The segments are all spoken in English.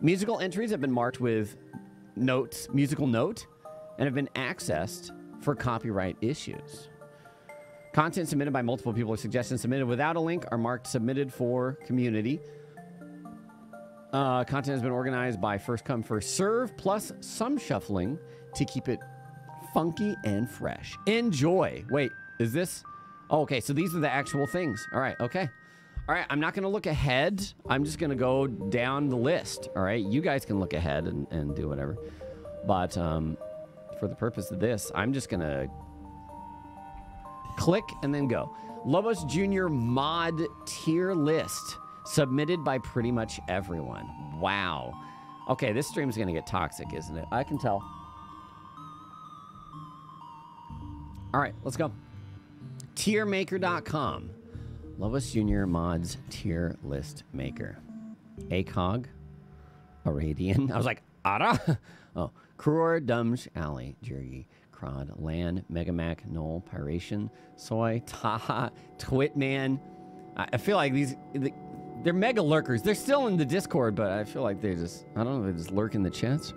Musical entries have been marked with notes, musical note, and have been accessed for copyright issues. Content submitted by multiple people or suggestions submitted without a link are marked submitted for community. Uh, content has been organized by first come, first serve, plus some shuffling to keep it funky and fresh. Enjoy. Wait, is this? Oh, okay, so these are the actual things. All right, okay. All right, I'm not going to look ahead. I'm just going to go down the list. All right, you guys can look ahead and, and do whatever. But um, for the purpose of this, I'm just going to click and then go. Lobos Jr. mod tier list submitted by pretty much everyone. Wow. Okay, this stream's going to get toxic, isn't it? I can tell. All right, let's go. Tiermaker.com. Lobos Jr. mods tier list maker. ACOG. Aradian. I was like, Ara? Oh, Krur, Dumj, Alley, Jergy, Crod, Lan, Megamac, Knoll, Pyration, Soy, Taha, Twitman. I, I feel like these, they're mega lurkers. They're still in the Discord, but I feel like they're just, I don't know, they just lurk in the chats.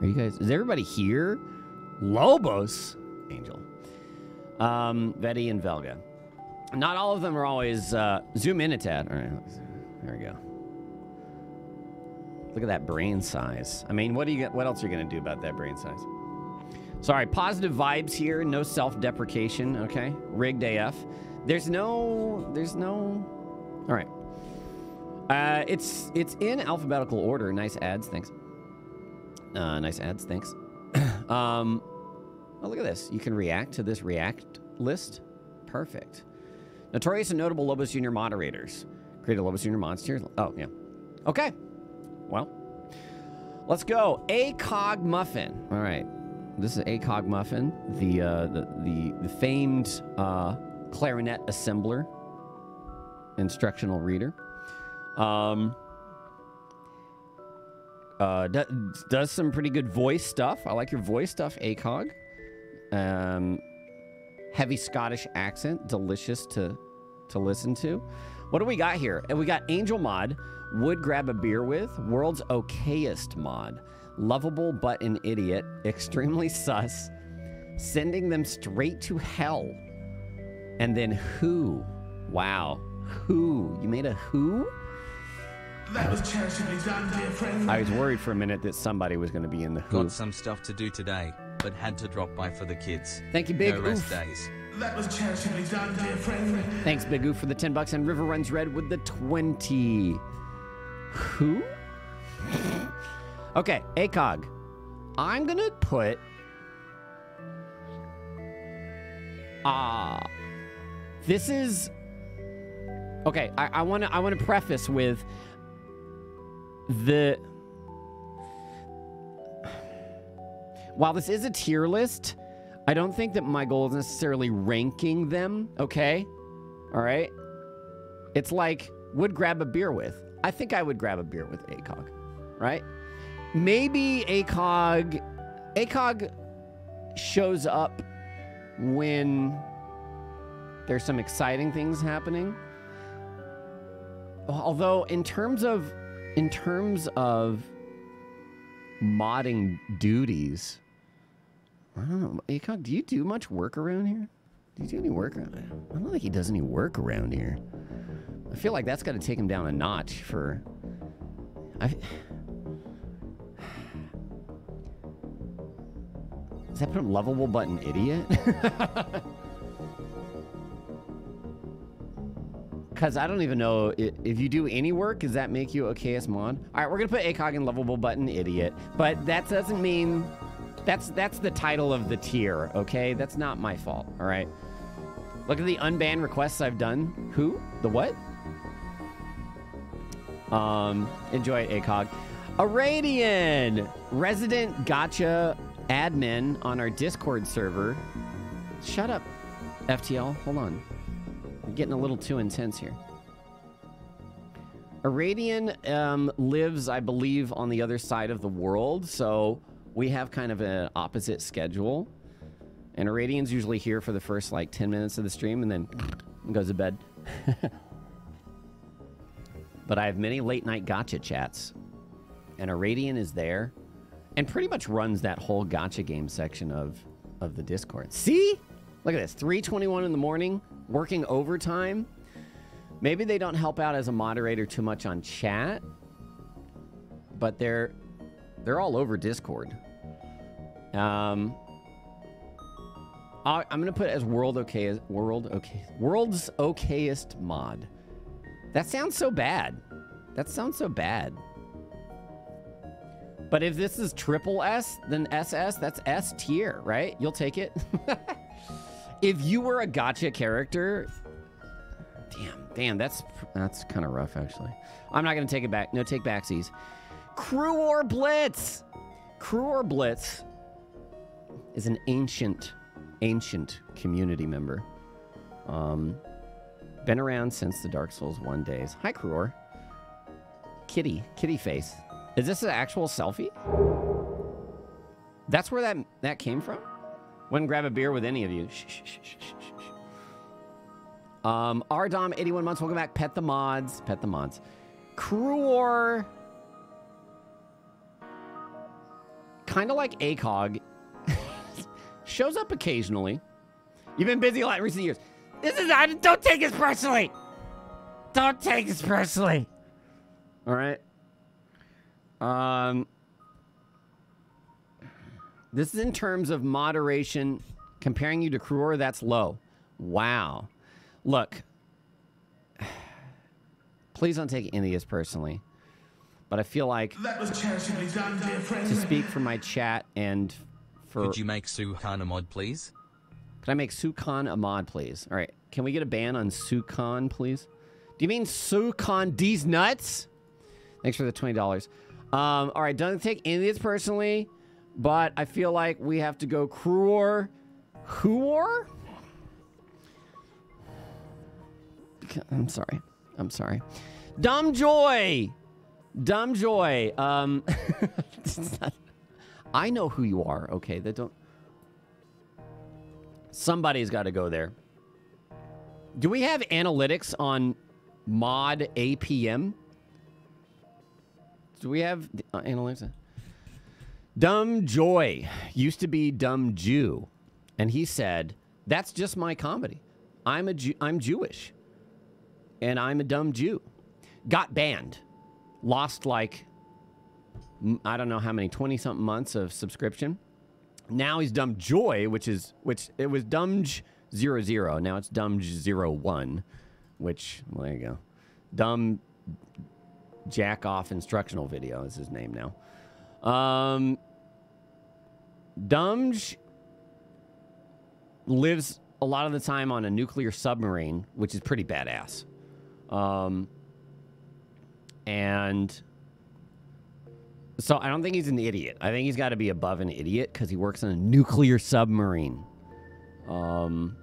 Are you guys, is everybody here? Lobos, Angel, um, and Velga. Not all of them are always, uh, zoom in a tad. All right, there we go. Look at that brain size. I mean, what do you? What else are you gonna do about that brain size? Sorry, positive vibes here. No self-deprecation. Okay, rigged AF. There's no. There's no. All right. Uh, it's it's in alphabetical order. Nice ads, thanks. Uh, nice ads, thanks. um, oh look at this. You can react to this React list. Perfect. Notorious and notable Lobos Junior moderators. Created Lobos Junior mods here. Oh yeah. Okay. Well, let's go. ACOG Muffin. All right. This is ACOG Muffin, the, uh, the, the, the famed uh, clarinet assembler, instructional reader. Um, uh, does some pretty good voice stuff. I like your voice stuff, ACOG. Um, heavy Scottish accent, delicious to to listen to. What do we got here? And we got Angel Mod, would grab a beer with, world's okayest mod, lovable but an idiot, extremely sus, sending them straight to hell. And then who? Wow. Who? You made a who? That was charitably done, dear friend. I was worried for a minute that somebody was going to be in the who. Got some stuff to do today, but had to drop by for the kids. Thank you, Big No rest Oof. days. That was charitably done, dear friend. Thanks, Big Oof, for the 10 bucks, and River Runs Red with the 20. Who? okay, ACOG. I'm going to put. Ah. this is. Okay, I want to I want to preface with the while this is a tier list, I don't think that my goal is necessarily ranking them, okay? All right? It's like would grab a beer with. I think I would grab a beer with ACOG, right? Maybe ACOG ACOG shows up when there's some exciting things happening. Although in terms of in terms of modding duties, I don't know. Do you do much work around here? Do you do any work around here? I don't think he does any work around here. I feel like that's got to take him down a notch for. I. Does that put him lovable but an idiot? Because I don't even know i- if you do any work, does that make you a KS mod? All right, we're gonna put ACOG in lovable button idiot, but that doesn't mean that's that's the title of the tier. Okay, that's not my fault. All right. Look at the unbanned requests I've done. Who? The what? Um, enjoy it, ACOG. Aradian, resident gacha admin on our Discord server. Shut up, FTL. Hold on. Getting a little too intense here. Aradian um, lives, I believe, on the other side of the world, so we have kind of an opposite schedule. And Aradian's usually here for the first like 10 minutes of the stream and then goes to bed. but I have many late night gacha chats. and Aradian is there and pretty much runs that whole gacha game section of of the Discord. See? Look at this. 321 in the morning, working overtime. Maybe they don't help out as a moderator too much on chat, but they're they're all over Discord. Um I- I'm gonna put as world okay as world okay world's okayest mod. That sounds so bad. That sounds so bad. But if this is triple S, then SS, that's S tier, right? You'll take it. if you were a gacha character, damn, damn, that's that's kind of rough actually. I'm not gonna take it back. No take backsies. Cruor Blitz. Cruor Blitz is an ancient, ancient community member. Um, been around since the Dark Souls 1 days. Hi, Cruor. Kitty, kitty face. Is this an actual selfie? That's where that that came from? Wouldn't grab a beer with any of you. Shh, shh, shh. Um, Ardom, 81 months. Welcome back. Pet the mods. Pet the mods. Cruor. Kind of like ACOG. Shows up occasionally. You've been busy a lot in recent years. This is I don't take this personally. Don't take this personally. All right. Um This is in terms of moderation comparing you to Cruor that's low. Wow. Look. Please don't take any of this personally. But I feel like That was charitably done, dear friend. to speak for my chat and for Could you make Suhan a mod, please? Can I make Sukan a mod, please? All right. Can we get a ban on Sukan, please? Do you mean Sukan these nuts? Thanks for the twenty dollars. Um, all right, don't take any of this personally, but I feel like we have to go Cruor, Huor. I'm sorry. I'm sorry. Dumb Joy, Dumb Joy. Um, I know who you are. Okay, that don't. Somebody's got to go there. Do we have analytics on mod APM? Do we have uh, analytics? Dumb Joy used to be Dumb Jew, and he said, "That's just my comedy. I'm a Jew, I'm Jewish, and I'm a dumb Jew." Got banned, lost like I don't know how many twenty something months of subscription. Now he's Dumb Joy, which is which it was Dumb zero zero. Now it's Dumb zero one, which well, there you go. Dumb jack off instructional video is his name now. Um, Dumge lives a lot of the time on a nuclear submarine, which is pretty badass. Um, and so I don't think he's an idiot. I think he's got to be above an idiot because he works on a nuclear submarine. Um,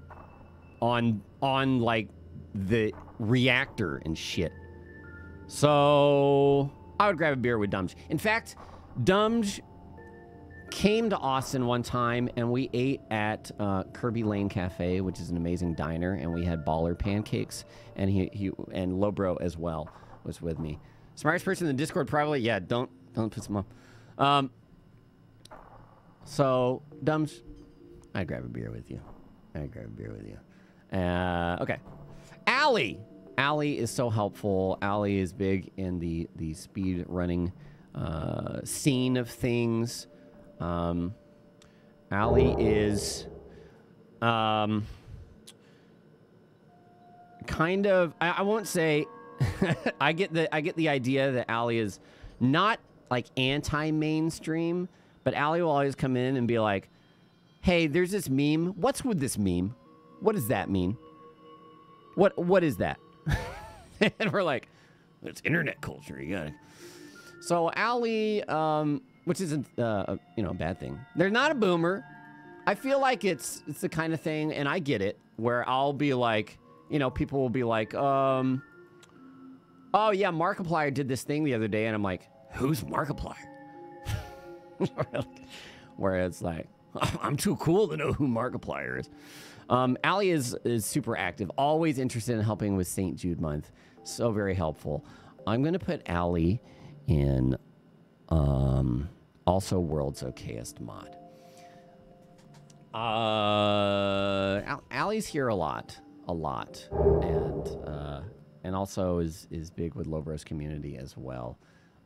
on on like the reactor and shit. So I would grab a beer with Dumge. In fact, Dumge came to Austin one time and we ate at uh, Kerbey Lane Cafe, which is an amazing diner, and we had baller pancakes, and he, he and Lobro as well was with me. Smartest person in the Discord, probably. Yeah, don't don't piss him off. Um, so Dumge, I'd grab a beer with you. I'd grab a beer with you. Uh, okay, Allie. Allie is so helpful. Allie is big in the the speed running uh, scene of things. Um, Allie is um, kind of. I, I won't say. I get the I get the idea that Allie is not like anti-mainstream, but Allie will always come in and be like, "Hey, there's this meme. What's with this meme? What does that mean? What what is that?" and we're like, "It's internet culture. You got it." So Allie, um, which isn't uh, you know a bad thing. They're not a boomer. I feel like it's it's the kind of thing, and I get it, where I'll be like, you know, people will be like, um, oh yeah, Markiplier did this thing the other day, and I'm like, who's Markiplier? where it's like, I'm too cool to know who Markiplier is. Um, Allie is is super active, always interested in helping with St. Jude Month. So very helpful. I'm gonna put Allie in uh, also world's okayest mod. Uh, Al- Allie's here a lot, a lot, and uh, and also is is big with Lobros community as well.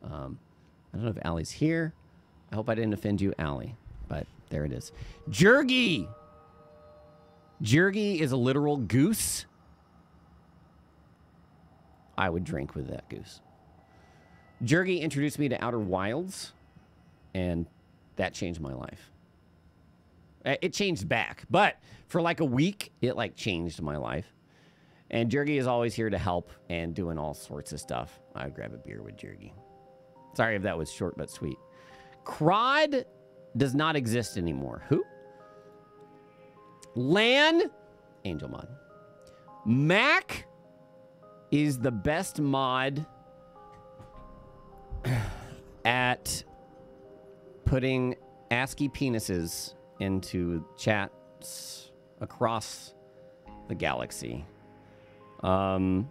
Um, I don't know if Allie's here. I hope I didn't offend you, Allie, but there it is. Jergy. Jergy is a literal goose. I would drink with that goose. Jergy introduced me to Outer Wilds, and that changed my life. It changed back, but for like a week, it like changed my life. And Jergy is always here to help and doing all sorts of stuff. I would grab a beer with Jergy. Sorry if that was short but sweet. Crod does not exist anymore. Who? Lan, Angel Mod. Mac is the best mod at putting ASCII penises into chats across the galaxy. Um,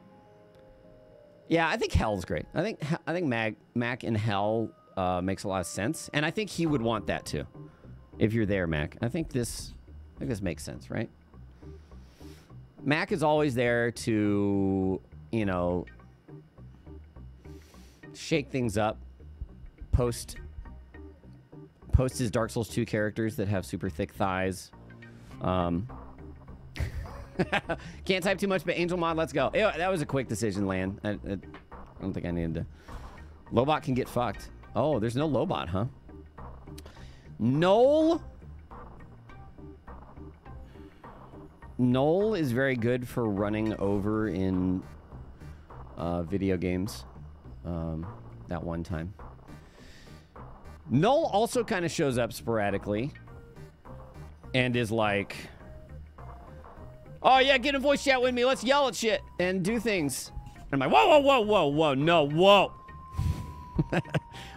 yeah, I think Hell's great. I think I think Mag, Mac in Hell uh, makes a lot of sense, and I think he would want that too. If you're there, Mac, I think this, I think this makes sense, right? Mac is always there to, you know, shake things up, post post his Dark Souls 2 characters that have super thick thighs. Um, can't type too much, but Angel Mod, let's go. Ew, that was a quick decision, Lan. I, I, I don't think I needed to. Lobot can get fucked. Oh, there's no Lobot, huh? Noel. Noel is very good for running over in uh, video games. Um, that one time. Noel also kind of shows up sporadically and is like, oh, yeah, get in voice chat with me. Let's yell at shit and do things. And I'm like, whoa, whoa, whoa, whoa, whoa, no, whoa.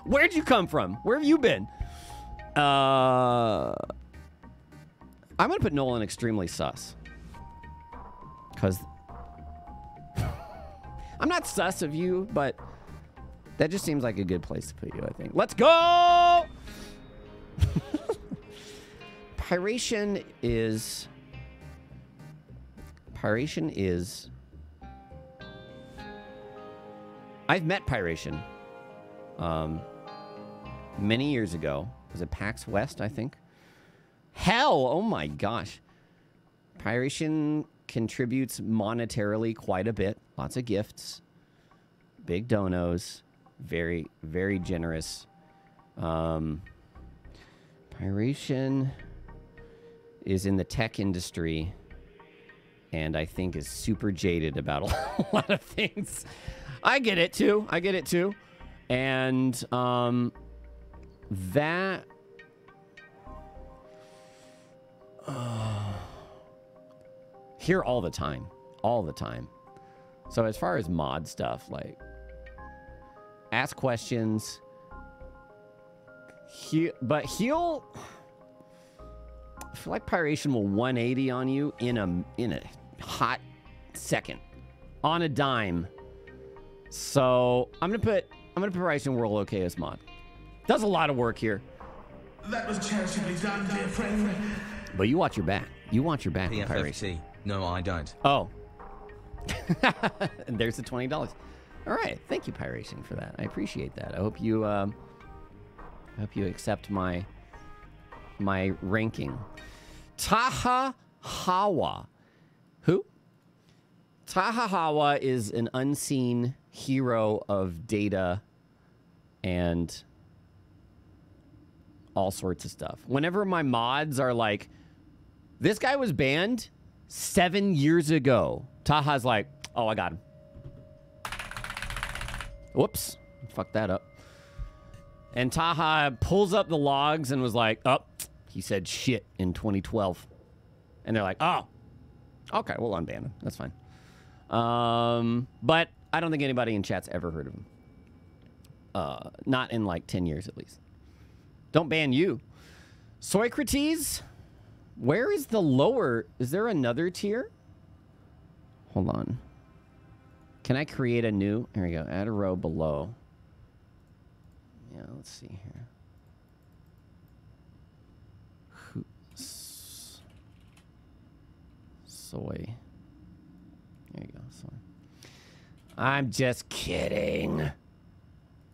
Where'd you come from? Where have you been? Uh, I'm going to put Nolan extremely sus. Because I'm not sus of you, but that just seems like a good place to put you, I think. Let's go! Pyration is. Pyration is. I've met Pyration um, many years ago. Was it PAX West, I think? Hell, oh my gosh. Pyration contributes monetarily quite a bit. Lots of gifts, big donos, very, very generous. Um, Pyration is in the tech industry and I think is super jaded about a lot of things. I get it too. I get it too. And um, that. here all the time. All the time. So, as far as mod stuff, like, ask questions. He, but he'll. I feel like Pyration will 180 on you in a in a hot second, on a dime. So I'm gonna put I'm gonna put Pyration World OK as mod. Does a lot of work here, That was charitably done, dear friend. but you watch your back. You watch your back, with Pyration. No, I don't. Oh, and there's the twenty dollars. All right, thank you, Pyration, for that. I appreciate that. I hope you um, I hope you accept my my ranking. Taha Hawa. Who? Taha Hawa is an unseen hero of data and all sorts of stuff. Whenever my mods are like, this guy was banned seven years ago, Taha's like, oh, I got him. Whoops. Fuck that up. And Taha pulls up the logs and was like, oh, he said shit in 2012. And they're like, oh, okay, we'll unban him. That's fine. Um, but I don't think anybody in chat's ever heard of him. Uh, not in like 10 years at least. Don't ban you. Socrates, where is the lower? Is there another tier? Hold on. Can I create a new? Here we go. Add a row below. Yeah, let's see here. Soy. There you go. Soy. I'm just kidding.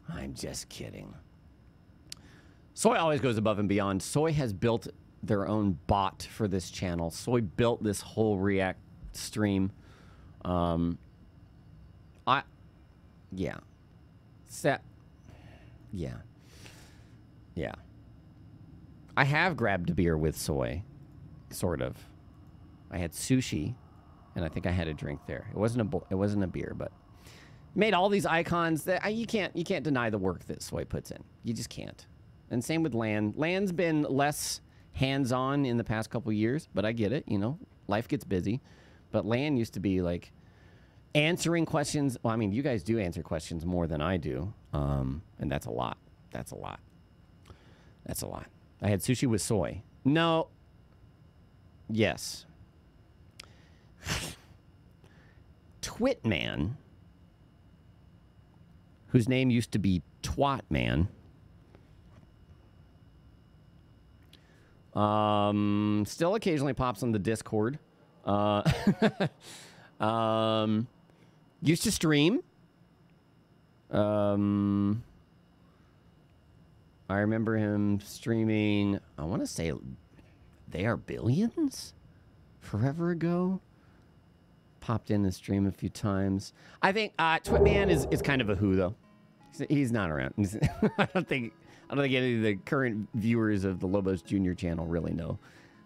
I'm just kidding. Soy always goes above and beyond. Soy has built their own bot for this channel. Soy built this whole React stream. Um, I, yeah, set, yeah, yeah. I have grabbed a beer with soy, sort of. I had sushi, and I think I had a drink there. It wasn't a it wasn't a beer, but made all these icons that I, you can't you can't deny the work that soy puts in. You just can't. And same with Lan. Lan's been less hands on in the past couple years, but I get it. You know, life gets busy. But Lan used to be like answering questions. Well, I mean, you guys do answer questions more than I do, um, and that's a lot. That's a lot. That's a lot. I had sushi with soy. No. Yes. Twitman, whose name used to be Twatman. Um, still occasionally pops on the Discord. Uh, um, used to stream. Um, I remember him streaming. I want to say they are billions forever ago. Popped in the stream a few times. I think uh, Twitman is, is kind of a who though. He's, not around. He's- I don't think I don't think any of the current viewers of the Lobos Junior channel really know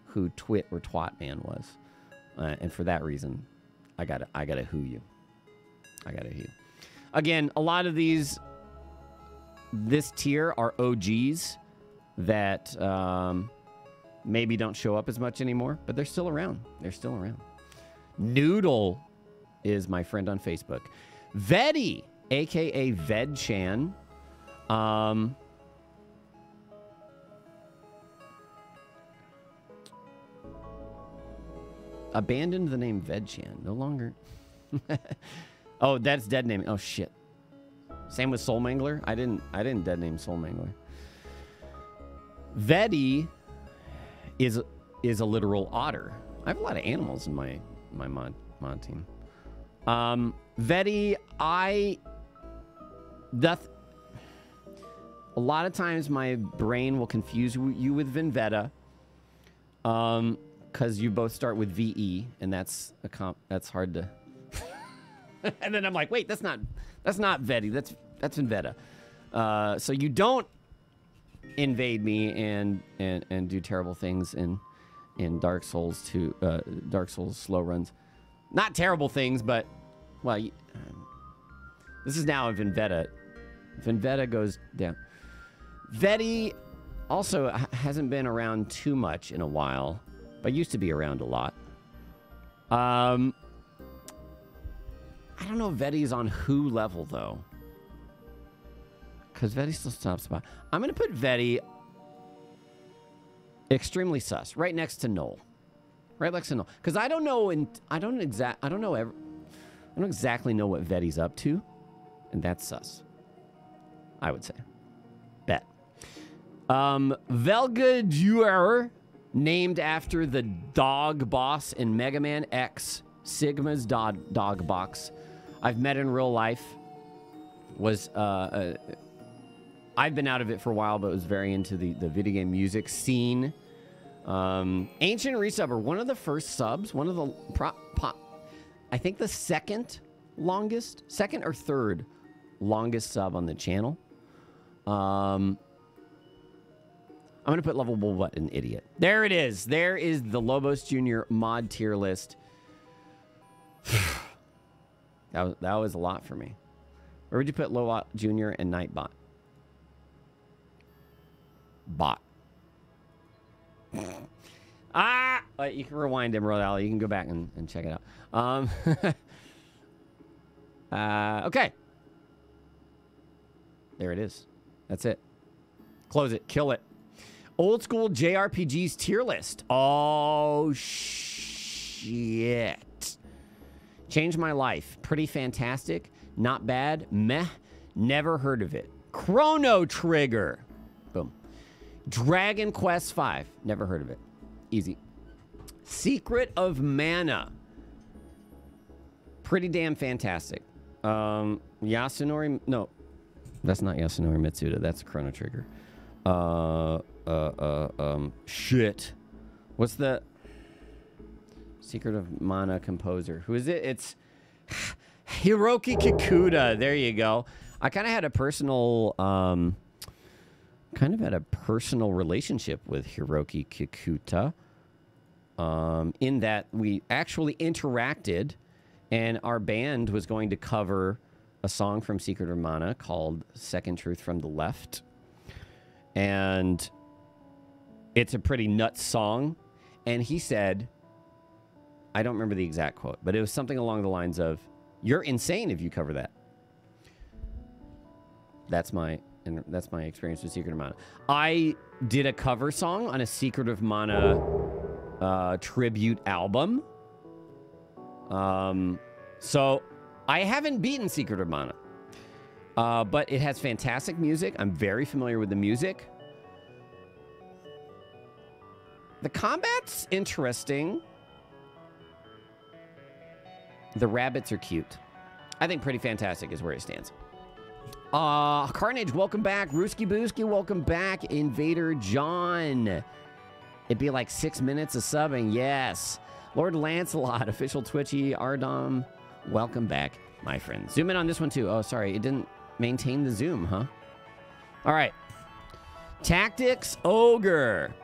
who Twit or Twatman was, uh, and for that reason, I got to I got to who you. I got to who. you. Again, a lot of these this tier are OGs that um, maybe don't show up as much anymore, but they're still around. They're still around. Noodle is my friend on Facebook. Vedi, aka Vedchan. Um, abandoned the name Vedchan. No longer. oh, that's dead name. Oh shit. Same with Soul Mangler. I didn't. I didn't dead name Soul Mangler. Vedi is is a literal otter. I have a lot of animals in my my mod mod team. Um, I the th- a lot of times my brain will confuse you you with Vinvetta. Um, because you both start with VE, and that's a comp. That's hard to. and then I'm like, wait, that's not that's not Vedi. That's that's Vinvetta. Uh, so you don't invade me and and and do terrible things in in Dark Souls to uh, Dark Souls slow runs. Not terrible things, but well, you, um, this is now a Vinvetta. Vinvetta goes down. Vedi also hasn't been around too much in a while, but used to be around a lot. Um, I don't know if Vedi's on who level though. Because Vedi still stops by. I'm going to put Vedi extremely sus, right next to Noel. Right next to Noel. Because I don't know, and I don't exact, I don't know, ever, I don't exactly know what Vedi's up to, and that's sus. I would say. Bet. Um, Velguarder, named after the dog boss in Mega Man X, Sigma's dog, dog box. I've met in real life. Was uh, uh, I've been out of it for a while, but was very into the, the video game music scene. Um, Ancient Resubber, one of the first subs, one of the pro, pop, I think the second longest, second or third longest sub on the channel. Um, I'm gonna put lovable what an idiot. There it is. There is the Lobos Junior mod tier list. that was that was a lot for me. Where would you put Lobot Junior and Nightbot? Bot. ah, uh, you can rewind Emerald Alley. You can go back and, and check it out. Um, uh, okay. There it is. That's it. Close it. Kill it. Old school JRPGs tier list. Oh, shit. Changed my life. Pretty fantastic. Not bad. Meh. Never heard of it. Chrono Trigger. Boom. Dragon Quest V. Never heard of it. Easy. Secret of Mana. pretty damn fantastic. Um, Yasunori, no, that's not Yasunori Mitsuda. That's Chrono Trigger. Uh, uh, uh, um, shit. What's the Secret of Mana composer? Who is it? It's Hiroki Kikuta. There you go. I kind of had a personal, um, kind of had a personal relationship with Hiroki Kikuta. Um, in that we actually interacted, and our band was going to cover a song from Secret of Mana called Second Truth from the Left. And it's a pretty nuts song. And he said, I don't remember the exact quote, but it was something along the lines of, You're insane if you cover that. That's my and that's my experience with Secret of Mana. I did a cover song on a Secret of Mana uh, tribute album. Um, so I haven't beaten Secret of Mana, uh, but it has fantastic music. I'm very familiar with the music. The combat's interesting. The rabbits are cute. I think pretty fantastic is where it stands. Uh, Carnage, welcome back. Rooski Booski, welcome back. Invader John. It'd be like six minutes of subbing. Yes. Lord Lancelot, official Twitchy, Ardom, welcome back, my friend. Zoom in on this one too. Oh, sorry, it didn't maintain the zoom, huh? All right. Tactics Ogre.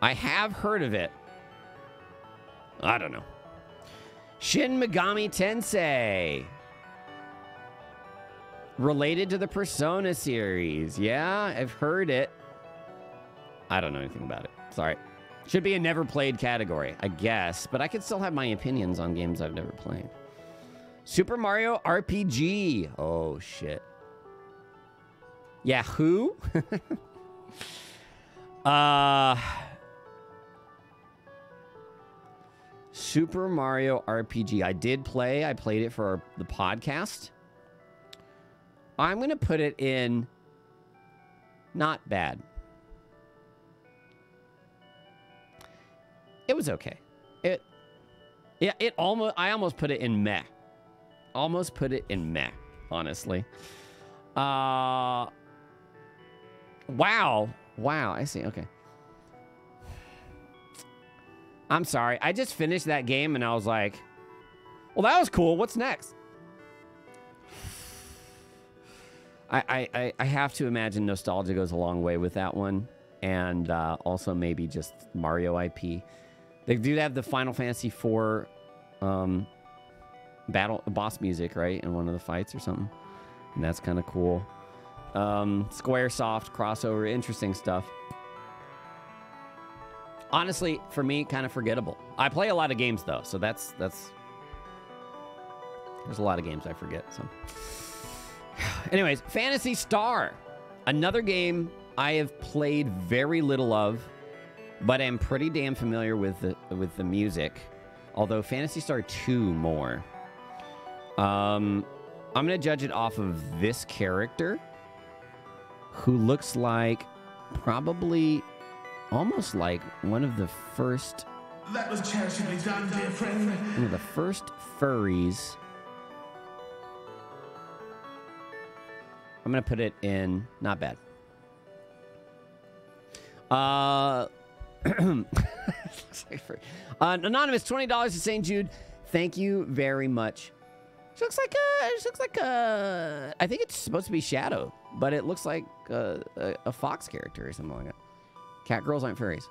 I have heard of it. I don't know. Shin Megami Tensei. Related to the Persona series. Yeah, I've heard it. I don't know anything about it. Sorry. Should be a never played category, I guess, but I could still have my opinions on games I've never played. Super Mario RPG. Oh, shit. Yahoo? uh. Super Mario RPG. I did play. I played it for the podcast. I'm going to put it in not bad. It was okay. It Yeah, it almost I almost put it in meh. Almost put it in meh, honestly. Uh Wow. Wow, I see. Okay. I'm sorry. I just finished that game and I was like, well, that was cool. What's next? I, I, I have to imagine nostalgia goes a long way with that one. And uh, also maybe just Mario IP. They do have the Final Fantasy IV um, battle boss music, right? In one of the fights or something. And that's kind of cool. Um, Squaresoft crossover, interesting stuff. Honestly, for me, kind of forgettable. I play a lot of games though, so that's that's. There's a lot of games I forget. So, anyways, Phantasy Star, another game I have played very little of, but I'm pretty damn familiar with the with the music. Although Phantasy Star 2 more. Um, I'm gonna judge it off of this character, who looks like probably almost like one of the first That was charitably done, dear friend. one of the first furries. I'm gonna put it in not bad. Uh, looks like fur- uh anonymous twenty dollars to St. Jude. Thank you very much. She looks like a. She looks like a. I think it's supposed to be Shadow, but it looks like a, a, a fox character or something like that. Cat girls aren't fairies.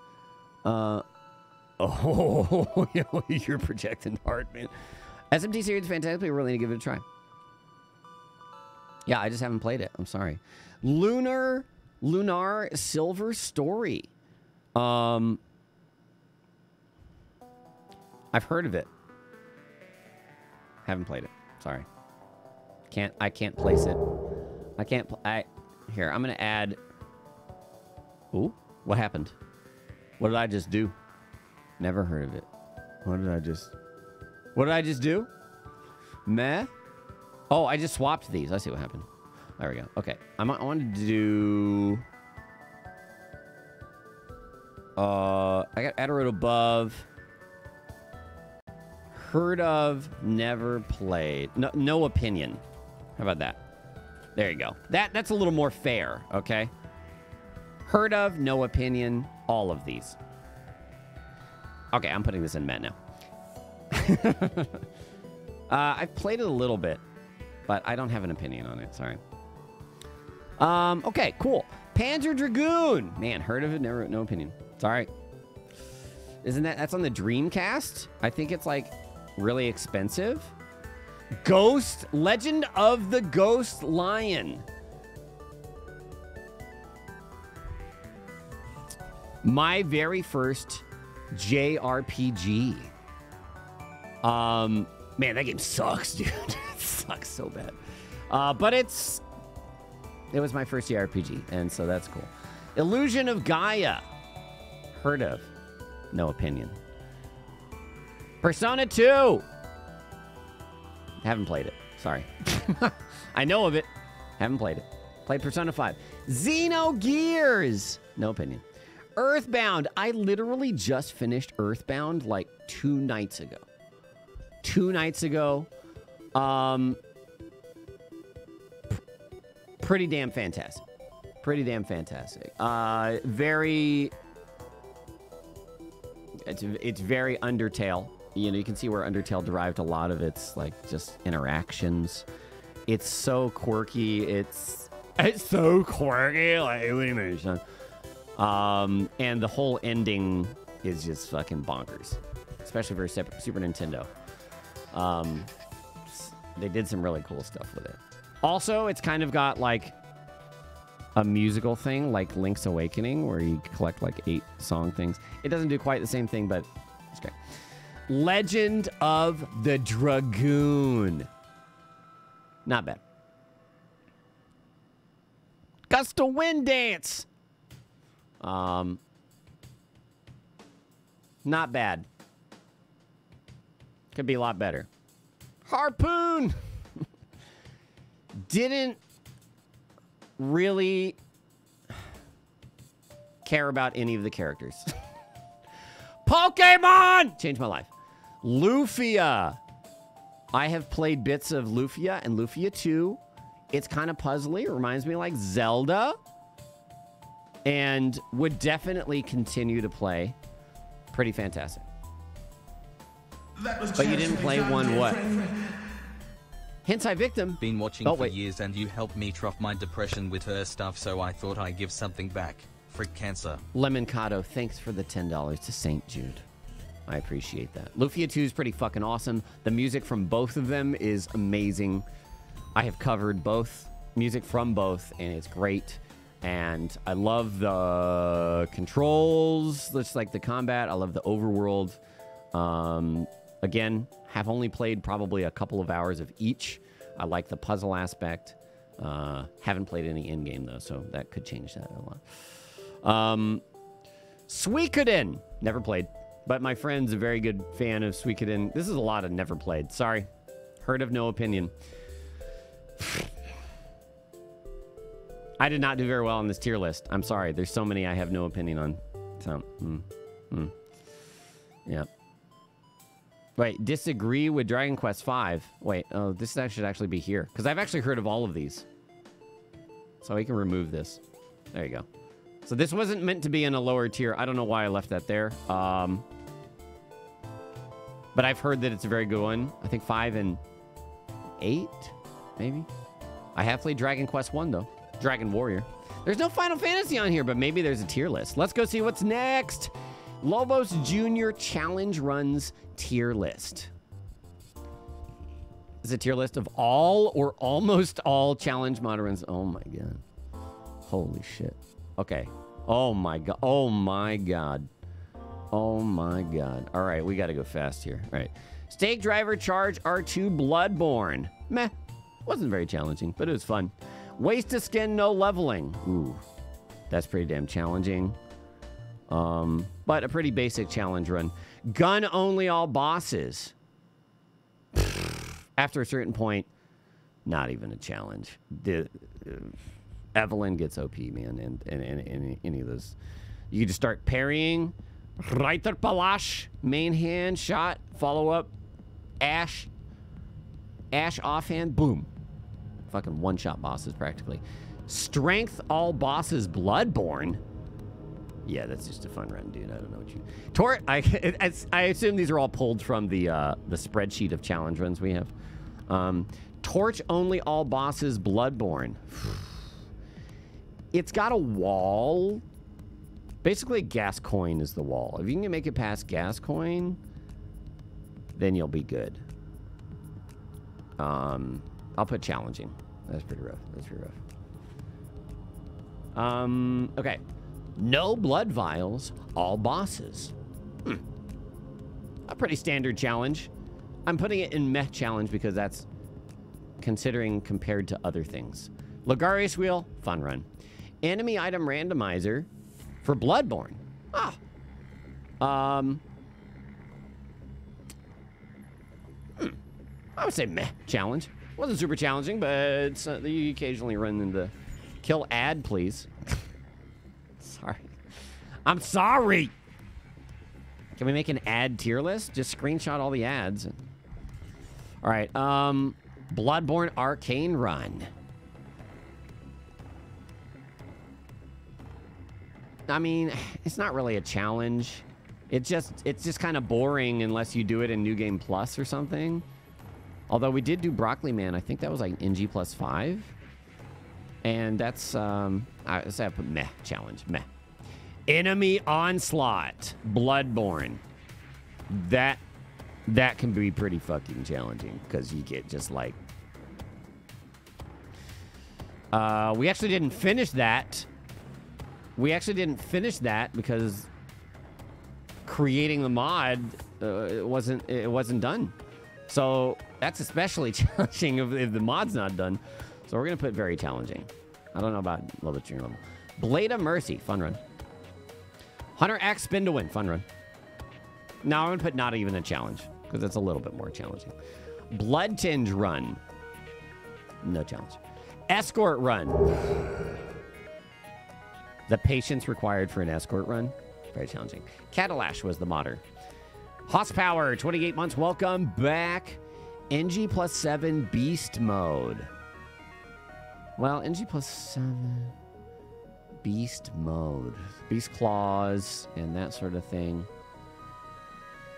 Uh, oh, you're projecting hard, man. SMT series fantastic. We're really to give it a try. Yeah, I just haven't played it. I'm sorry. Lunar, Lunar Silver Story. Um, I've heard of it. Haven't played it. Sorry. Can't. I can't place it. I can't. I here. I'm gonna add. Ooh. What happened? What did I just do? Never heard of it. What did I just... What did I just do? Meh? Oh, I just swapped these. I see what happened. There we go. Okay. I'm, I wanted to do... Uh, I got Adderode above. Heard of, never played. No, no opinion. How about that? There you go. That that's a little more fair, okay? Heard of, no opinion, all of these. Okay, I'm putting this in Met now. uh, I've played it a little bit, but I don't have an opinion on it. Sorry. Um, okay, cool. Panzer Dragoon. Man, heard of it, never, no opinion. It's all right. Isn't that, that's on the Dreamcast? I think it's like really expensive. Ghost, Legend of the Ghost Lion. My very first JRPG. Um, man, that game sucks, dude. it sucks so bad. Uh, but it's it was my first JRPG, and so that's cool. Illusion of Gaia. Heard of. No opinion. Persona 2. Haven't played it. Sorry. I know of it. Haven't played it. Played Persona 5. Xenogears. No opinion. Earthbound. I literally just finished Earthbound like two nights ago. Two nights ago. Um, pretty damn fantastic. Pretty damn fantastic. Uh, very. It's it's very Undertale. You know, you can see where Undertale derived a lot of its like just interactions. It's so quirky. It's it's so quirky. Like what do you mean, son? Um, and the whole ending is just fucking bonkers, especially for Super, Nintendo. Um, they did some really cool stuff with it. Also, it's kind of got like a musical thing, like Link's Awakening, where you collect like eight song things. It doesn't do quite the same thing, but it's great. Legend of the Dragoon. Not bad. Gust of Wind Dance. Um, not bad. Could be a lot better. Harpoon. Didn't really care about any of the characters. Pokemon changed my life. Lufia. I have played bits of Lufia and Lufia 2. It's kind of puzzly. It reminds me like Zelda. And would definitely continue to play. Pretty fantastic. That was But you didn't play charitably one what? friend. Hentai Victim. Been watching Oh, for wait. years and you helped me trough my depression with her stuff, so I thought I'd give something back. Freak cancer. Lemon Cotto, thanks for the $10 to St. Jude. I appreciate that. Lufia 2 is pretty fucking awesome. The music from both of them is amazing. I have covered both music from both, and it's great. And I love the controls, just like the combat. I love the overworld. Um, again, have only played probably a couple of hours of each. I like the puzzle aspect. Uh, haven't played any in game though, so that could change that a lot. Um, Suikoden. Never played. But my friend's a very good fan of Suikoden. This is a lot of never played. Sorry. Heard of no opinion. I did not do very well on this tier list. I'm sorry. There's so many I have no opinion on. So, mm, mm. yeah. Wait, disagree with Dragon Quest V. Wait, oh, this should actually be here. Because I've actually heard of all of these. So we can remove this. There you go. So this wasn't meant to be in a lower tier. I don't know why I left that there. Um, but I've heard that it's a very good one. I think five and eight, maybe. I have played Dragon Quest One though. Dragon Warrior. There's no Final Fantasy on here, but maybe there's a tier list. Let's go see what's next. Lobos Junior Challenge Runs tier list. Is a tier list of all or almost all challenge mod runs. Oh my god. Holy shit. Okay. Oh my god. Oh my god. Oh my god. All right, we got to go fast here. All right. Stake Driver Charge R2 Bloodborne. Meh. Wasn't very challenging, but it was fun. Waste to Skin No Leveling. Ooh. That's pretty damn challenging. Um, but a pretty basic challenge run. Gun only all bosses. After a certain point, not even a challenge. The uh, Evelyn gets OP, man, and and, and, and any of those. You just start parrying. Reiterpallasch, main hand shot, follow up, Ash. Ash offhand, boom. Fucking one shot bosses practically. Strength all bosses Bloodborne. Yeah, that's just a fun run, dude. I don't know what you. Tor, I, I assume these are all pulled from the uh, the spreadsheet of challenge runs we have. Um, torch only all bosses Bloodborne. it's got a wall. Basically, Gascoigne is the wall. If you can make it past Gascoigne, then you'll be good. Um, I'll put challenging. That's pretty rough. That's pretty rough. Um, okay. No blood vials, all bosses. Hmm. A pretty standard challenge. I'm putting it in meh challenge because that's considering compared to other things. Logarius wheel, fun run. Enemy item randomizer for Bloodborne. Ah. Um. hmm. I would say meh challenge. Wasn't super challenging, but uh, you occasionally run into kill ad, please. sorry. I'm sorry. Can we make an ad tier list? Just screenshot all the ads. All right. Um, Bloodborne Arcane Run. I mean, it's not really a challenge. It just it's just kind of boring unless you do it in New Game Plus or something. Although we did do Broccoli Man, I think that was like NG plus five. And that's um I say I put meh challenge. Meh. Enemy onslaught. Bloodborne. That that can be pretty fucking challenging because you get just like uh, we actually didn't finish that. We actually didn't finish that because creating the mod uh, it wasn't it wasn't done. So that's especially challenging if, if the mod's not done. So we're gonna put very challenging. I don't know about level two level. Blade of Mercy, fun run. Hunter X Spin to win, fun run. Now I'm gonna put not even a challenge because it's a little bit more challenging. Blood Tinge run, no challenge. Escort run. The patience required for an escort run, very challenging. Catalash was the modder. Power, 28 months. Welcome back. NG plus 7 beast mode. Well, NG plus 7 beast mode. Beast claws and that sort of thing.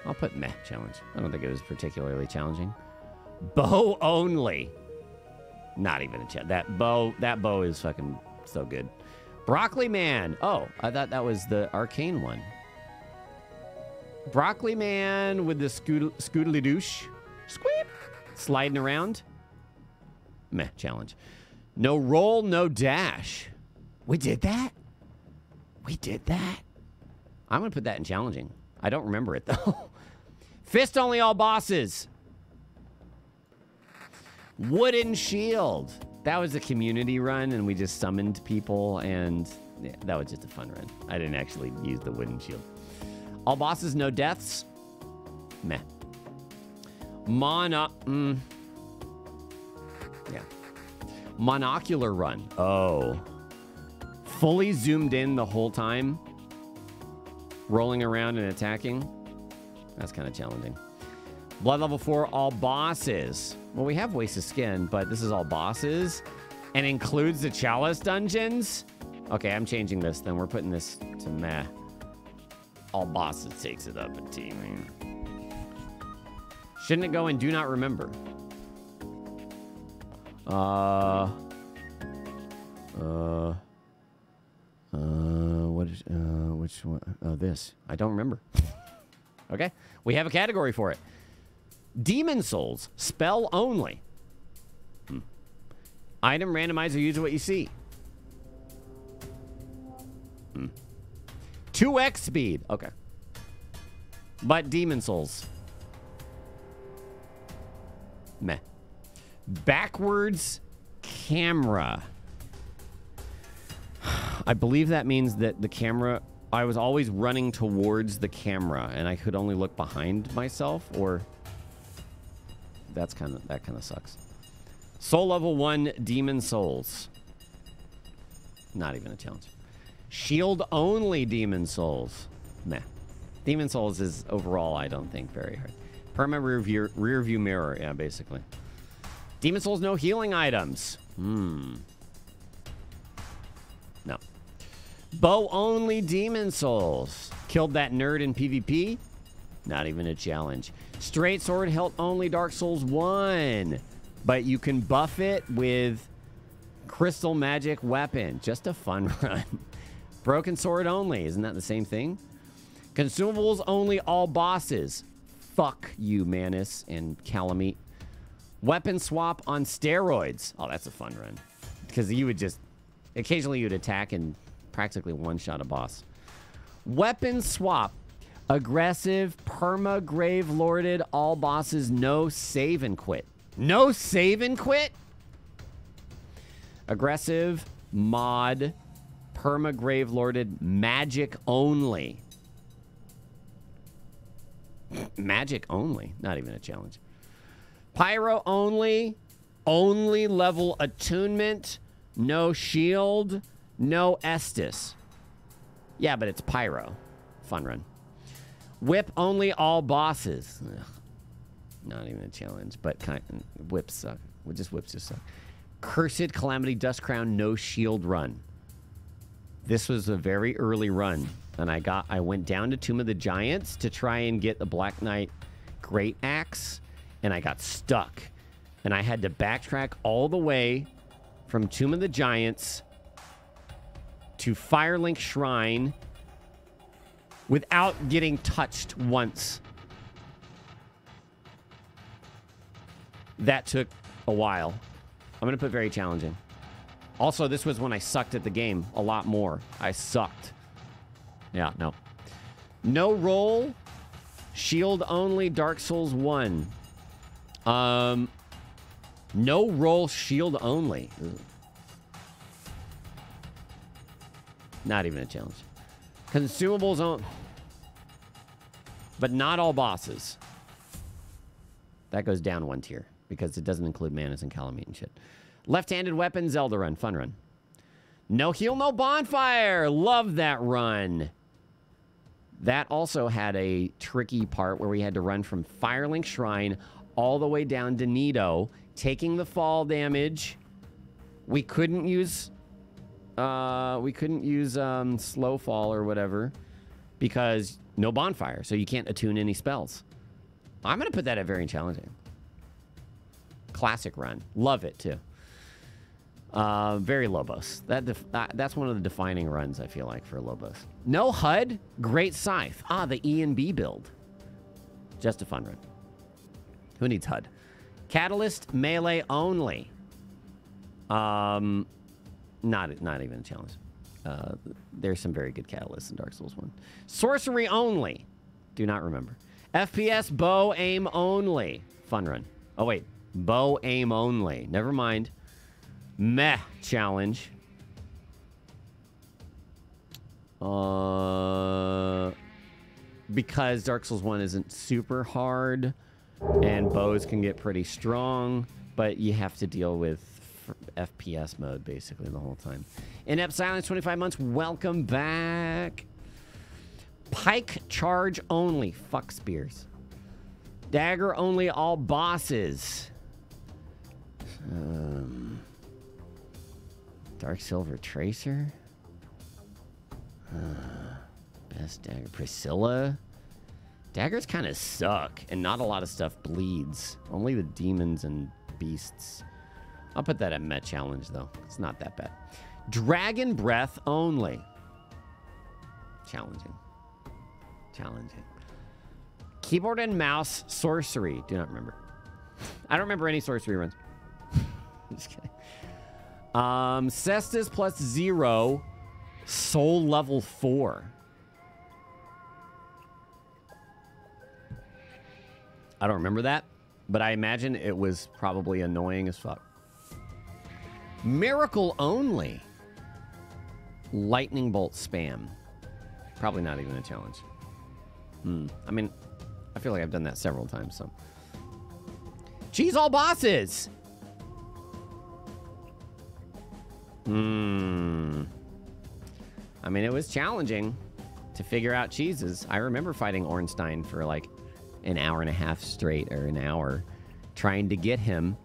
I'll put meh challenge. I don't think it was particularly challenging. Bow only. Not even a challenge. That bow, that bow is fucking so good. Broccoli Man. Oh, I thought that was the arcane one. Broccoli Man with the scoodly scoodly douche. Squeep. Sliding around. Meh, challenge. No roll, no dash. We did that? We did that? I'm going to put that in challenging. I don't remember it, though. Fist only all bosses. Wooden shield. That was a community run, and we just summoned people, and yeah, that was just a fun run. I didn't actually use the wooden shield. All bosses, no deaths. Meh. Mono... Mm. Yeah. Monocular run. Oh. Fully zoomed in the whole time. Rolling around and attacking. That's kind of challenging. Blood level 4, all bosses. Well, we have Waste of Skin, but this is all bosses. And includes the Chalice dungeons? Okay, I'm changing this. Then we're putting this to meh. All bosses takes it up a man. Shouldn't it go and Do Not Remember? Uh... Uh... Uh, what is, uh, which one? Oh, this. I don't remember. okay. We have a category for it. Demon Souls. Spell only. Hmm. Item randomizer. Use what you see. Hmm. 2x speed. Okay. But Demon Souls. Meh. Backwards camera. I believe that means that the camera, I was always running towards the camera and I could only look behind myself or that's kind of, that kind of sucks. Soul level one, Demon Souls. Not even a challenge. Shield only Demon Souls. Meh. Demon Souls is overall, I don't think, very hard. Perma rear view, rear view mirror. Yeah, basically. Demon Souls, no healing items. Hmm. No. Bow only Demon Souls. Killed that nerd in PvP. Not even a challenge. Straight sword hilt only Dark Souls 1. But you can buff it with crystal magic weapon. Just a fun run. Broken sword only. Isn't that the same thing? Consumables only all bosses. Fuck you, Manus and Kalameet. Weapon swap on steroids. Oh, that's a fun run. Because you would just occasionally you'd attack and practically one shot a boss. Weapon swap. Aggressive, perma grave lorded, all bosses, no save and quit. No save and quit? Aggressive, mod, perma grave lorded, magic only. magic only. Not even a challenge. Pyro only, only level attunement, no shield, no Estus. Yeah, but it's Pyro. Fun run. Whip only all bosses. Ugh. Not even a challenge, but kind whips suck. Well, just whips just suck. Cursed Calamity Dusk Crown no shield run. This was a very early run, and I got I went down to Tomb of the Giants to try and get the Black Knight Great Axe, and I got stuck. And I had to backtrack all the way from Tomb of the Giants to Firelink Shrine without getting touched once. That took a while. I'm going to put very challenging. Also, this was when I sucked at the game a lot more. I sucked. Yeah, no. No roll. Shield only Dark Souls 1. Um no roll shield only. Not even a challenge. Consumables on but not all bosses. That goes down one tier because it doesn't include Manus and Kalameet and shit. Left-handed weapon, Zelda run, fun run. No heal, no bonfire. Love that run. That also had a tricky part where we had to run from Firelink Shrine all the way down to Nito, taking the fall damage. We couldn't use uh we couldn't use um slow fall or whatever because no bonfire, so you can't attune any spells. I'm gonna put that at very challenging. Classic run. Love it too. Uh, very Lobos. That uh, that's one of the defining runs I feel like for Lobos. No HUD, great scythe. Ah, the E and B build. Just a fun run. Who needs HUD? Catalyst melee only. Um, not not even a challenge. Uh, there's some very good catalysts in Dark Souls One. Sorcery only. Do not remember. FPS bow aim only. Fun run. Oh wait, bow aim only. Never mind. Meh challenge. Uh, because Dark Souls 1 isn't super hard and bows can get pretty strong, but you have to deal with FPS mode basically the whole time. Inept Silence 25 months. Welcome back. Pike charge only. Fuck spears. Dagger only all bosses. Um, Dark Silver Tracer. Uh, best dagger. Priscilla. Daggers kind of suck, and not a lot of stuff bleeds. Only the demons and beasts. I'll put that at Met Challenge, though. It's not that bad. Dragon Breath only. Challenging. Challenging. Keyboard and mouse sorcery. Do not remember. I don't remember any sorcery runs. Just kidding. Um, Cestus plus zero. Soul level four. I don't remember that, but I imagine it was probably annoying as fuck. Miracle only. Lightning bolt spam. Probably not even a challenge. Hmm. I mean, I feel like I've done that several times, so. Cheese all bosses! Hmm. I mean, it was challenging to figure out cheeses. I remember fighting Ornstein for like an hour and a half straight or an hour trying to get him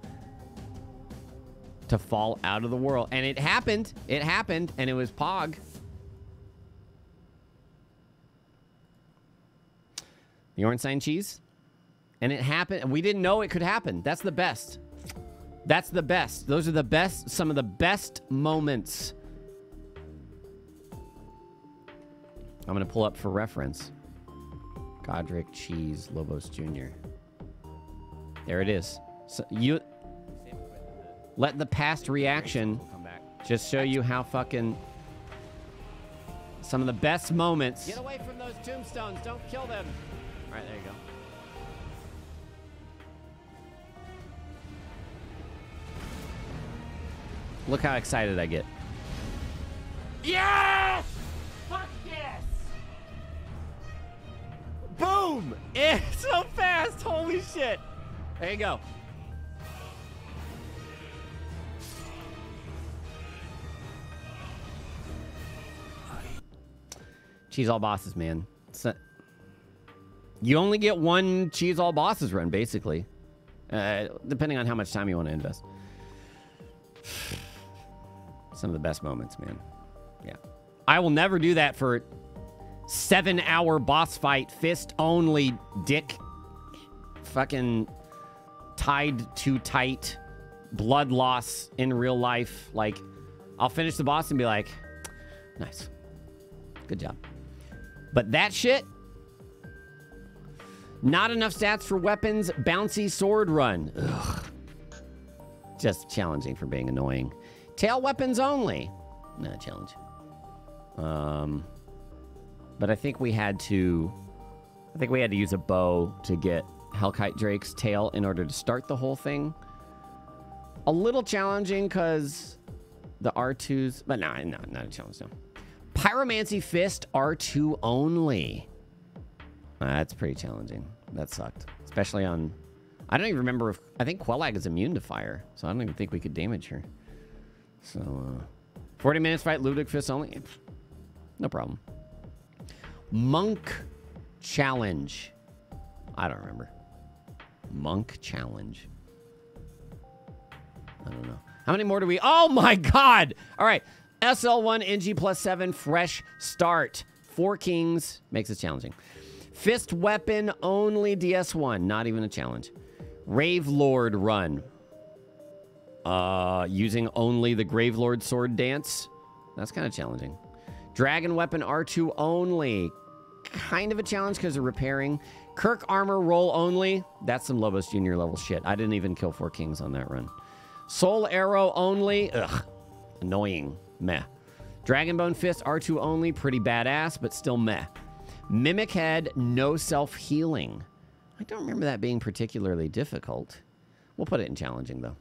to fall out of the world. And it happened. It happened, and it was Pog. The Ornstein cheese. And it happened. We didn't know it could happen. That's the best. That's the best. Those are the best, some of the best moments. I'm going to pull up for reference. Godric Cheese Lobos Jr. There it is. So you let the past reaction just show you how fucking some of the best moments. Get away from those tombstones. Don't kill them. All right, there you go. Look how excited I get. Yes! Fuck yes! Boom! It's so fast. Holy shit. There you go. Cheese all bosses, man. Not... you only get one cheese all bosses run, basically. Uh, depending on how much time you want to invest. Some of the best moments, man. Yeah. I will never do that for seven hour boss fight, fist only, dick fucking tied too tight, blood loss in real life. Like, I'll finish the boss and be like, nice. Good job. But that shit, not enough stats for weapons, bouncy sword run. Ugh. Just challenging for being annoying. Tail weapons only. Not a challenge. Um, but I think we had to. I think we had to use a bow to get Hellkite Drake's tail in order to start the whole thing. A little challenging because the R2s, but no, no, not a challenge. No. Pyromancy Fist R2 only. That's pretty challenging. That sucked, especially on. I don't even remember if I think Quelaag is immune to fire, so I don't even think we could damage her. So, uh, 40 minutes fight, Ludic Fist only. No problem. Monk Challenge. I don't remember. Monk Challenge. I don't know. How many more do we? Oh my God! All right. SL1 NG plus 7 fresh start. Four kings makes it challenging. Fist weapon only DS1. Not even a challenge. Grave Lord run. Uh, using only the Grave Lord sword dance. That's kind of challenging. Dragon weapon R2 only. Kind of a challenge because of repairing. Kirk armor roll only. That's some Lobos Junior level shit. I didn't even kill four kings on that run. Soul arrow only. Ugh. Annoying. Meh. Dragonbone fist R2 only. Pretty badass, but still meh. Mimic head, no self healing. I don't remember that being particularly difficult. We'll put it in challenging though.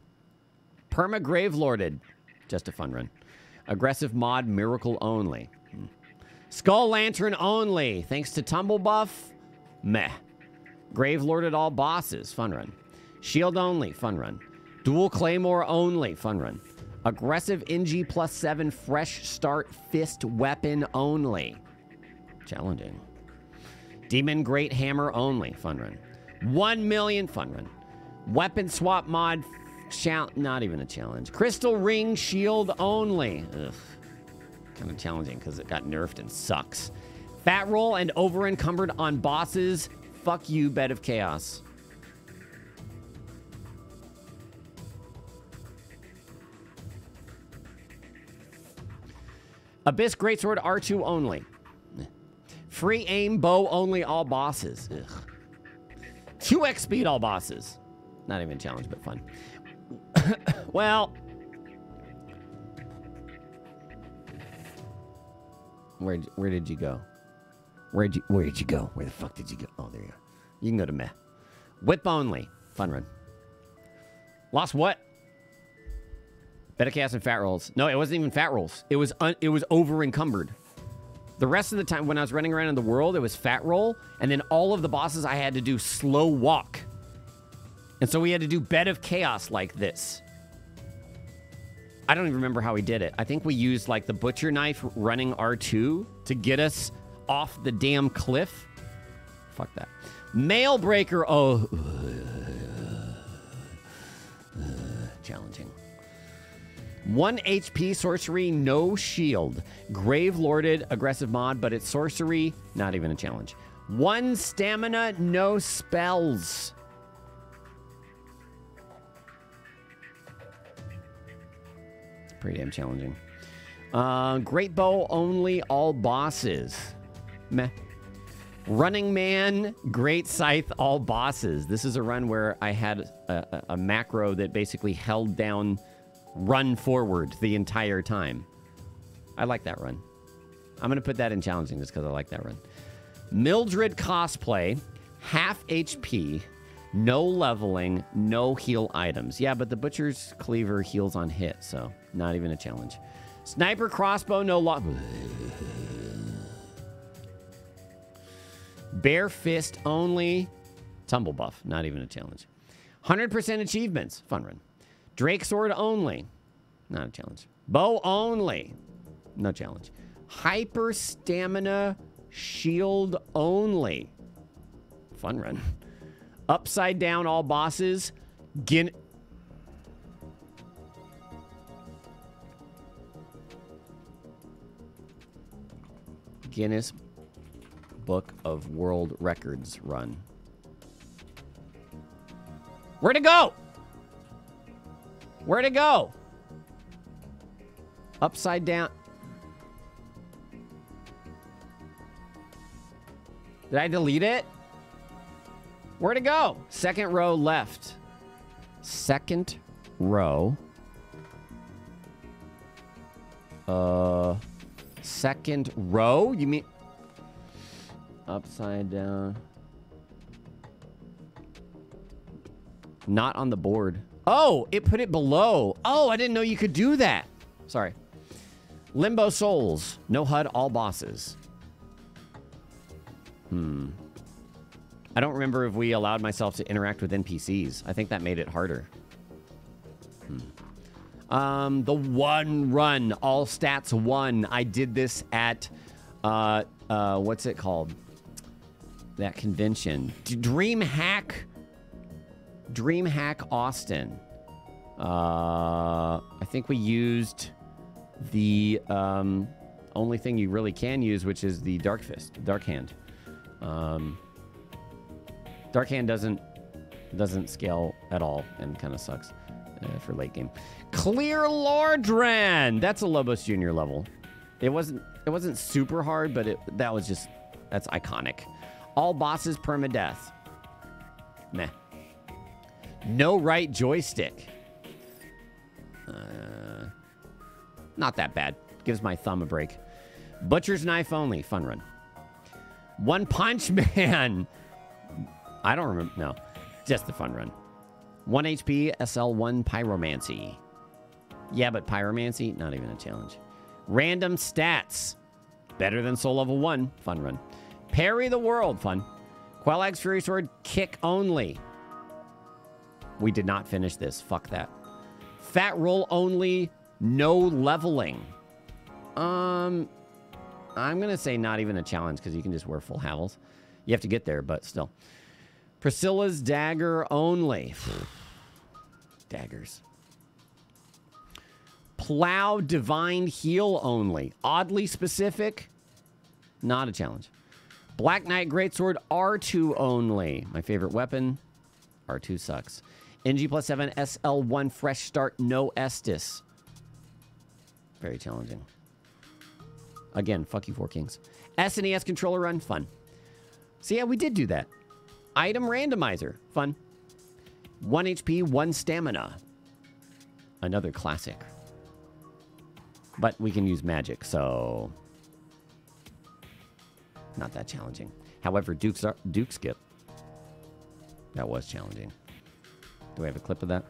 Perma Grave Lorded. Just a fun run. Aggressive mod miracle only. Skull Lantern only. Thanks to Tumble Buff. Meh. Grave Lorded all bosses. Fun run. Shield only. Fun run. Dual Claymore only. Fun run. Aggressive NG plus 7 fresh start fist weapon only. Challenging. Demon Great Hammer only. Fun run. 1 million. Fun run. Weapon swap mod Chal- not even a challenge. Crystal Ring Shield only. Ugh. Kind of challenging because it got nerfed and sucks. Fat roll and over encumbered on bosses. Fuck you, Bed of Chaos. Abyss Greatsword R2 only. Free aim bow only all bosses. Ugh. 2x speed all bosses. Not even a challenge, but fun. well, where where did you go? Where did you where did you go? Where the fuck did you go? Oh, there you go. You can go to meh. Whip only. Fun run. Lost what? Beta cast and fat rolls. No, it wasn't even fat rolls. It was it was over encumbered. The rest of the time when I was running around in the world, it was fat roll, and then all of the bosses I had to do slow walk. And so we had to do Bed of Chaos like this. I don't even remember how we did it. I think we used like the butcher knife running R2 to get us off the damn cliff. Fuck that. Mail breaker. Oh, challenging. One HP sorcery, no shield. Grave lorded, aggressive mod, but it's sorcery, not even a challenge. One stamina, no spells. Pretty damn challenging. Uh, great bow only, all bosses. Meh. Running Man, Great Scythe, all bosses. This is a run where I had a, a, a macro that basically held down run forward the entire time. I like that run. I'm going to put that in challenging just because I like that run. Mildred cosplay, half HP, no leveling, no heal items. Yeah, but the Butcher's Cleaver heals on hit, so not even a challenge. Sniper crossbow, no lo- Bare fist only. Tumble buff, not even a challenge. 100% achievements, fun run. Drake sword only, not a challenge. Bow only, no challenge. Hyper stamina shield only, fun run. Upside down all bosses. Gin- Guinness Book of World Records run. Where'd it go? Where'd it go? Upside down. Did I delete it? Where'd it go? Second row left. Second row. Uh, second row? You mean upside down? Not on the board. Oh, it put it below. Oh, I didn't know you could do that. Sorry. Limbo Souls. No HUD, all bosses. Hmm. I don't remember if we allowed myself to interact with NPCs. I think that made it harder. Um, the one run, all stats one. I did this at, uh, uh, what's it called? That convention. Dream Hack. Dream Hack Austin. Uh, I think we used the um, only thing you really can use, which is the Dark Fist, Dark Hand. Um, Dark Hand doesn't doesn't scale at all and kind of sucks uh, for late game. Clear Lordran. That's a Lobos Junior level. It wasn't it wasn't super hard, but it that was just that's iconic. All bosses permadeath. Meh. No right joystick. Uh, not that bad. Gives my thumb a break. Butcher's knife only. Fun run. One Punch Man. I don't remember. No, just the fun run. One HP, SL1 Pyromancy. Yeah, but Pyromancy, not even a challenge. Random stats. Better than Soul Level 1. Fun run. Parry the World. Fun. Quelaag's Fury Sword, kick only. We did not finish this. Fuck that. Fat roll only, no leveling. Um, I'm gonna say not even a challenge because you can just wear full Havels. You have to get there, but still. Priscilla's dagger only. Daggers. Plow divine heal only. Oddly specific. Not a challenge. Black Knight Greatsword R2 only. My favorite weapon. R2 sucks. NG plus 7 SL1 fresh start no Estus. Very challenging. Again, fuck you, Four Kings. SNES controller run, fun. So yeah, we did do that. Item randomizer, fun. One HP, one stamina. Another classic. But we can use magic, so not that challenging. However, Duke's Duke skip. That was challenging. Do we have a clip of that?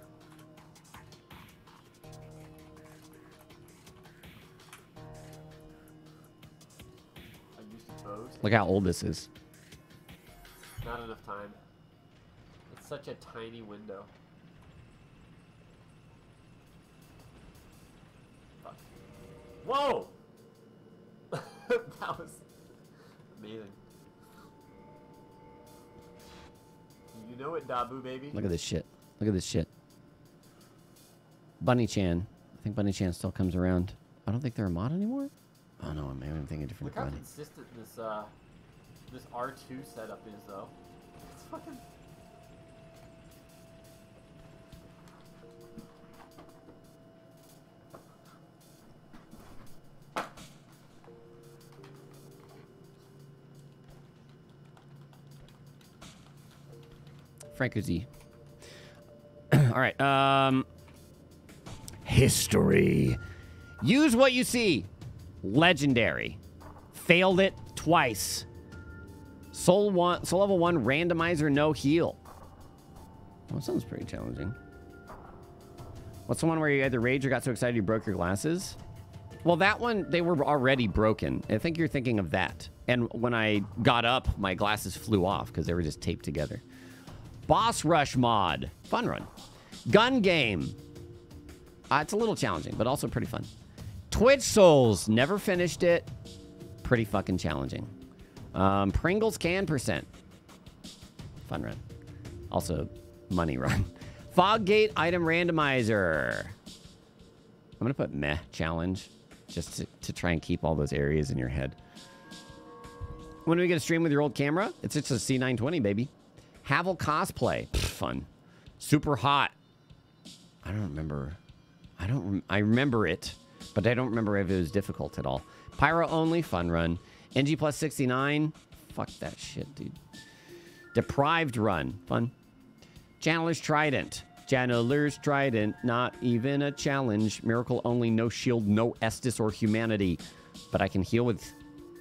Look how old this is. Not enough time. It's such a tiny window. Whoa! that was amazing. You know it, Dabu baby. Look at this shit. Look at this shit. Bunny Chan. I think Bunny Chan still comes around. I don't think they're a mod anymore. Oh no, maybe I'm thinking different Look how Bunny. consistent this uh this R2 setup is though. It's fucking Franco All right. Um, history. Use what you see. Legendary. Failed it twice. Soul one, soul level one randomizer, no heal. Well, sounds pretty challenging. What's the one where you either rage or got so excited you broke your glasses? Well, that one, they were already broken. I think you're thinking of that. And when I got up, my glasses flew off because they were just taped together. Boss Rush mod. Fun run. Gun game. Uh, it's a little challenging, but also pretty fun. Twitch Souls. Never finished it. Pretty fucking challenging. Um, Pringles can percent. Fun run. Also, money run. Foggate item randomizer. I'm going to put meh challenge just to, to try and keep all those areas in your head. When do we get a stream with your old camera? It's just a C920, baby. Havel cosplay. Pff, fun. Super hot. I don't remember. I don't. I remember it, but I don't remember if it was difficult at all. Pyro only. Fun run. NG plus 69. Fuck that shit, dude. Deprived run. Fun. Channeler's Trident. Channeler's Trident. Not even a challenge. Miracle only. No shield. No Estus or humanity. But I can heal with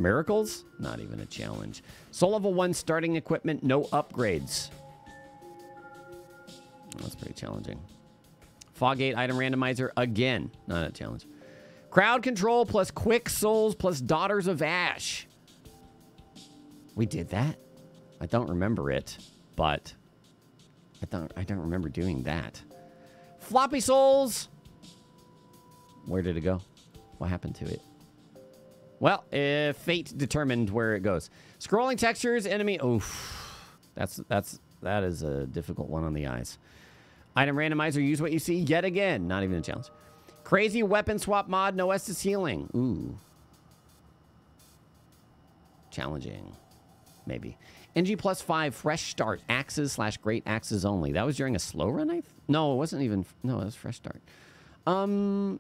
miracles? Not even a challenge. Soul level 1 starting equipment. No upgrades. That's pretty challenging. Foggate item randomizer again. Not a challenge. Crowd control plus quick souls plus daughters of ash. We did that. I don't remember it, but I don't I don't remember doing that. Floppy souls. Where did it go? What happened to it? Well, uh, fate determined where it goes. Scrolling textures, enemy. Oof, that's that's that is a difficult one on the eyes. Item randomizer, use what you see yet again. Not even a challenge. Crazy weapon swap mod, no Estus healing. Ooh. Challenging. Maybe. NG plus five, fresh start, axes slash great axes only. That was during a slow run, I No, it wasn't even. No, it was fresh start. Um,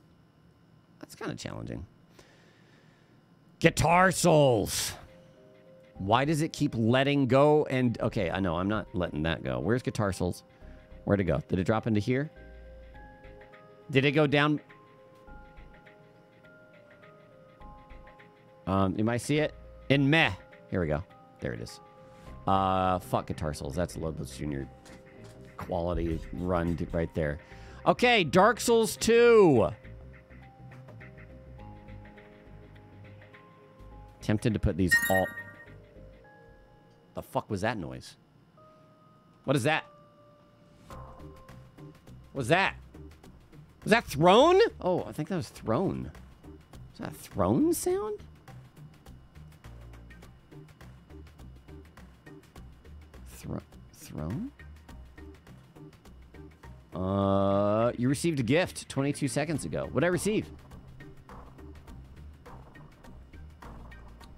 that's kind of challenging. Guitar Souls. Why does it keep letting go? And okay, I know I'm not letting that go. Where's Guitar Souls? Where'd it go? Did it drop into here? Did it go down? Um, you might see it in meh. Here we go. There it is. Uh, fuck Guitar Souls. That's Lobos Junior quality run right there. Okay, Dark Souls 2. Tempted to put these all. The fuck was that noise? What is that? Was that? Was that throne? Oh, I think that was throne. Was that a throne sound? Thro- throne? Uh, you received a gift 22 seconds ago. What'd I receive?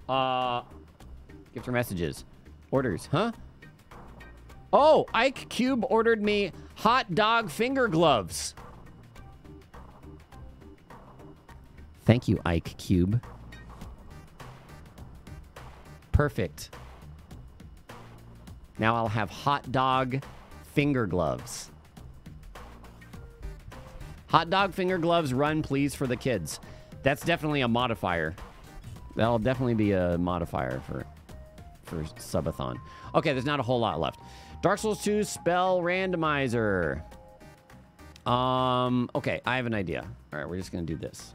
Uh, gift or messages. Orders, huh? Oh, Ike Cube ordered me hot dog finger gloves. Thank you, Ike Cube. Perfect. Now I'll have hot dog finger gloves. Hot dog finger gloves run, please, for the kids. That's definitely a modifier. That'll definitely be a modifier for for subathon. Okay, there's not a whole lot left. Dark Souls 2 spell randomizer. Um, okay, I have an idea. All right, we're just going to do this.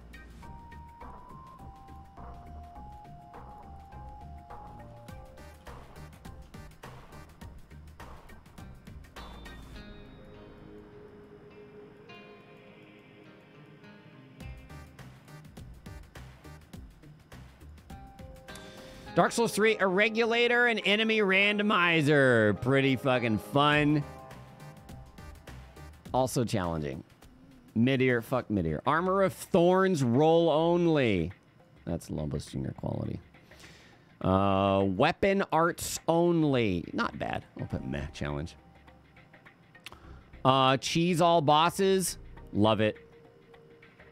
Dark Souls 3, a regulator and enemy randomizer. Pretty fucking fun. Also challenging. Midair, fuck midair. Armor of Thorns, roll only. That's Lobos Junior quality. Uh, weapon arts only. Not bad. I'll put meh challenge. Uh, cheese all bosses. Love it.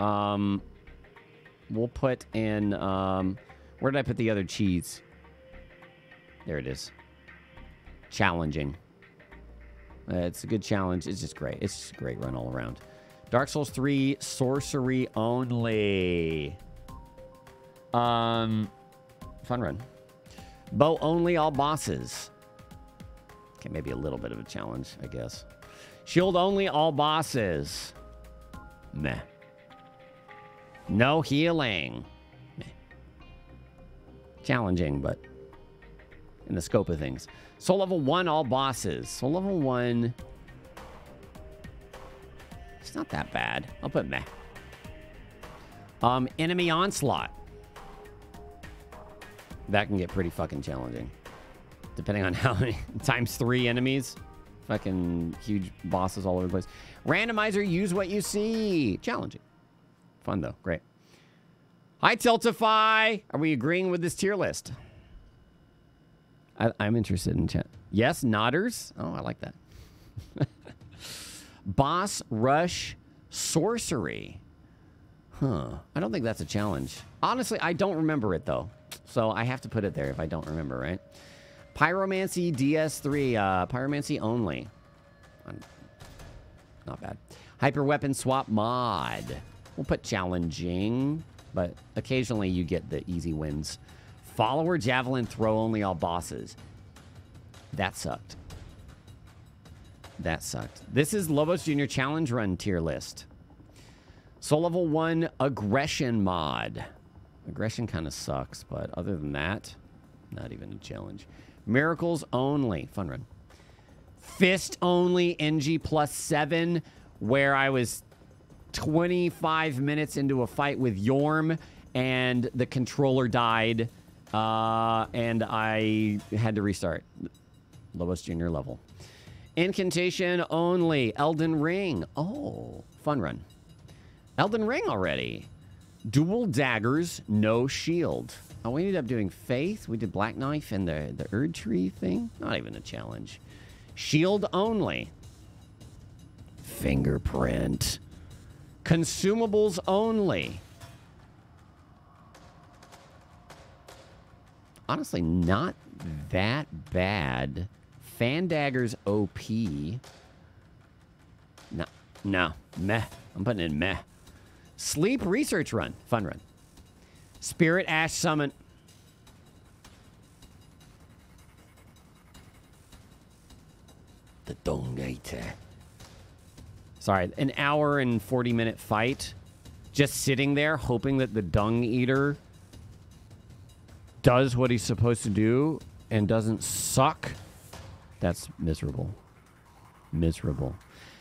Um, we'll put in, um, where did I put the other cheese? There it is. Challenging. Uh, it's a good challenge. It's just great. It's just a great run all around. Dark Souls 3, sorcery only. Um, fun run. Bow only, all bosses. Okay, maybe a little bit of a challenge, I guess. Shield only, all bosses. Meh. No healing. Challenging, but in the scope of things. Soul level 1, all bosses. Soul level 1. It's not that bad. I'll put meh. Um, enemy onslaught. That can get pretty fucking challenging. Depending on how many times three enemies. Fucking huge bosses all over the place. Randomizer, use what you see. Challenging. Fun though. Great. Hi, Tiltify. Are we agreeing with this tier list? I, I'm interested in chat. Yes, nodders. Oh, I like that. Boss rush sorcery. Huh. I don't think that's a challenge. Honestly, I don't remember it though. So I have to put it there if I don't remember, right? Pyromancy DS3, uh, Pyromancy only. Not bad. Hyper weapon swap mod. We'll put challenging, but occasionally you get the easy wins. Follower javelin throw only all bosses. That sucked. That sucked. This is Lobos Junior Challenge Run tier list. Soul level 1 aggression mod. Aggression kind of sucks, but other than that, not even a challenge. Miracles only. Fun run. Fist only NG plus 7, where I was 25 minutes into a fight with Yhorm and the controller died uh, and I had to restart. Lobos Junior level. Incantation only. Elden Ring. Oh, fun run. Elden Ring already. Dual daggers, no shield. Oh, we ended up doing Faith. We did Black Knife and the, the Erd Tree thing. Not even a challenge. Shield only. Fingerprint. Consumables only. Honestly, not that bad. Fan daggers OP. No, no, meh. I'm putting in meh. Sleep research run, fun run. Spirit Ash Summon. The Dongator. Sorry, an hour and 40 minute fight. Just sitting there hoping that the Dung Eater does what he's supposed to do and doesn't suck. That's miserable. Miserable.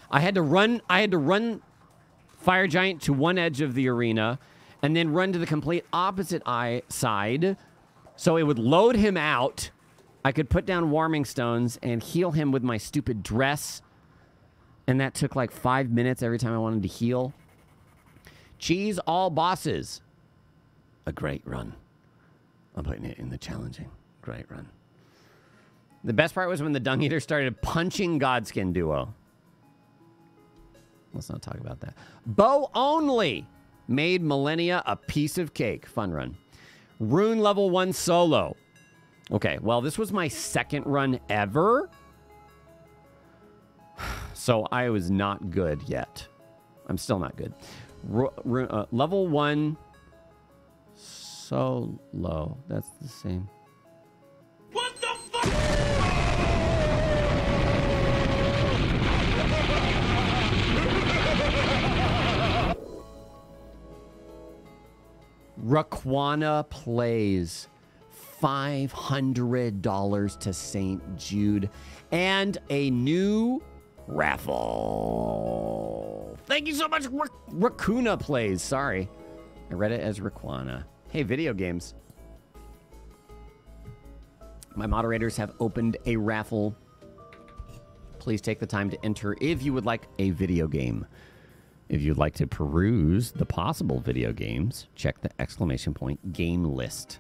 I had to run I had to run Fire Giant to one edge of the arena and then run to the complete opposite eye side so it would load him out. I could put down warming stones and heal him with my stupid dress. And that took like five minutes every time I wanted to heal. Cheese all bosses. A great run. I'm putting it in the challenging. Great run. The best part was when the Dung Eater started punching Godskin Duo. Let's not talk about that. Bow only made Malenia a piece of cake. Fun run. Rune level one solo. Okay, well, this was my second run ever. So I was not good yet. I'm still not good. Ru- uh, level one solo. That's the same. What the fuck? Raquana plays $500 to St. Jude and a new raffle. Thank you so much, Ra- Racuna plays. Sorry. I read it as Raquana. Hey, video games. My moderators have opened a raffle. Please take the time to enter if you would like a video game. If you'd like to peruse the possible video games, check the exclamation point game list.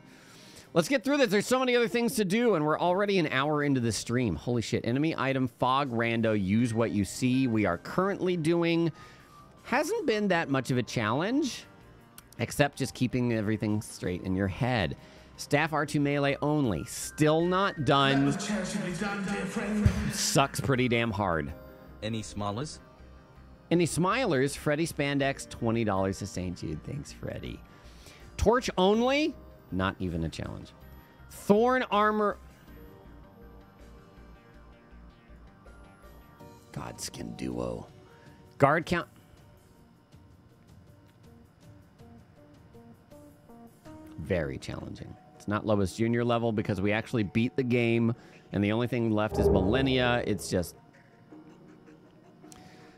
Let's get through this. There's so many other things to do, and we're already an hour into the stream. Holy shit. Enemy item, fog, rando, use what you see. We are currently doing, hasn't been that much of a challenge, except just keeping everything straight in your head. Staff R2 melee only. Still not done. done. Sucks pretty damn hard. Any smilers? Any smilers, Freddy Spandex, $20 to St. Jude. Thanks, Freddy. Torch only, not even a challenge. Thorn armor. Godskin duo. Guard count. Very challenging. It's not Lobos Junior level because we actually beat the game, and the only thing left is Malenia. It's just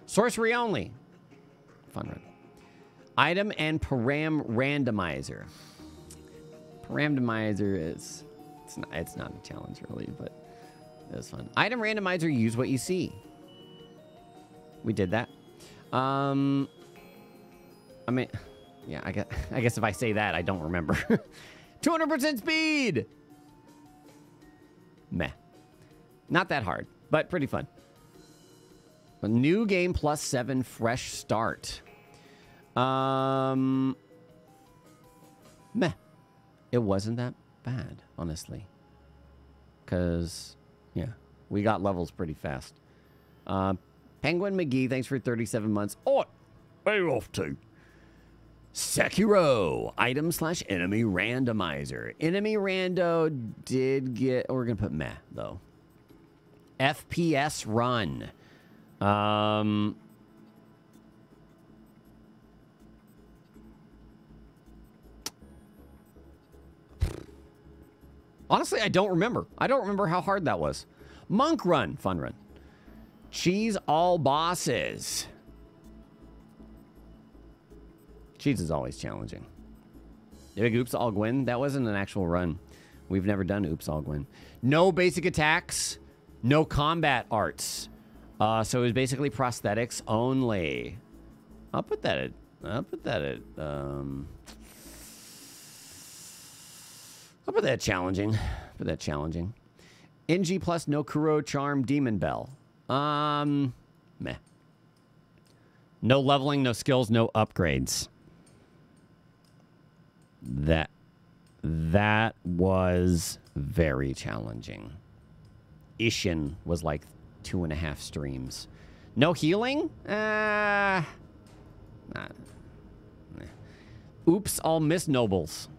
Sorcery only. Fun run. Item and param randomizer. Randomizer is it's not it's not a challenge really, but it was fun. Item randomizer, use what you see. We did that. Um I mean yeah, I guess I guess if I say that, I don't remember. 200% speed. Meh. Not that hard, but pretty fun. A new game plus seven fresh start. Um, meh. It wasn't that bad, honestly. Cause yeah, we got levels pretty fast. Uh, Penguin McGee, thanks for 37 months. Oh, where you off to? Sekiro, item slash enemy randomizer. Enemy rando did get, we're gonna put meh though. FPS run. Um, honestly, I don't remember. I don't remember how hard that was. Monk run, fun run. Cheese all bosses. Cheese is always challenging. Big Oops All Gwyn. That wasn't an actual run. We've never done Oops All Gwyn. No basic attacks. No combat arts. Uh, so it was basically prosthetics only. I'll put that at. I'll put that at. Um, I'll put that challenging. Put that challenging. NG plus no Kuro charm demon bell. Um, meh. No leveling, no skills, no upgrades. That that was very challenging. Ishin was like two and a half streams. No healing? Uh, nah. Oops, all Miss Nobles.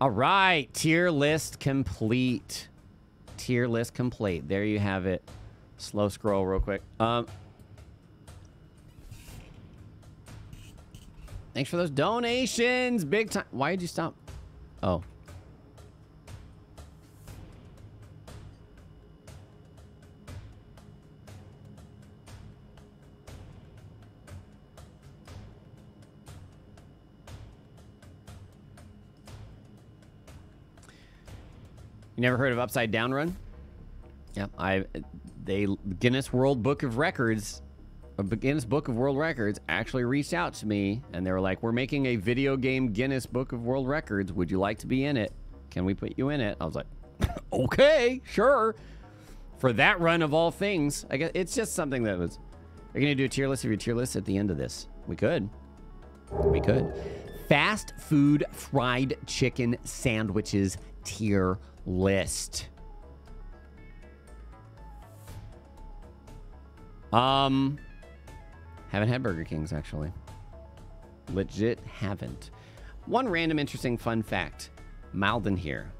All right, tier list complete. Tier list complete. There you have it. Slow scroll real quick. Um, thanks for those donations. Big time. Why did you stop? Oh. You never heard of Upside Down Run? Yep, I they Guinness World Book of Records, uh, a Guinness Book of World Records actually reached out to me and they were like, "We're making a video game Guinness Book of World Records. Would you like to be in it? Can we put you in it?" I was like, "Okay, sure." For that run of all things, I guess it's just something that was. Are you gonna do a tier list of your tier list at the end of this? We could. We could. Fast food fried chicken sandwiches tier list. Um, haven't had Burger Kings actually. Legit haven't. One random interesting fun fact. Malden here.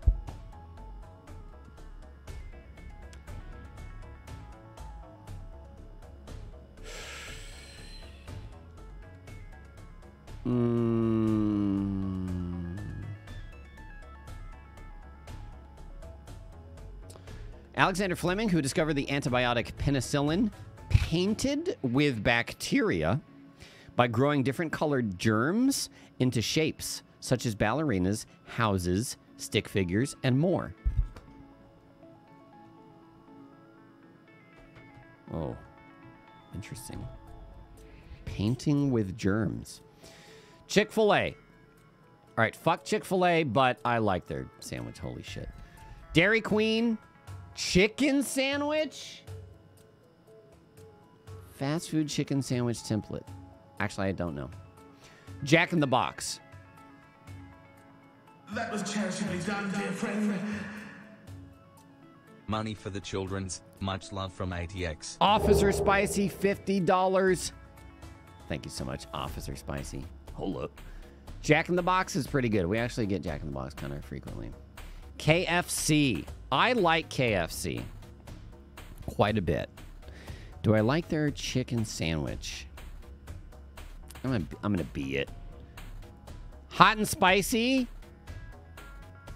Mm. Alexander Fleming, who discovered the antibiotic penicillin, painted with bacteria, by growing different colored germs into shapes, such as ballerinas, houses, stick figures, and more. Oh, interesting. Painting with germs. Chick fil A. All right, fuck Chick fil A, but I like their sandwich. Holy shit. Dairy Queen, chicken sandwich? Fast food chicken sandwich template. Actually, I don't know. Jack in the Box. That was charitably done, dear friend. Money for the children's. Much love from ATX. Officer Spicy, $50. Thank you so much, Officer Spicy. Hold up. Jack in the Box is pretty good. We actually get Jack in the Box kind of frequently. KFC. I like KFC quite a bit. Do I like their chicken sandwich? I'm gonna, I'm gonna be it. Hot and spicy.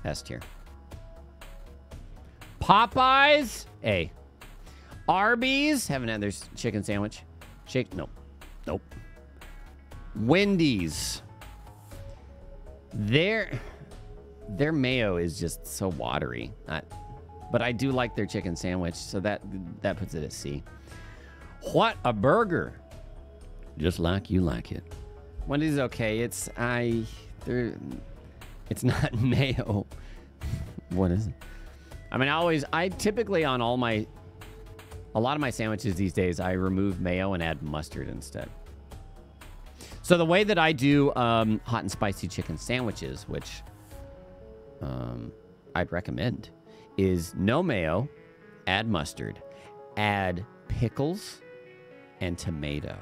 S tier. Popeyes. A. Arby's. Haven't had their chicken sandwich. Shake? Nope. Nope. Wendy's. Their their mayo is just so watery. I, but I do like their chicken sandwich, so that that puts it at C. What a burger! Just like you like it. Is okay. It's I. It's not mayo. what is it? I mean, I always. I typically on all my. A lot of my sandwiches these days, I remove mayo and add mustard instead. So the way that I do um, hot and spicy chicken sandwiches, which um, I'd recommend, is no mayo, add mustard, add pickles, and tomato.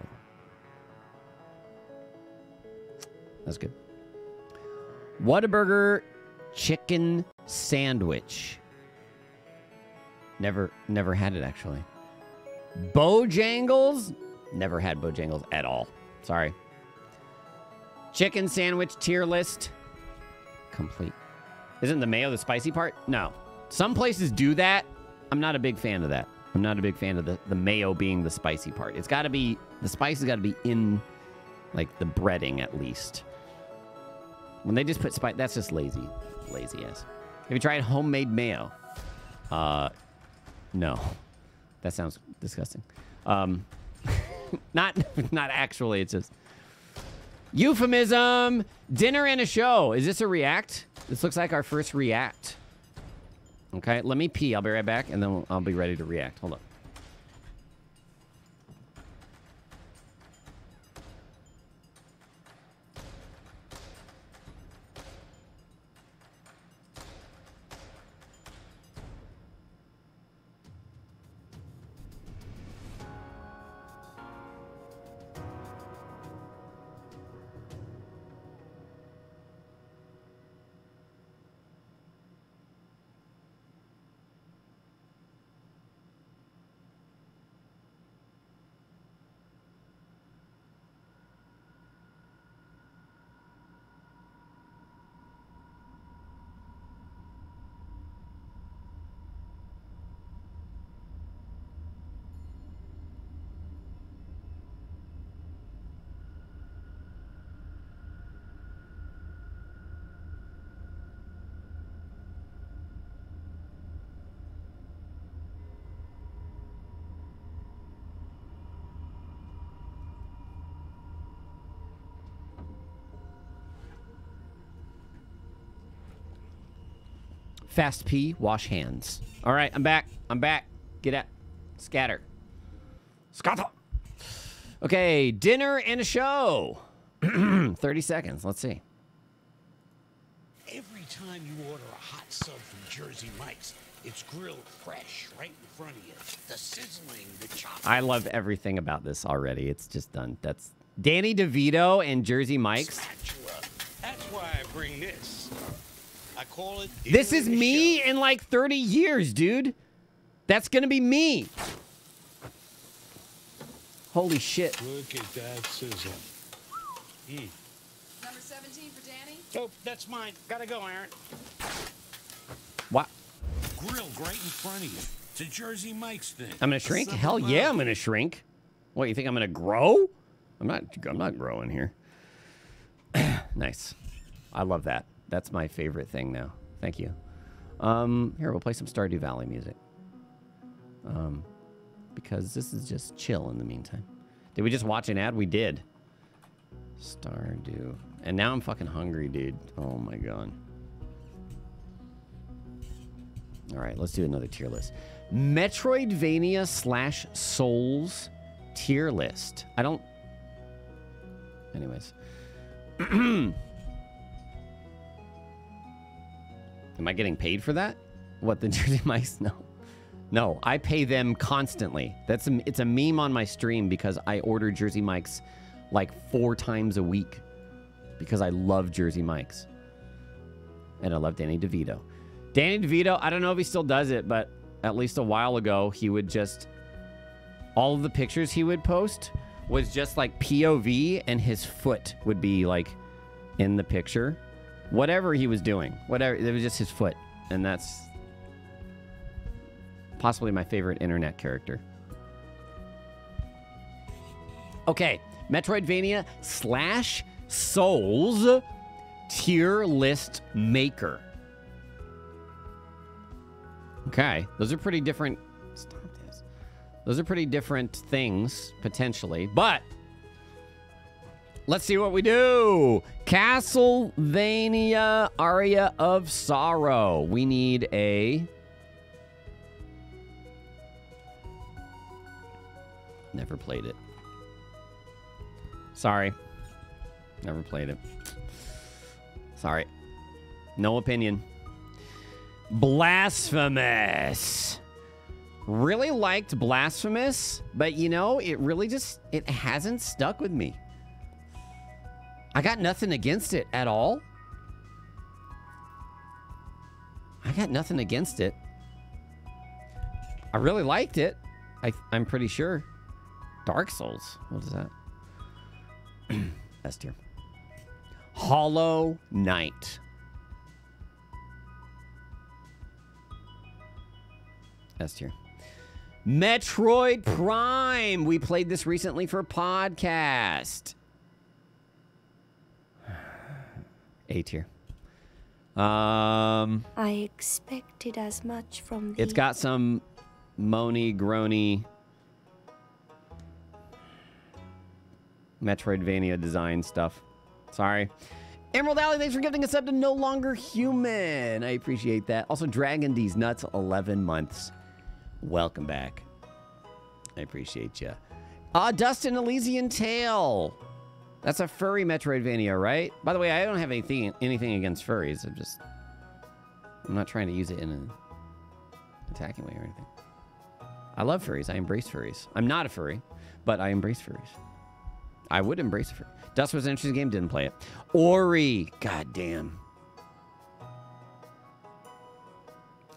That's good. Whataburger chicken sandwich. Never, never had it actually. Bojangles. Never had Bojangles at all. Sorry. Chicken sandwich tier list. Complete. Isn't the mayo the spicy part? No. Some places do that. I'm not a big fan of that. I'm not a big fan of the, the mayo being the spicy part. It's got to be, the spice has got to be in, like, the breading at least. When they just put spice, that's just lazy. Lazy ass. Have you tried homemade mayo? Uh, no. That sounds disgusting. Um, not, not actually. It's just euphemism. Dinner and a show. Is this a react? This looks like our first react. Okay, let me pee. I'll be right back, and then I'll be ready to react. Hold on. Fast pee, wash hands. All right, I'm back. I'm back. Get at scatter. Scatter. Okay, dinner and a show. 30 seconds. Let's see. Every time you order a hot sub from Jersey Mike's, it's grilled fresh right in front of you. The sizzling, the chopping. I love everything about this already. It's just done. That's Danny DeVito and Jersey Mike's. spatula. That's why I bring this. I call it. This is me show. in like 30 years, dude. That's gonna be me. Holy shit. Look at that sizzle. Mm. Number 17 for Danny. Oh, that's mine. Gotta go, Aaron. What? Grill right in front of you. It's a Jersey Mike's thing. I'm gonna shrink? Hell yeah, I'm gonna shrink. What, you think I'm gonna grow? I'm not. I'm not growing here. nice. I love that. That's my favorite thing now. Thank you. Um, here we'll play some Stardew Valley music. Um, because this is just chill in the meantime. Did we just watch an ad? We did. Stardew. And now I'm fucking hungry, dude. Oh my god. All right, let's do another tier list. Metroidvania slash Souls tier list. I don't. Anyways. Am I getting paid for that? What the Jersey Mice? No. No, I pay them constantly. That's a, it's a meme on my stream because I order Jersey Mike's like four times a week because I love Jersey Mike's. And I love Danny DeVito. Danny DeVito, I don't know if he still does it, but at least a while ago, he would just all of the pictures he would post was just like POV and his foot would be like in the picture. Whatever he was doing, whatever, it was just his foot. And that's possibly my favorite internet character. Okay, Metroidvania slash Souls tier list maker. Okay, those are pretty different. Stop this. Those are pretty different things potentially, but let's see what we do. Castlevania Aria of Sorrow. We need a. Never played it. Sorry. Never played it. Sorry. No opinion. Blasphemous. Really liked Blasphemous, but you know, it really just it hasn't stuck with me. I got nothing against it at all. I got nothing against it. I really liked it. I I'm pretty sure. Dark Souls. What is that? S tier. Hollow Knight. S tier. Metroid Prime. We played this recently for podcast. A tier. Um, I expected as much from the it's got some moany, groany Metroidvania design stuff. Sorry. Emerald Alley, thanks for giving us up to No Longer Human. I appreciate that. Also, Dragon D's Nuts, 11 months. Welcome back. I appreciate you. Uh, Dust: An Elysian Tail. That's a furry Metroidvania, right? By the way, I don't have anything anything against furries. I'm just I'm not trying to use it in an attacking way or anything. I love furries. I embrace furries. I'm not a furry, but I embrace furries. I would embrace a furry. Dust was an interesting game. Didn't play it. Ori. God damn.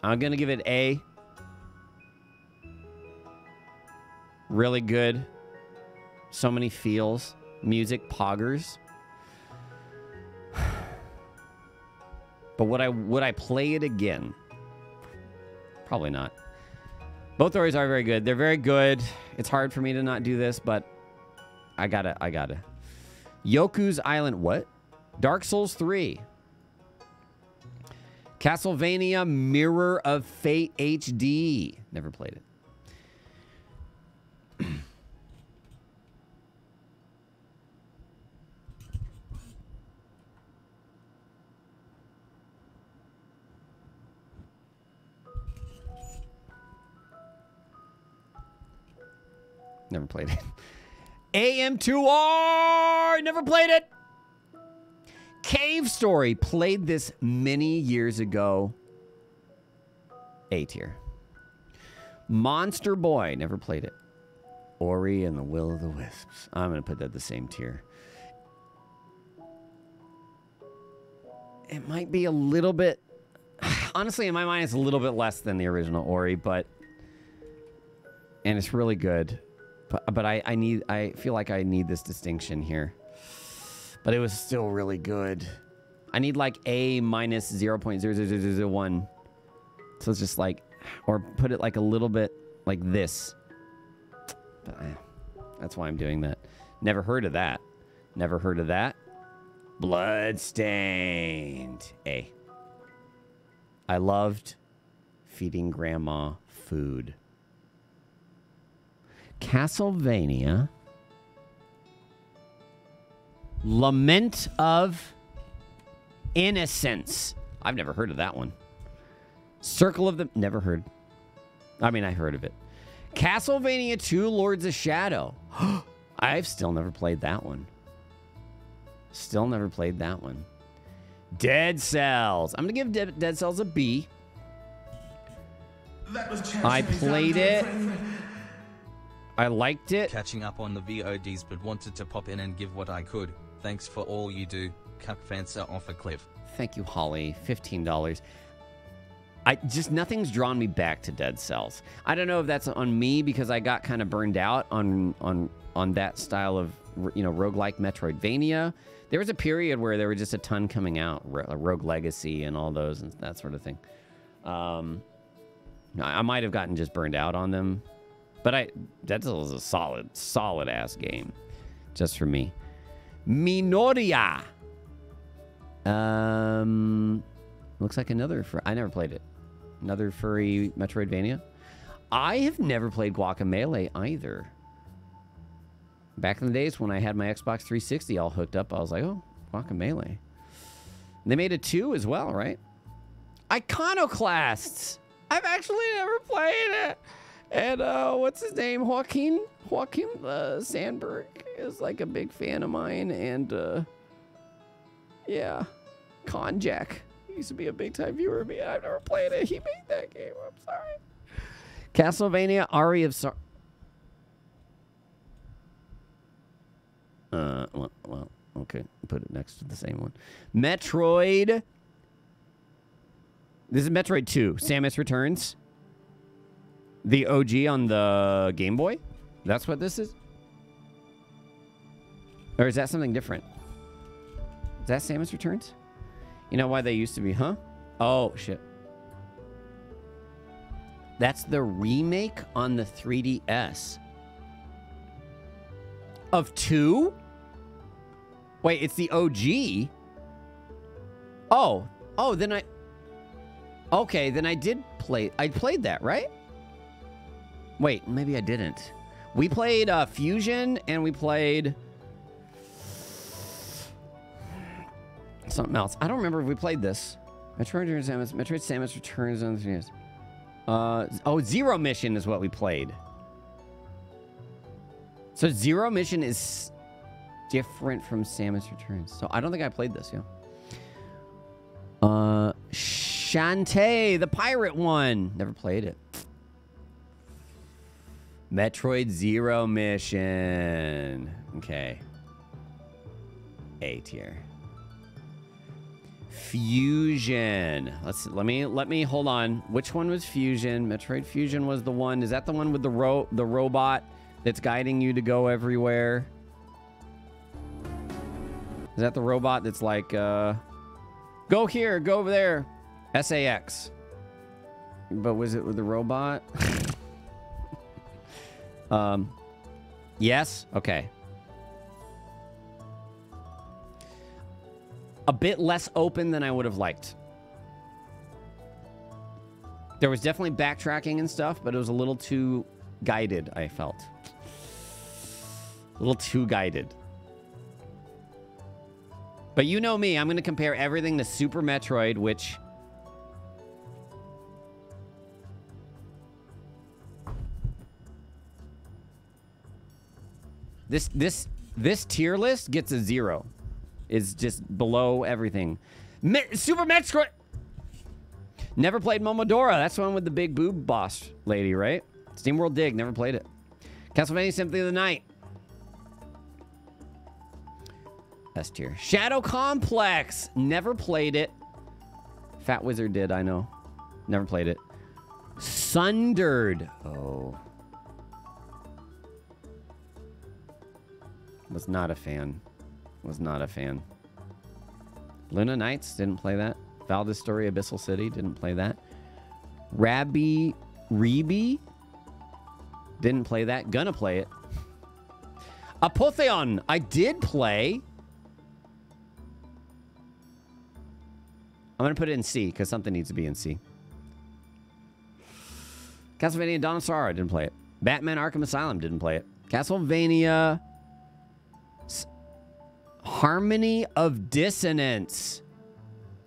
I'm gonna give it A. Really good. So many feels. Music, poggers. But would I would I play it again? Probably not. Both stories are very good. They're very good. It's hard for me to not do this, but I gotta, I gotta. Yoku's Island, what? Dark Souls 3. Castlevania Mirror of Fate HD. Never played it. Never played it. AM2R! Never played it. Cave Story. Played this many years ago. A tier. Monster Boy. Never played it. Ori and the Will of the Wisps. I'm going to put that the same tier. It might be a little bit. Honestly, in my mind, it's a little bit less than the original Ori, but. And it's really good. But, but I, I need I feel like I need this distinction here. But it was still really good. I need like a minus 0.00001. So it's just like, or put it like a little bit like this. But eh, that's why I'm doing that. Never heard of that. Never heard of that. Bloodstained. A. I loved feeding grandma food. Castlevania. Lament of Innocence. I've never heard of that one. Circle of the. Never heard. I mean, I heard of it. Castlevania 2 Lords of Shadow. I've still never played that one. Still never played that one. Dead Cells. I'm going to give Dead, Dead Cells a B. That was I played it. Friend. I liked it. Catching up on the VODs, but wanted to pop in and give what I could. Thanks for all you do. Cuck Fencer off a cliff. Thank you, Holly. $15. I just nothing's drawn me back to Dead Cells. I don't know if that's on me because I got kind of burned out on on on that style of you know roguelike Metroidvania. There was a period where there were just a ton coming out, Rogue Legacy and all those and that sort of thing. Um, I I might have gotten just burned out on them, but I Cells is a solid, solid ass game, just for me. Minoria. Um, looks like another. Fur- I never played it. Another furry Metroidvania. I have never played Guacamelee either. Back in the days when I had my Xbox 360 all hooked up, I was like, oh, Guacamelee. They made a two as well, right? Iconoclasts. I've actually never played it. And uh, what's his name? Joaquin. Joaquin uh, Sandberg is like a big fan of mine, and uh, yeah, Konjak used to be a big time viewer of me. I've never played it. He made that game. I'm sorry. Castlevania Aria of Sorrow. Uh, well, well, okay. Put it next to the same one. Metroid. This is Metroid 2. Samus Returns. The OG on the Game Boy. That's what this is. Or is that something different? Is that Samus Returns? You know why they used to be, huh? Oh, shit. That's the remake on the 3DS. Of two? Wait, it's the OG? Oh. Oh, then I... Okay, then I did play... I played that, right? Wait, maybe I didn't. We played uh, Fusion, and we played... something else. I don't remember if we played this. Metroid Samus, Metroid Samus Returns on the 3DS. Uh, oh, Zero Mission is what we played. So Zero Mission is different from Samus Returns. So I don't think I played this, yeah. Uh, Shantae, the pirate one. Never played it. Metroid Zero Mission. Okay. A tier. Fusion. Let's let me let me hold on. Which one was Fusion? Metroid Fusion was the one. Is that the one with the ro the robot that's guiding you to go everywhere? Is that the robot that's like uh go here, go over there. SAX. But was it with the robot? um Yes? Okay. a bit less open than I would have liked. There was definitely backtracking and stuff, but it was a little too guided, I felt. A little too guided. But you know me, I'm going to compare everything to Super Metroid, which This this this tier list gets a 0 is just below everything. Me- Super Metroid. Never played Momodora. That's one with the big boob boss lady, right? SteamWorld Dig. Never played it. Castlevania Symphony of the Night. S tier. Shadow Complex. Never played it. Fat Wizard did, I know. Never played it. Sundered. Oh. Was not a fan. Was not a fan. Luna Nights, didn't play that. Valdis Story, Abyssal City, didn't play that. Rabby Reeby, didn't play that. Gonna play it. Apotheon, I did play. I'm gonna put it in C because something needs to be in C. Castlevania Sorrow, I didn't play it. Batman Arkham Asylum, didn't play it. Castlevania Harmony of Dissonance.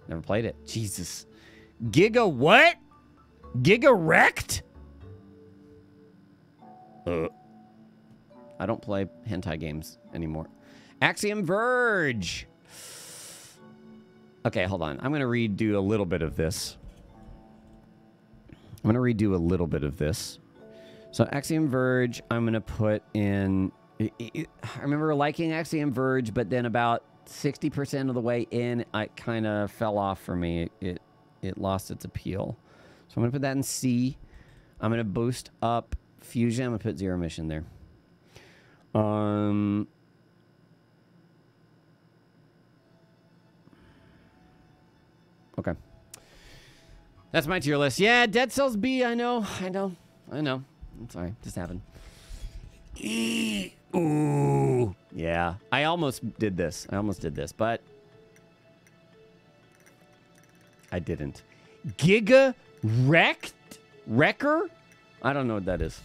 Never played it. Jesus. Giga what? Giga wrecked? Uh. I don't play hentai games anymore. Axiom Verge. Okay, hold on. I'm going to redo a little bit of this. I'm going to redo a little bit of this. So Axiom Verge, I'm going to put in. I remember liking Axiom Verge, but then about 60% of the way in, it kind of fell off for me. It, it it lost its appeal. So I'm going to put that in C. I'm going to boost up Fusion. I'm going to put Zero Mission there. Um, okay. That's my tier list. Yeah, Dead Cells B. I know. I know. I know. I'm sorry. Just happened. Ooh. Yeah. I almost did this. I almost did this, but I didn't. Giga wrecked wrecker? I don't know what that is.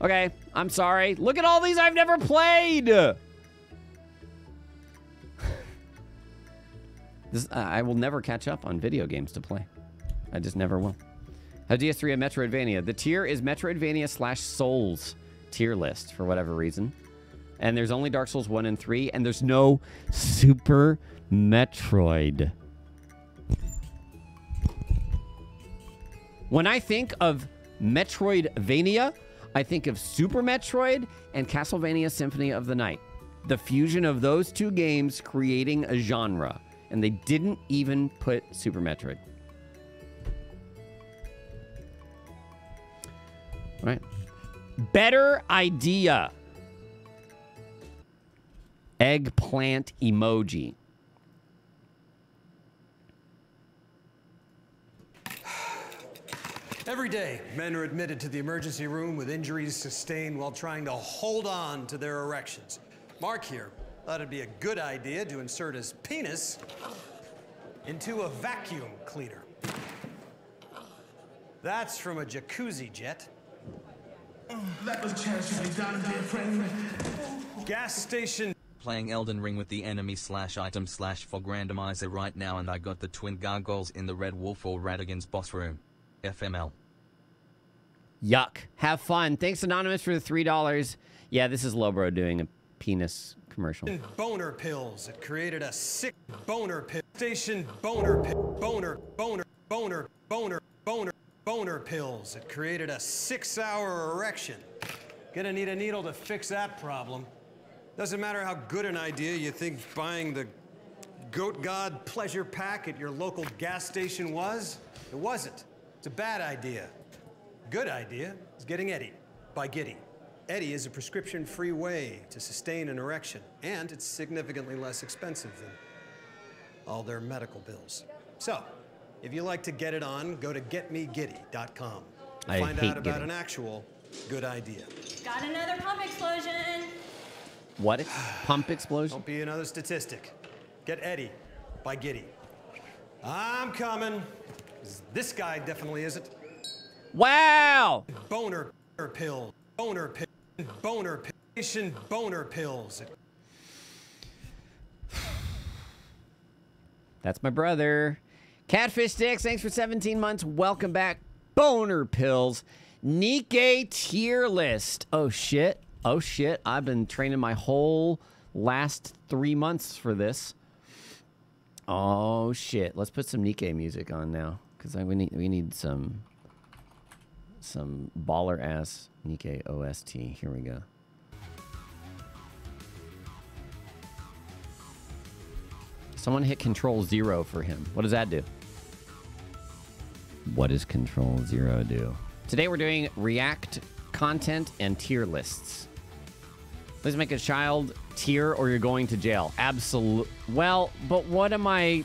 Okay, I'm sorry. Look at all these I've never played. this uh, I will never catch up on video games to play. I just never will. How DS3 and Metroidvania. The tier is Metroidvania slash Souls tier list for whatever reason. And there's only Dark Souls 1 and 3, and there's no Super Metroid. When I think of Metroidvania, I think of Super Metroid and Castlevania Symphony of the Night. The fusion of those two games creating a genre. And they didn't even put Super Metroid. All right. Better idea. Eggplant emoji. Every day, men are admitted to the emergency room with injuries sustained while trying to hold on to their erections. Mark here thought it'd be a good idea to insert his penis into a vacuum cleaner. That's from a jacuzzi jet. That was charitably done, dear friend. Gas station. Playing Elden Ring with the enemy slash item slash fog randomizer right now and I got the twin gargoyles in the Red Wolf or Radagon's boss room. FML. Yuck. Have fun. Thanks, Anonymous, for the $3. Yeah, this is Lobro doing a penis commercial. Boner pills. It created a sick boner pill. Station boner pill. Boner, boner, boner, boner, boner, boner pills. It created a six hour erection. Gonna need a needle to fix that problem. Doesn't matter how good an idea you think buying the Goat God pleasure pack at your local gas station was, it wasn't. It's a bad idea. Good idea is getting Eddie by Giddy. Eddie is a prescription free way to sustain an erection, and it's significantly less expensive than all their medical bills. So, if you like to get it on, go to getmegiddy.com. I Find hate out about Giddy. an actual good idea. Got another pump explosion. What? Pump explosion? Don't be another statistic. Get Eddie by Giddy. I'm coming. This guy definitely isn't. Wow! Boner pill. Boner pill. Boner pill. Boner pills. That's my brother. Catfish Sticks, thanks for 17 months. Welcome back. Boner Pills. Nikke tier list. Oh, shit. Oh, shit. I've been training my whole last three months for this. Oh, shit. Let's put some Nikke music on now. Because we need, we need some, some baller ass Nikke OST. Here we go. Someone hit Control Zero for him. What does that do? What does Control Zero do? Today we're doing React content and tier lists. Please make a child tier or you're going to jail. Absolute. Well, but what am I?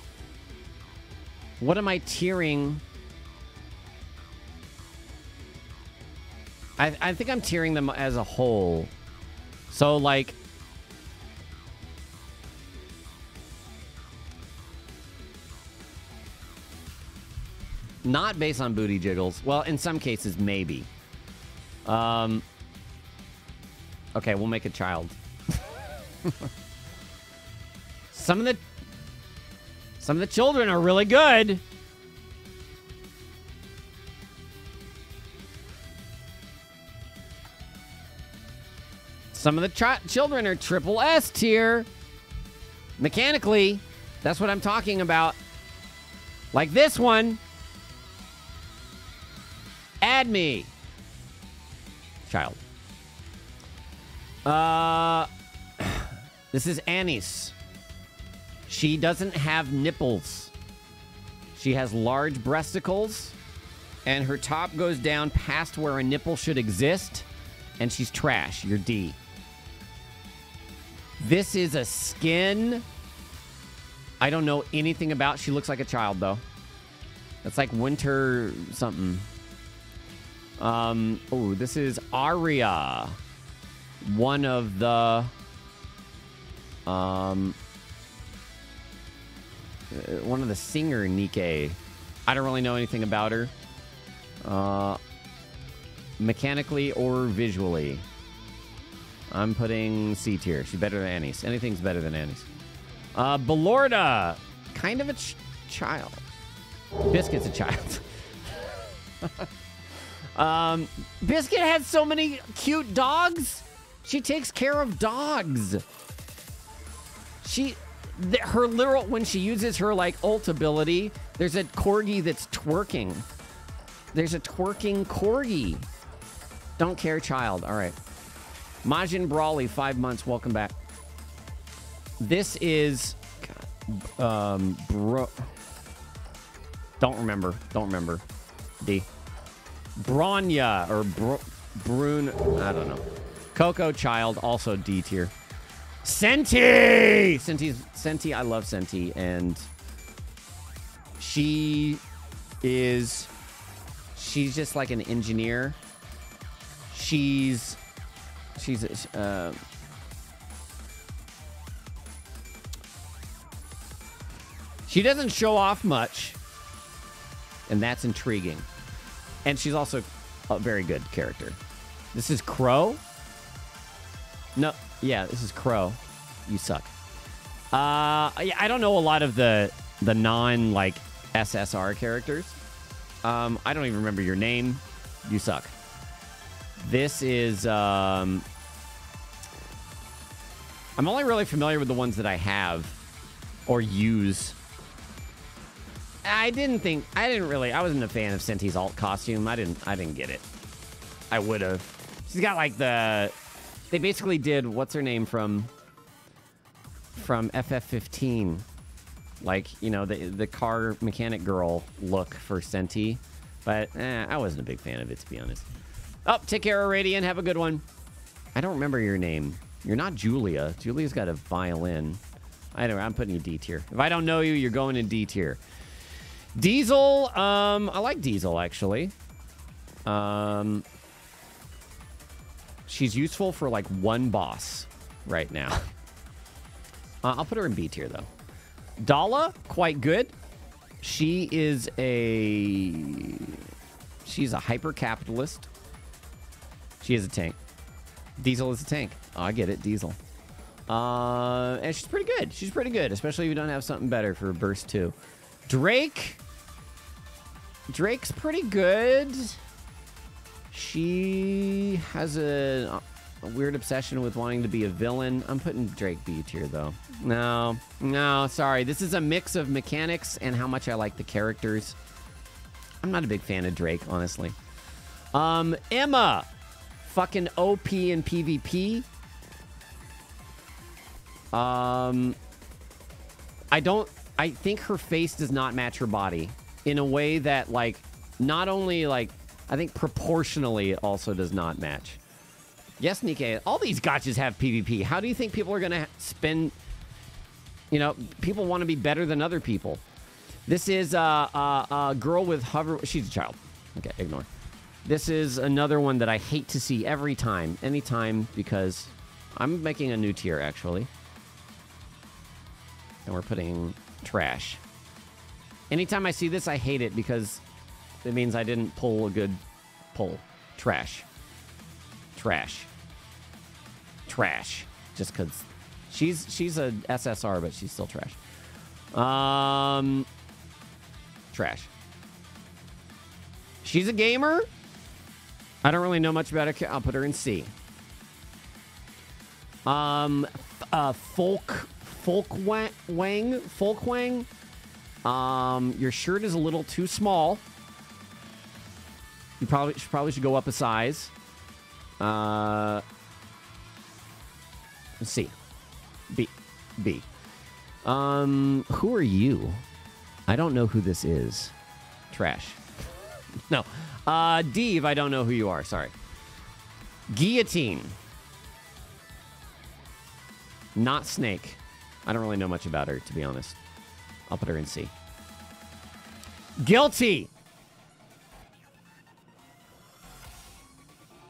What am I tiering? I, I think I'm tiering them as a whole. So like Not based on booty jiggles. Well, in some cases, maybe. Um. Okay, we'll make a child. some of the some of the children are really good. Some of the children are triple S tier. Mechanically, that's what I'm talking about. Like this one. Add me. Child. Uh this is Anis. She doesn't have nipples. She has large breasticles and her top goes down past where a nipple should exist and she's trash. You're D. This is a skin I don't know anything about. She looks like a child though. That's like winter something. Um oh, this is Aria. One of the um uh, one of the singer Nikke. I don't really know anything about her. Uh mechanically or visually. I'm putting C tier. She's better than Anis. Anything's better than Anis. Uh, Belorta, kind of a ch- child. Biscuit's a child. um, Biscuit has so many cute dogs. She takes care of dogs. She, th- her literal when she uses her like ult ability, there's a corgi that's twerking. There's a twerking corgi. Don't care, child. All right. Majin Brawley, five months. Welcome back. This is, um, bro. Don't remember. Don't remember. D. Bronya or Bro, Brune. I don't know. Coco Child, also D tier. Centi! Centi, Centi, I love Centi, and she is, she's just like an engineer. She's, she's, uh, she doesn't show off much, and that's intriguing. And she's also a very good character. This is Crow. No, yeah, this is Crow. You suck. Uh, I don't know a lot of the the non like SSR characters. Um, I don't even remember your name. You suck. This is um, I'm only really familiar with the ones that I have or use. I didn't think I didn't really I wasn't a fan of Centi's alt costume. I didn't I didn't get it. I would have. She's got like the they basically did what's her name from from FF15. Like, you know, the the car mechanic girl look for Senti. But eh, I wasn't a big fan of it to be honest. Oh, take care, Radiant. Have a good one. I don't remember your name. You're not Julia. Julia's got a violin. I don't. I'm putting you D tier. If I don't know you, you're going in D tier. Diesel, um, I like Diesel actually. Um, she's useful for like one boss right now. Uh, I'll put her in B tier though. Dolla, quite good. She is a she's a hyper capitalist. She is a tank. Diesel is a tank. Oh, I get it, Diesel. Uh, and she's pretty good. She's pretty good, especially if you don't have something better for burst two. Drake. Drake's pretty good. She has a, a weird obsession with wanting to be a villain. I'm putting Drake B tier though. No, no, sorry. This is a mix of mechanics and how much I like the characters. I'm not a big fan of Drake, honestly. Um, Emma, fucking OP in PvP. Um, I don't. I think her face does not match her body in a way that, like, not only like I think proportionally it also does not match. Yes, Nikke. All these gachas have PvP. How do you think people are going to spend? You know, people want to be better than other people. This is a, a, a girl with hover. She's a child. Okay, ignore. This is another one that I hate to see every time, anytime, because I'm making a new tier actually, and we're putting trash. Anytime I see this, I hate it because it means I didn't pull a good pull. Trash. Trash. Trash. Just because she's she's a SSR, but she's still trash. Um, trash. She's a gamer. I don't really know much about her. I'll put her in C. Um, uh, folk, folk wang, wang, folk wang. Um, your shirt is a little too small. You probably should probably should go up a size. Uh, C, B, B. Um, who are you? I don't know who this is. Trash. no. Uh, Dave, I don't know who you are. Sorry. Guillotine. Not Snake. I don't really know much about her, to be honest. I'll put her in C. Guilty.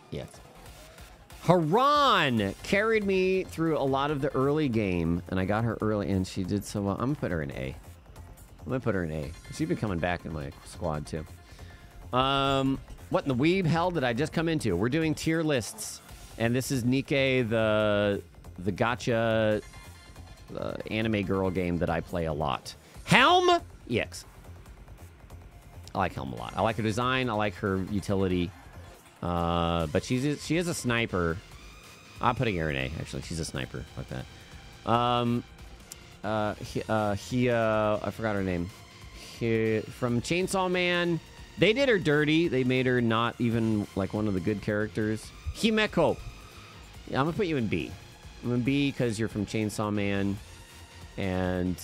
Yes. Haran carried me through a lot of the early game, and I got her early, and she did so well. I'm gonna put her in A. I'm gonna put her in A. She's been coming back in my squad too. Um, what in the weeb hell did I just come into? We're doing tier lists, and this is Nikke, the the gacha uh, anime girl game that I play a lot. Helm EX. I like Helm a lot. I like her design. I like her utility. Uh, but she's she is a sniper. I'm putting her in A. Actually, she's a sniper like that. Um, uh, he, uh, he uh, I forgot her name. He, from Chainsaw Man. They did her dirty. They made her not even like one of the good characters. Himeno. I'm gonna put you in B. I'm in B because you're from Chainsaw Man, and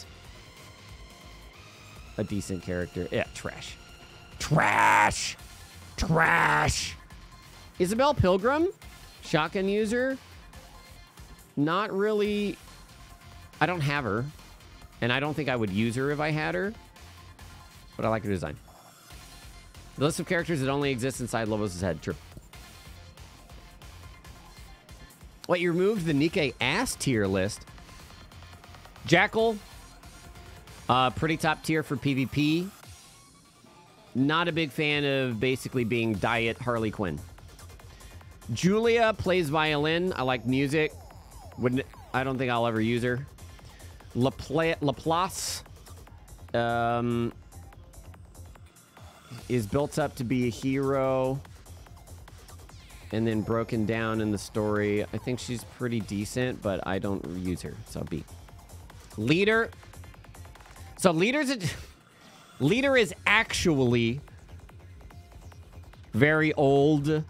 a decent character. Yeah, trash, trash, trash. Isabel Pilgrim, shotgun user. Not really. I don't have her, and I don't think I would use her if I had her. But I like her design. The list of characters that only exist inside Lobos' head. True. What, you removed the Nikke ass tier list? Jackal. Uh, pretty top tier for PvP. Not a big fan of basically being diet Harley Quinn. Julia plays violin. I like music. Wouldn't I don't think I'll ever use her. Lapla- Laplace. Um, is built up to be a hero and then broken down in the story. I think she's pretty decent, but I don't use her, so B. Leader. So leader's a, leader is actually very old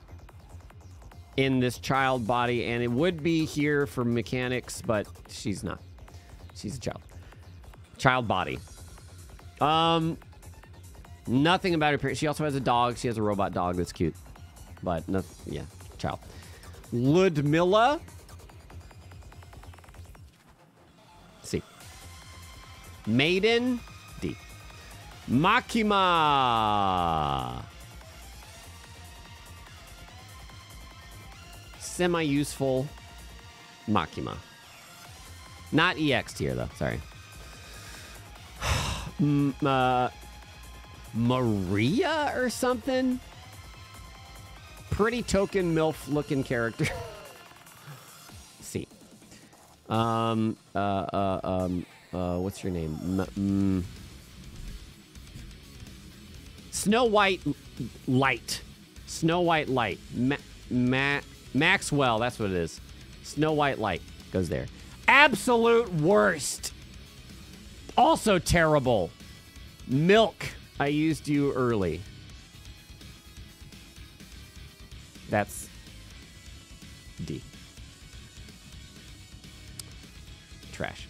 in this child body, and it would be here for mechanics, but she's not. She's a child. Child body. Um, Nothing about her. She also has a dog. She has a robot dog that's cute. But, no, yeah, child. Ludmilla. C. Maiden. D. Makima. Semi useful. Makima. Not EX tier, though. Sorry. Mm, uh, Maria or something. Pretty token MILF looking character. see. Um, uh, uh, um, uh, what's your name? M- mm. Snow White Light. Snow White Light. Ma- Ma- Maxwell, that's what it is. Snow White Light goes there. Absolute worst. Also terrible. Milk. I used you early. That's D. Trash.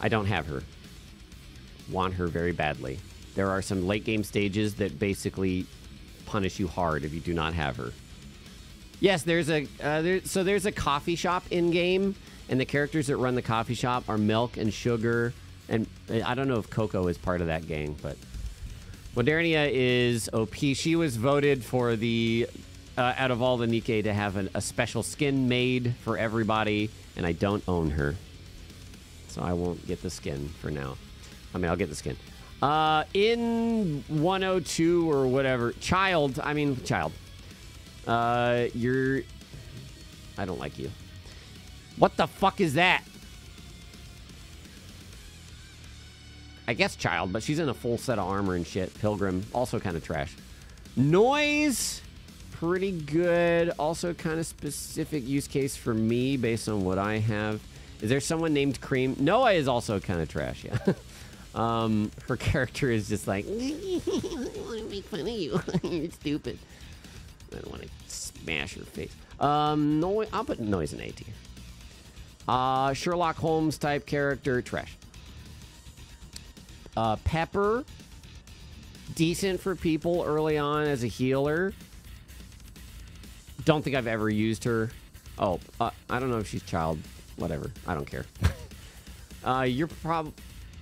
I don't have her. Want her very badly. There are some late game stages that basically punish you hard if you do not have her. Yes, there's a uh, there, so there's a coffee shop in game, and the characters that run the coffee shop are Milk and Sugar, and uh, I don't know if Coco is part of that gang, but Modernia is OP. She was voted for the uh, out of all the Nikke to have an, a special skin made for everybody, and I don't own her, so I won't get the skin for now. I mean, I'll get the skin. Uh, in 102 or whatever, child. I mean, child. Uh, you're. I don't like you. What the fuck is that? I guess child, but she's in a full set of armor and shit. Pilgrim, also kind of trash. Noise, pretty good. Also kind of specific use case for me based on what I have. Is there someone named Cream? Noah is also kind of trash, yeah. um, her character is just like, I want to make fun of you. You're stupid. I don't want to smash her face. Um, no, I'll put noise in A tier. Uh, Sherlock Holmes type character, trash. Uh, Pepper, decent for people early on as a healer. Don't think I've ever used her. Oh, uh, I don't know if she's child. Whatever. I don't care. uh, you're prob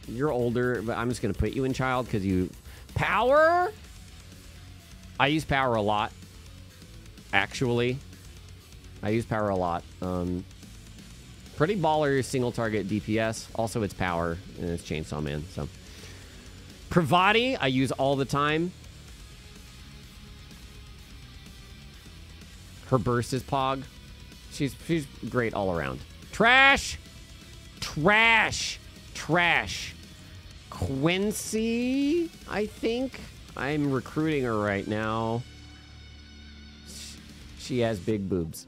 you're older, but I'm just gonna put you in child because you power. I use power a lot. Actually, I use power a lot. Um, pretty baller single target DPS. Also, it's power and it's Chainsaw Man. So. Privaty, I use all the time. Her burst is Pog. She's she's great all around. Trash! Trash! Trash. Quincy, I think. I'm recruiting her right now. She has big boobs.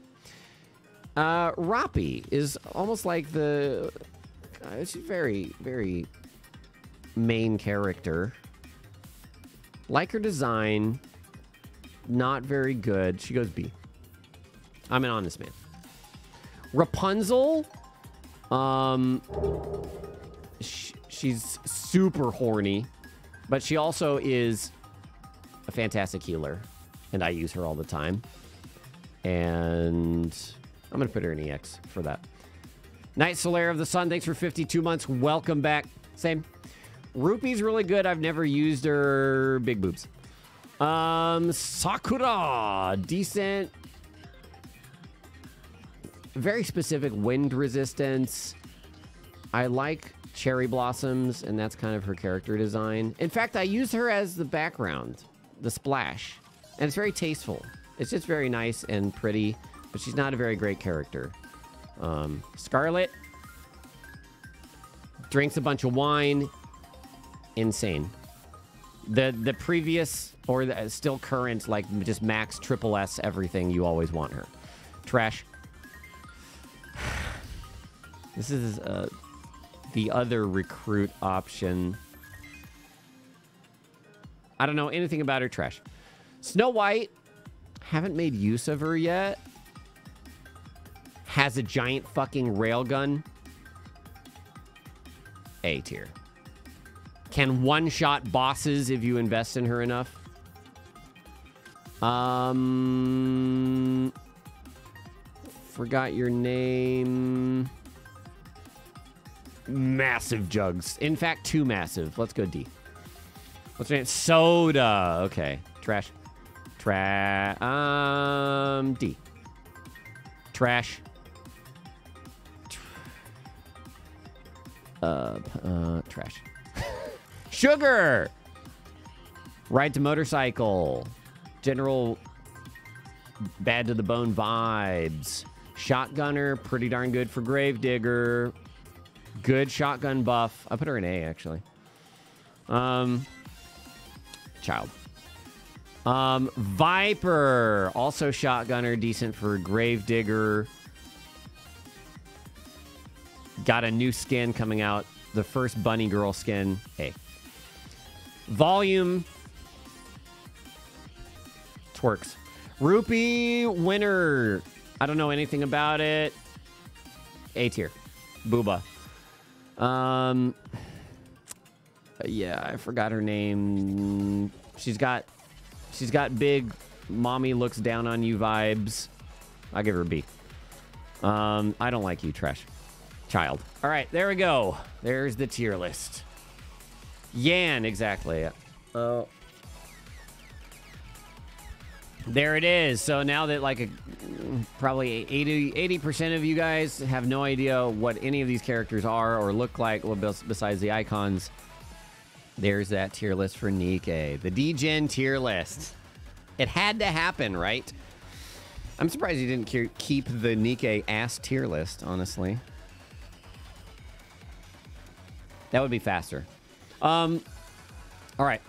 Uh, Rapi is almost like the. Uh, she's very, very main character. Like her design, not very good. She goes B. I'm an honest man. Rapunzel, um, sh- she's super horny, but she also is a fantastic healer, and I use her all the time. And I'm gonna put her in EX for that. Night Solaire of the Sun, thanks for 52 months. Welcome back. Same. Rupee's really good. I've never used her big boobs. Um, Sakura, decent. Very specific wind resistance. I like cherry blossoms, and that's kind of her character design. In fact, I use her as the background, the splash, and it's very tasteful. It's just very nice and pretty, but she's not a very great character. Um, Scarlet drinks a bunch of wine, insane. The the previous or the still current like just max triple S everything you always want her. Trash. This is uh, the other recruit option. I don't know anything about her. Trash. Snow White. Haven't made use of her yet. Has a giant fucking railgun. A tier. Can one shot bosses if you invest in her enough. Um, forgot your name. Massive jugs. In fact, two massive. Let's go D. What's her name? Soda. Okay. Trash. Trash. Um, D. Trash. Uh, uh, trash. Sugar. Ride to motorcycle. General bad to the bone vibes. Shotgunner, pretty darn good for Gravedigger. Good shotgun buff. I put her in A actually. Um, child. Um, Viper, also shotgunner, decent for Gravedigger. Got a new skin coming out. The first Bunny Girl skin. A. Volume. Twerks. Rupee winner. I don't know anything about it. A tier. Booba. Um. Yeah, I forgot her name. She's got, she's got big, mommy looks down on you vibes. I give her a B. Um, I don't like you, trash child. All right, there we go. There's the tier list. Yan, exactly. Oh. There it is. So now that like a, probably 80 percent of you guys have no idea what any of these characters are or look like, well, besides the icons, There's that tier list for Nikke. The DGen tier list. It had to happen, right? I'm surprised you didn't keep the Nikke ass tier list, honestly. That would be faster. Um, all right.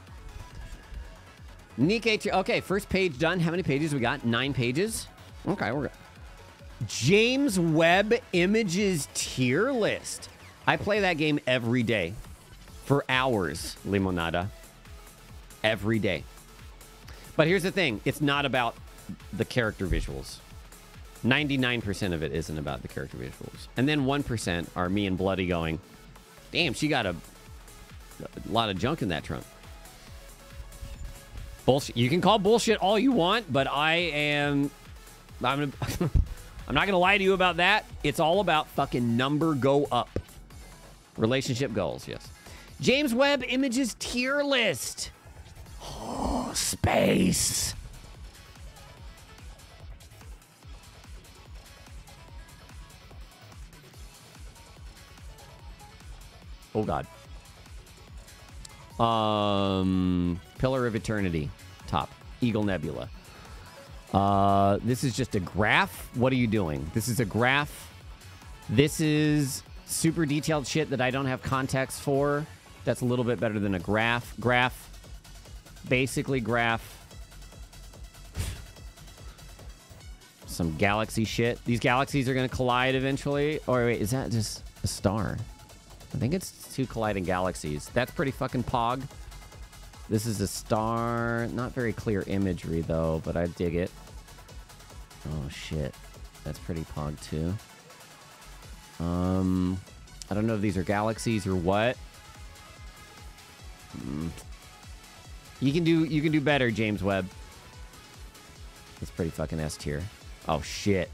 Nikke. Okay, first page done. How many pages we got? Nine pages. Okay, we're good. James Webb Images tier list. I play that game every day for hours, Limonada. Every day. But here's the thing it's not about the character visuals. 99% of it isn't about the character visuals. And then 1% are me and Bloody going, damn, she got a, a lot of junk in that trunk. Bullshit. You can call bullshit all you want, but I am. I'm, gonna, I'm not going to lie to you about that. It's all about fucking number go up. Relationship goals, yes. James Webb Images tier list. Oh, space. Oh God. Um, Pillar of Eternity, top. Eagle Nebula. Uh, this is just a graph. What are you doing? This is a graph. This is super detailed shit that I don't have context for. That's a little bit better than a graph. Graph. Basically, graph. Some galaxy shit. These galaxies are going to collide eventually. Or wait, is that just a star? I think it's two colliding galaxies. That's pretty fucking pog. This is a star. Not very clear imagery, though, but I dig it. Oh, shit. That's pretty pog, too. Um, I don't know if these are galaxies or what. Hmm. You can do you can do better, James Webb. It's pretty fucking S tier. Oh shit.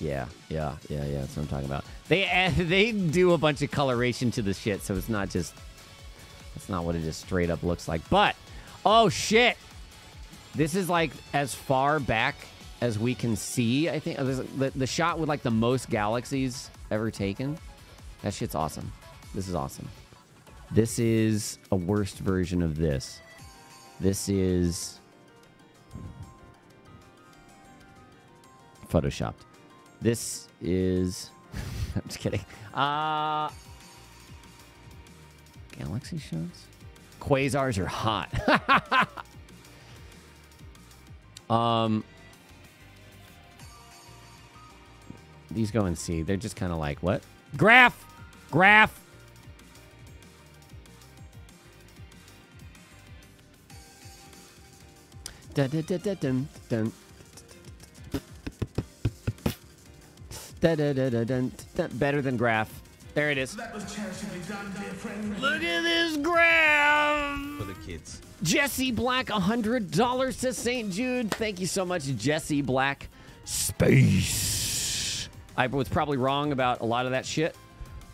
Yeah, yeah, yeah, yeah. That's what I'm talking about. They add, they do a bunch of coloration to the shit, so it's not just that's not what it just straight up looks like. But oh shit, this is like as far back as we can see. I think the, the shot with like the most galaxies ever taken. That shit's awesome. This is awesome. This is a worst version of this. This is photoshopped. This is I'm just kidding. Uh Galaxy shots? Quasars are hot. um These go and see. They're just kind of like, what? Graph! Graph! Dun, dun, dun, Better than graph. There it is. That was charitably done. Look at this graph. For the kids. Jesse Black, $100 to St. Jude. Thank you so much, Jesse Black. Space. I was probably wrong about a lot of that shit,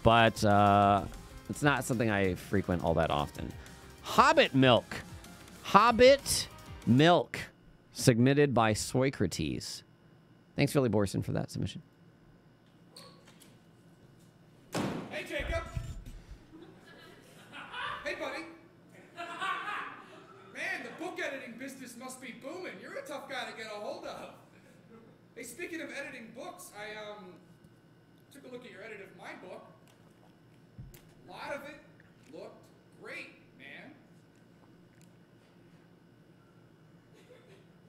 but uh, it's not something I frequent all that often. Hobbit Milk. Hobbit Milk. Submitted by Soicrates. Thanks, Philly Borson, for that submission. Hey, Jacob. hey, buddy. Man, the book editing business must be booming. You're a tough guy to get a hold of. Hey, speaking of editing books, I um took a look at your edit of my book. A lot of it looked great, man.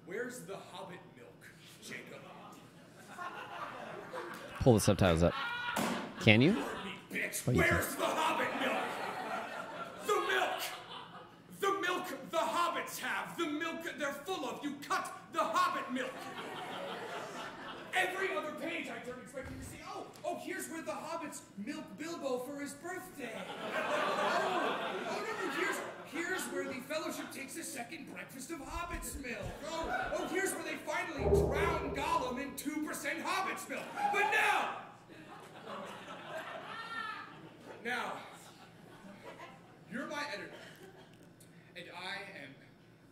Where's the Hobbit milk, Jacob? Pull the subtitles up. Can you? Where's the Hobbit milk? The milk! The milk the hobbits have! The milk they're full of! You cut the Hobbit milk! Every other page I turn expecting to see, oh, oh, here's where the hobbits milk Bilbo for his birthday. Oh, oh, no, here's, here's where the fellowship takes a second breakfast of hobbit's milk. Oh, oh, here's where they finally drown Gollum in 2% hobbit's milk. But now, now, you're my editor, and I am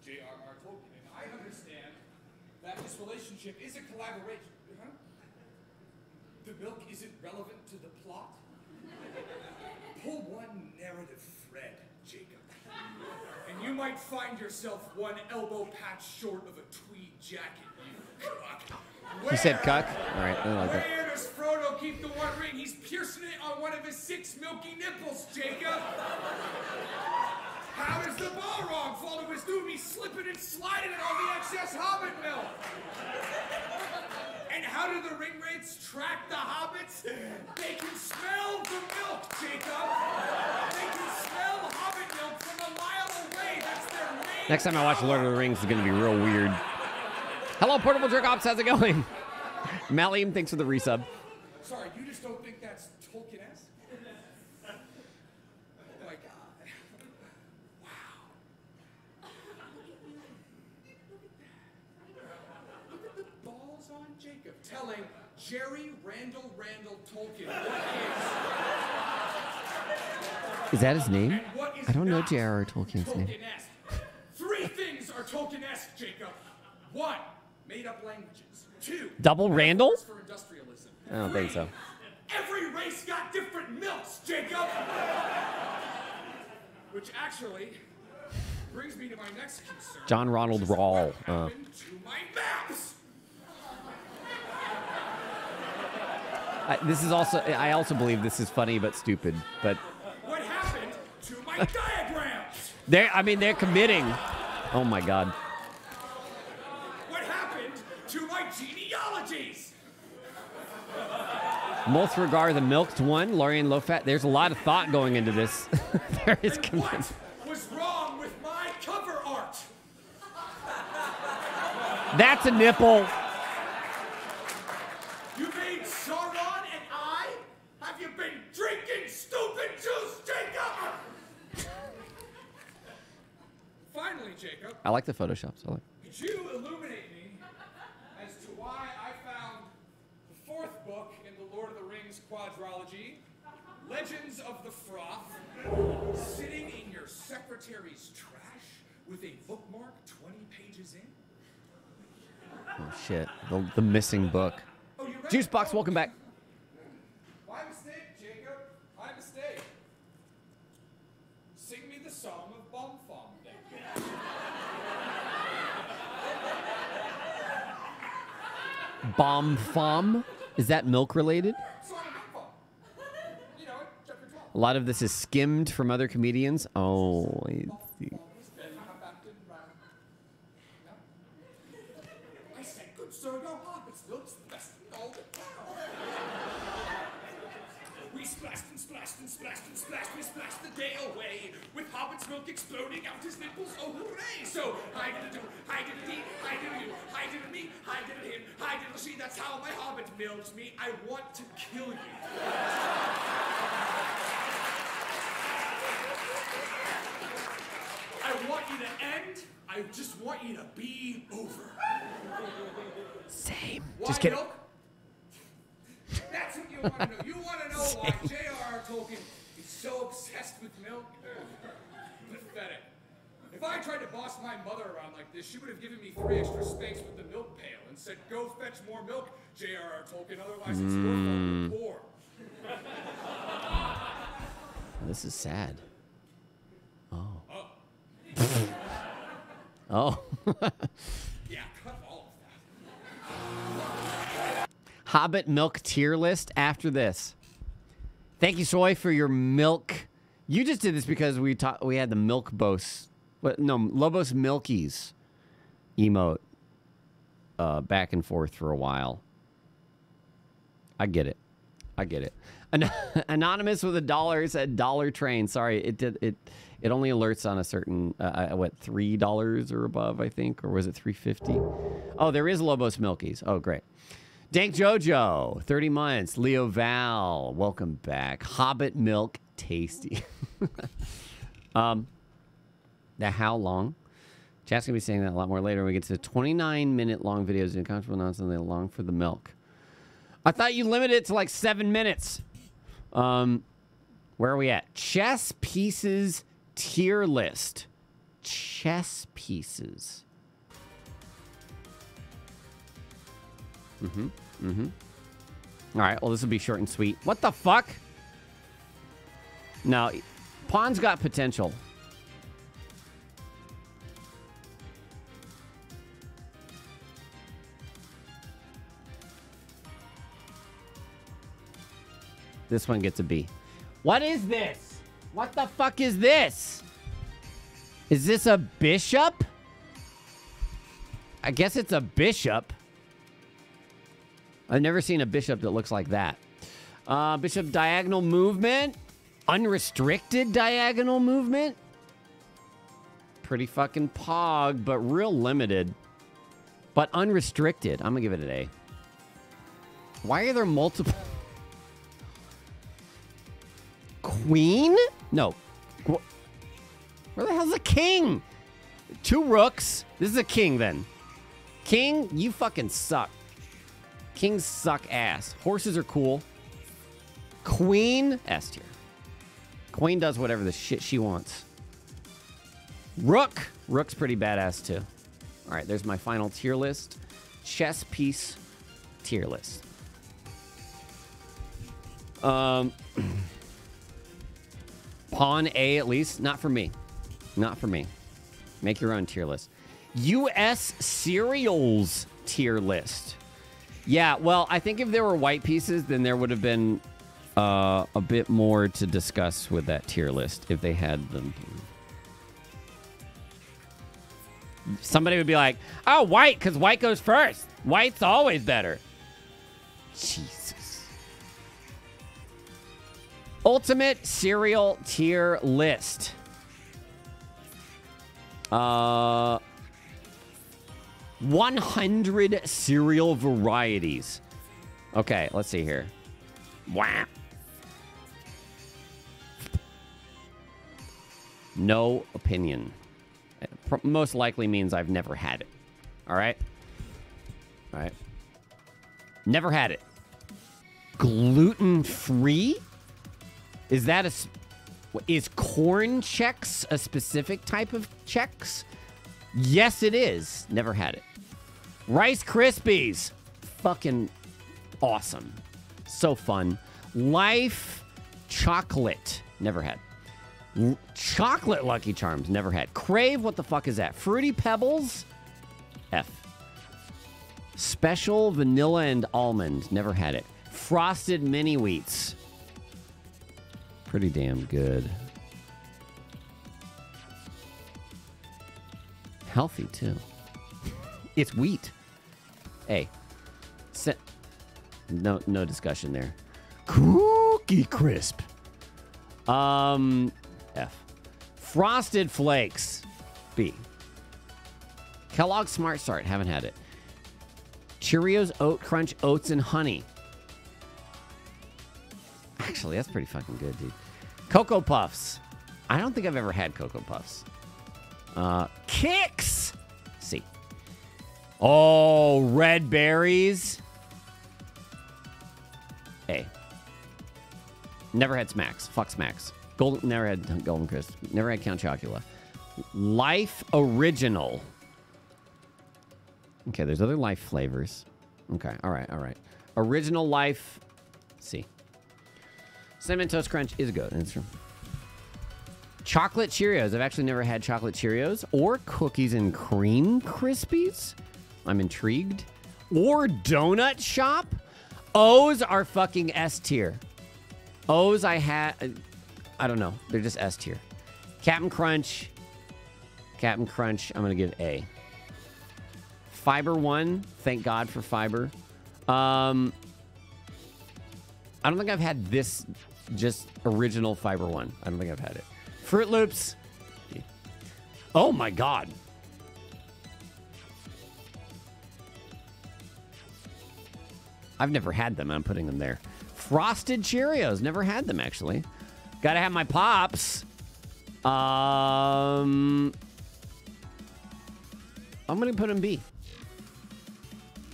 J.R.R. Tolkien, and I understand that this relationship is a collaboration. Huh? The milk isn't relevant to the plot. Pull one narrative thread, Jacob. And you might find yourself one elbow patch short of a tweed jacket, you cuck. He said Where- cuck. All right, I like that. Keep the one ring? He's piercing it on one of his six milky nipples, Jacob. How does the Balrog fall to his doom? He's slipping and sliding it on the excess hobbit milk. And how do the ring wraiths track the hobbits? They can smell the milk, Jacob. They can smell hobbit milk from a mile away. That's their main Next time I watch Lord of the Rings, it's going to be real weird. Hello, Portable Jerk Ops. How's it going? Maliam, thanks for the resub. Sorry, you just don't think that's Tolkien-esque? Oh my god. Wow. Look at that. Look at the balls on Jacob telling Jerry Randall Randall Tolkien what Is Is that his name? And what is I don't know J.R.R. Tolkien's name. Tolkien-esque. Three things are Tolkien-esque, Jacob. One, made up languages. Two, Double Randall? Metaphors for industrialism. I don't think so. Every race got different milks, Jacob! Which actually brings me to my next concern. John Ronald Rawl. Uh, To my maps! I, this is also. I also believe this is funny but stupid. But What happened to my diagrams? they. I mean, they're committing. Oh my God. Multhragar the milked one. Lorian Lofat. There's a lot of thought going into this. there is. And what was wrong with my cover art? That's a nipple. You made Sauron and I? Have you been drinking stupid juice, Jacob? Finally, Jacob, I like the photoshops. I like. could you illuminate me as to why I found the fourth book in the Lord of the Rings quadrology, Legends of the Froth, sitting in your secretary's trash with a bookmark 20 pages in? Oh shit. The, the missing book. Oh, you read it? Juicebox, welcome back. My mistake, Jacob. My mistake. Sing me the song of Bonfom then. Bomb Fom. Is that milk related? Song of Bonfom. You know it, chapter 12. A lot of this is skimmed from other comedians. Oh, exploding out his nipples. Oh, hooray! So, I did a do, I did a dee, I did a you, I did a me, I did a him, I did a she. That's how my hobbit milks me. I want to kill you. I want you to end. I just want you to be over. Same. Why Just kidding. milk? That's what you want to know. You want to know why J.R.R. Tolkien is so obsessed with milk? Pathetic. If I tried to boss my mother around like this, she would have given me three extra spanks with the milk pail and said, "Go fetch more milk, J.R.R. Tolkien. Otherwise, it's your fault. You're hmm. poor." This is sad. Oh. Yeah, cut all of that. Hobbit milk tier list after this. Thank you, Soy, for your milk. You just did this because we taught we had the milk bos, what? No, Lobos Milkies emote uh, back and forth for a while. I get it. I get it. An- Anonymous with a dollar said dollar train. Sorry, it did it. It only alerts on a certain uh, uh, what three dollars or above, I think, or was it three fifty? Oh, there is Lobos Milkies. Oh, great. Dank Jojo, 30 months. Leo Val, welcome back. Hobbit Milk, tasty. um, the how long? Chat's gonna be saying that a lot more later when we get to the 29 minute long videos and comfortable nonsense. They long for the milk. I thought you limited it to like seven minutes. Um, where are we at? Chess pieces tier list chess pieces. Mm-hmm. Mm-hmm. All right. Well, this will be short and sweet. What the fuck? Now, pawn's got potential. This one gets a B. What is this? What the fuck is this? Is this a bishop? I guess it's a bishop. I've never seen a bishop that looks like that. Uh, bishop diagonal movement. Unrestricted diagonal movement. Pretty fucking pog, but real limited. But unrestricted. I'm going to give it an A. Why are there multiple? Queen? No. Where the hell's the king? Two rooks. This is a king then. King, you fucking suck. Kings suck ass. Horses are cool. Queen, S tier. Queen does whatever the shit she wants. Rook. Rook's pretty badass too. All right, there's my final tier list. Chess piece tier list. Um, pawn A at least. Not for me. Not for me. Make your own tier list. U.S. cereals tier list. Yeah, well, I think if there were white pieces, then there would have been uh, a bit more to discuss with that tier list if they had them. Somebody would be like, "Oh, white, because white goes first. White's always better." Jesus. Ultimate cereal tier list. Uh, 100 cereal varieties. Okay, let's see here. Wow. No opinion. It most likely means I've never had it. All right? All right. Never had it. Gluten free? Is that a is corn Chex a specific type of Chex? Yes, it is. Never had it. Rice Krispies. Fucking awesome. So fun. Life chocolate. Never had. Chocolate Lucky Charms. Never had. Crave. What the fuck is that? Fruity Pebbles. F. Special vanilla and almond. Never had it. Frosted mini wheats. Pretty damn good. Healthy too. it's wheat. Hey. Se- no no discussion there. Cookie crisp. Um F. Frosted Flakes. B. Kellogg Smart Start. Haven't had it. Cheerios Oat Crunch Oats and Honey. Actually, that's pretty fucking good, dude. Cocoa Puffs. I don't think I've ever had Cocoa Puffs. Uh, Kix. See. Oh, red berries. Hey. Never had Smacks. Fuck Smacks. Golden. Never had Golden Crisp. Never had Count Chocula. Life Original. Okay, there's other life flavors. Okay, all right, all right. Original Life. C. Cinnamon Toast Crunch is good. It's true. Chocolate Cheerios. I've actually never had chocolate Cheerios or cookies and cream Krispies. I'm intrigued. Or Donut Shop. O's are fucking S tier. O's I had. I don't know. They're just S tier. Captain Crunch. Captain Crunch. I'm gonna give A. Fiber One. Thank God for fiber. Um, I don't think I've had this just original Fiber One. I don't think I've had it. Froot Loops. Oh my God. I've never had them. I'm putting them there. Frosted Cheerios. Never had them actually. Got to have my pops. Um, I'm gonna put them B.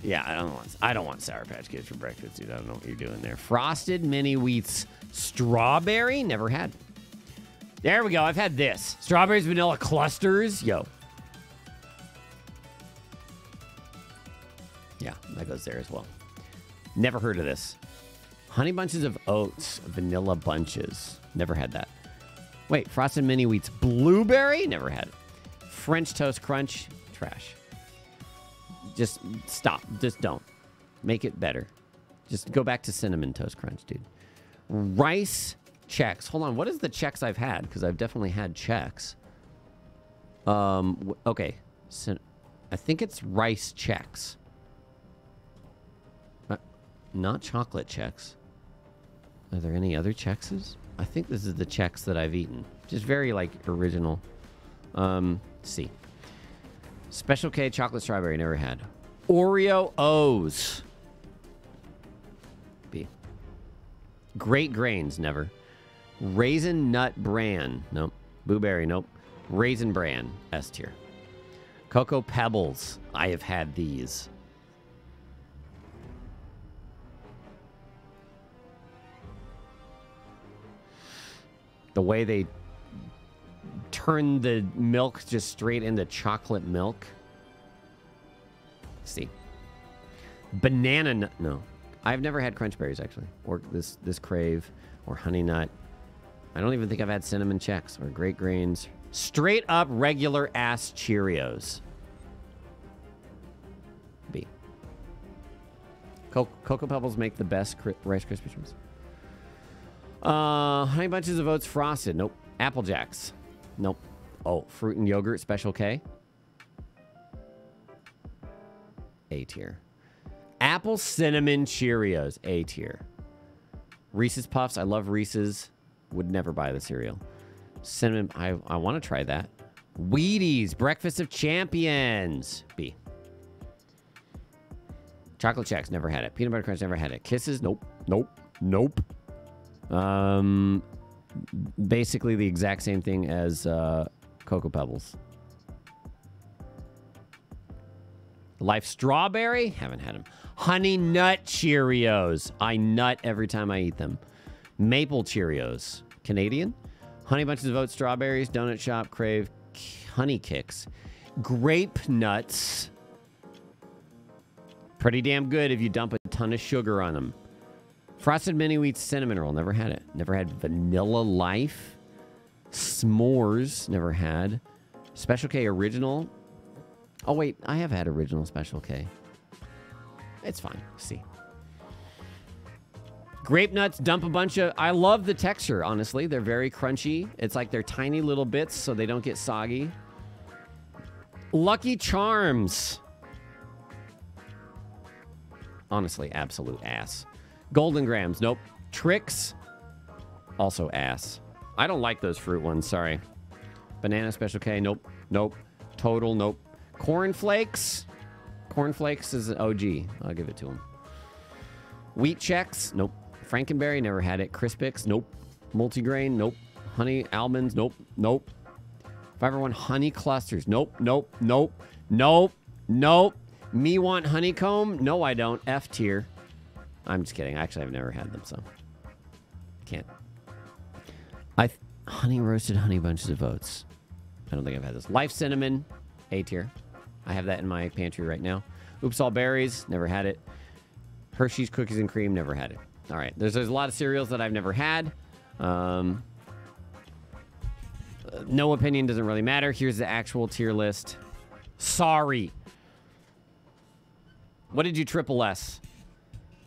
Yeah, I don't want I don't want Sour Patch Kids for breakfast, dude. I don't know what you're doing there. Frosted mini wheats strawberry, never had. There we go. I've had this. Strawberries vanilla clusters. Yo. Yeah, that goes there as well. Never heard of this. Honey bunches of oats, vanilla bunches. Never had that. Wait, frosted mini wheats blueberry? Never had. French toast crunch, trash. Just stop. Just don't. Make it better. Just go back to cinnamon toast crunch, dude. Rice Chex. Hold on. What is the Chex I've had? Because I've definitely had Chex. Um. Okay. So, I think it's rice Chex. Uh, not chocolate Chex. Are there any other Chex? I think this is the Chex that I've eaten. Just very like original. Um. C. Special K chocolate strawberry never had. Oreo O's. Great grains never. Raisin nut bran nope. Blueberry nope. Raisin bran S tier. Cocoa pebbles I have had these. The way they turn the milk just straight into chocolate milk. see. Banana nut. No. I've never had crunch berries actually. Or this this crave or honey nut. I don't even think I've had cinnamon Chex or great grains. Straight up regular ass Cheerios. B. Co- Cocoa Pebbles make the best cri- Rice Krispie treats. Uh, Honey Bunches of Oats Frosted. Nope. Apple Jacks. Nope. Oh, Fruit and Yogurt Special K. A tier. Apple Cinnamon Cheerios. A tier. Reese's Puffs. I love Reese's. Would never buy the cereal. Cinnamon. I, I want to try that. Wheaties. Breakfast of Champions. B. Chocolate Chex. Never had it. Peanut Butter Crunch. Never had it. Kisses. Nope. Nope. Nope. Um, basically the exact same thing as uh, Cocoa Pebbles. Life Strawberry, haven't had them. Honey Nut Cheerios, I nut every time I eat them. Maple Cheerios, Canadian. Honey Bunches of Oats Strawberries, Donut Shop, Crave, Honey Kix. Grape Nuts, pretty damn good if you dump a ton of sugar on them. Frosted Mini Wheat Cinnamon Roll. Never had it. Never had Vanilla Life. S'mores. Never had. Special K Original. Oh, wait. I have had Original Special K. It's fine. See. Grape nuts. Dump a bunch of. I love the texture, honestly. They're very crunchy. It's like they're tiny little bits so they don't get soggy. Lucky Charms. Honestly, absolute ass. Golden Grahams, nope. Trix, also ass. I don't like those fruit ones, sorry. Banana Special K, nope. Nope. Total, nope. Corn Flakes. Corn Flakes is an OG. I'll give it to him. Wheat Chex, nope. Frankenberry, never had it. Crispix, nope. Multigrain, nope. Honey Almonds, nope. Nope. If I ever want oh honey clusters, nope, nope, nope, nope, nope. Me want honeycomb? No, I don't. F tier. I'm just kidding. Actually, I've never had them, so can't. I honey roasted honey bunches of oats. I don't think I've had this. Life cinnamon, A tier. I have that in my pantry right now. Oops, all berries. Never had it. Hershey's cookies and cream. Never had it. All right. There's there's a lot of cereals that I've never had. Um, no opinion doesn't really matter. Here's the actual tier list. Sorry. What did you triple S?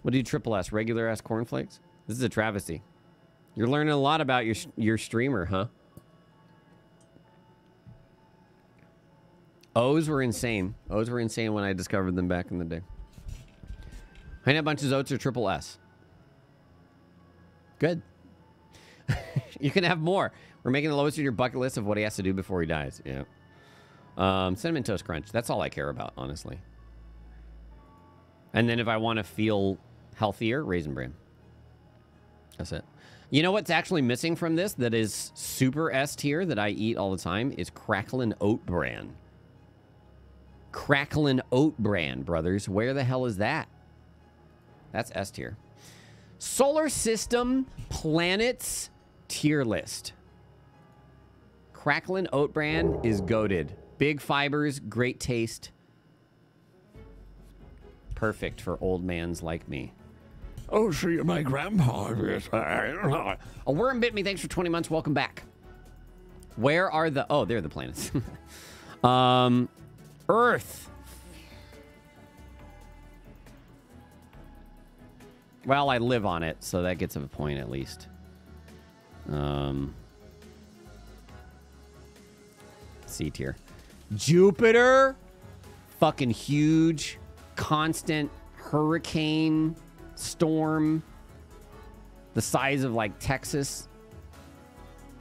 What did you triple S? Regular S cornflakes? This is a travesty. You're learning a lot about your your streamer, huh? O's were insane. O's were insane when I discovered them back in the day. Honey Bunches Oats are triple S. Good. you can have more. We're making the lowest in your bucket list of what he has to do before he dies. Yeah. Um, Cinnamon Toast Crunch. That's all I care about, honestly. And then if I want to feel healthier, Raisin Bran. That's it. You know what's actually missing from this that is super S tier that I eat all the time is Cracklin' Oat Bran. Cracklin' Oat Bran, brothers. Where the hell is that? That's S tier. Solar System Planets tier list. Cracklin' Oat Bran is goaded. Big fibers, great taste. Perfect for old mans like me. Oh, see, my grandpa. A worm bit me. Thanks for 20 months. Welcome back. Where are the. Oh, they're the planets. um, Earth. Well, I live on it, so that gets a point at least. Um, C tier. Jupiter, fucking huge, constant hurricane storm, the size of like Texas.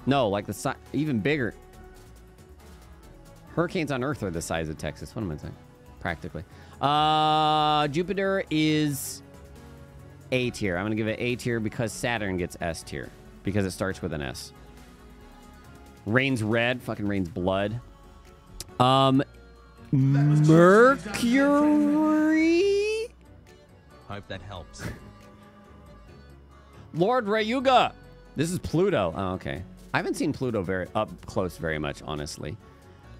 No, like the size, even bigger. Hurricanes on Earth are the size of Texas. What am I saying? Practically. Uh, Jupiter is A tier. I'm gonna give it A tier because Saturn gets S tier because it starts with an S. Rains red, fucking rains blood. Um, Mercury. Hope that helps. Lord Rayuga. This is Pluto. Oh, okay. I haven't seen Pluto very up close very much, honestly.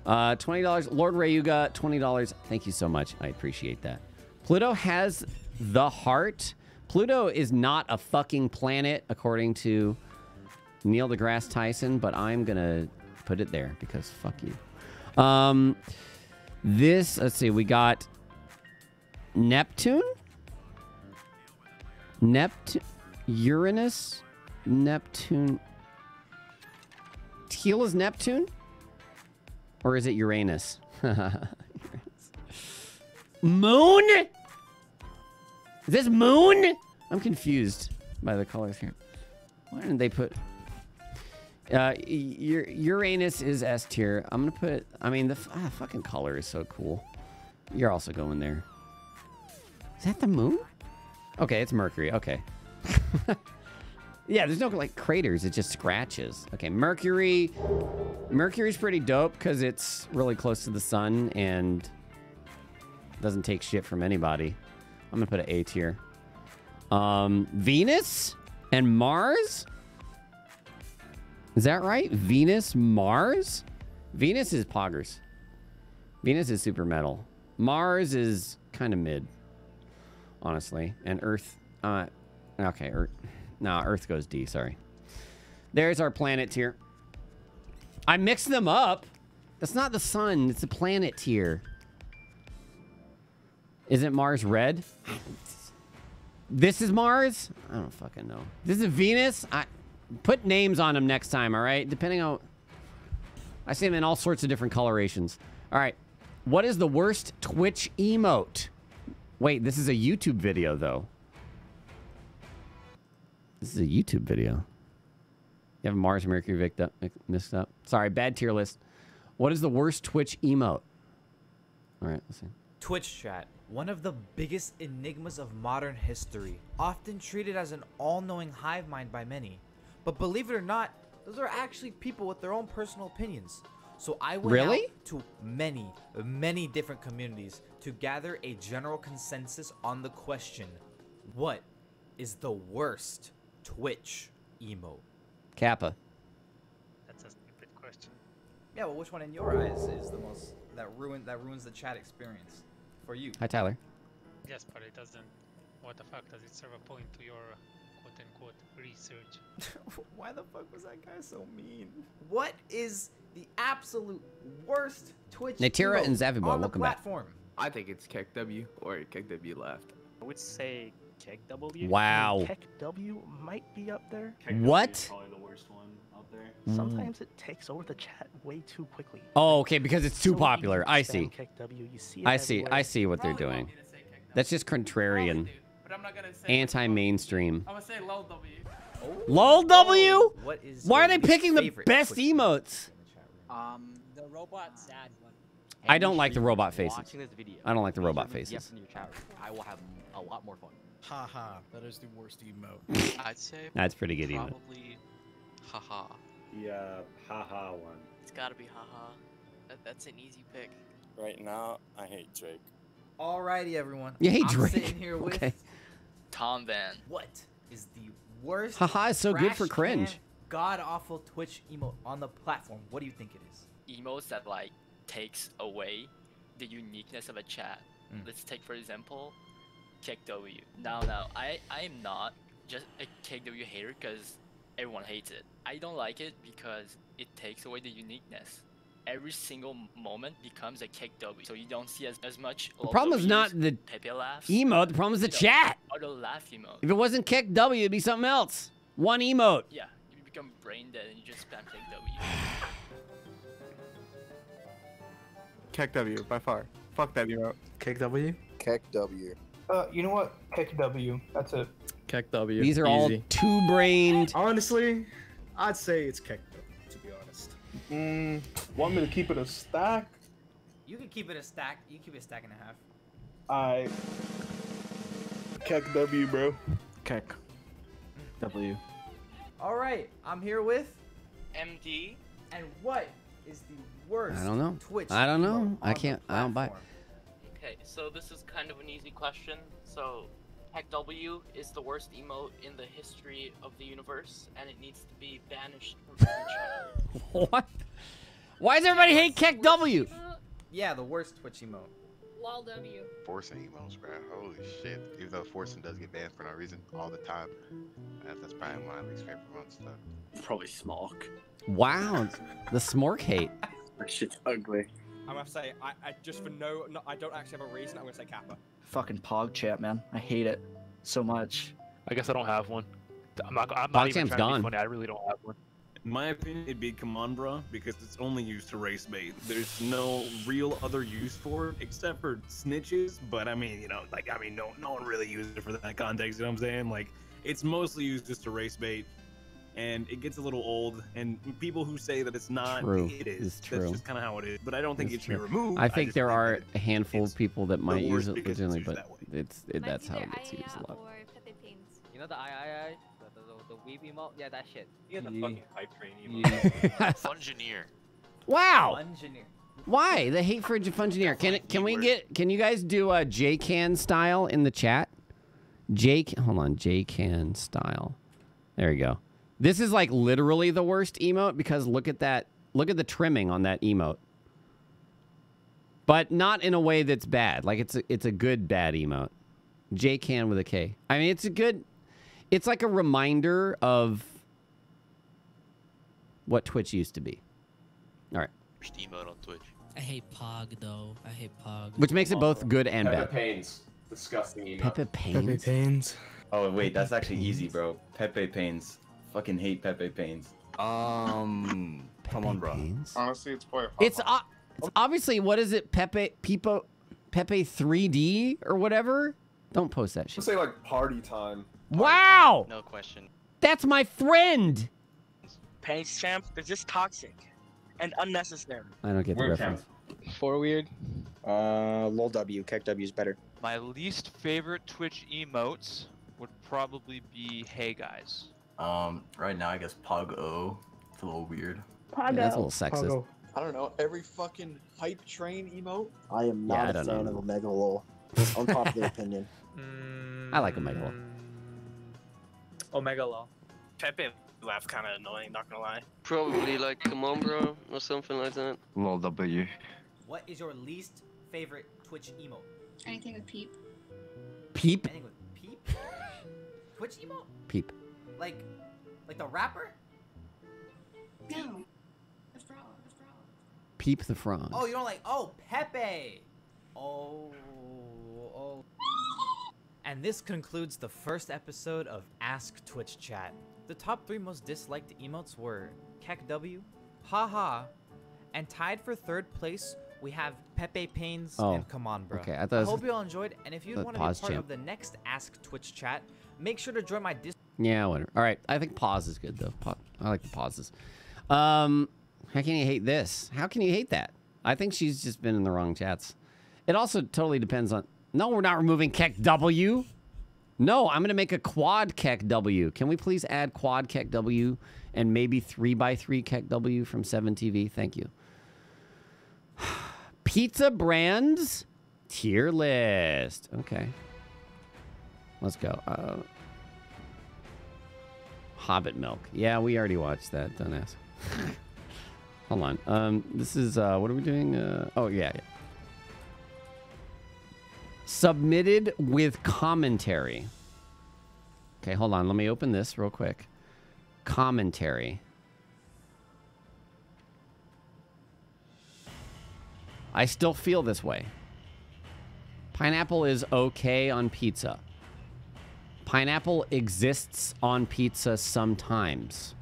Uh, twenty dollars, Lord Rayuga. Twenty dollars. Thank you so much. I appreciate that. Pluto has the heart. Pluto is not a fucking planet, according to Neil deGrasse Tyson, but I'm gonna put it there because fuck you. Um, this. Let's see. We got Neptune. Neptune. Uranus, Neptune. Teal is Neptune? Or is it Uranus? moon? Is this moon? I'm confused by the colors here. Why didn't they put. Uh, Uranus is S tier. I'm gonna put. I mean, the ah, fucking color is so cool. You're also going there. Is that the moon? Okay, it's Mercury. Okay. yeah, there's no like craters. It just scratches. Okay, Mercury. Mercury's pretty dope because it's really close to the sun and doesn't take shit from anybody. I'm gonna put an A tier. Um, Venus and Mars. Is that right? Venus, Mars. Venus is poggers. Venus is super metal. Mars is kind of mid, honestly. And Earth, uh, okay, Earth. Nah, Earth goes D. Sorry. There's our planet tier. I mixed them up. That's not the sun. It's a planet tier. Isn't Mars red? This is Mars? I don't fucking know. This is Venus? I put names on them next time, all right? Depending on I see them in all sorts of different colorations. All right. What is the worst Twitch emote? Wait, this is a YouTube video though. This is a YouTube video. You have Mars Mercury mixed up, mixed up. Sorry, bad tier list. What is the worst Twitch emote? All right, let's see. Twitch chat, one of the biggest enigmas of modern history, often treated as an all-knowing hive mind by many. But believe it or not, those are actually people with their own personal opinions. So I went Really? out to many, many different communities to gather a general consensus on the question, what is the worst Twitch emote? Kappa. That's a stupid question. Yeah, well, which one in your eyes is the most that ruin that ruins the chat experience for you? Hi, Tyler. Yes, but it doesn't. What the fuck does it serve a point to your uh, quote unquote research? Why the fuck was that guy so mean? What is the absolute worst Twitch Natira emote and Zaviboy, on the welcome back. platform? I think it's KEKW or KEKW left. I would say Keg W. Wow. Keg W might be up there. What? Probably the worst one out there. Sometimes it takes over the chat way too quickly. Oh, okay, because it's too So popular. I see. Keg W. You see it I see. I see what they're doing. That's just contrarian, But I'm not gonna say. anti-mainstream. I'm gonna say low W. Lol W? What is Why are they picking the best emotes? Um, the robot sad one. I don't like the robot faces. Watching this video, I don't like the robot sure faces. Yes in your chat. I will have a lot more fun. Haha, that is the worst emote. I'd say That's pretty good emote. probably haha. The uh, haha one. It's gotta be haha. That, that's an easy pick. Right now, I hate Drake. Alrighty, everyone. You hate I'm Drake? sitting here with Okay. Tom Van. what is the worst? Haha is so good for cringe. God awful Twitch emote on the platform. What do you think it is? Emotes that like takes away the uniqueness of a chat. Mm. Let's take for example, KW. Now, now, I I am not just a KW hater because everyone hates it. I don't like it because it takes away the uniqueness. every single moment becomes a kick W. So you don't see as, as much. The problem is not the Pepe laughs. emote. The problem is the you know, chat. Other laugh emote. If it wasn't kick W, it'd be something else. One emote. Yeah, you become brain dead and you just spam kick W. Keck W by far. Fuck that emote. Keck W. Keck W. Uh, you know what? Kick W. That's it. Keck W. These are all Easy. two-brained. Honestly, I'd say it's Keck W, to be honest. Mm, want me to keep it a stack? You can keep it a stack. You keep it a stack and a half. I. Keck W, bro. Keck. W. All right, I'm here with. MD. And what is the worst? I don't know. Twitch. I don't know. I can't. the I don't buy it. Platform? Okay, so this is kind of an easy question. So, Heck W is the worst emote in the history of the universe, and it needs to be banished from every channel. What? Why does everybody hate kick W? Yeah, the worst Twitch emote. Lol W. Forcing emotes, bro. Holy shit. Even though forcing does get banned for no reason all the time. That's probably one of my least favorite ones, though. Probably Smog. Wow, the smork hate. That shit's ugly. I'm gonna say, I, I just for no, no, I don't actually have a reason. I'm gonna say Kappa. Fucking Pog chat, man. I hate it so much. I guess I don't have one. I'm not. I'm not even trying gone. to be funny. I really don't have one. In my opinion, it'd be Come On because it's only used to race bait. There's no real other use for it except for snitches. But I mean, you know, like I mean, no, no one really uses it for that context. You know what I'm saying? Like, it's mostly used just to race bait, and it gets a little old. And people who say that it's not, True. it is. It's That's true. just kind of how it is. But I don't think It's it should be removed. I think just there that are a handful of people that might use it legitimately, but it's it, that's how it gets used a lot. You know the I I I, the the, the, the weeb emote? Yeah, that shit. Yeah, the Yeah. fucking pipe train Yeah. Fungineer. Wow. Engineer. Why the hate for Fungineer? Can it? Can we get? Can you guys do a JKanStyle in the chat? Jake, hold on, JKanStyle. There you go. This is like literally the worst emote because look at that. Look at the trimming on that emote. But not in a way that's bad. Like it's a, it's a good bad emote. J can with a K. I mean, it's a good. It's like a reminder of what Twitch used to be. All right. Worst emote on Twitch. I hate Pog though. I hate Pog. Which makes it both good and bad. Pepe bad. Pains. Disgusting email. Pepe Pains. Pepe Pains. Oh wait, that's actually easy, bro. Pepe Pains. Fucking hate Pepe Pains. Um, come on, bro. Honestly, it's probably. It's o- it's obviously what is it? Pepe Pepo Pepe 3D or whatever. Don't post that shit. Let's say like party time. Wow, No question. that's my friend. Pains champ, they're just toxic and unnecessary. I don't get the reference. For weird. Uh, lol W. Keck W is better. My least favorite Twitch emotes would probably be Hey Guys. Um, right now I guess Pog O. It's a little weird. Yeah, that's a little sexist. I don't know. Every fucking hype train emote. I am not don't a fan know. of Omega Lol. Unpopular opinion. I like Omega. Lol. Omega Law. Pepe laugh kind of annoying, not gonna lie. Probably like come on bro or something like that. Lol W. What is your least favorite Twitch emote? Anything with peep. Peep. Anything with peep? Twitch emote? Peep. Like, like the rapper? No. The frog. The frog. Peep the frog. Oh, you don't like? Oh, Pepe. Oh, oh. And this concludes the first episode of Ask Twitch Chat. The top three most disliked emotes were Keck W, Haha, and tied for third place we have Pepe Pains Oh, and Come On Bro. okay, I thought I was- hope you all enjoyed, and if you want to be part champ. of the next Ask Twitch Chat, make sure to join my Discord. Yeah, whatever. All right, I think pause is good though. Pa- I like the pauses. Um, how can you hate this? How can you hate that? I think she's just been in the wrong chats. It also totally depends on. No, we're not removing Keck W. No, I'm gonna make a quad Keck W. Can we please add quad Keck W and maybe three by three Keck W from Seven TV? Thank you. Pizza brands tier list. Okay. Let's go. Uh, Hobbit milk. Yeah, we already watched that. Don't ask. Hold on. Um, this is uh, what are we doing? Uh, oh yeah, yeah. Submitted with commentary. Okay, hold on. Let me open this real quick. Commentary. I still feel this way. Pineapple is okay on pizza. Pineapple exists on pizza sometimes.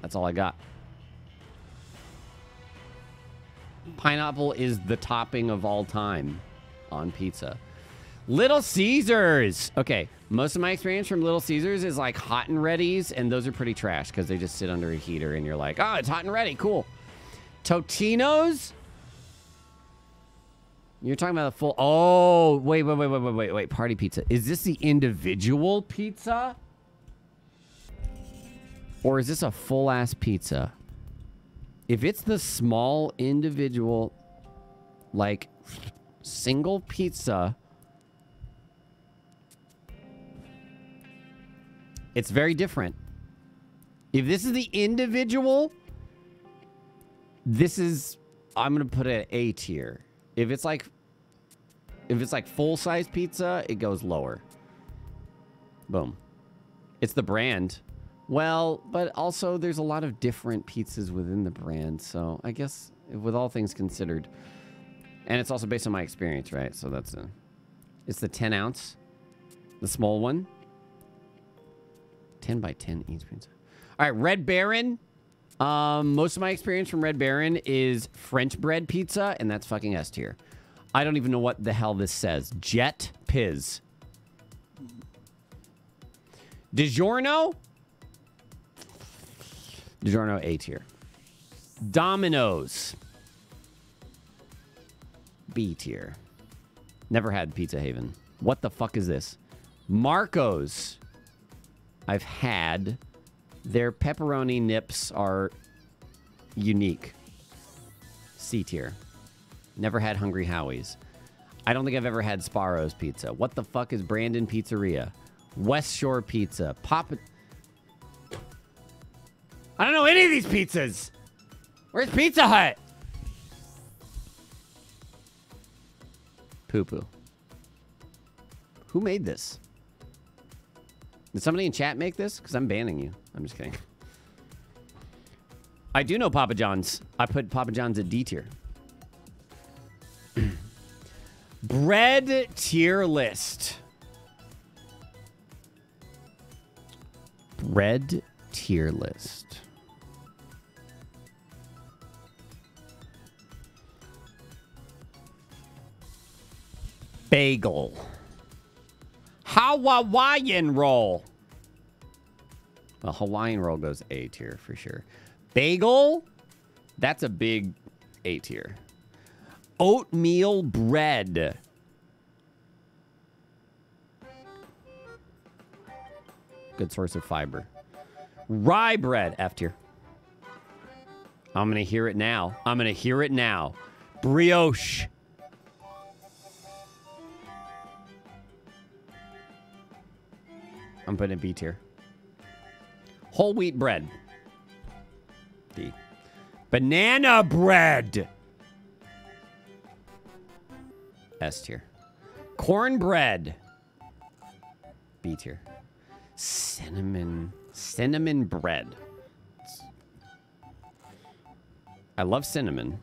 That's all I got. Pineapple is the topping of all time on pizza. Little Caesars. Okay, most of my experience from Little Caesars is like hot and ready's, and those are pretty trash because they just sit under a heater, and you're like, oh, it's hot and ready, cool. Totino's. You're talking about the full. Oh, wait, wait, wait, wait, wait, wait, wait. Party pizza. Is this the individual pizza? Or is this a full ass pizza? If it's the small individual, like single pizza, it's very different. If this is the individual, this is I'm gonna put it A tier. If it's like if it's like full size pizza, it goes lower. Boom. It's the brand. Well, but also there's a lot of different pizzas within the brand, so I guess with all things considered, and it's also based on my experience, right? So that's a, it's the 10 ounce, the small one, 10 by 10 each pizza. All right, Red Baron. Um, most of my experience from Red Baron is French bread pizza, and that's fucking S tier. I don't even know what the hell this says. Jet Piz. DiGiorno? DiGiorno A tier. Domino's. B tier. Never had Pizza Haven. What the fuck is this? Marco's. I've had. Their pepperoni nips are unique. C tier. Never had Hungry Howie's. I don't think I've ever had Sparrow's Pizza. What the fuck is Brandon Pizzeria? West Shore Pizza. Papa. I don't know any of these pizzas. Where's Pizza Hut? Poo poo. Who made this? Did somebody in chat make this? Because I'm banning you. I'm just kidding. I do know Papa John's. I put Papa John's at D tier. Bread tier list. Bread tier list. Bagel. Hawaiian roll. Well, Hawaiian roll goes A tier for sure. Bagel, that's a big A tier. Oatmeal bread. Good source of fiber. Rye bread, F tier. I'm going to hear it now. I'm going to hear it now. Brioche. I'm putting it B tier. Whole wheat bread. D. Banana bread. S tier. Cornbread. B tier. Cinnamon. Cinnamon bread. I love cinnamon.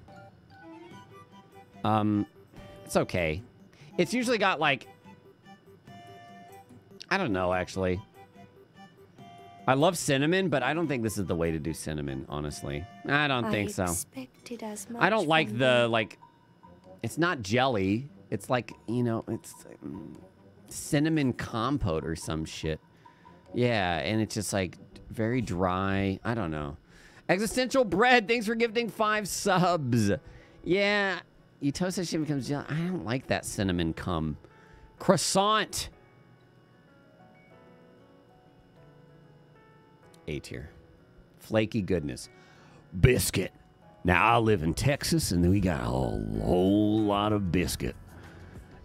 Um, it's okay. It's usually got like I don't know, actually. I love cinnamon, but I don't think this is the way to do cinnamon, honestly. I don't think so. expected as I don't like the, you. like, it's not jelly. It's like, you know, it's mm, cinnamon compote or some shit. Yeah, and it's just like very dry. I don't know. Existential bread, thanks for gifting five subs. Yeah, you toast that shit becomes jelly. I don't like that cinnamon cum. Croissant. A tier. Flaky goodness. Biscuit. Now, I live in Texas, and we got a whole lot of biscuit.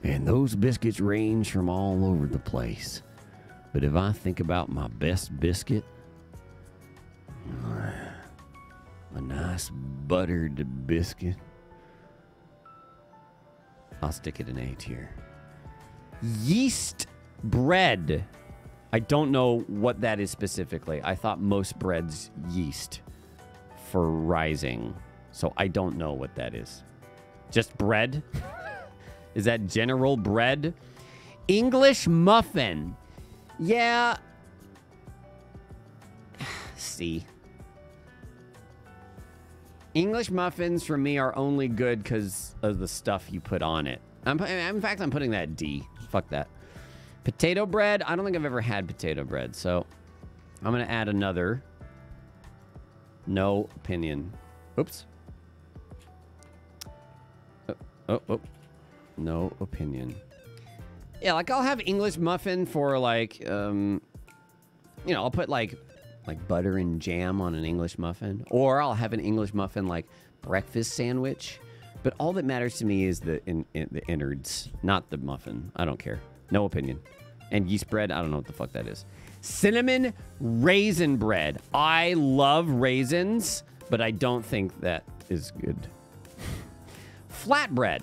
And those biscuits range from all over the place. But if I think about my best biscuit, a nice buttered biscuit, I'll stick it in A tier. Yeast bread. I don't know what that is specifically. I thought most breads yeast. for rising. So I don't know what that is. Just bread? is that general bread? English muffin. Yeah. See. English muffins for me are only good because of the stuff you put on it. I'm, in fact, I'm putting that D. Fuck that. Potato bread. I don't think I've ever had potato bread, so I'm gonna add another. No opinion. Oops. Oh, oh, oh. No opinion. Yeah, like I'll have English muffin for like, um, you know, I'll put like, like butter and jam on an English muffin, or I'll have an English muffin like breakfast sandwich. But all that matters to me is the in, in, the innards, not the muffin. I don't care. No opinion. And yeast bread, I don't know what the fuck that is. Cinnamon raisin bread. I love raisins, but I don't think that is good. Flatbread.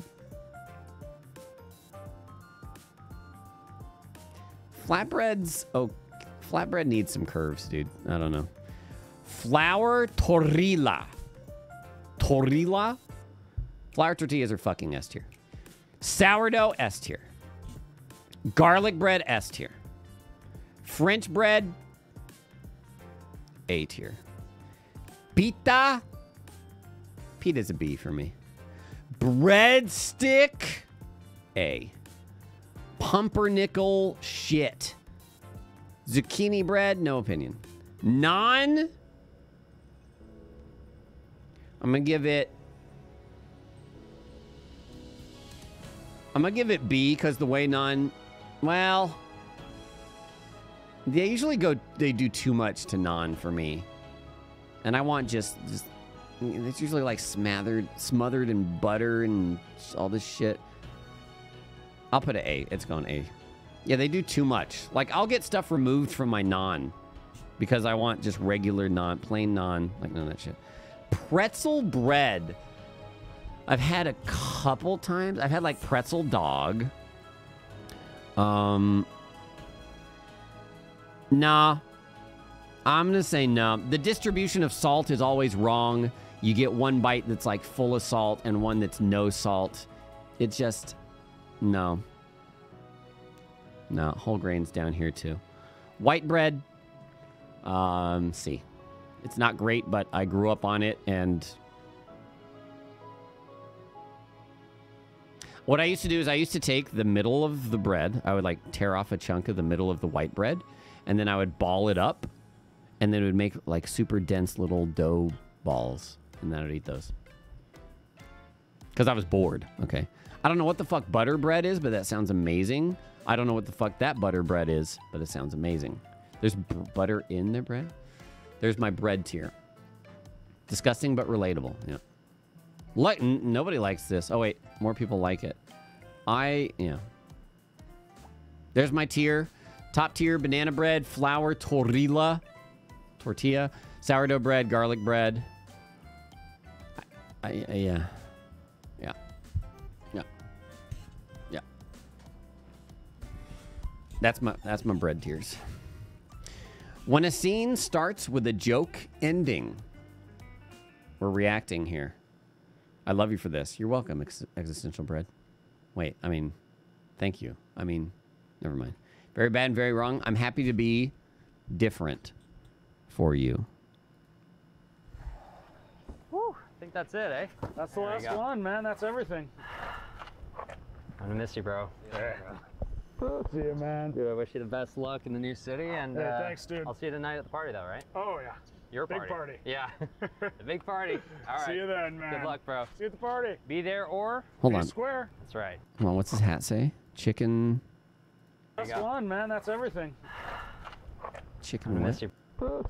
Flatbreads, oh, flatbread needs some curves, dude. I don't know. Flour tortilla. Tortilla? Flour tortillas are fucking S tier. Sourdough, S tier. Garlic bread, S tier. French bread, A tier. Pita, pita's a B for me. Breadstick, A. Pumpernickel, shit. Zucchini bread, no opinion. Naan, I'm gonna give it. I'm gonna give it B because the way naan. Well, they usually go. They do too much to naan for me, and I want just just. It's usually like smothered, smothered in butter and all this shit. I'll put an A. It's going A. Yeah, they do too much. Like I'll get stuff removed from my naan because I want just regular naan, plain naan, like none of that shit. Pretzel bread. I've had a couple times. I've had like pretzel dog. Um. Nah. I'm gonna say no. The distribution of salt is always wrong. You get one bite that's like full of salt and one that's no salt. It's just no. No, whole grains down here too. White bread. Um, see. It's not great, but I grew up on it and What I used to do is I used to take the middle of the bread. I would like tear off a chunk of the middle of the white bread and then I would ball it up and then it would make like super dense little dough balls and then I would eat those. Cuz I was bored, okay? I don't know what the fuck butter bread is, but that sounds amazing. I don't know what the fuck that butter bread is, but it sounds amazing. There's butter in the bread. There's my bread tier. Disgusting but relatable. Yeah. Like nobody likes this. Oh wait, more people like it. I yeah. There's my tier. Top tier: banana bread, flour, tortilla, tortilla, sourdough bread, garlic bread. I, I, yeah, yeah, yeah, yeah. That's my that's my bread tiers. When a scene starts with a joke ending, we're reacting here. I love you for this. You're welcome, ex- existential bread. Wait, I mean, thank you. I mean, never mind. Very bad and very wrong. I'm happy to be different for you. Whew, I think that's it, eh? That's the There last one, man. That's everything. I'm gonna miss you, bro. Yeah. See you, man. Dude, I wish you the best luck in the new city, and Hey, uh, thanks, dude. I'll see you tonight at the party, though, right? Oh yeah. Your Big party. party. Yeah, the big party. All right. See you then, man. Good luck, bro. See you at the party. Be there or Hold Be on. Square. That's right. Hold on, what's his hat say? Chicken, That's one, man. That's everything. Chicken gonna what? miss you.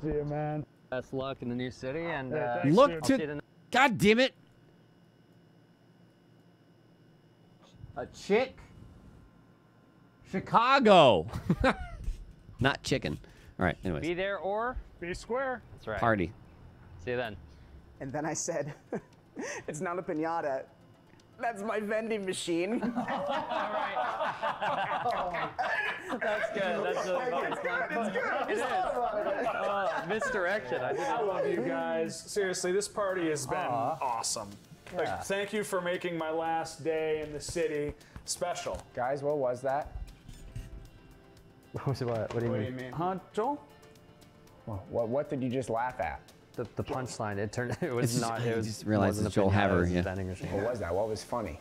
See you, man. Best luck in the new city, and Hey, uh, thanks, Look I'll to- see you tonight. God damn it! A chick? Chicago. Not chicken. All right, anyways. Be there or Be square. that's right. Party. See you then. And then I said, it's not a pinata. That's my vending machine. All right. That's good. That's a, It's good, it's good. It You is. thought about it. Oh misdirection. I, I love you guys. Seriously, this party has been awesome. Yeah. Like, thank you for making my last day in the city special. Guys, what was that? What was it? What, what do you mean? Huh, Joel? What, what did you just laugh at? The, the punchline. It turned. It was just- not. I It was. just realized it's Joel Haver, was yeah. vending machine. What was that? What was funny?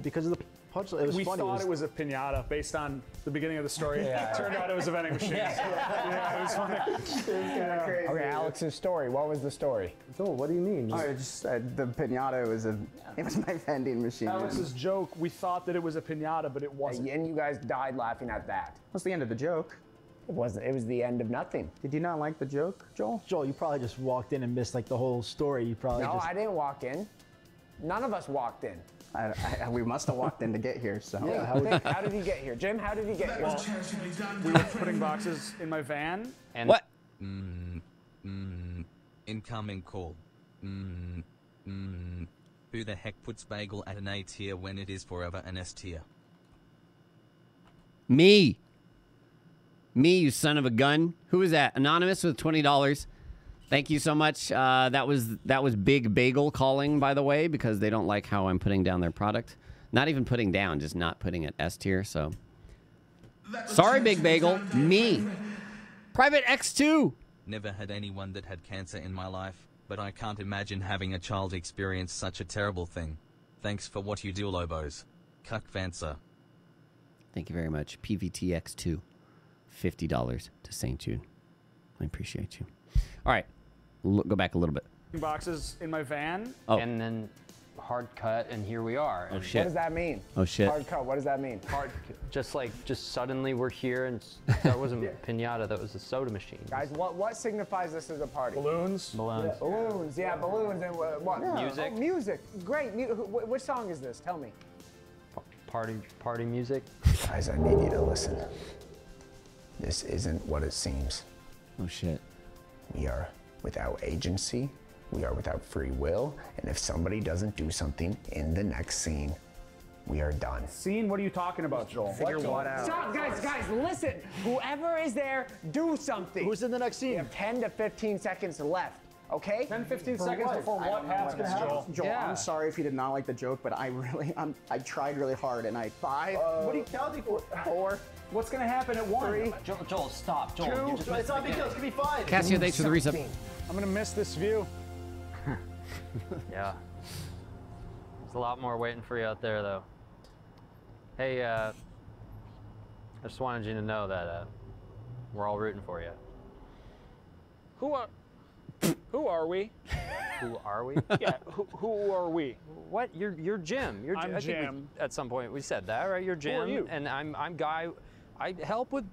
because of the punchline. It was we funny. thought it was, it was a pinata based on the beginning of the story. Yeah. It turned out it was a vending machine. yeah, it was funny. It was kind of Okay, Alex's story. What was the story? Joel, what do you mean? Oh, I just said the pinata was a. It was my vending machine. Alex's joke, we thought that it was a pinata, but it wasn't. And you guys died laughing at that. What's the end of the joke? It wasn't. It was the end of nothing. Did you not like the joke, Joel? Joel, you probably just walked in and missed like the whole story. You probably No, just. I didn't walk in. None of us walked in. I, I, we must have walked in to get here. So Yeah, how how, would- how did he get here, Jim? How did he get here? We were putting boxes in my van. And What? Mm, mm, incoming call. Mm, mm. Who the heck puts bagel at an A tier when it is forever an S tier? Me. Me, you son of a gun. Who is that? Anonymous with twenty dollars. Thank you so much. Uh, that was that was Big Bagel calling, by the way, because they don't like how I'm putting down their product. Not even putting down, just not putting it S tier. So sorry, Big Bagel. Me. Private X2. Never had anyone that had cancer in my life, but I can't imagine having a child experience such a terrible thing. Thanks for what you do, Lobos. Cuck Vancer. Thank you very much. PVTX2. $50 to St. Jude. I appreciate you. All right. L- go back a little bit. Boxes in my van. Oh. And then hard cut, and here we are. Oh, shit. What does that mean? Oh, shit. Hard cut. What does that mean? Hard, cut just like just suddenly we're here, and that wasn't pinata. That was a soda machine. Guys, what what signifies this as a party? Balloons. Balloons. Yeah, balloons. Yeah, balloons and what? what? Music. Oh, music. Great. Mu- wh- wh- which song is this? Tell me. Party, party music. Guys, I need you to listen. This isn't what it seems. Oh, shit. We are without agency. We are without free will. And if somebody doesn't do something in the next scene, we are done. Scene? What are you talking about, Joel? Figure what out? Stop, guys, guys, listen. Whoever is there, do something. Who's in the next scene? We have 10 to 15 seconds left, okay? 10, 15 For seconds what? before what don't happens, what's gonna Joel? happen. Joel, I'm sorry if you did not like the joke, but I really, I'm, I tried really hard and I. Five. what are you oh, counting for? Four. What's gonna happen at one? Three. Joel, Joel, stop. Joel, Two. you It's not the big deal. It's gonna be five. Cassio, thanks for the resub. Something. I'm gonna miss this view. Yeah. There's a lot more waiting for you out there, though. Hey, uh, I just wanted you to know that uh, we're all rooting for you. Who are? Who are we? Who are we? Yeah. Who, who are we? What? You're you're Jim. You're I'm I think we- Jim. at some point we said that, right? You're Jim, are you? and I'm I'm Guy. I help with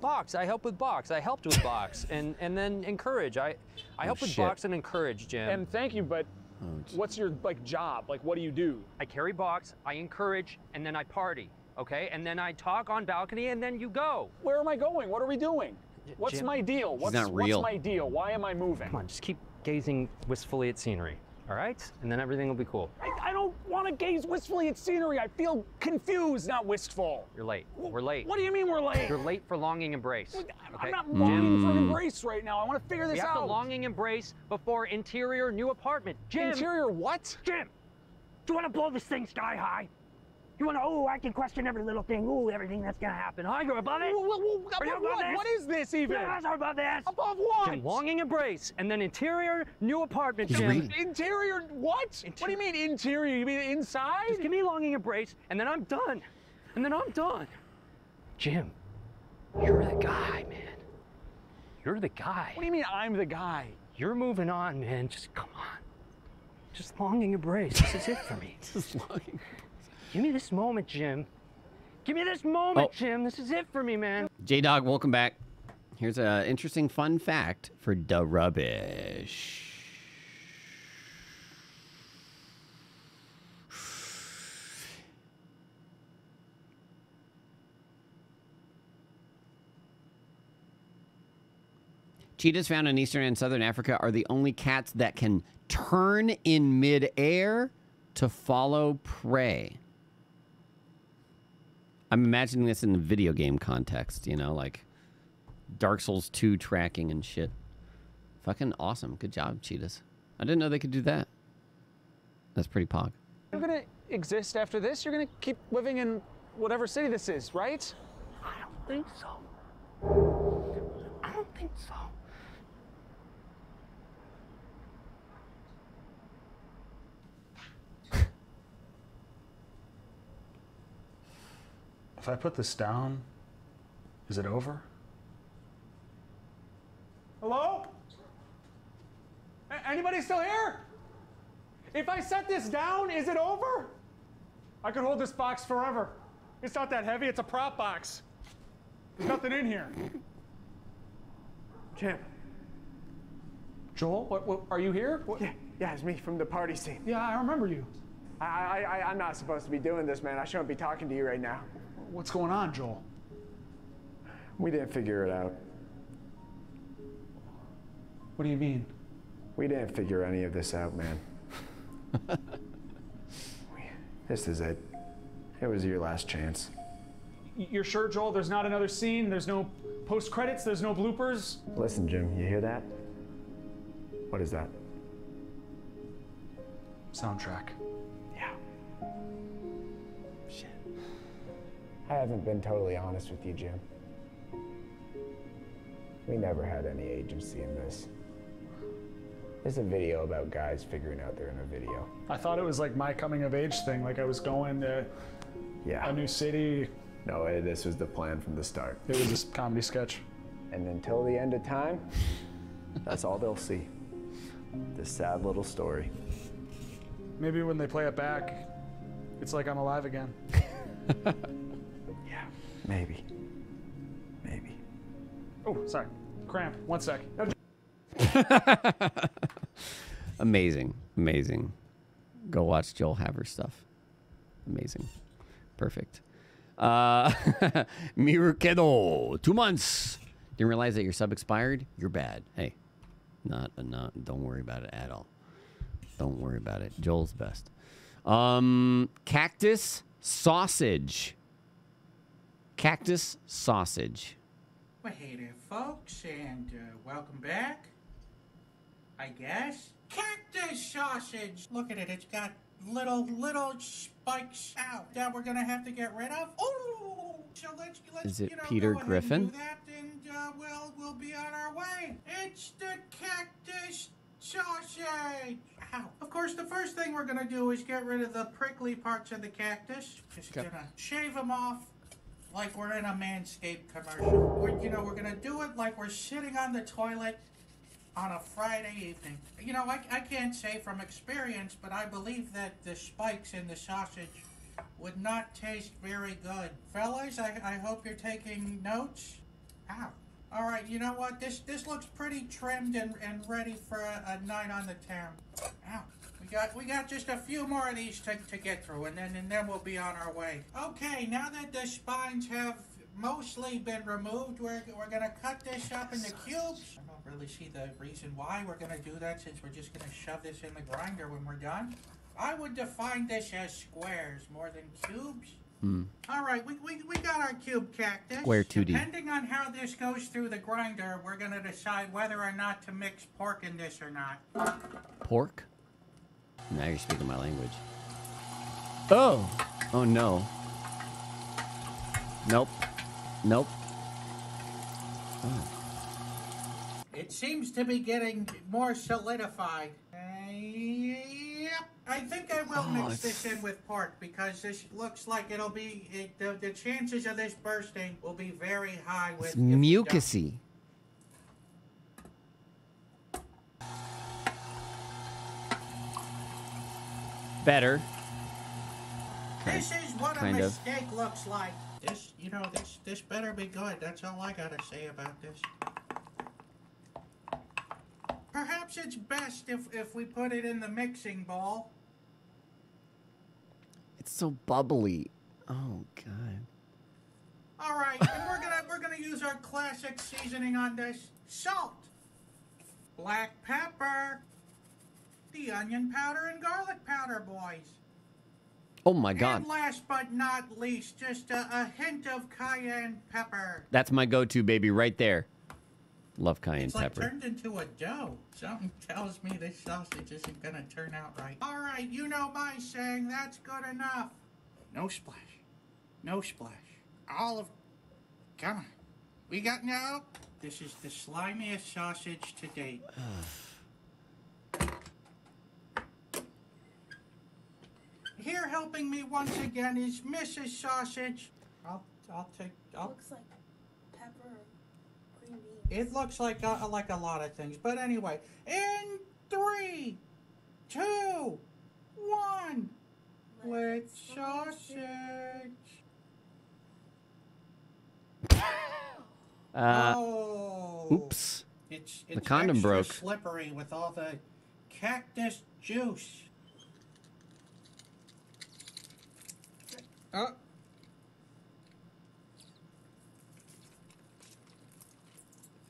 box. I help with box. I helped with box, and and then encourage. I I Oh, help with shit. box and encourage, Jim. And thank you, but oh, what's your like job? Like, what do you do? I carry box. I encourage, and then I party. Okay, and then I talk on balcony, and then you go. Where am I going? What are we doing? What's Jim. my deal? What's, not real. what's my deal? Why am I moving? Come on, just keep gazing wistfully at scenery. All right, and then everything will be cool. I, I don't want to gaze wistfully at scenery. I feel confused, not wistful. You're late. We're late. What do you mean we're late? You're late for longing embrace. I'm not longing for an Mm. embrace right now. I want to figure this We have out. to longing embrace before interior new apartment. Jim. Interior what? Jim. Do you want to blow this thing sky high? You want to? Oh, I can question every little thing. Oh, everything that's gonna happen. Huh? You're above it. Wha- wha- wha- Are you above what- this? what is this even? You guys are above this. Above what? Jim, longing embrace, and then interior new apartment. He's Jim. reading. Interior what? what do you mean interior? You mean inside? Just give me longing embrace, and then I'm done. And then I'm done. Jim, you're the guy, man. You're the guy. What do you mean I'm the guy? You're moving on, man. Just come on. Just longing embrace. This is it for me. Just longing. Give me this moment, Jim. Give me this moment, Oh. Jim. This is it for me, man. J Dog, welcome back. Here's an interesting fun fact for the rubbish. Cheetahs found in eastern and southern Africa are the only cats that can turn in midair to follow prey. I'm imagining this in the video game context, you know, like Dark Souls 2 tracking and shit. Fucking awesome. Good job, cheetahs. I didn't know they could do that. That's pretty pog. You're gonna exist after this? You're gonna keep living in whatever city this is, right? I don't think so. I don't think so. If I put this down, is it over? Hello? A- anybody still here? If I set this down, is it over? I could hold this box forever. It's not that heavy, it's a prop box. There's nothing in here. Jim. Joel, what, what, are you here? What? Yeah, yeah, it's me from the party scene. Yeah, I remember you. I, I, I, I'm not supposed to be doing this, man. I shouldn't be talking to you right now. What's going on, Joel? We didn't figure it out. What do you mean? We didn't figure any of this out, man. This is it. It was your last chance. You're sure, Joel, there's not another scene? There's no post credits? There's no bloopers? Listen, Jim, you hear that? What is that? Soundtrack. Yeah. I haven't been totally honest with you, Jim. We never had any agency in this. It's a video about guys figuring out they're in a video. I thought it was like my coming of age thing, like I was going to Yeah. a new city. No, eh, this was the plan from the start. It was a comedy sketch. And until the end of time, that's all they'll see. This sad little story. Maybe when they play it back, it's like I'm alive again. yeah, maybe. Maybe. Oh, sorry. Cramp. One sec. Amazing. Amazing. Go watch Joel Haver stuff. Amazing. Perfect. Uh, Mirukedo, two months. Didn't realize that your sub expired. You're bad. Hey, not not. Don't worry about it at all. Don't worry about it. Joel's best. Um, cactus sausage. Cactus sausage. Well, hey there, folks, and uh, welcome back. I guess. Cactus sausage! Look at it, it's got little, little spikes out that we're gonna have to get rid of. Oh! So let's, let's Is it you know, Peter Griffin? And do that, and uh, we'll, we'll be on our way. It's the cactus sausage! Ow. Of course, the first thing we're gonna do is get rid of the prickly parts of the cactus. Just Okay. gonna shave them off like we're in a Manscaped commercial. We're, you know, we're gonna do it like we're sitting on the toilet on a Friday evening. You know, I, I can't say from experience, but I believe that the spikes in the sausage would not taste very good. Fellas, I, I hope you're taking notes. Ow. All right, you know what? This this looks pretty trimmed and, and ready for a, a night on the town. Ow. We got we got just a few more of these to, to get through, and then and then we'll be on our way. Okay, now that the spines have mostly been removed, we're we're gonna cut this up into cubes. I don't really see the reason why we're gonna do that, since we're just gonna shove this in the grinder when we're done. I would define this as squares more than cubes. Hmm. All right, we, we, we got our cube cactus. Square 2D. Depending on how this goes through the grinder, we're gonna decide whether or not to mix pork in this or not. Pork? Now you're speaking my language. Oh! Oh no. Nope. Nope. Oh. It seems to be getting more solidified. Uh, yep. I think I will Oh, mix it's- this in with pork because this looks like it'll be it, the, the chances of this bursting will be very high with It's if don't. mucusy. Better. Kind, This is what a kind of. mistake looks like. This, you know, this this better be good. That's all I gotta say about this. Perhaps it's best if if we put it in the mixing bowl. It's so bubbly. Oh god. All right, and we're gonna we're gonna use our classic seasoning on this: salt, black pepper, the onion powder and garlic powder, boys. Oh my god. And last but not least, just a, a hint of cayenne pepper. That's my go-to baby right there. Love cayenne It's like pepper. turned into a dough. Something tells me this sausage isn't gonna turn out right. All right, you know my saying. That's good enough. No splash. No splash. Olive. Come on. We got now. This is the slimiest sausage to date. Ah. Here helping me once again is Mrs. Sausage. I'll, I'll take. I'll, Looks like pepper, green beans. it looks like a, like a lot of things, but anyway. In three, two, one. With sausage. Uh, oh. oops. It's, The it's condom broke. slippery with all the cactus juice. Oh.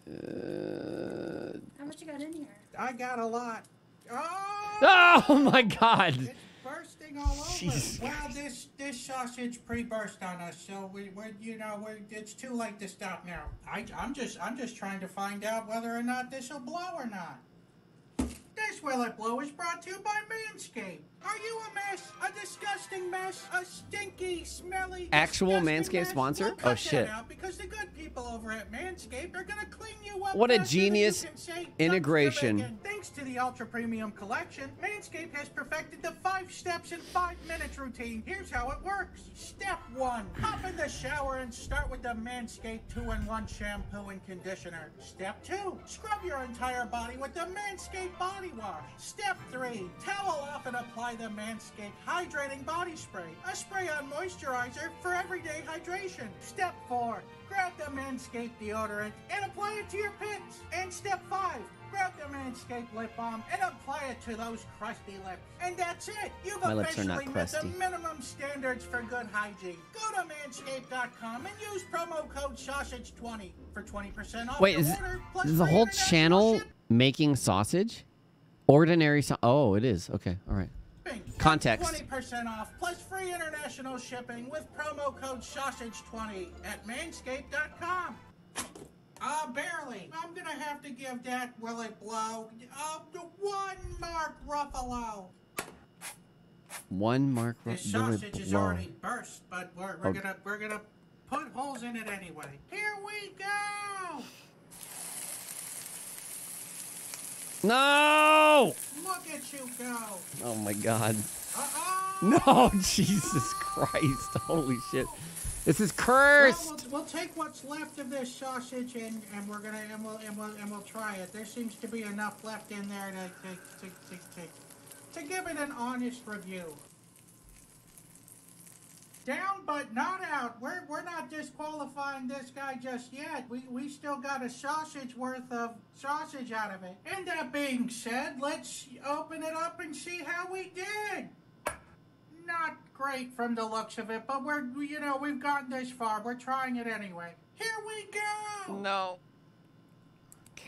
Uh, How much you got in here? I got a lot. oh my god. bursting all over. Jesus well, this this sausage pre-burst on us, so we we're you know we're it's too late to stop now. I I'm just I'm just trying to find out whether or not this will blow or not. This will it blow is brought to you by Manscaped. Are you a mess? A disgusting mess? A stinky, smelly, Actual Manscaped mess? sponsor? Well, Oh, shit. out because the good people over at Manscaped are gonna clean you up. What a faster than you genius integration. "Thanks to bacon." Thanks to the Ultra Premium Collection, Manscaped has perfected the five steps in five minutes routine. Here's how it works. Step one, hop in the shower and start with the Manscaped 2-in-1 shampoo and conditioner. Step two, scrub your entire body with the Manscaped body wash. Step three, towel off and apply the Manscaped hydrating body spray. A spray-on moisturizer for everyday hydration. Step four, grab the Manscaped deodorant and apply it to your pits. And step five, grab the Manscaped lip balm and apply it to those crusty lips. And that's it. You've My lips are not officially met the minimum standards for good hygiene. Go to manscaped.com and use promo code sausage20 for 20% off Wait, is, order. plus is the whole channel making sausage? Ordinary so- Oh, it is. Okay, all right. Context. 20% off plus free international shipping with promo code sausage20 at manscaped.com. Uh, barely. I'm gonna have to give that Will It Blow uh, the one Mark Ruffalo. One mark. This Ru- really sausage is already burst, but we're, we're Okay. gonna we're gonna put holes in it anyway. Here we go. No! Look at you go. Oh my god. Uh-oh. No, Jesus Christ. Holy shit. This is Well, cursed. we'll, we'll take what's left of this sausage and, and we're gonna and we'll, and we'll and we'll try it. There seems to be enough left in there to to, to, to, to, to give it an honest review. Down but not out. We're we're not disqualifying this guy just yet. We we still got a sausage worth of sausage out of it. And that being said, let's open it up and see how we did not great from the looks of it, but we're, you know, we've gotten this far. We're trying it anyway. Here we go! No.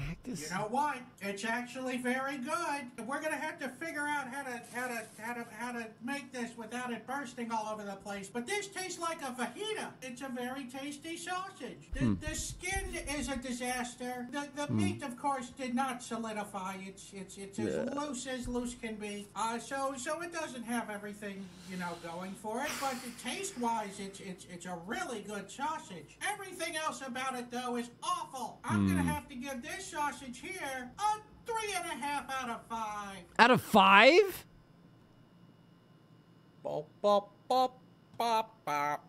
Cactus. You know what? It's actually very good. We're gonna have to figure out how to how to how to how to make this without it bursting all over the place. But this tastes like a fajita. It's a very tasty sausage. The, Hmm. the skin is a disaster. The, the Hmm. meat, of course, did not solidify. It's it's it's as loose as loose can be. Uh, so so it doesn't have everything you know going for it. But taste wise, it's it's it's a really good sausage. Everything else about it though is awful. I'm gonna Hmm. have to give this sausage here a three and a half out of five. Out of five? Bop, bop, bop, bop, bop.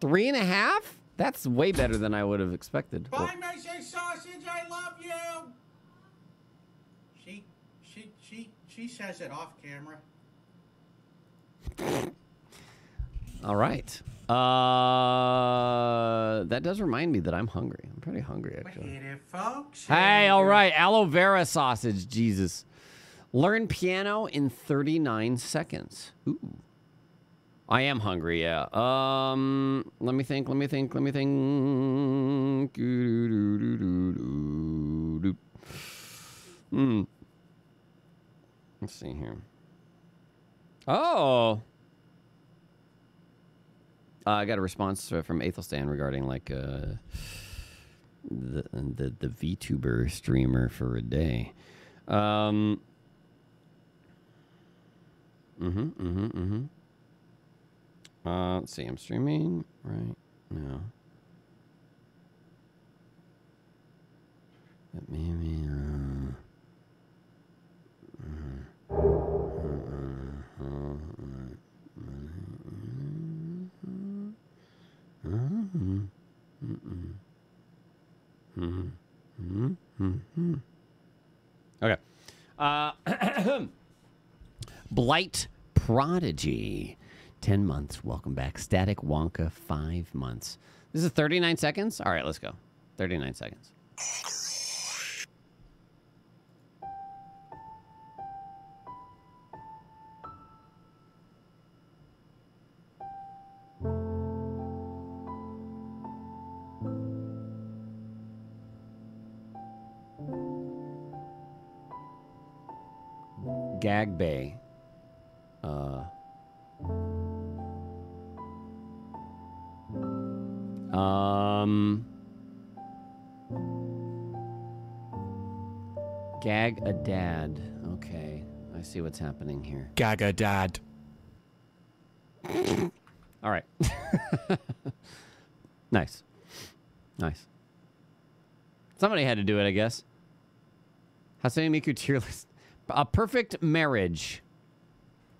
Three and a half? That's way better than I would have expected. Bye, Mrs. Sausage. I love you. She she she she says it off camera. All right. Uh, that does remind me that I'm hungry. I'm pretty hungry, actually. Hit it, folks. Hey, all right. Aloe vera sausage. Jesus. Learn piano in 39 seconds. Ooh. I am hungry, yeah. Um, let me think, let me think, let me think. Hmm. Let's see here. Oh. Uh, I got a response from Athelstan regarding like uh, the the, the VTuber streamer for a day. Um. Mm-hmm. Mm-hmm. Mm-hmm. Uh, let's see. I'm streaming right now. But maybe. Uh, Mm-hmm. Mm-hmm. Mm-hmm. Okay. Uh, Blight Prodigy, 10 months. Welcome back. Static Wonka, 5 months. This is 39 seconds? All right, let's go. 39 seconds. Gag Bay. Uh, um, Gag a dad. Okay, I see what's happening here. Gag a dad. All right. nice. Nice. Somebody had to do it, I guess. Hatsune Miku tier list. A perfect marriage.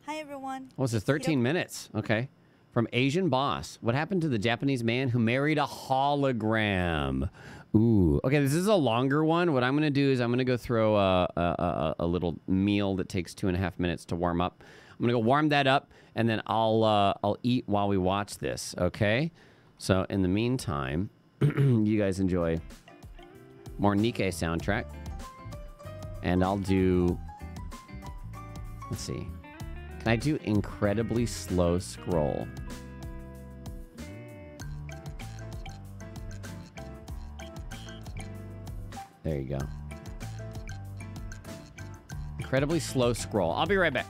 Hi everyone. What was this? 13 minutes. Okay. From Asian Boss. What happened to the Japanese man who married a hologram? Ooh. Okay, this is a longer one. What I'm going to do is I'm going to go throw a, a, a, a little meal that takes two and a half minutes to warm up. I'm going to go warm that up, and then I'll, uh, I'll eat while we watch this, okay? So in the meantime, you guys enjoy more Nikke soundtrack. And I'll do... Let's see. Can I do incredibly slow scroll? There you go. Incredibly slow scroll. I'll be right back.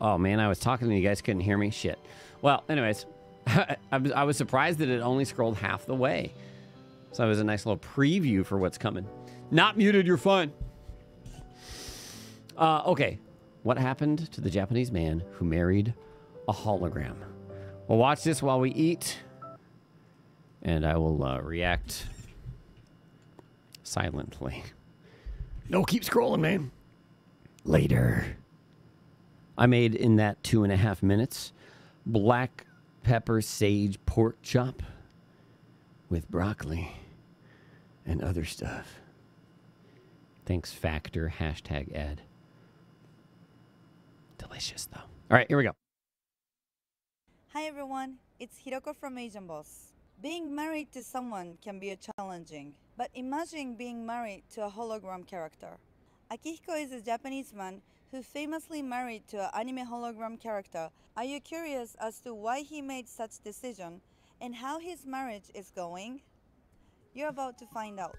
Oh, man, I was talking and you guys couldn't hear me. Shit. Well, anyways, I, was, surprised that it only scrolled half the way. So it was a nice little preview for what's coming. Not muted, you're fine. Uh, okay, what happened to the Japanese man who married a hologram? Well, watch this while we eat, and I will uh, react silently. No, keep scrolling, man. Later. I made in that two and a half minutes black pepper sage pork chop with broccoli and other stuff. Thanks, Factor. Hashtag Ed. Delicious, though. All right, here we go. Hi everyone, it's Hiroko from Asian Boss. Being married to someone can be a challenging, but imagine being married to a hologram character. Akihiko is a Japanese man who famously married to an anime hologram character. Are you curious as to why he made such decision and how his marriage is going? You're about to find out.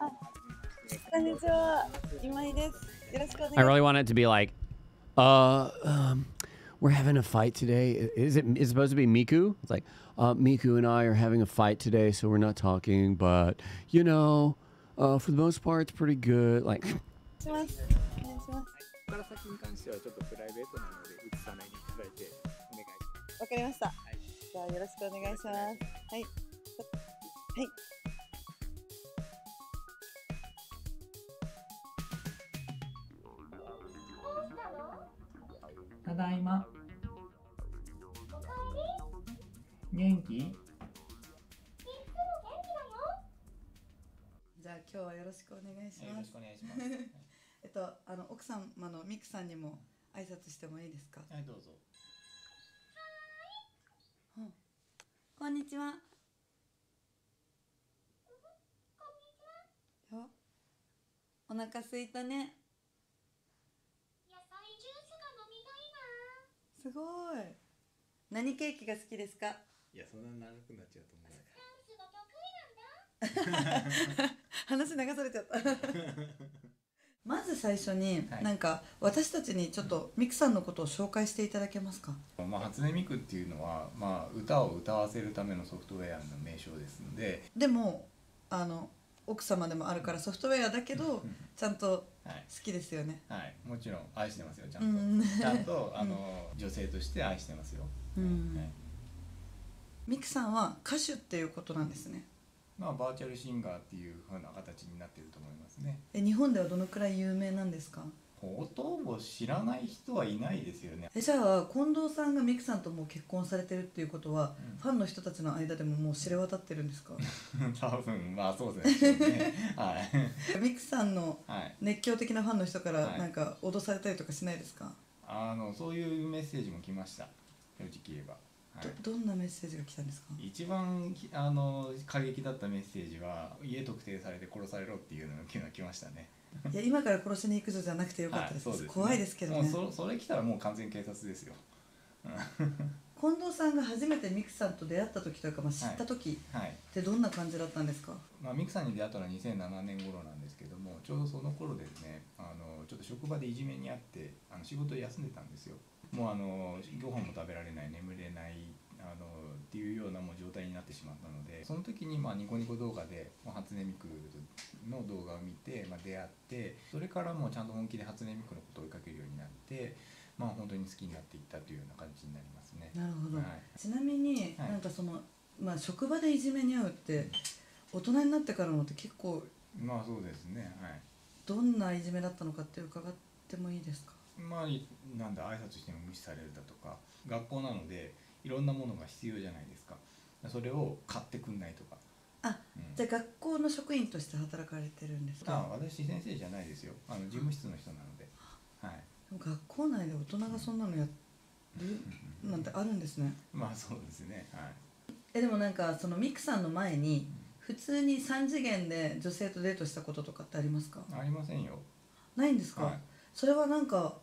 Ah. I really want it to be like uh, um, we're having a fight today. Is it is it supposed to be Miku? It's like, uh, Miku and I are having a fight today, so we're not talking, but you know, uh, for the most part, it's pretty good. Like, ただいます。わかりました。じゃあよろしくお願いします。はい。はい。ただいま。元気じゃあ今日はよろしくお願いします。よろしくお願いします えっとあの奥様のミクさんにも挨拶してもいいですか？はい、どうぞ。うんこんにちは。よお腹すいたね。すごい。何ケーキが好きですか？いや、そんな長くなっちゃうと思う。話流されちゃった。まず最初に、はいなんか私たちにちょっとミクさんのことを紹介していただけますか？まあ、初音ミクっていうのは、まあ、歌を歌わせるためのソフトウェアの名称ですので、でもあの奥様でもあるからソフトウェアだけどちゃんと好きですよね。はい、もちろん愛してますよちゃんと、うん。ちゃんと あの、女性として愛してますよ、うん。はい。ミクさんは歌手っていうことなんですね。まあ、バーチャルシンガーっていう風な形になってると思いますね。え日本ではどのくらい有名なんですか？ほとんど知らない人はいないですよね。えじゃあ近藤さんがミクさんともう結婚されてるっていうことは、ファンの人たちの間でももう知れ渡ってるんですか？多分まあそうですね。はい。ミクさんのはい。熱狂的なファンの人からはい。なんか脅されたりとかしないですか？あのそういうメッセージも来ました。正直言えば、はい。どどんなメッセージが来たんですか？一番きあの過激だったメッセージは家特定されて殺されろっていうのが来ましたねいや今から殺しに行くぞじゃなくてよかったです。はいそうね。怖いですけどね。もうそそれ来たらもう完全に警察ですよ。近藤さんが初めてミクさんと出会った時というか、まあ、知った時はいってどんな感じだったんですか、まあ、ミクさんに出会ったのは2007年頃なんですけどもちょうどその頃ですねあのちょっと職場でいじめにあってあの仕事を休んでたんですよ。もうあのご飯も食べられない眠れないあのっていうようなもう状態になってしまったのでその時にまあニコニコ動画で初音ミクの動画を見て、まあ、出会ってそれからもうちゃんと本気で初音ミクのことを追いかけるようになってまあ本当に好きになっていったというような感じになりますね。なるほど、はい。ちなみに、はい。なんかその、まあ、職場でいじめに遭うって大人になってからのって結構まあそうですね。はい。どんないじめだったのかって伺ってもいいですか？まあいなんだ挨拶しても無視されるだとか学校なのでいろんなものが必要じゃないですか。それを買ってくんないとか。あ、じゃあ学校の職員として働かれてるんですか？あ私先生じゃないですよ。あの事務室の人なので。はい。学校内で大人がそんなのやるなんてあるんですね。まあそうですね。はい。えでもなんかそのミクさんの前に普通に3次元で女性とデートしたこととかってありますか？ありませんよ。ないんですか、はい。それはなんか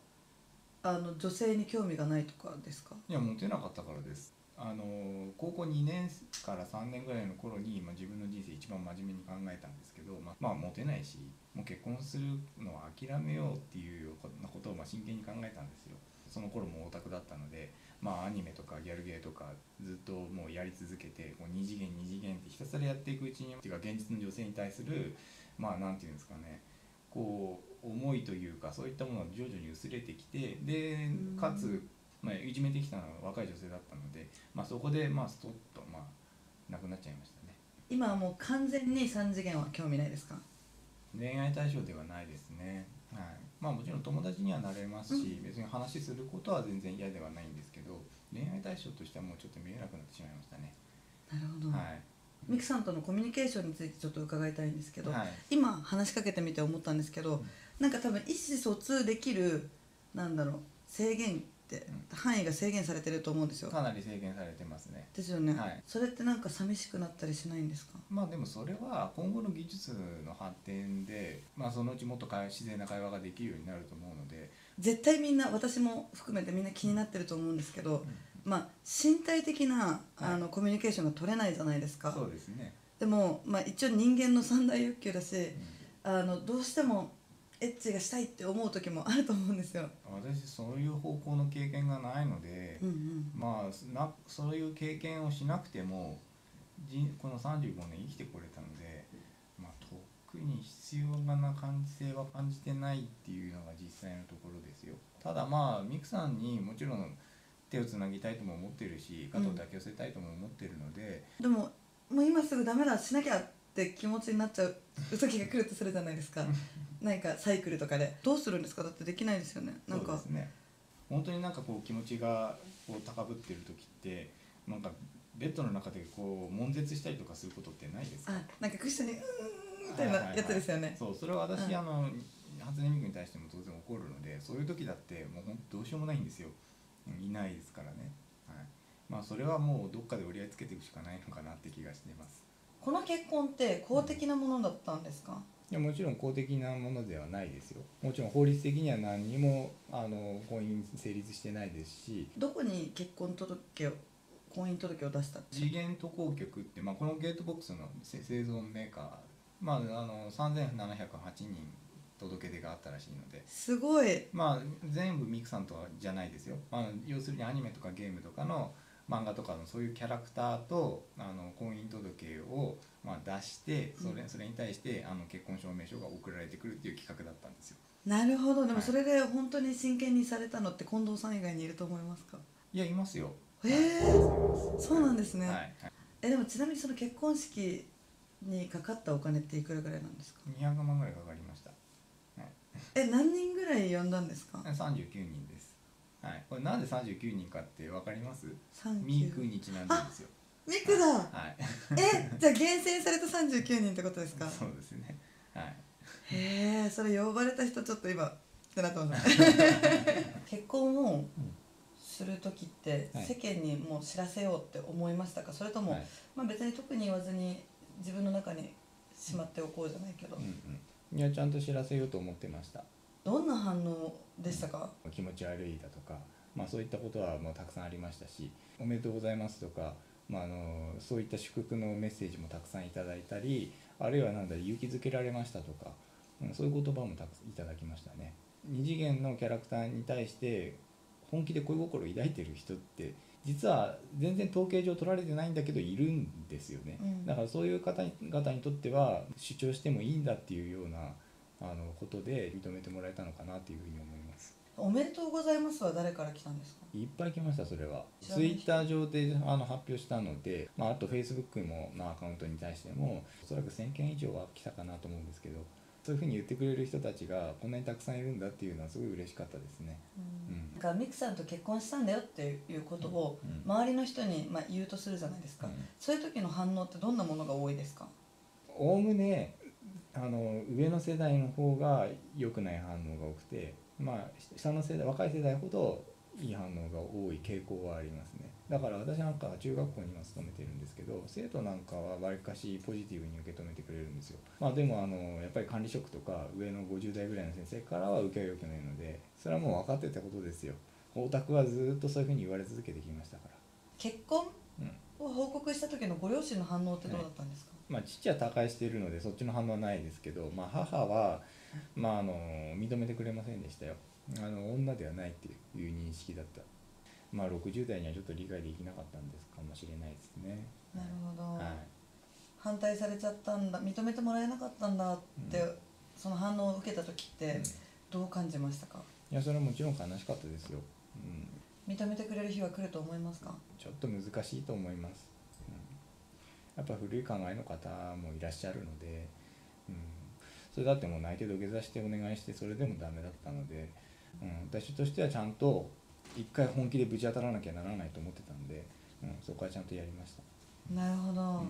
あの女性に興味がないとかですか？いやモテなかったからです。あの高校2年から3年ぐらいの頃に、まあ、自分の人生一番真面目に考えたんですけど、まあ、まあモテないしもう結婚するのは諦めようっていうようなことをまあ真剣に考えたんですよ。その頃もオタクだったのでまあアニメとかギャルゲーとかずっともうやり続けてこう2次元2次元ってひたすらやっていくうちにっていうか現実の女性に対するまあなんていうんですかねこう思いというかそういったものが徐々に薄れてきてでかつ、まあ、いじめてきたのは若い女性だったので、まあ、そこでまあストッとまあなくなっちゃいましたね。今はもう完全に3次元は興味ないですか？恋愛対象ではないですね。はい。まあもちろん友達にはなれますし、別に話することは全然嫌ではないんですけど恋愛対象としてはもうちょっと見えなくなってしまいましたね。なるほど、はい。ミクさんとのコミュニケーションについてちょっと伺いたいんですけど、はい。今話しかけてみて思ったんですけど、なんか多分意思疎通できるなんだろう制限って範囲が制限されてると思うんですよ。かなり制限されてますね。ですよね、はい。それってなんか寂しくなったりしないんですか？まあでもそれは今後の技術の発展で、まあ、そのうちもっと会自然な会話ができるようになると思うので。絶対みんな私も含めてみんな気になってると思うんですけど、まあ身体的なあのコミュニケーションが取れないじゃないですか、そうですね。でも、まあ、一応人間の三大欲求だし、あのどうしてもエッチがしたいって思う時もあると思うんですよ。私そういう方向の経験がないので、うんうん。まあなそういう経験をしなくてもじこの35年生きてこれたので、まあ、特に必要な感じ性は感じてないっていうのが実際のところですよ。ただまあミクさんにもちろん手をつなぎたいとも思ってるし肩を抱き寄せたいとも思ってるので、でももう今すぐダメだしなきゃって気持ちになっちゃう時が来るとするじゃないですか。何かサイクルとかで。どうするんですか？だってできないですよね。なんか。そうですね。本当になんかこう気持ちがこう高ぶってる時ってなんかベッドの中でこう悶絶したりとかすることってないですか？あなんかクッションにうーんみたいなやつですよね、そうそれは私、うん。あの初音ミクに対しても当然怒るのでそういう時だってもう本当どうしようもないんですよ。うんいないですからね、はい、まあそれはもうどっかで折り合いつけていくしかないのかなって気がしていますこの結婚って公的なものだったんですか、いやもちろん公的なものではないですよ。もちろん法律的には何にもあの婚姻成立してないですし。どこに結婚届を婚姻届を出した次元渡航局って、まあ、このゲートボックスのせ製造メーカー、まあ、あの3708人届け出があったらしいので。すごい。まあ全部ミクさんとはじゃないですよ、まあ、要するにアニメとかゲームとかの漫画とかのそういうキャラクターとあの婚姻届を、まあ、出してそれそれに対してあの結婚証明書が送られてくるっていう企画だったんですよ。なるほど。でもそれで本当に真剣にされたのって近藤さん以外にいると思いますか？いやいますよ。へえそうなんですね、はいはい。えでもちなみにその結婚式にかかったお金っていくらぐらいなんですか？200万ぐらいかかりました、はい、え何人ぐらい呼んだんですか？39人ですはい、これなんで39人かってわかります？39ミクにちなんでですよ。ミクだ。はい。えじゃあ厳選された39人ってことですか？そうですね。はい。へえそれ呼ばれた人ちょっと今ってなってます結婚をする時ってはい。世間にもう知らせようって思いましたか？それとも、はい。まあ別に特に言わずに自分の中にしまっておこうじゃないけど、うんうん、いやちゃんと知らせようと思ってました。どんな反応でしたか、気持ち悪いだとか、まあ、そういったことはもうたくさんありましたし「おめでとうございます」とか、まあ、あのそういった祝福のメッセージもたくさんいただいたりあるいはなんだ勇気づけられましたとか、うんそういう言葉もたくさんいただきましたね。二次元のキャラクターに対して本気で恋心を抱いてる人って実は全然統計上取られてないんだけどいるんですよね、うん。だからそういう方々にとっては主張してもいいんだっていうようなあのことで認めてもらえたのかなというふうに思いますおめでとうございますは誰から来たんですか？いっぱい来ましたそれは。ツイッター上であの発表したので、まあ、あとフェイスブックものアカウントに対してもおそらく1000件以上は来たかなと思うんですけどそういうふうに言ってくれる人たちがこんなにたくさんいるんだっていうのはすごい嬉しかったですね、うん。なんかミクさんと結婚したんだよっていうことをうん周りの人にまあ言うとするじゃないですか、そういう時の反応ってどんなものが多いですか？おおむねあの上の世代の方が良くない反応が多くてまあ下の世代若い世代ほどいい反応が多い傾向はありますね。だから私なんかは中学校に今勤めてるんですけど生徒なんかはわりかしポジティブに受け止めてくれるんですよ。まあでもあのやっぱり管理職とか上の50代ぐらいの先生からは受けは良くないのでそれはもう分かってたことですよ。大田区はずっとそういうふうに言われ続けてきましたから。結婚？うん。を報告した時のご両親の反応ってどうだったんですか、まあ、父は他界しているのでそっちの反応はないですけど、まあ、母は、まあ、あの認めてくれませんでしたよ。あの女ではないっていう認識だった。まあ60代にはちょっと理解できなかったんですかもしれないですね。なるほど、はい。反対されちゃったんだ認めてもらえなかったんだって、その反応を受けた時ってどう感じましたか、いやそれはもちろん悲しかったですよ、うん、認めてくれる日は来ると思いますか？ちょっと難しいと思います、うん、やっぱ古い考えの方もいらっしゃるので、うん、それだってもう泣いて土下座してお願いしてそれでもダメだったので、うん、私としてはちゃんと一回本気でぶち当たらなきゃならないと思ってたんで、うん、そこはちゃんとやりました。なるほど、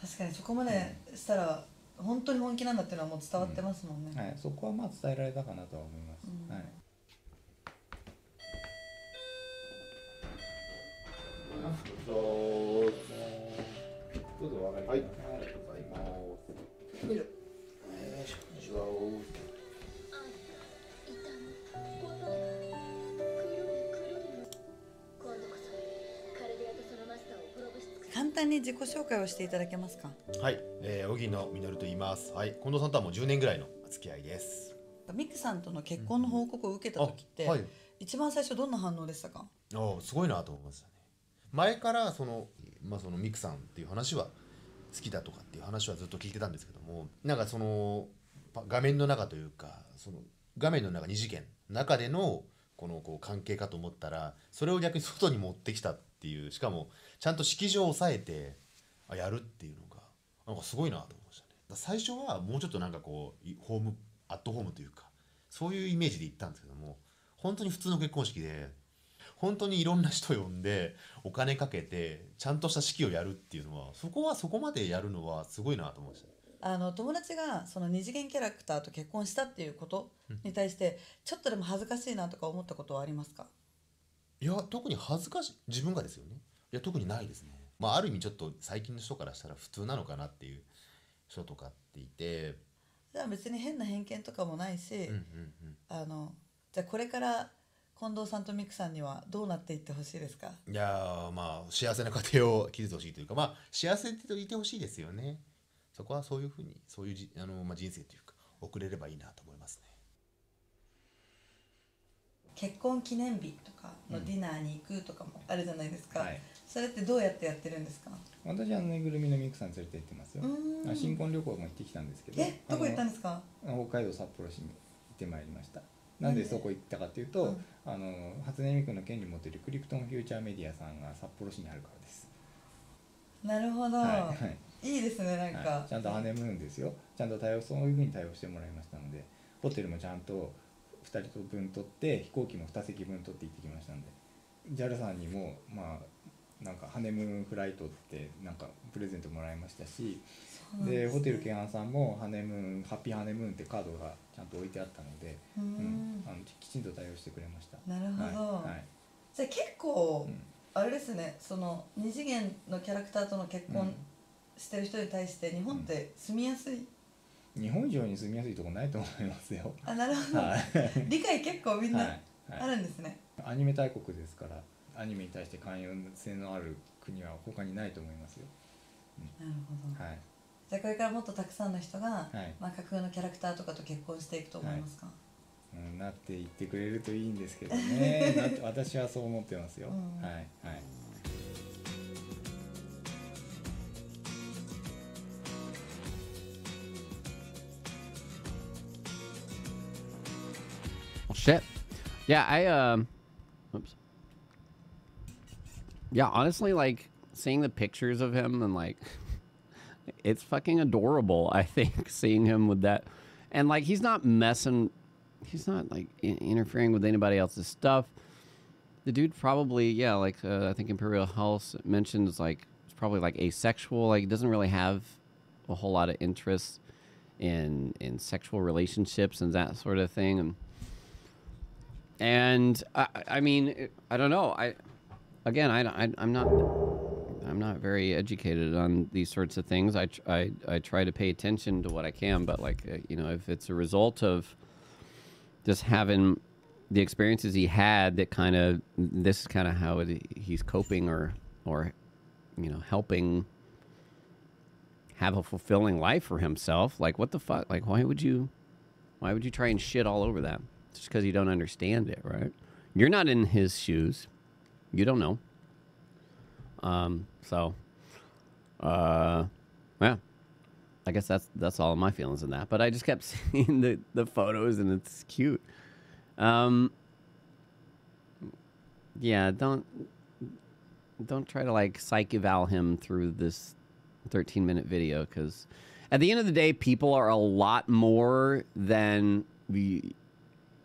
確かにそこまでしたら本当に本気なんだっていうのはもう伝わってますもんね、はい、そこはまあ伝えられたかなとは思います、うん。はい。どうぞどう。ぞお上がりください、ありがとうございます単に自己紹介をしていただけますか？はい、えー、荻野実と言います。はい、近藤さんとはもう10年ぐらいの付き合いです。ミクさんとの結婚の報告を受けた時って、あはい一番最初どんな反応でしたか？おーすごいなと思いましたね。前からそのまあそのミクさんっていう話は好きだとかっていう話はずっと聞いてたんですけども、なんかそのパ画面の中というかその画面の中二次元中でのこのこう関係かと思ったらそれを逆に外に持ってきたっていうしかもちゃんと式場を抑えてあやるっていうのがなんかすごいなと思いましたね。最初はもうちょっとなんかこういホームアットホームというかそういうイメージで行ったんですけども本当に普通の結婚式で本当にいろんな人呼んでお金かけてちゃんとした式をやるっていうのはそこはそこまでやるのはすごいなと思いました。あの友達がその二次元キャラクターと結婚したっていうことに対してちょっとでも恥ずかしいなとか思ったことはありますか？いや特に恥ずかしい自分がですよねいや特にないですね。まあある意味ちょっと最近の人からしたら普通なのかなっていう人とかっていて。じゃあ別に変な偏見とかもないし、うんうんうん。あのじゃあこれから近藤さんとミクさんにはどうなっていってほしいですか？いやーまあ幸せな家庭を築いてほしいというかまあ幸せでいてほしいですよね。そこはそういうふうにそういうじあの、まあ、人生というか送れればいいなと思いますね。結婚記念日とかのディナーに行くとかもあるじゃないですか、それってどうやってやってるんですか？私はぬいぐるみのミクさん連れて行ってますよ。新婚旅行も行ってきたんですけど。えどこ行ったんですか？北海道札幌市に行ってまいりました。なんでそこ行ったかというと、あの初音ミクの権利を持っているクリプトンフューチャーメディアさんが札幌市にあるからです。なるほど、はいはい。い、いですねなんか、はい。ちゃんとハネムーンですよ。ちゃんと対応そういうふうに対応してもらいましたのでホテルもちゃんと2人分取って飛行機も2席分取って行ってきましたんで JAL さんにもまあなんかハネムーンフライトってなんかプレゼントもらいましたしですね。でホテルケアンさんもハネムーンハッピーハネムーンってカードがちゃんと置いてあったので、うーん。あのきちんと対応してくれました。なるほど。はいはい。じゃあ結構、あれですねその二次元のキャラクターとの結婚してる人に対して日本って住みやすい、日本以上に住みやすいとこないと思いますよ。あなるほど、はい。理解結構みんなはいはい。あるんですね、アニメ大国ですからアニメに対して寛容性のある国は他にないと思いますよ、なるほど。はい。じゃあこれからもっとたくさんの人が、はい。まあ、架空のキャラクターとかと結婚していくと思いますか、うん、なっていってくれるといいんですけどね。なって私はそう思ってますよ、うん。はいはい。Well, shit. Yeah, I um. Oops. Yeah, honestly, like seeing the pictures of him and like, it's fucking adorable. I think seeing him with that, and like he's not messing, he's not like interfering with anybody else's stuff. The dude probably, yeah, like uh, I think Imperial House mentioned is like it's probably like asexual. Like doesn't really have a whole lot of interest in in sexual relationships and that sort of thing. And and I, I mean, I don't know. I again, I, I, I'm not, I'm not very educated on these sorts of things. I, I, I try to pay attention to what I can, but like, uh, you know, if it's a result of just having the experiences he had, that kind of, this is kind of how it, he's coping or, or, you know, helping have a fulfilling life for himself. Like, what the fuck? Like, why would you, why would you try and shit all over that? Just because you don't understand it, right? You're not in his shoes. You don't know. Um, so, uh, yeah. I guess that's that's all of my feelings in that. But I just kept seeing the the photos and it's cute. Um, yeah, don't don't try to like psych eval him through this 13 minute video because at the end of the day, people are a lot more than we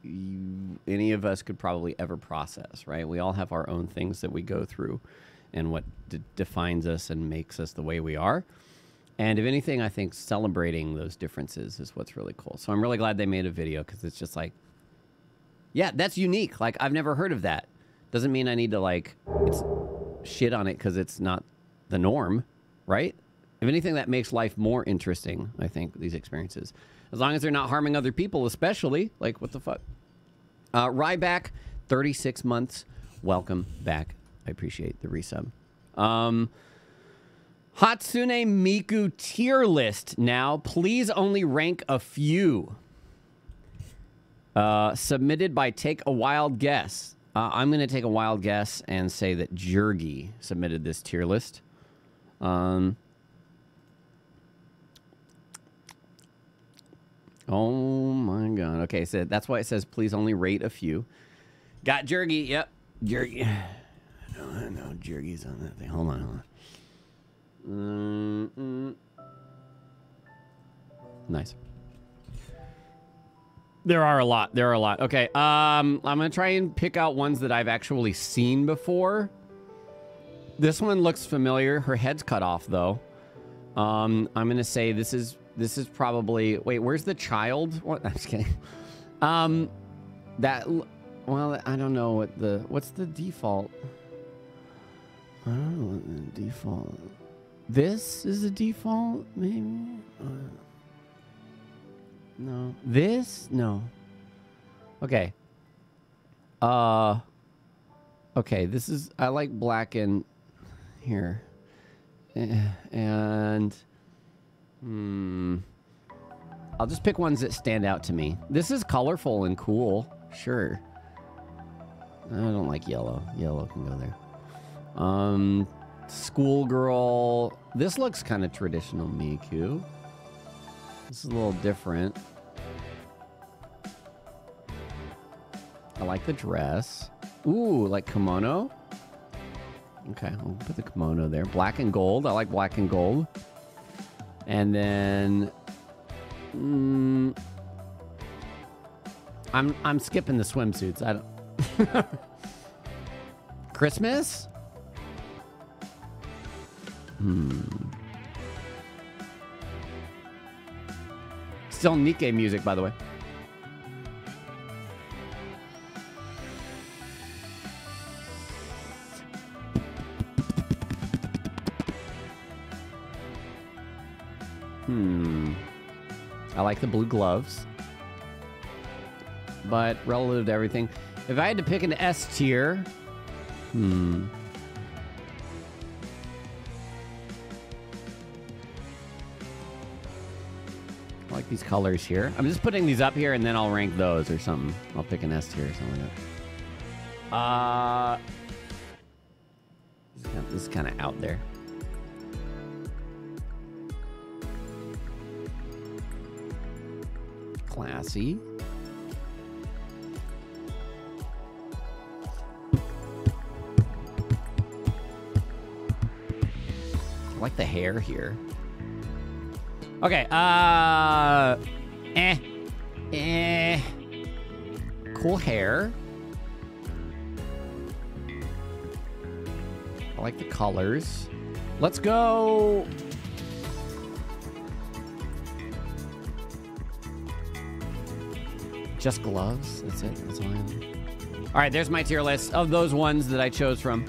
you, any of us could probably ever process, right? We all have our own things that we go through and what d- defines us and makes us the way we are. And if anything, I think celebrating those differences is what's really cool. So I'm really glad they made a video because it's just like, yeah, that's unique. Like I've never heard of that. Doesn't mean I need to like it's shit on it because it's not the norm, right? If anything, that makes life more interesting. I think these experiences, as long as they're not harming other people, especially like what the fuck. Uh, Ryback, 36 months. Welcome back. I appreciate the resub. Um, Hatsune Miku tier list now. Please only rank a few. Uh, submitted by Take a Wild Guess. Uh, I'm going to take a wild guess and say that Jergy submitted this tier list. Um, oh my god. Okay, so that's why it says please only rate a few. Got Jergy. Yep. Jergy. I know, I know. Jergy's on that thing. Hold on, hold on. Mm, mm. Nice. There are a lot. There are a lot. Okay. Um, I'm gonna try and pick out ones that I've actually seen before. This one looks familiar. Her head's cut off though. Um, I'm gonna say this is this is probably wait. Where's the child? What? I'm just kidding. Um, that well, I don't know what the what's the default. I don't know what the default. This is the default, maybe. Uh, no. This? No. Okay. Uh Okay, this is I like black and here. Eh, And hmm I'll just pick ones that stand out to me. This is colorful and cool. Sure. I don't like yellow. Yellow can go there. Um schoolgirl. This looks kind of traditional Miku. This is a little different. I like the dress. Ooh, like kimono. Okay, I'll put the kimono there. Black and gold. I like black and gold. And then, mm, I'm I'm skipping the swimsuits. I don't. Christmas. Hmm. Still Nikke music, by the way. I like the blue gloves. But relative to everything, if I had to pick an S tier, hmm. I like these colors here. I'm just putting these up here and then I'll rank those or something. I'll pick an S tier or something like that. Uh, this is kind of out there. Classy. I like the hair here. Okay, uh eh. Eh. Cool hair. I like the colors. Let's go. Just gloves. That's it. That's all I have. All right, there's my tier list of those ones that I chose from.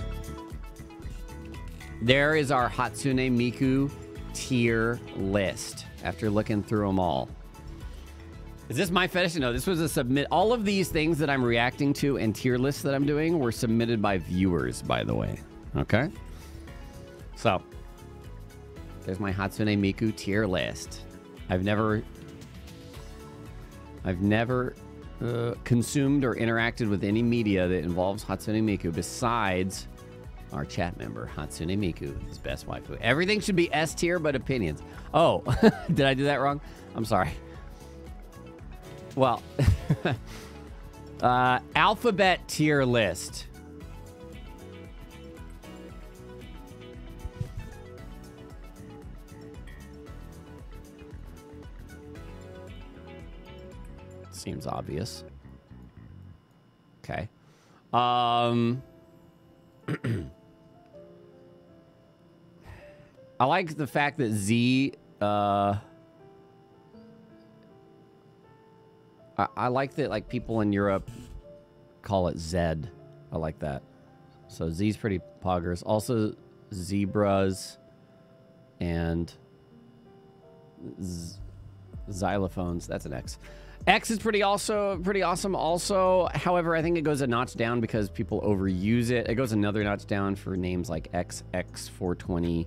There is our Hatsune Miku tier list after looking through them all. Is this my fetish? No, this was a submit. All of these things that I'm reacting to and tier lists that I'm doing were submitted by viewers, by the way. Okay? So, there's my Hatsune Miku tier list. I've never I've never uh, consumed or interacted with any media that involves Hatsune Miku besides our chat member, Hatsune Miku, his best waifu. Everything should be S tier, but opinions. Oh, did I do that wrong? I'm sorry. Well, uh, alphabet tier list. Seems obvious. Okay. Um I like the fact that Z uh I, I like that like people in Europe call it Zed. I like that. So Z's pretty poggers. Also zebras and xylophones. That's an X. X is pretty also pretty awesome. Also, however, I think it goes a notch down because people overuse it. It goes another notch down for names like XX420,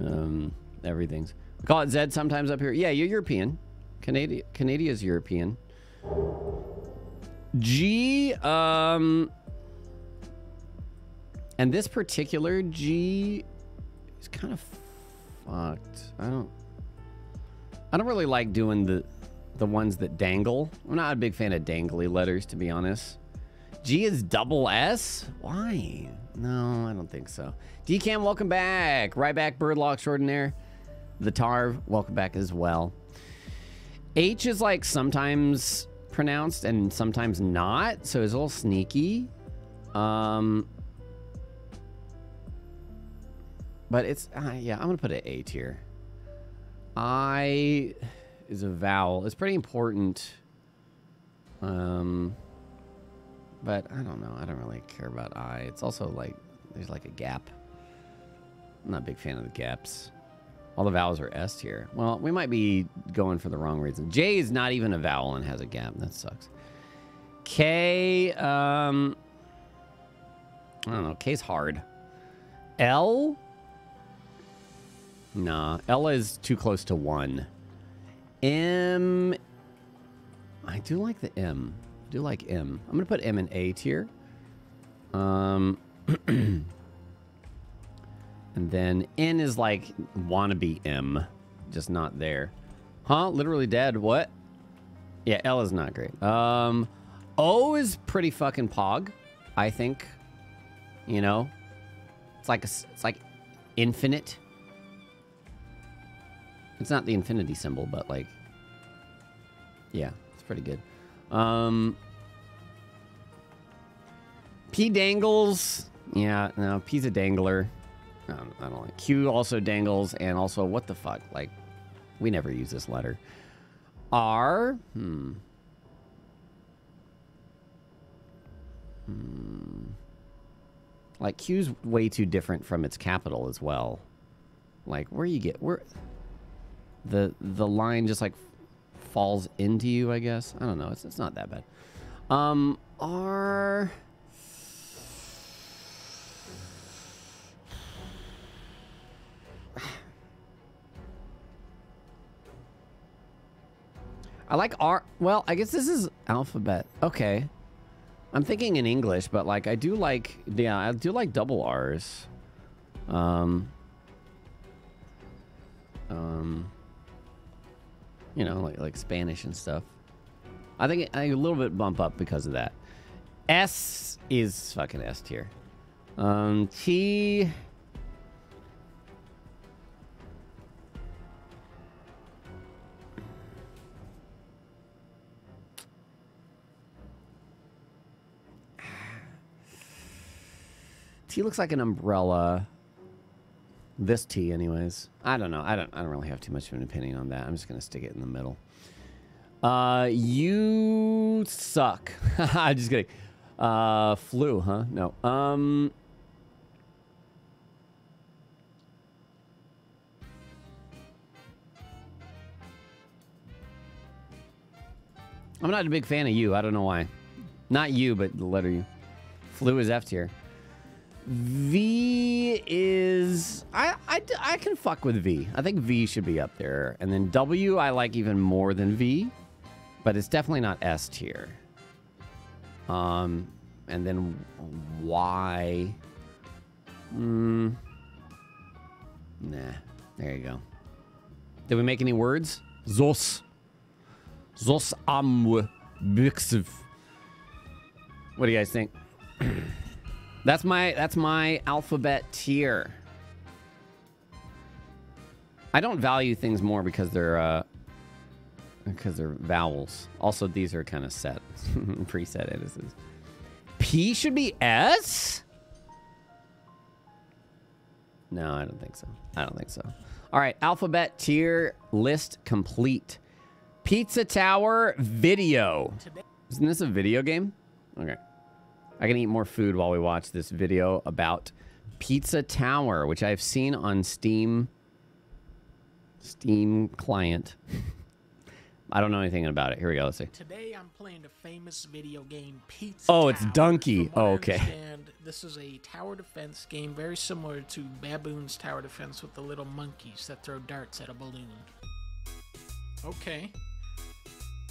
um, everything's. We call it Z sometimes up here. Yeah, you're European. Canada, Canadia's European. G, um, and this particular G is kind of fucked. I don't, I don't really like doing the the ones that dangle. I'm not a big fan of dangly letters, to be honest. G is double S? Why? No, I don't think so. DCAM, welcome back. Right back, Birdlaw Extraordinaire. The Tarv, welcome back as well. H is like sometimes pronounced and sometimes not, so it's a little sneaky. Um, but it's, uh, yeah, I'm going to put an A tier. I is a vowel. It's pretty important. Um, but I don't know. I don't really care about I. It's also like there's like a gap. I'm not a big fan of the gaps. All the vowels are S here. Well, we might be going for the wrong reason. J is not even a vowel and has a gap. That sucks. K, um, I don't know. K's hard. L, nah. L is too close to one. M. I do like the M. I do like M. I'm gonna put M in A tier. Um, and then N is like wannabe M, just not there. Huh? Literally dead. What? Yeah, L is not great. Um, O is pretty fucking pog. I think. You know, it's like a, it's like infinite. It's not the infinity symbol, but like, yeah, it's pretty good. Um, P dangles. Yeah, no, P's a dangler. I I don't like. Q also dangles, and also what the fuck? Like, we never use this letter. R. Hmm. Hmm. Like Q's way too different from its capital as well. Like where you get where the the line just like falls into you, I guess. I don't know. It's it's not that bad. Um R I like R. Well, I guess this is alphabet. Okay. I'm thinking in English, but like I do like yeah, I do like double R's. Um um you know, like like Spanish and stuff. I think I a little bit bump up because of that. S is fucking S tier. Um T T looks like an umbrella. This tea, anyways. I don't know. I don't. I don't really have too much of an opinion on that. I'm just gonna stick it in the middle. Uh, you suck. I'm just kidding. Uh, flu, huh? No. Um. I'm not a big fan of you. I don't know why. Not you, but the letter U. Flu is F tier. V is I, I I can fuck with V. I think V should be up there, and then W I like even more than V, but it's definitely not S tier. Um, and then Y. Hmm. Nah. There you go. Did we make any words? Zos. Zos am. What do you guys think? that's my that's my alphabet tier. I don't value things more because they're uh because they're vowels. Also, these are kind of set, preset editors. P should be S? No, I don't think so. I don't think so. All right, alphabet tier list complete. Pizza Tower video. Isn't this a video game? Okay. I can eat more food while we watch this video about Pizza Tower, which I've seen on Steam Steam client. I don't know anything about it. Here we go. Let's see. Today I'm playing the famous video game Pizza Oh, it's Donkey. Oh, okay. understand, this is a tower defense game very similar to Baboon's Tower Defense with the little monkeys that throw darts at a balloon. Okay.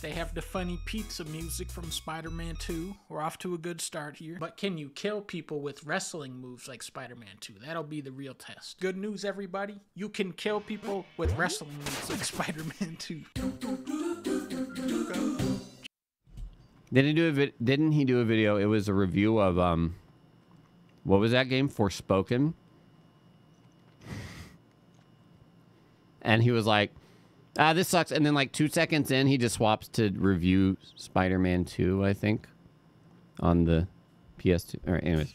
They have the funny pizza music from Spider-Man 2. We're off to a good start here. But can you kill people with wrestling moves like Spider-Man 2? That'll be the real test. Good news, everybody. You can kill people with wrestling moves like Spider-Man 2. Did he do a vid- didn't he do a video? It was a review of um what was that game? Forspoken. And he was like, ah, this sucks. And then like two seconds in, he just swaps to review Spider-Man 2, I think. On the PS2. All right, anyways.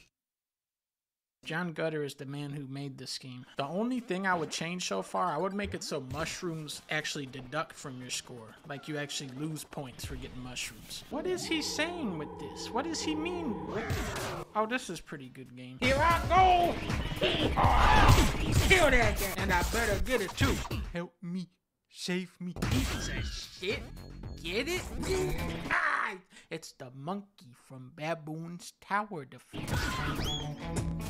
John Gutter is the man who made this game. The only thing I would change so far, I would make it so mushrooms actually deduct from your score. Like you actually lose points for getting mushrooms. What is he saying with this? What does he mean? Oh, this is pretty good game. Here I go! Kill that guy! And I better get it too. Help me. Save me. Piece of shit. Get it? Ah! It's the monkey from Baboon's Tower Defense.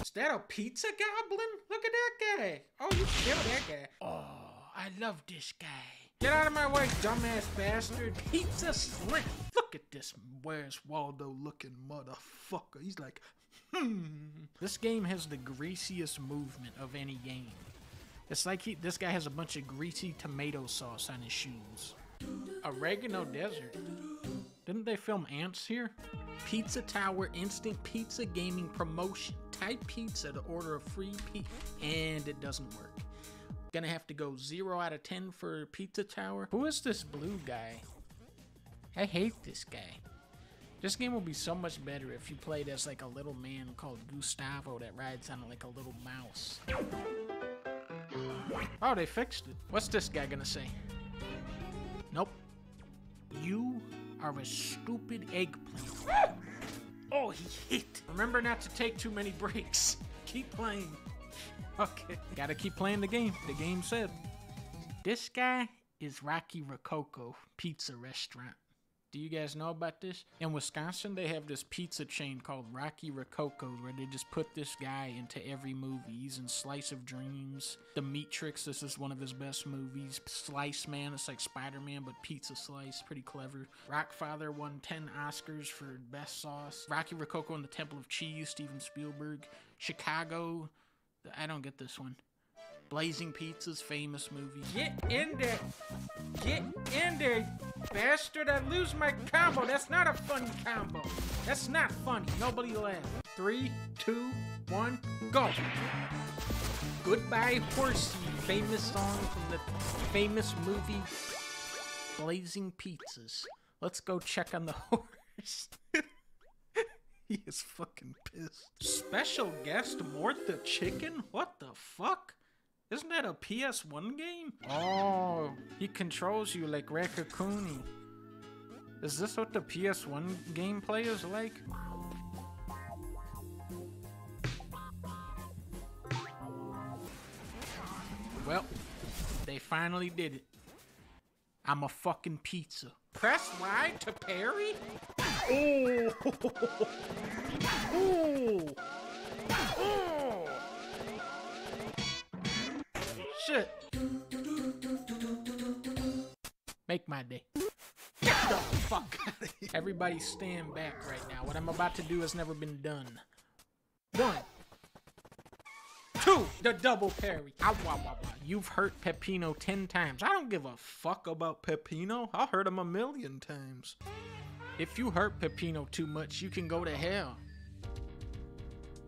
Is that a pizza goblin? Look at that guy. Oh, you killed that guy. Oh, I love this guy. Get out of my way, dumbass bastard. Pizza Slim. Look at this Where's Waldo looking motherfucker. He's like, hmm. This game has the greasiest movement of any game. It's like he, this guy has a bunch of greasy tomato sauce on his shoes. Oregano Desert. Didn't they film Ants here? Pizza Tower Instant Pizza Gaming Promotion. Type pizza to order a free pizza. And it doesn't work. Gonna have to go 0 out of 10 for Pizza Tower. Who is this blue guy? I hate this guy. This game will be so much better if you played as like a little man called Gustavo that rides on like a little mouse. Oh, they fixed it. What's this guy gonna say? Nope. You are a stupid eggplant. oh, he hit. Remember not to take too many breaks. Keep playing. Okay. Gotta keep playing the game. The game said. This guy is Rocky Rococo Pizza Restaurant. Do you guys know about this? In Wisconsin, they have this pizza chain called Rocky Rococo where they just put this guy into every movie. He's in Slice of Dreams, The Matrix, this is one of his best movies. Slice Man, it's like Spider Man, but pizza slice, pretty clever. Rockfather won 10 Oscars for Best Sauce. Rocky Rococo and the Temple of Cheese, Steven Spielberg. Chicago, I don't get this one. Blazing Pizza's famous movie. Get in there! Get in there, bastard! I lose my combo. That's not a funny combo. That's not funny. Nobody laugh. Three, two, one, go! Goodbye, Horsey. Famous song from the famous movie Blazing Pizzas. Let's go check on the horse. he is fucking pissed. Special guest Mort the Chicken? What the fuck? Isn't that a PS1 game? Oh, he controls you like Rakakuni. Is this what the PS1 gameplay is like? Well, they finally did it. I'm a fucking pizza. Press right to parry? Oh! Oh! Oh! Make my day. Get the fuck out of here. Everybody stand back right now. What I'm about to do has never been done. One. Two. The double parry. Ah, wah, wah, wah. You've hurt Peppino ten times. I don't give a fuck about Peppino. I'll hurt him a million times. If you hurt Peppino too much, you can go to hell.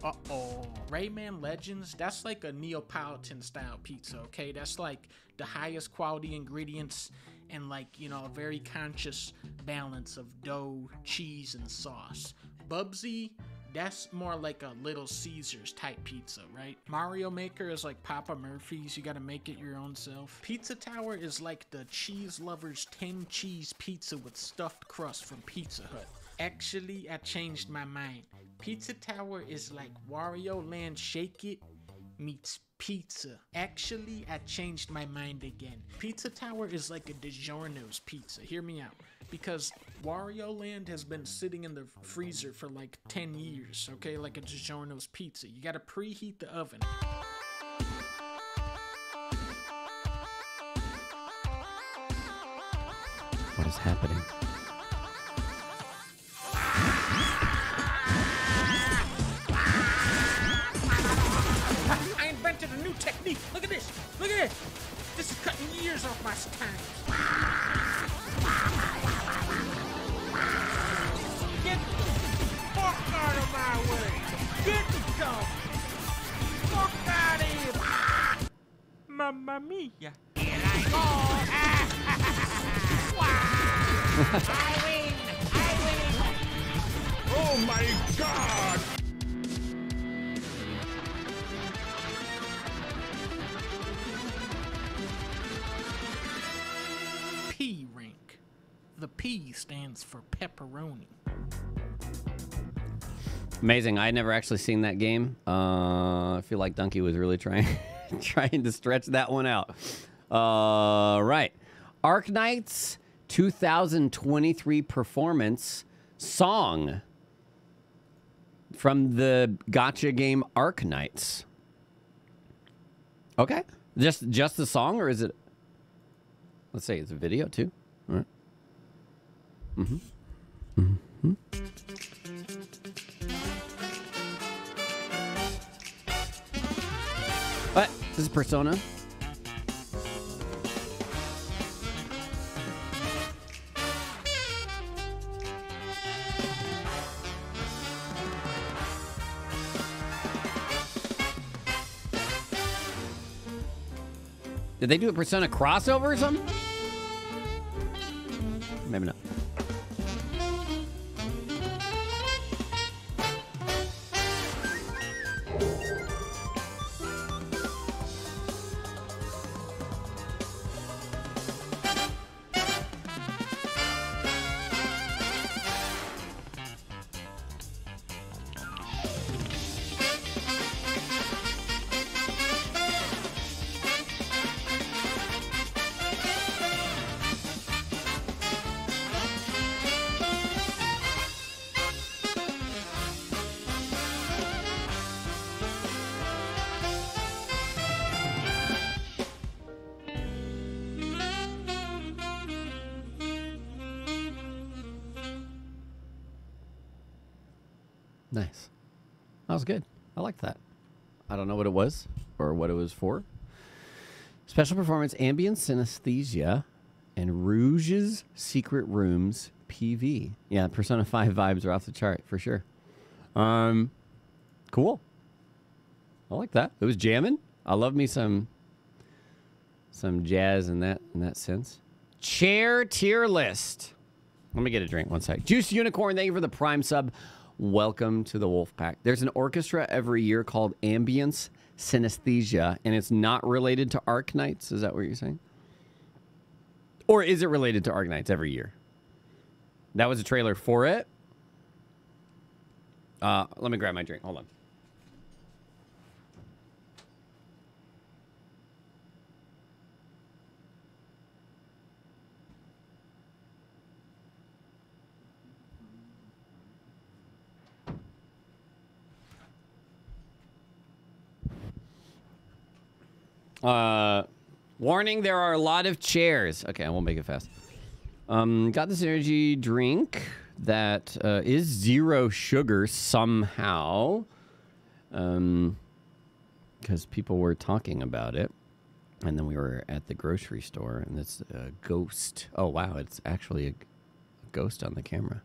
Uh-oh. Rayman Legends, that's like a Neapolitan style pizza, okay? That's like the highest quality ingredients and like, you know, a very conscious balance of dough, cheese, and sauce. Bubsy, that's more like a Little Caesars type pizza, right? Mario Maker is like Papa Murphy's, you gotta make it your own self. Pizza Tower is like the cheese lover's 10 cheese pizza with stuffed crust from Pizza Hut. Actually, I changed my mind. Pizza Tower is like Wario Land Shake It meets pizza. Actually, I changed my mind again. Pizza Tower is like a DiGiorno's pizza. Hear me out. Because Wario Land has been sitting in the freezer for like 10 years, okay? Like a DiGiorno's pizza. You gotta preheat the oven. What is happening? Technique. Look at this. Look at this. This is cutting years off my time. Get the fuck out of my way. Get the fuck out of here. Mamma mia. Here I go. I win. I win. Oh my god! P stands for pepperoni. Amazing. I had never actually seen that game. Uh, I feel like Donkey was really trying trying to stretch that one out. Uh, right. Arknights 2023 performance song from the gacha game Arknights. Okay. Just just the song or is it Let's say it's a video too. Mhm. Mhm. What? This is Persona? Did they do a Persona crossover or something? Maybe not. Special performance ambient synesthesia and Rouge's Secret Rooms PV. Yeah, Persona 5 vibes are off the chart for sure. Um cool. I like that. It was jamming. I love me some some jazz in that in that sense. Chair tier list. Let me get a drink one sec. Juice Unicorn, thank you for the prime sub. Welcome to the Wolf Pack. There's an orchestra every year called Ambience Synesthesia, and it's not related to Arknights. Is that what you're saying? Or is it related to Arknights every year? That was a trailer for it. Uh, let me grab my drink. Hold on. Uh, warning: there are a lot of chairs. Okay, I won't make it fast. Um, got this energy drink that uh, is zero sugar somehow. Um, because people were talking about it, and then we were at the grocery store, and it's a ghost. Oh wow, it's actually a, ghost on the camera.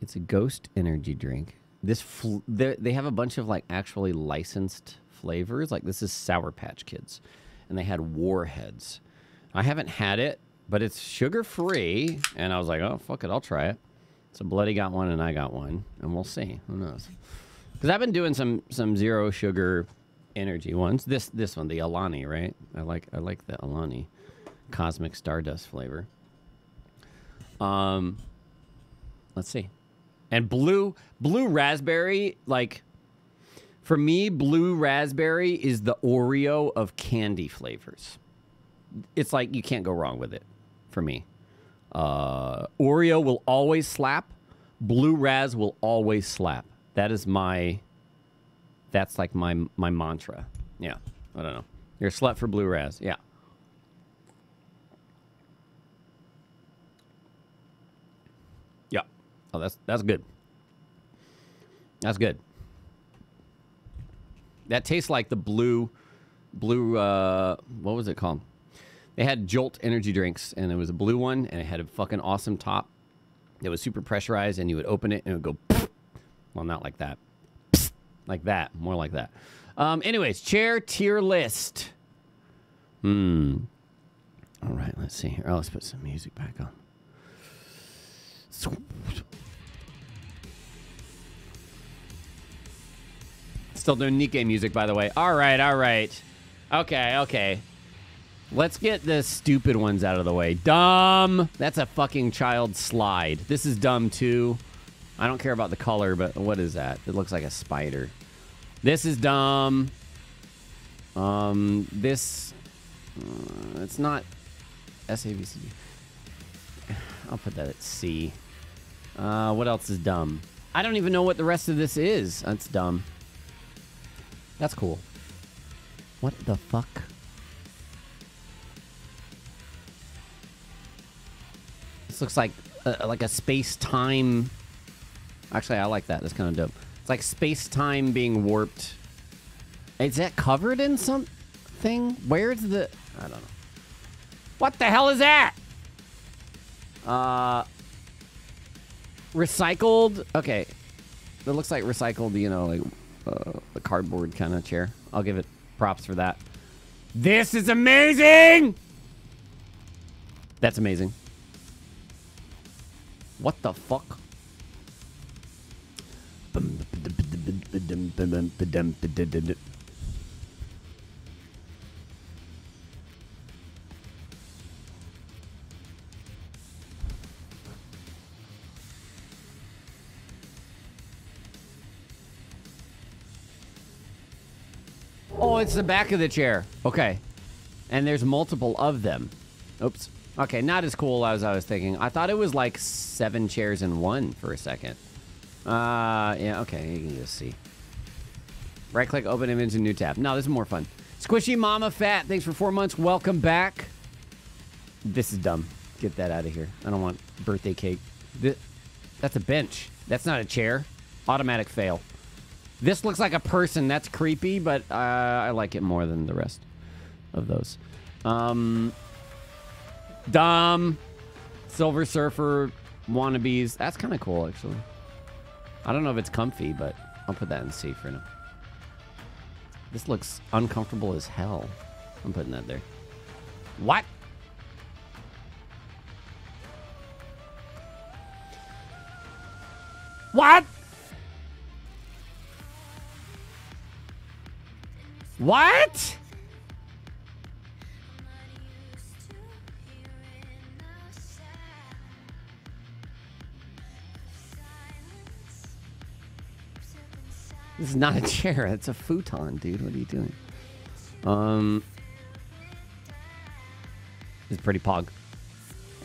It's a ghost energy drink. This they have a bunch of like actually licensed flavors. Like this is Sour Patch Kids, and they had Warheads. I haven't had it, but it's sugar free, and I was like, oh fuck it, I'll try it. So Bloody got one, and I got one, and we'll see. Who knows? Because I've been doing some some zero sugar energy ones. This this one, the Alani, right? I like I like the Alani Cosmic Stardust flavor. Um, let's see. And blue blue raspberry, like for me, blue raspberry is the Oreo of candy flavors. It's like you can't go wrong with it for me. Uh, Oreo will always slap. Blue raz will always slap. That is my. That's like my my mantra. Yeah, I don't know. You're a slut for blue raz. Yeah. Yeah. Oh, that's that's good. That's good. That tastes like the blue, blue. Uh, what was it called? They had Jolt energy drinks, and it was a blue one, and it had a fucking awesome top. It was super pressurized, and you would open it, and it would go. Well, not like that. Like that. More like that. Um, anyways, chair tier list. Hmm. All right, let's see here. Oh, let's put some music back on. Still doing Nikke music, by the way. All right, all right. Okay, okay. Let's get the stupid ones out of the way. Dumb. That's a fucking child slide. This is dumb too. I don't care about the color, but what is that? It looks like a spider. This is dumb. Um, this. Uh, it's not SABC. I'll put that at C. Uh, what else is dumb? I don't even know what the rest of this is. That's dumb. That's cool. What the fuck? This looks like uh, like a space time. Actually, I like that. That's kind of dope. It's like space time being warped. Is that covered in something? Where's the? I don't know. What the hell is that? Uh, recycled. Okay, that looks like recycled. You know, like uh, a cardboard kind of chair. I'll give it props for that. This is amazing. That's amazing. What the fuck? Oh, it's the back of the chair. Okay. And there's multiple of them. Oops. Okay, not as cool as I was thinking. I thought it was like seven chairs in one for a second. Uh, yeah, okay, you can just see. Right click, open image, and new tab. No, this is more fun. Squishy Mama Fat, thanks for four months. Welcome back. This is dumb. Get that out of here. I don't want birthday cake. This, that's a bench. That's not a chair. Automatic fail. This looks like a person. That's creepy, but uh, I like it more than the rest of those. Um, dumb. Silver Surfer wannabes. That's kind of cool, actually. I don't know if it's comfy, but I'll put that in C for now. This looks uncomfortable as hell. I'm putting that there. What? What? What? This is not a chair. It's a futon, dude. What are you doing? Um, it's pretty pog.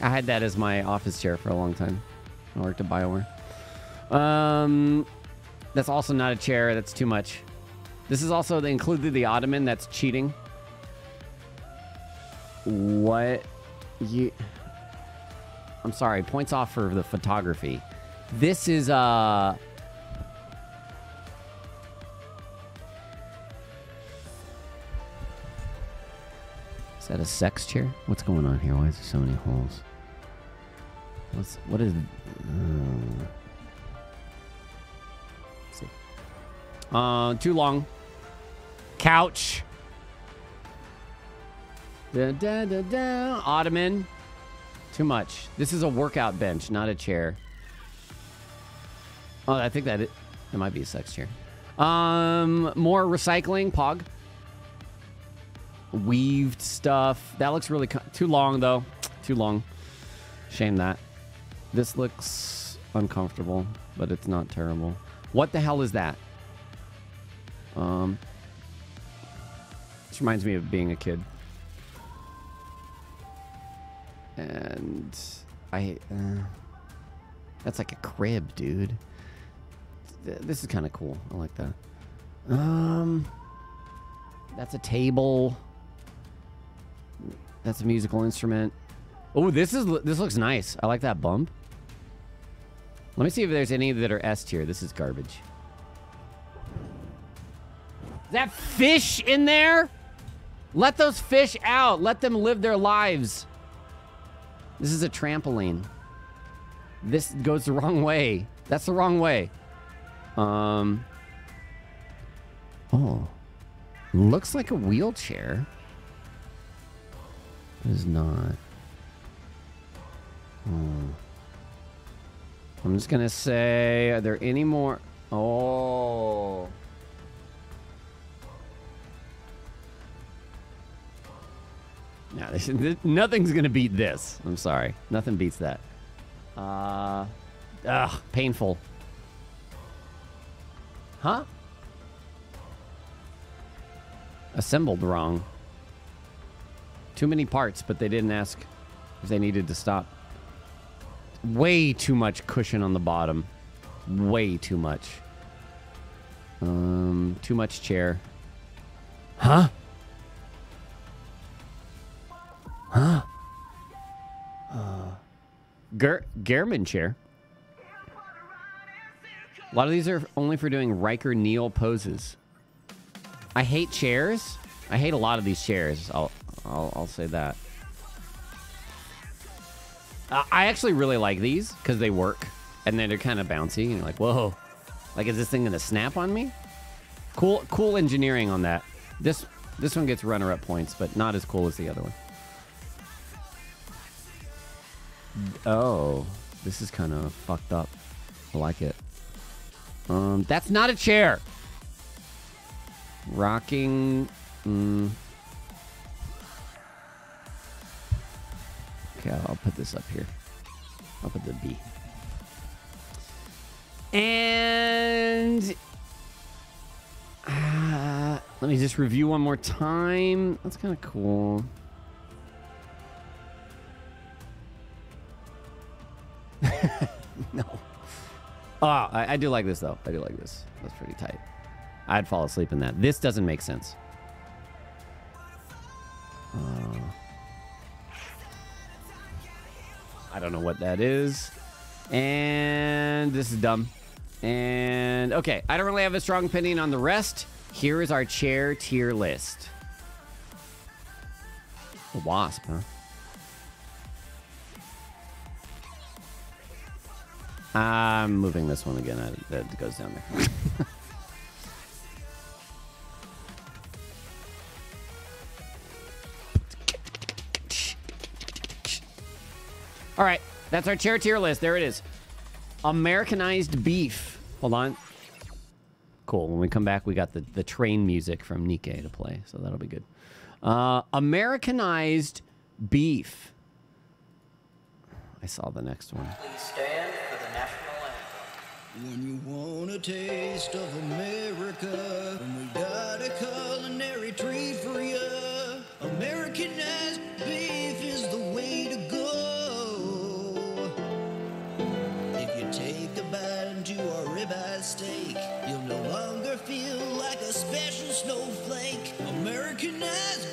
I had that as my office chair for a long time. I worked at Bioware. Um, that's also not a chair. That's too much. This is also they included the ottoman. That's cheating. what you I'm sorry, points off for the photography. This is uh Is that a sex chair? What's going on here? Why is there so many holes? What's what is uh, see. Uh too long. Couch. Da, da, da, da. Ottoman. Too much. This is a workout bench, not a chair. Oh, I think that it, it might be a sex chair. Um, more recycling. Pog. Weaved stuff. That looks really too long though. Too long. Shame that. This looks uncomfortable, but it's not terrible. What the hell is that? Um, reminds me of being a kid. And I, uh, that's like a crib, dude. This is kind of cool. I like that. Um, that's a table. That's a musical instrument. Oh, this is this looks nice. I like that bump. Let me see if there's any that are S tier. This is garbage. Is that fish in there? Let those fish out. Let them live their lives. This is a trampoline. This goes the wrong way. That's the wrong way. Um. Oh. Looks like a wheelchair. It is not. Hmm. I'm just gonna say, are there any more? Oh. No, this, nothing's gonna beat this. I'm sorry, nothing beats that. Uh, ugh, painful. Huh? Assembled wrong. Too many parts, but they didn't ask if they needed to stop. Way too much cushion on the bottom. Way too much. Um, too much chair. Huh? Huh? Uh, Ger- Gehrman chair. A lot of these are only for doing Riker Neil poses. I hate chairs. I hate a lot of these chairs. I'll I'll, I'll say that. Uh, I actually really like these because they work and then they're kind of bouncy. And you're like, whoa, like is this thing gonna snap on me? Cool, cool engineering on that. This this one gets runner-up points, but not as cool as the other one. Oh, this is kind of fucked up. I like it. Um, that's not a chair. Rocking. Mm. Okay, I'll put this up here. I'll put the B. And uh, let me just review one more time. That's kind of cool. no. Oh, I, I do like this though. I do like this. That's pretty tight. I'd fall asleep in that. This doesn't make sense. Uh, I don't know what that is. And this is dumb. And okay, I don't really have a strong opinion on the rest. Here is our chair tier list. A wasp, huh? I'm moving this one again. I, that goes down there. All right, that's our chair tier list. There it is. Americanized beef. Hold on. Cool. When we come back, we got the, the train music from Nikke to play, so that'll be good. Uh, Americanized beef. I saw the next one. Stand for the national anthem. When you want a taste of America, and we got a culinary treat for you. Americanized beef is the way to go. If you take a bite into our ribeye steak, you'll no longer feel like a special snowflake. Americanized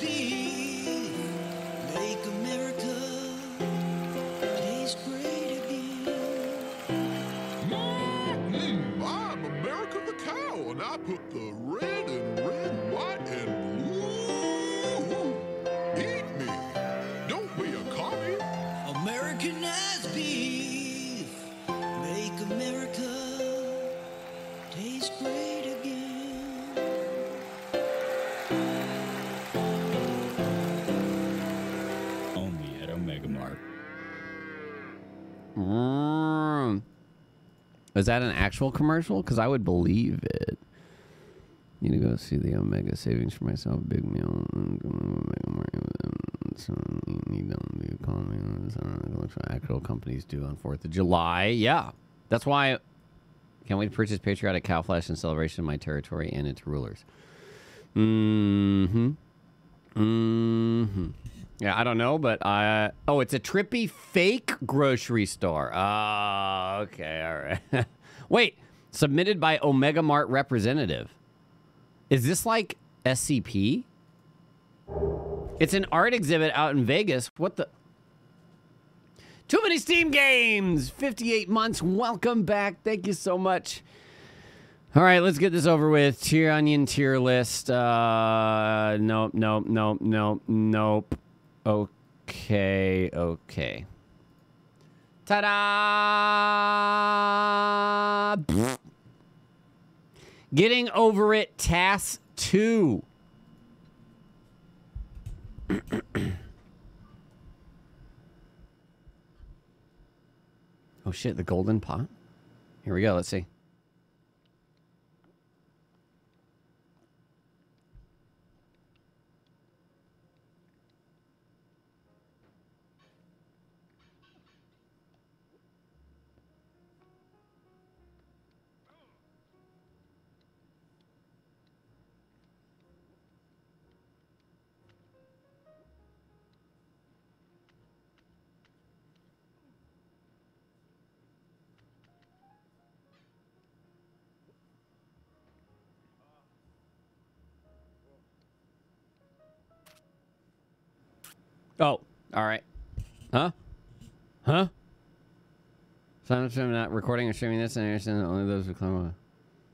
Is that an actual commercial? Because I would believe it. Need to go see the Omega savings for myself. Big meal. You don't me. What actual companies do on Fourth of July. Yeah, that's why. Can't wait to purchase patriotic cow flesh in celebration of my territory and its rulers. Mm-hmm. Mm-hmm. Yeah, I don't know, but I. Oh, it's a trippy fake grocery store. Ah, okay, all right. Wait, submitted by Omega Mart representative. Is this like SCP? It's an art exhibit out in Vegas. What the? Too many Steam games. 58 months. Welcome back. Thank you so much. All right, let's get this over with. Tier onion tier list. Uh, nope, nope, nope, nope, nope. Okay, okay. Ta-da! Getting over it. Task two. oh shit! The golden pot. Here we go. Let's see. Oh, all right. Huh? Huh? So I'm not recording or streaming this and I understand that only those who claim.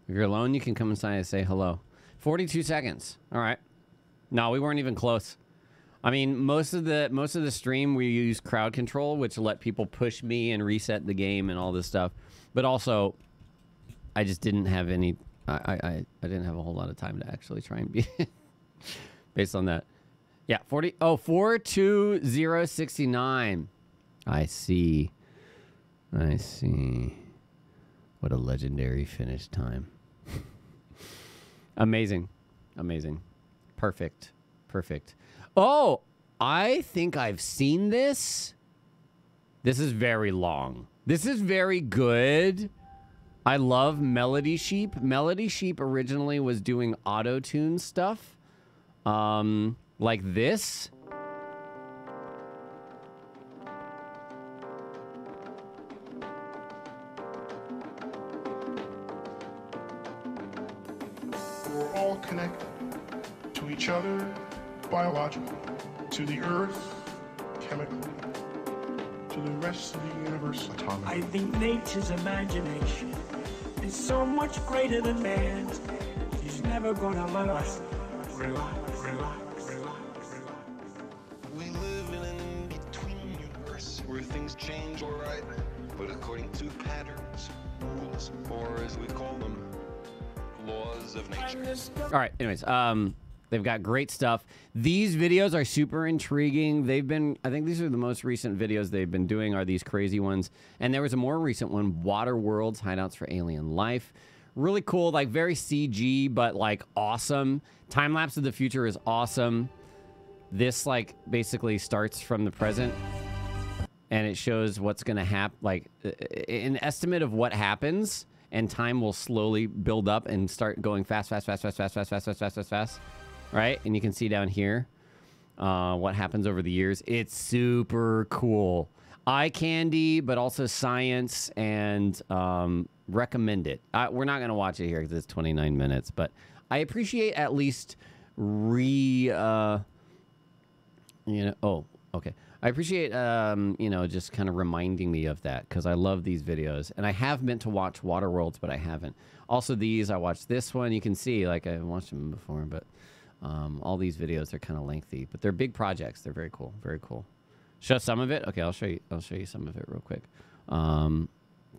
If you're alone, you can come inside and say hello. 42 seconds. All right. No, we weren't even close. I mean, most of the most of the stream we use crowd control, which let people push me and reset the game and all this stuff. But also, I just didn't have any. I, I I didn't have a whole lot of time to actually try and be based on that. Yeah, 40. Oh, 42069. I see. I see. What a legendary finish time. Amazing. Amazing. Perfect. Perfect. Oh, I think I've seen this. This is very long. This is very good. I love Melody Sheep. Melody Sheep originally was doing auto tune stuff. Um, like this. We're all connected to each other biologically, to the earth chemically, to the rest of the universe atomically. I think nature's imagination is so much greater than man's. He's never gonna let us relax, relax, relax, to patterns, rules, or as we call them, laws of nature. All right. Anyways, um, they've got great stuff. These videos are super intriguing. They've been, I think these are the most recent videos they've been doing are these crazy ones. And there was a more recent one, Water Worlds, Hideouts for Alien Life. Really cool, like very CG, but like awesome. Time lapse of the future is awesome. This like basically starts from the present and it shows what's going to happen like uh, an estimate of what happens and time will slowly build up and start going fast fast fast fast fast fast fast fast fast fast fast right and you can see down here uh, what happens over the years it's super cool eye candy but also science and um, recommend it I, we're not going to watch it here because it's 29 minutes but i appreciate at least re uh, you know oh okay i appreciate um you know just kind of reminding me of that because i love these videos and i have meant to watch water worlds but i haven't. Also these i watched this one. You can see like I've watched them before but um, all these videos are kind of lengthy but they're big projects. They're very cool very cool. Show some of it? Okay i'll show you i'll show you some of it real quick. Um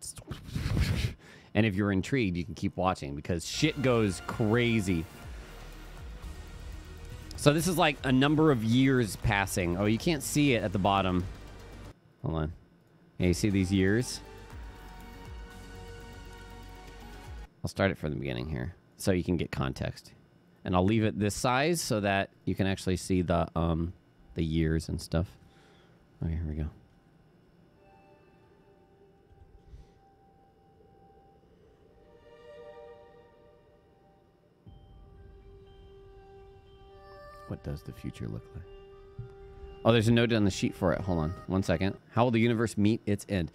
and if you're intrigued you can keep watching because shit goes crazy so this is like a number of years passing. Oh, you can't see it at the bottom. Hold on. Yeah, you see these years? I'll start it from the beginning here so you can get context. And I'll leave it this size so that you can actually see the um the years and stuff. Okay, here we go. What does the future look like? Oh, there's a note on the sheet for it. Hold on one second. How will the universe meet its end?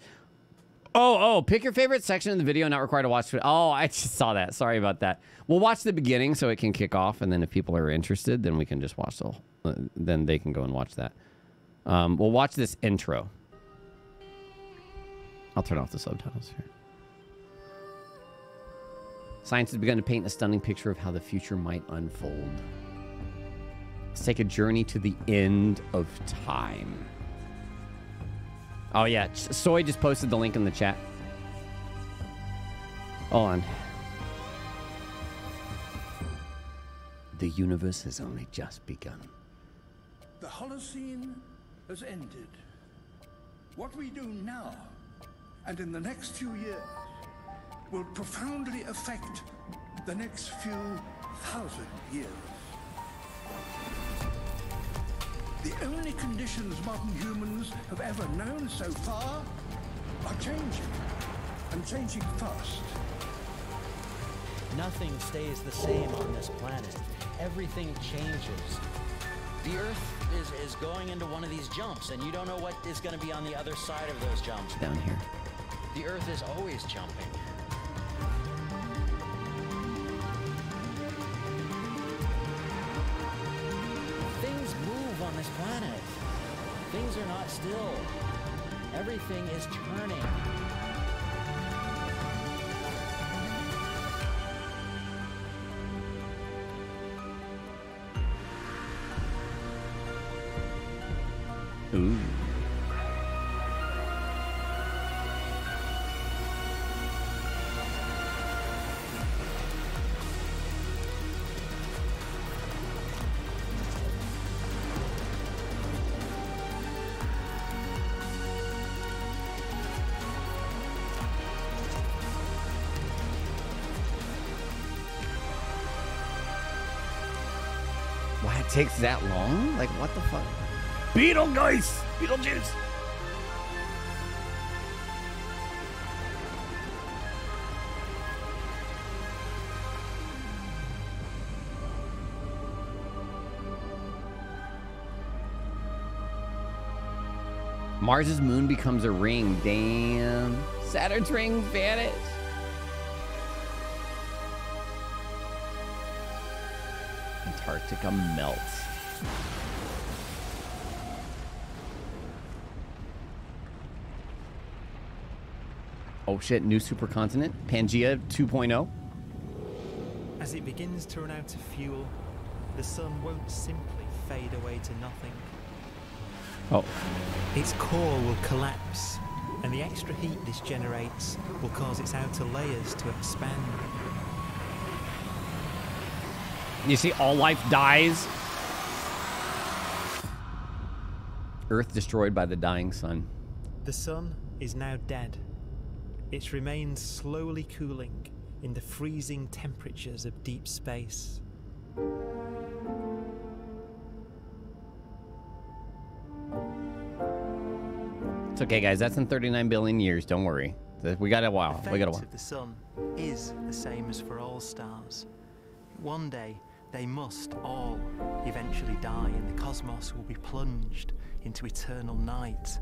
Oh, oh, pick your favorite section of the video, not required to watch. Oh, I just saw that. Sorry about that. We'll watch the beginning so it can kick off, and then if people are interested, then we can just watch the whole, uh, then they can go and watch that. Um, we'll watch this intro. I'll turn off the subtitles here. Science has begun to paint a stunning picture of how the future might unfold. Let's take a journey to the end of time. Oh, yeah. Soy just posted the link in the chat. Hold on. The universe has only just begun. The Holocene has ended. What we do now and in the next few years will profoundly affect the next few thousand years. The only conditions modern humans have ever known so far are changing, and changing fast. Nothing stays the same on this planet. Everything changes. The Earth is, is going into one of these jumps, and you don't know what is going to be on the other side of those jumps. Down here. The Earth is always jumping. Things are not still. Everything is turning. Ooh. Takes that long? Like what the fuck? Beetlejuice! Beetlejuice! Mars's moon becomes a ring. Damn. Saturn's ring vanished. Antarctica melts. Oh shit, new supercontinent. Pangea oh? 2.0. As it begins to run out of fuel, the sun won't simply fade away to nothing. Oh. Its core will collapse, and the extra heat this generates will cause its outer layers to expand. You see, all life dies. Earth destroyed by the dying sun. The sun is now dead. Its remains slowly cooling in the freezing temperatures of deep space. It's okay, guys. That's in 39 billion years. Don't worry. We got a while. The We got a fate while. of the sun is the same as for all stars. One day, they must all eventually die, and the cosmos will be plunged into eternal night.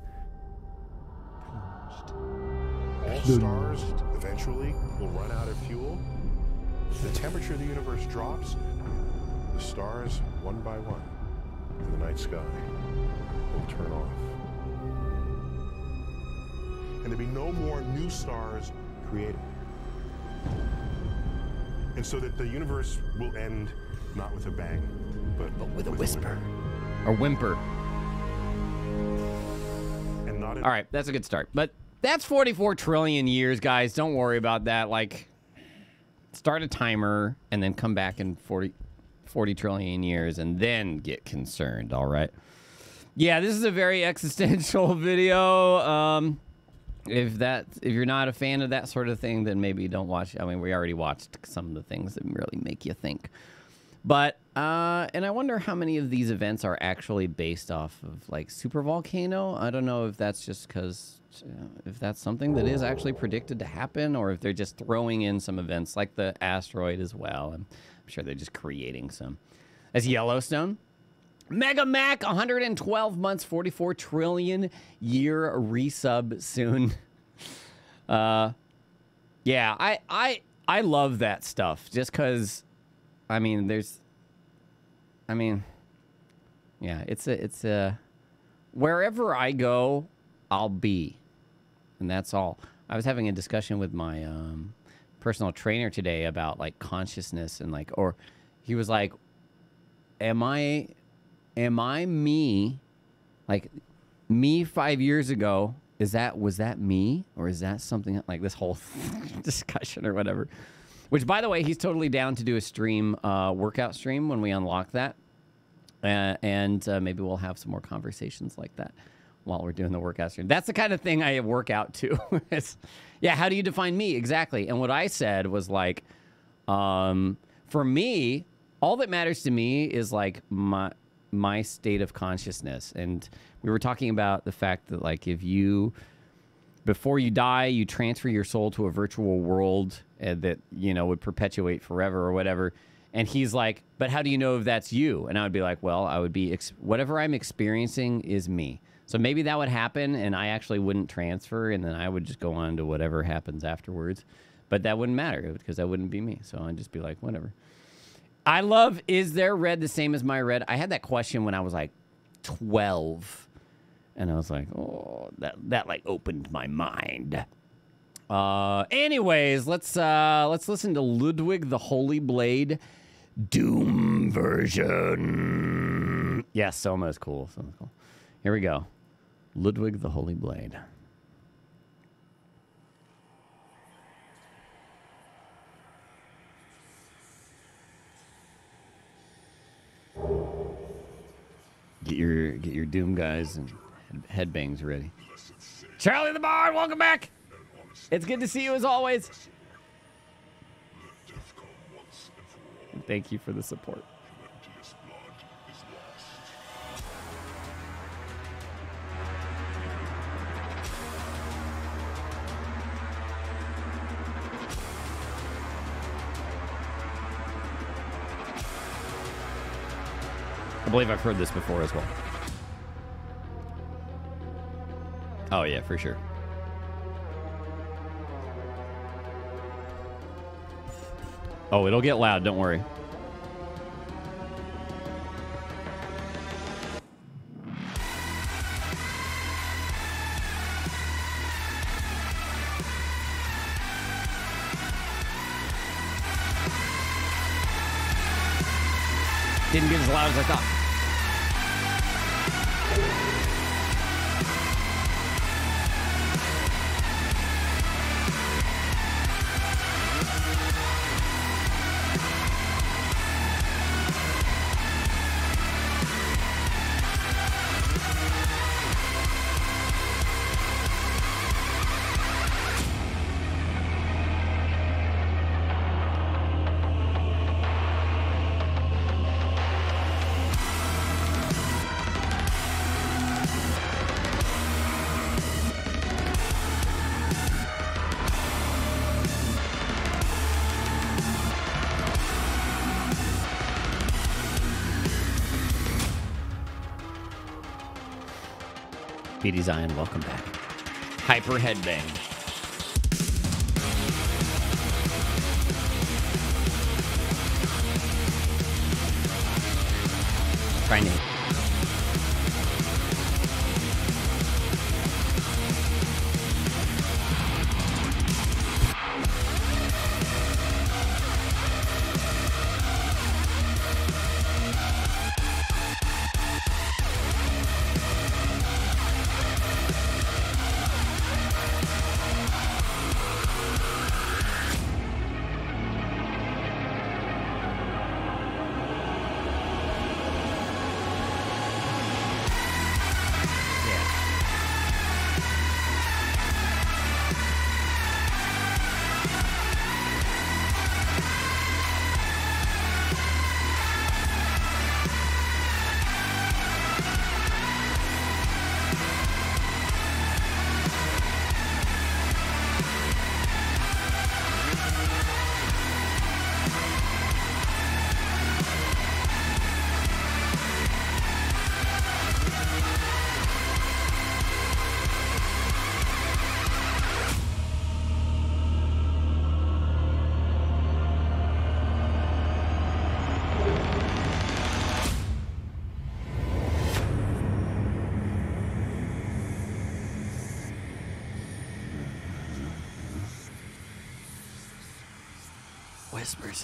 All stars eventually will run out of fuel. The temperature of the universe drops. The stars, one by one, in the night sky, will turn off. And there'll be no more new stars created. And so that the universe will end not with a bang, but, with a whisper. Or whimper. And not All right, that's a good start. But that's 44 trillion years, guys. Don't worry about that. Like, start a timer and then come back in 40, 40 trillion years and then get concerned, all right? Yeah, this is a very existential video. Um, if that if you're not a fan of that sort of thing, then maybe don't watch. I mean, we already watched some of the things that really make you think. But uh, and I wonder how many of these events are actually based off of like super volcano. I don't know if that's just because if that's something that is actually predicted to happen, or if they're just throwing in some events like the asteroid as well. I'm, I'm sure they're just creating some. As Yellowstone. Mega Mac, 112 months, 44 trillion year resub soon. Uh, yeah, I I I love that stuff just because. I mean, there's. I mean, yeah, it's a it's a wherever I go, I'll be, and that's all. I was having a discussion with my um, personal trainer today about like consciousness and like, or he was like, "Am I, am I me, like me five years ago? Is that was that me or is that something like this whole discussion or whatever?" Which, by the way, he's totally down to do a stream, uh, workout stream when we unlock that. Uh, and uh, maybe we'll have some more conversations like that while we're doing the workout stream. That's the kind of thing I work out to. yeah, how do you define me exactly? And what I said was like, um, for me, all that matters to me is like my my state of consciousness. And we were talking about the fact that like if you before you die, you transfer your soul to a virtual world uh, that you know would perpetuate forever or whatever. And he's like, "But how do you know if that's you?" And I would be like, "Well, I would be ex- whatever I'm experiencing is me." So maybe that would happen, and I actually wouldn't transfer, and then I would just go on to whatever happens afterwards. But that wouldn't matter because that wouldn't be me. So I'd just be like, whatever. I love. Is their red the same as my red? I had that question when I was like twelve and I was like, oh, that that like opened my mind. Uh, anyways, let's uh, let's listen to Ludwig the Holy Blade Doom version. Yes, Soma is cool. Soma's cool. Here we go. Ludwig the Holy Blade. Get your get your Doom guys and headbangs ready. Charlie the Bard, welcome back. It's good to see you as always. Thank you for the support. I believe I've heard this before as well. Oh yeah, for sure. Oh, it'll get loud, don't worry. Didn't get as loud as I thought. BD Zion, welcome back. Hyper Headbang.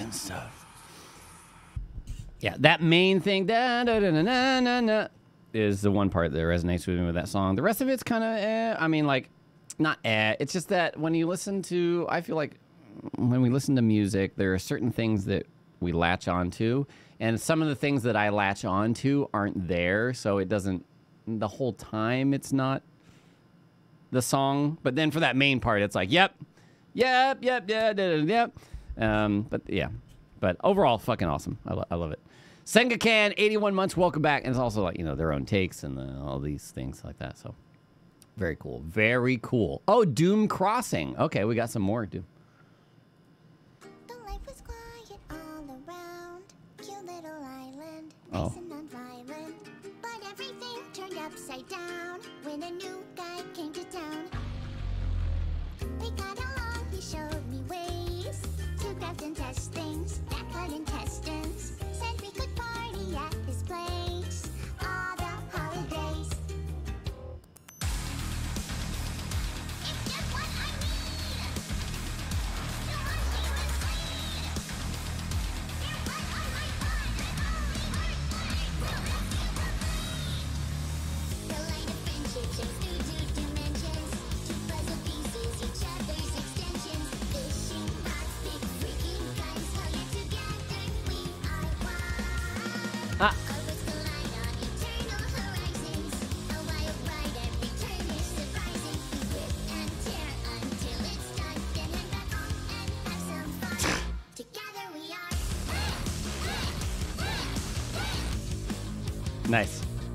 And stuff. Yeah, that main thing, da, da, da, is the one part that resonates with me with that song. The rest of it's kind of, eh. I mean, like, not eh. It's just that when you listen to, I feel like when we listen to music, there are certain things that we latch onto, and some of the things that I latch onto aren't there, so it doesn't. The whole time, it's not the song, but then for that main part, it's like, yep, yep, yep, yep, yep, yep. Um, but yeah, but overall, fucking awesome. I, lo- I love it. Sengakan, 81 months, welcome back. And it's also like, you know, their own takes and the, all these things like that. So very cool. Very cool. Oh, Doom Crossing. Okay, we got some more. Doom. Oh. Things that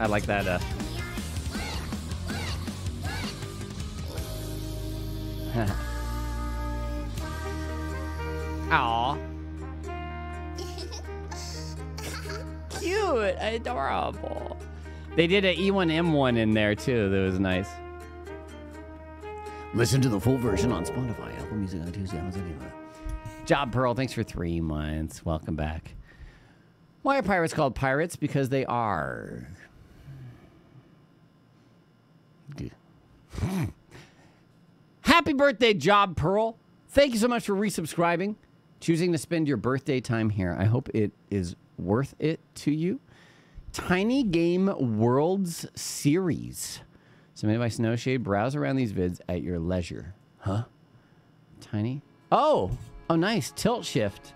I like that. Uh... Aw. Cute. Adorable. They did an E1M1 in there too. That was nice. Listen to the full version on Spotify, Apple Music, iTunes, Amazon. Music. Job Pearl, thanks for three months. Welcome back. Why are pirates called pirates? Because they are. Happy birthday, Job Pearl. Thank you so much for resubscribing, choosing to spend your birthday time here. I hope it is worth it to you. Tiny Game Worlds Series. Submitted by Snowshade. Browse around these vids at your leisure. Huh? Tiny? Oh! Oh, nice. Tilt shift.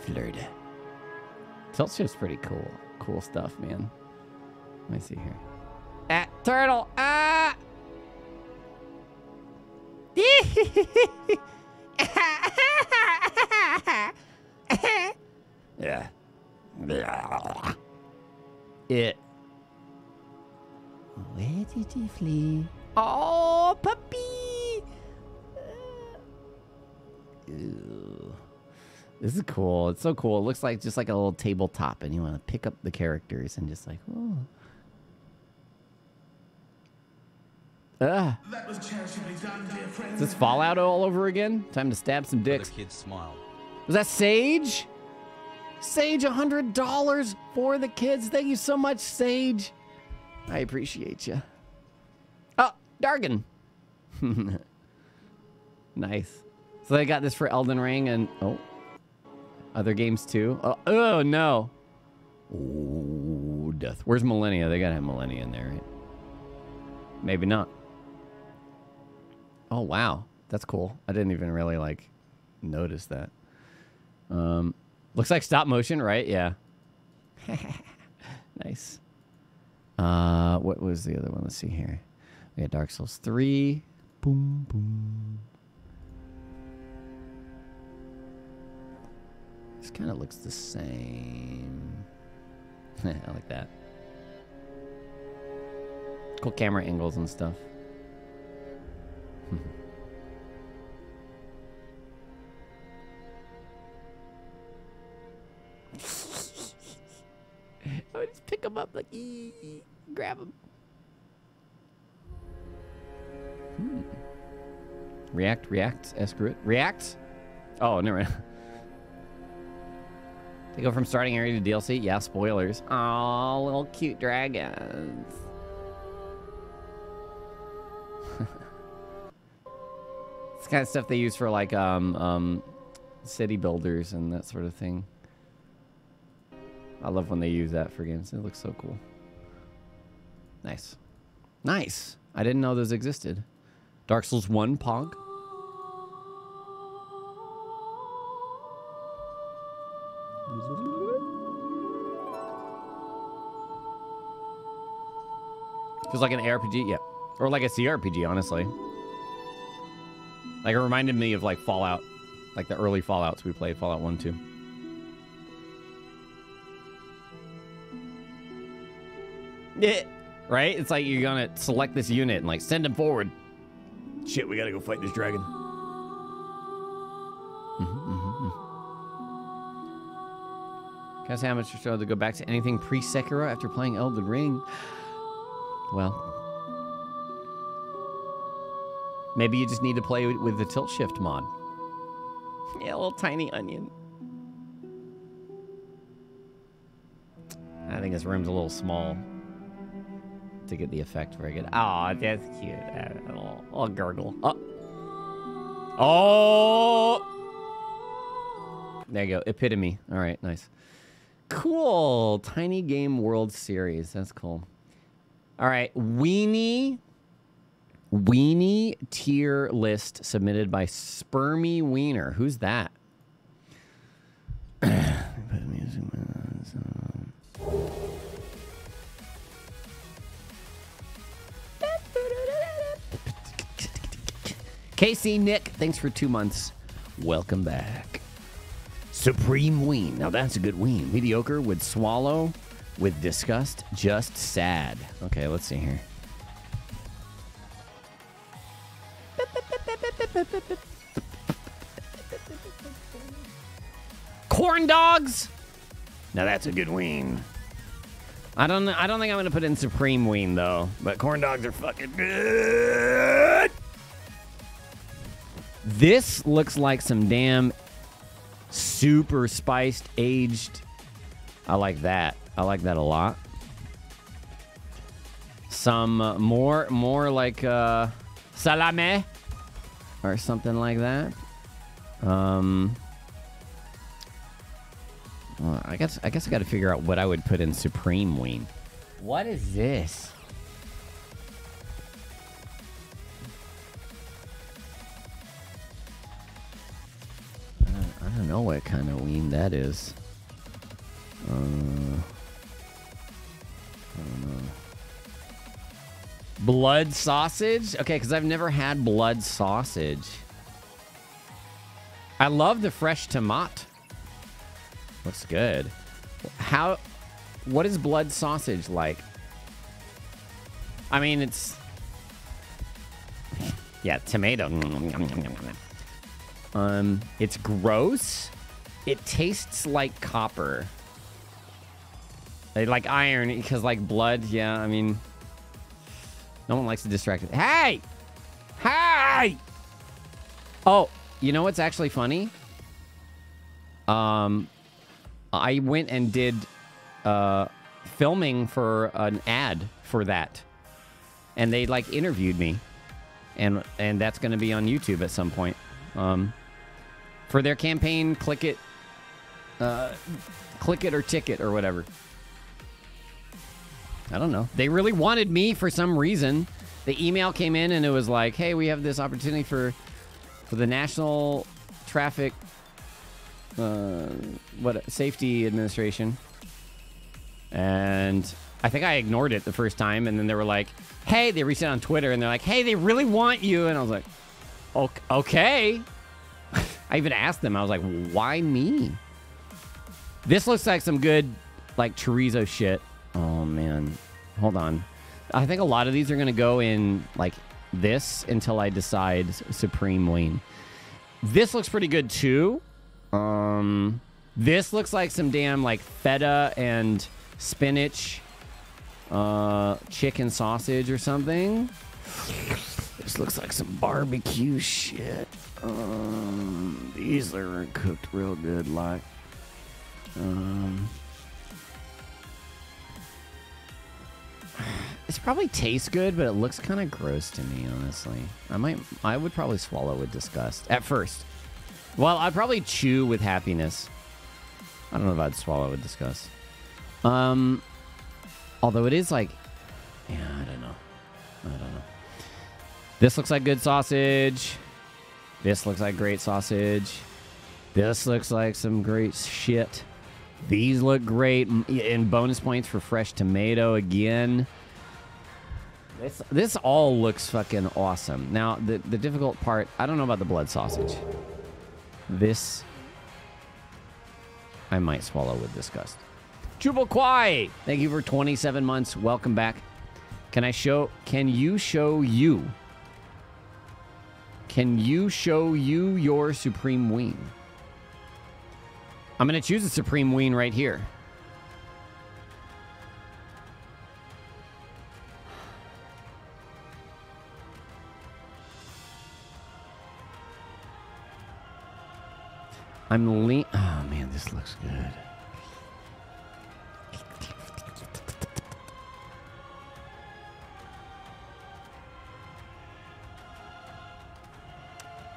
Florida. Shift's pretty cool. Cool stuff, man. Let me see here. Ah, turtle. Ah! yeah. It. Where did he flee? Oh, puppy! Ew. This is cool. It's so cool. It looks like just like a little tabletop, and you want to pick up the characters and just like, oh. Ah. Is this Fallout all over again? Time to stab some dicks. kids smile. Was that Sage? Sage, $100 for the kids. Thank you so much, Sage. I appreciate you. Oh, Dargan. nice. So they got this for Elden Ring and oh, other games too. Oh, oh no. Death. Where's Malenia? They gotta have Malenia in there, right? Maybe not. Oh wow, that's cool. I didn't even really like notice that. Um, looks like stop motion, right? Yeah. nice. Uh, what was the other one? Let's see here. We got Dark Souls 3. Boom, boom. This kind of looks the same. I like that. Cool camera angles and stuff. I would just pick them up like, ee, ee, grab them. Hmm. React, react, escrow, react. Oh, never mind. They go from starting area to DLC. Yeah, spoilers. Oh, little cute dragons. It's kind of stuff they use for like um um city builders and that sort of thing. I love when they use that for games. It looks so cool. Nice. Nice. I didn't know those existed. Dark Souls 1 Pog. Feels like an ARPG, yeah. Or like a CRPG, honestly. Like it reminded me of like Fallout. Like the early Fallouts we played, Fallout 1, 2. Yeah. Right? It's like you're gonna select this unit and like send them forward. Shit, we gotta go fight this dragon. Mm-hmm, mm-hmm, mm-hmm. Can I say how much you're to go back to anything pre Sekiro after playing Elden Ring? Well, maybe you just need to play with- the tilt shift mod. Yeah, a little tiny onion. I think this room's a little small to get the effect very good. Aw, that's cute. Uh, A little, a little gurgle. Oh. Oh! There you go. Epitome. All right, nice. Cool. Tiny Game World Series. That's cool. All right. Weenie. Weenie tier list submitted by Spermy Wiener. Who's that? Casey Nick, thanks for two months. Welcome back. Supreme Ween. Now that's a good ween. Mediocre would swallow, with disgust, just sad. Okay, let's see here. Corn dogs. Now that's a good ween. I don't. I don't think I'm gonna put in supreme ween though. But corn dogs are fucking good. This looks like some damn super spiced aged. I like that. I like that a lot. Some uh, more more like uh salame or something like that. Um well, I guess I guess I got to figure out what I would put in supreme ween. What is this? I don't, know what kind of ween that is. Uh. Blood sausage? Okay, because I've never had blood sausage. I love the fresh tomato. Looks good. How? What is blood sausage like? I mean, it's yeah, tomato. Um, it's gross. It tastes like copper. Like iron because like blood. Yeah, I mean, no one likes to distract it. Hey, hey. Oh, you know what's actually funny? Um, I went and did uh, filming for an ad for that, and they like interviewed me, and and that's going to be on YouTube at some point. Um, for their campaign, click it, uh, click it or ticket or whatever. I don't know. They really wanted me for some reason. The email came in and it was like, "Hey, we have this opportunity for for the National Traffic uh, what Safety Administration." And I think I ignored it the first time, and then they were like, "Hey," they reached out on Twitter and they're like, "Hey, they really want you," and I was like, "Ok- "Okay." I even asked them. I was like, "Why me?" This looks like some good, like chorizo shit. Oh man, hold on. I think a lot of these are gonna go in like this until I decide supreme lean. This looks pretty good too. Um, this looks like some damn like feta and spinach, uh, chicken sausage or something. This looks like some barbecue shit. Um, these are cooked real good, like. Um, it's Probably tastes good, but it looks kind of gross to me, honestly. I might, I would probably swallow with disgust at first. Well, I'd probably chew with happiness. I don't know if I'd swallow with disgust. Um, although it is like, yeah, I don't know. I don't know. This looks like good sausage. This looks like great sausage. This looks like some great shit. These look great. And bonus points for fresh tomato again. This, this all looks fucking awesome. Now, the, the difficult part, I don't know about the blood sausage. This, I might swallow with disgust. Jubal Kwai, thank you for 27 months. Welcome back. Can I show, can you show you? Can you show you your Supreme Ween? I'm going to choose a Supreme Ween right here. I'm lean. Oh man, this looks good.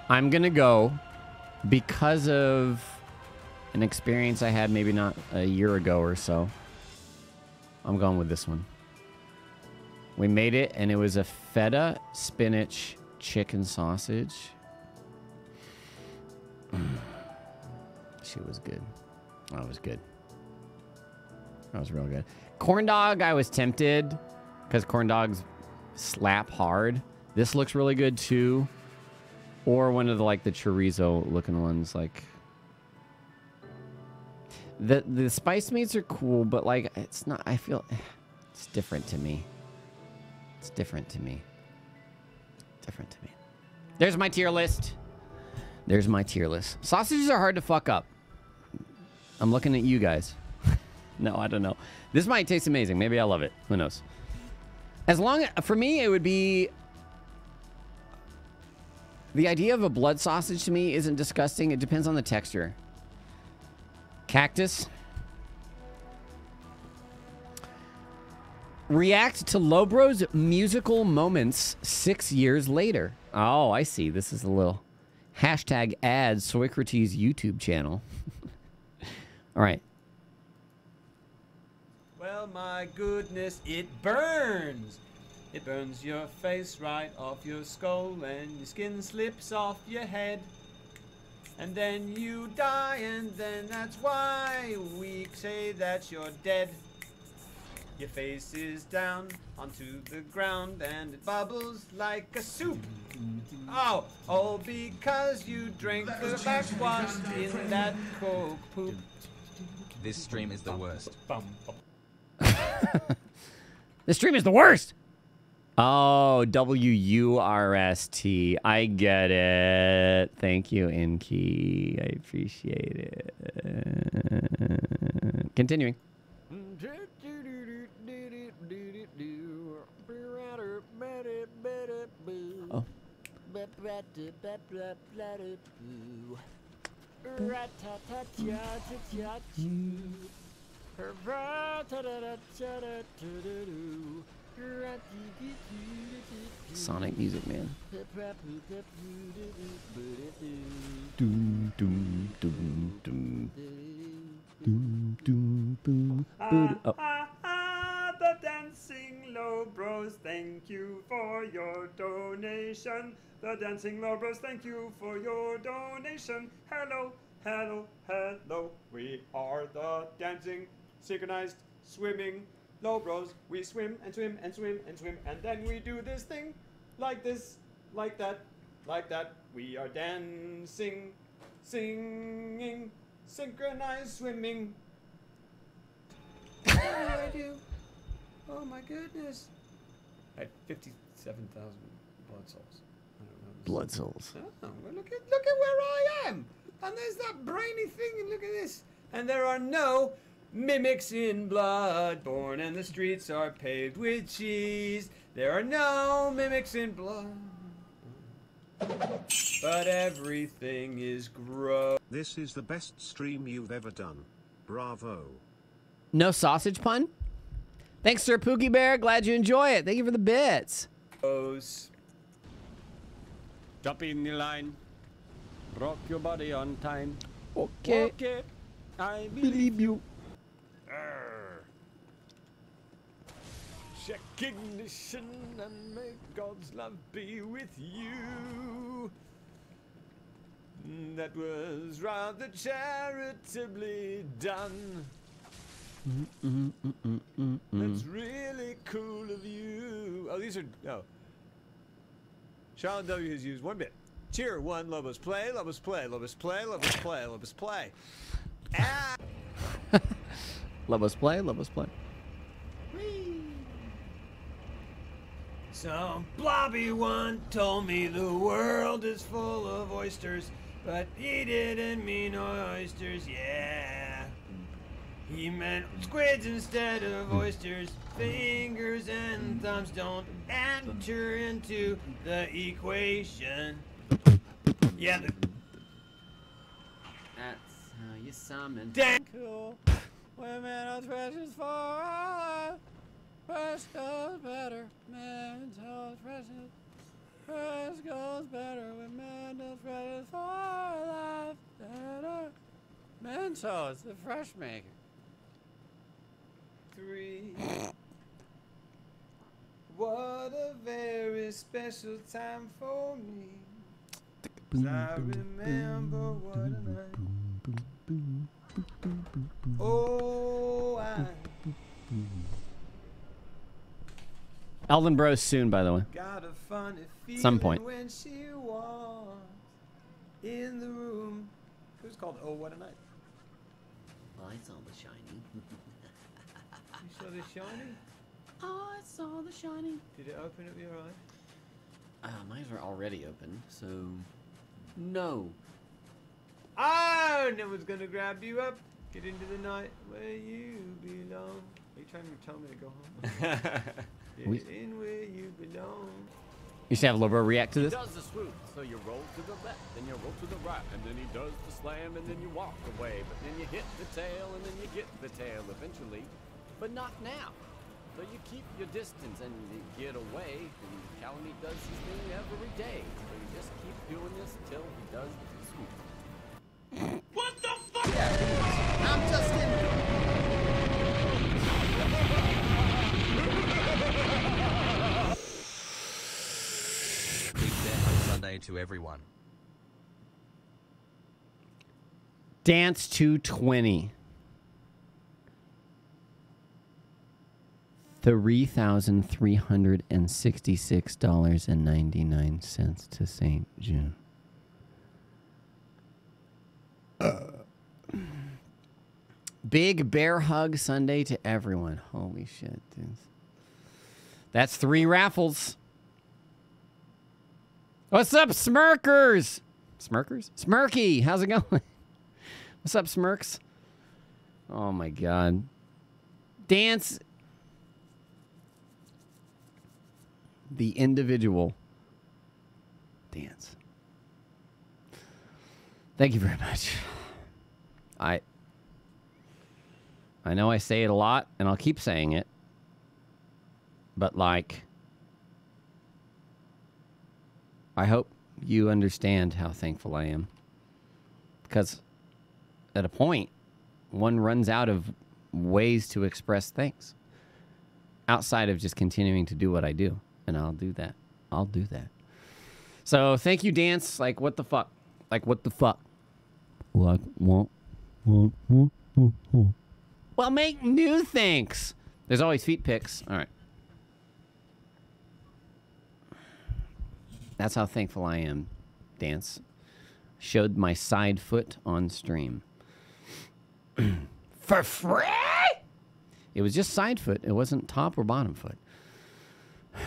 I'm gonna go because of an experience I had maybe not a year ago or so. I'm going with this one. We made it, and it was a feta spinach chicken sausage. She was good. That was good. That was real good. Corn dog, I was tempted because corn dogs slap hard. This looks really good too. Or one of the like the chorizo looking ones, like the the spice meats are cool, but like it's not. I feel eh, it's different to me. It's different to me. Different to me. There's my tier list. There's my tier list. Sausages are hard to fuck up. I'm looking at you guys. no, I don't know. This might taste amazing. Maybe I love it. Who knows? As long for me, it would be the idea of a blood sausage to me isn't disgusting. It depends on the texture. Cactus. React to Lobro's musical moments six years later. Oh, I see. This is a little hashtag ad Socrates YouTube channel. All right. Well, my goodness, it burns. It burns your face right off your skull, and your skin slips off your head. And then you die, and then that's why we say that you're dead. Your face is down onto the ground, and it bubbles like a soup. Oh, all because you drank the backwash in that coke poop. This stream is the worst. This stream is the worst. Oh, W U R S T. I get it. Thank you, Inky. I appreciate it. Continuing. Oh. Sonic music, man. Doom, doom, doom, doom. Doom, doom, boom. boom. Oh. Ah, ah, the dancing low bros, thank you for your donation. The dancing low bros, thank you for your donation. Hello, hello, hello. We are the dancing, synchronized, swimming low bros. We swim and swim and swim and swim, and then we do this thing like this, like that, like that. We are dancing, singing, synchronized swimming. What do I do? Oh my goodness. I had 57,000 blood souls. I don't know. Blood souls. Oh, well, look at look at where I am. And there's that brainy thing, and look at this. And there are no mimics in Bloodborne and the streets are paved with cheese. There are no mimics in blood. But everything is gross. This is the best stream you've ever done. Bravo. No sausage pun? Thanks, Sir Pookie Bear. Glad you enjoy it. Thank you for the bits. Jump in the line. Rock your body on time. Okay. Okay. I Believe you. Check ignition and may God's love be with you. That was rather charitably done. That's really cool of you. Oh, these are no. Sean W has used one bit. Cheer one, Lobos play, Lobos play, Lobos play, Lobos play, Lobos play. Ah! Love us play. Love us play. Some blobby one told me the world is full of oysters, but he didn't mean oysters, yeah. He meant squids instead of hmm. oysters. Fingers and thumbs don't enter into the equation. Yeah, the That's how you summon. Dang. Cool. Women are precious for our life. Fresh goes better. men Mentos precious. Fresh goes better with Mentos precious for our life. Da-da. Mentos, the fresh maker. three. What a very special time for me. I remember what a night. Oh, I Elvin Bros soon, by the way. got a funny Some point. when she walked in the room. It was called Oh What a Night. I saw the shiny. You saw the shiny? I saw the shiny. Did it open up your eye? Uh, mine are already open, so no. Oh, no one's gonna grab you up. Get into the night where you belong. Are you trying to tell me to go home? Get We- in where you belong. You should have Lobo react to this. He this. does the swoop, so you roll to the left, then you roll to the right, and then he does the slam, and then you walk away, but then you hit the tail, and then you get the tail eventually, but not now. So you keep your distance and you get away, and Kalameet does his thing every day. So you just keep doing this till he does the swoop. What the fuck? I'm Justin. Big Bear Hug Sunday to everyone. Dance 220. $3,366.99 to St. Jude. Big bear hug Sunday to everyone. Holy shit, dude. That's three raffles. What's up, Smirkers? Smirkers? Smirky, how's it going? What's up, Smirks? Oh my god. Dance the individual dance. Thank you very much. I I know I say it a lot and I'll keep saying it. But like I hope you understand how thankful I am. Because at a point one runs out of ways to express thanks outside of just continuing to do what I do. And I'll do that. I'll do that. So thank you, Dance. Like, what the fuck? Like, what the fuck? Like, what? What? What? What? what? Well, make new things. There's always feet pics. All right. That's how thankful I am, Dance. Showed my side foot on stream. For free? It was just side foot. It wasn't top or bottom foot.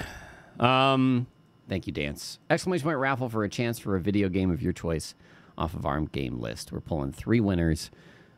Um, thank you, Dance. Exclamation point raffle for a chance for a video game of your choice off of our game list. We're pulling three winners.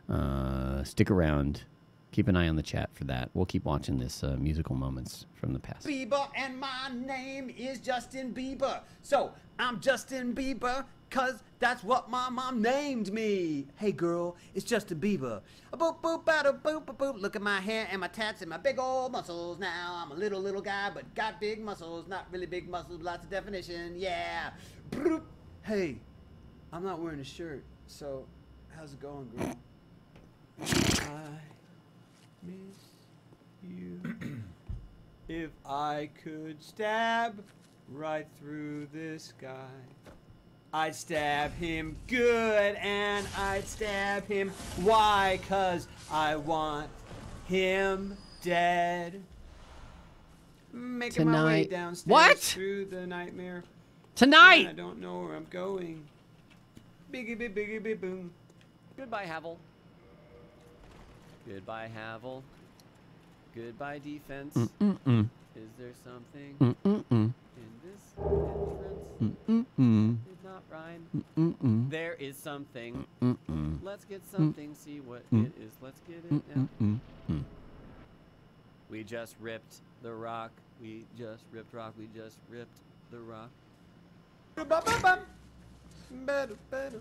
Uh, stick around. Keep an eye on the chat for that. We'll keep watching this uh, musical moments from the past. Bieber and my name is Justin Bieber. So I'm Justin Bieber Cause that's what my mom named me. Hey girl, it's Justin Bieber. A boop boop bada boop boop boop. Look at my hair and my tats and my big old muscles. Now I'm a little little guy, but got big muscles. Not really big muscles, lots of definition. Yeah. Broop. Hey, I'm not wearing a shirt, so how's it going, girl? I miss you. if I could stab right through this guy, I'd stab him good and I'd stab him why? Cause I want him dead. Making my way downstairs What? through the nightmare. Tonight! I don't know where I'm going. Biggie big biggie big boom. Goodbye, Havel. Goodbye, Havel. Goodbye, defense. Mm-mm-mm. Is there something Mm-mm-mm. in this entrance? Did not rhyme. There is something. Let's get something, see what Mm. it is. Let's get it now. Mm-mm-mm. We just ripped the rock. We just ripped rock. We just ripped the rock. Better, better.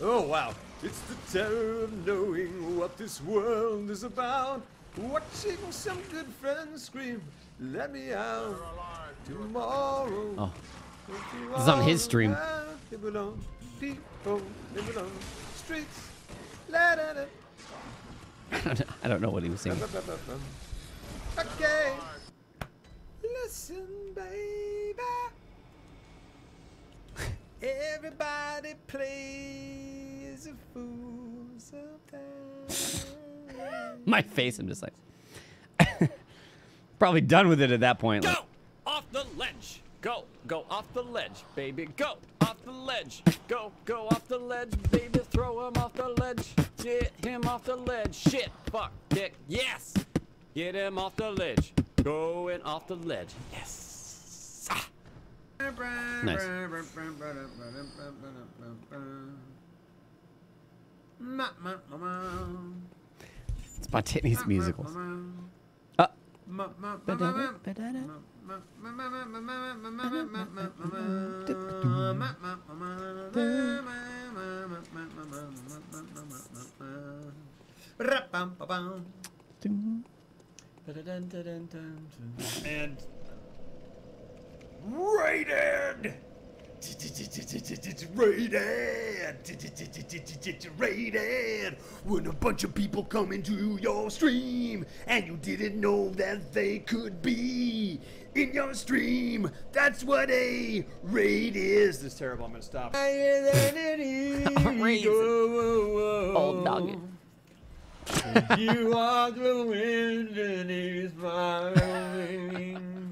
Oh wow, it's the terror of knowing what this world is about. Watching some good friends scream, let me out tomorrow. Oh. This is on his stream. Live alone, people live alone, streets. La, da, da. I don't know- I don't know what he was saying. Okay. Listen, baby. Everybody plays a fool sometimes. My face, I'm just like. Probably done with it at that point. like, Go off the ledge. Go, go off the ledge, baby. Go off the ledge. Go, go off the ledge, baby. Throw him off the ledge. Get him off the ledge. Shit, fuck, dick. Yes. Get him off the ledge. Going off the ledge. Yes. Nice. Spontaneous musicals. Uh, And rated. Rated. Rated. When a bunch of people come into your stream and you didn't know that they could be in your stream. That's what a raid is. This is terrible. I'm gonna stop. Raid. Old nugget. you are the wind beneath my wings.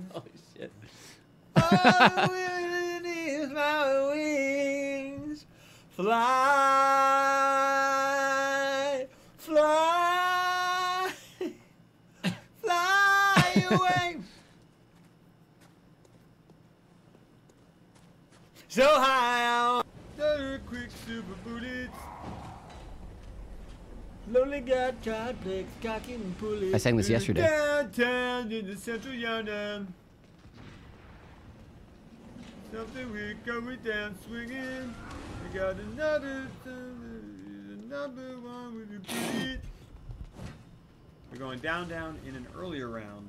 My wings. Fly, fly, fly away. so high out. Another quick super bullets. Lonely tried cocky and. I sang this yesterday. Downtown in the central. Something weird coming down swinging. We got another, another one with a beat. We're going down, down in an earlier round.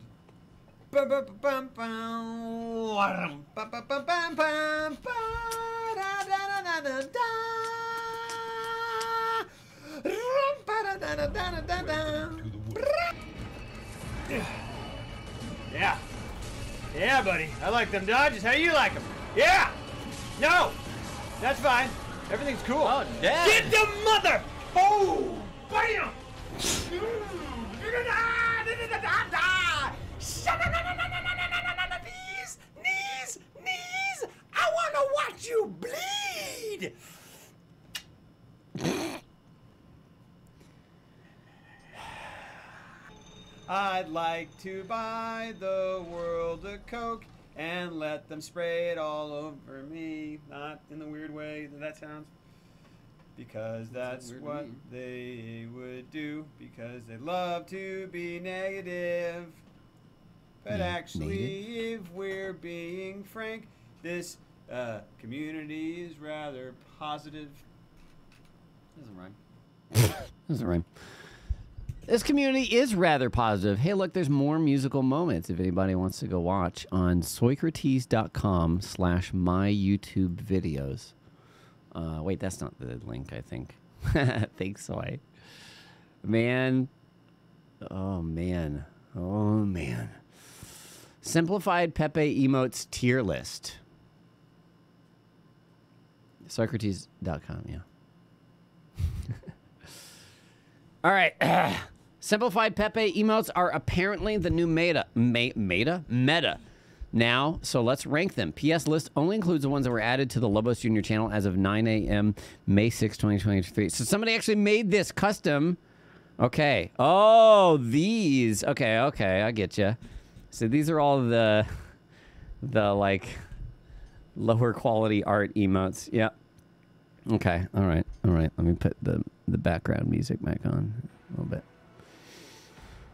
Yeah. Yeah, buddy. I like them dodges. How you like them? Yeah. No. That's fine. Everything's cool. Oh, damn. Get the mother. Oh, bam. Knees, knees, knees. I want to watch you bleed. I'd like to buy the world a Coke and let them spray it all over me. Not in the weird way that that sounds. Because that's weird what they would do. Because they love to be negative. But Ne- actually, if we're being frank, this Uh, community is rather positive. Doesn't rhyme. Doesn't rhyme. This community is rather positive. Hey, look, there's more musical moments if anybody wants to go watch on Socrates.com slash my YouTube videos. Uh, wait, that's not the link, I think. Thanks, Soy. Man. Oh, man. Oh, man. Simplified Pepe emotes tier list. Socrates.com, yeah. All right. Simplified Pepe emotes are apparently the new meta. Ma- meta? Meta. Now, so let's rank them. PS list only includes the ones that were added to the Lobos Junior channel as of 9 a.m. May 6, 2023. So somebody actually made this custom. Okay. Oh, these. Okay, okay, I get you. So these are all the, the like, lower quality art emotes. Yep. Okay. All right. All right. Let me put the the background music back on a little bit.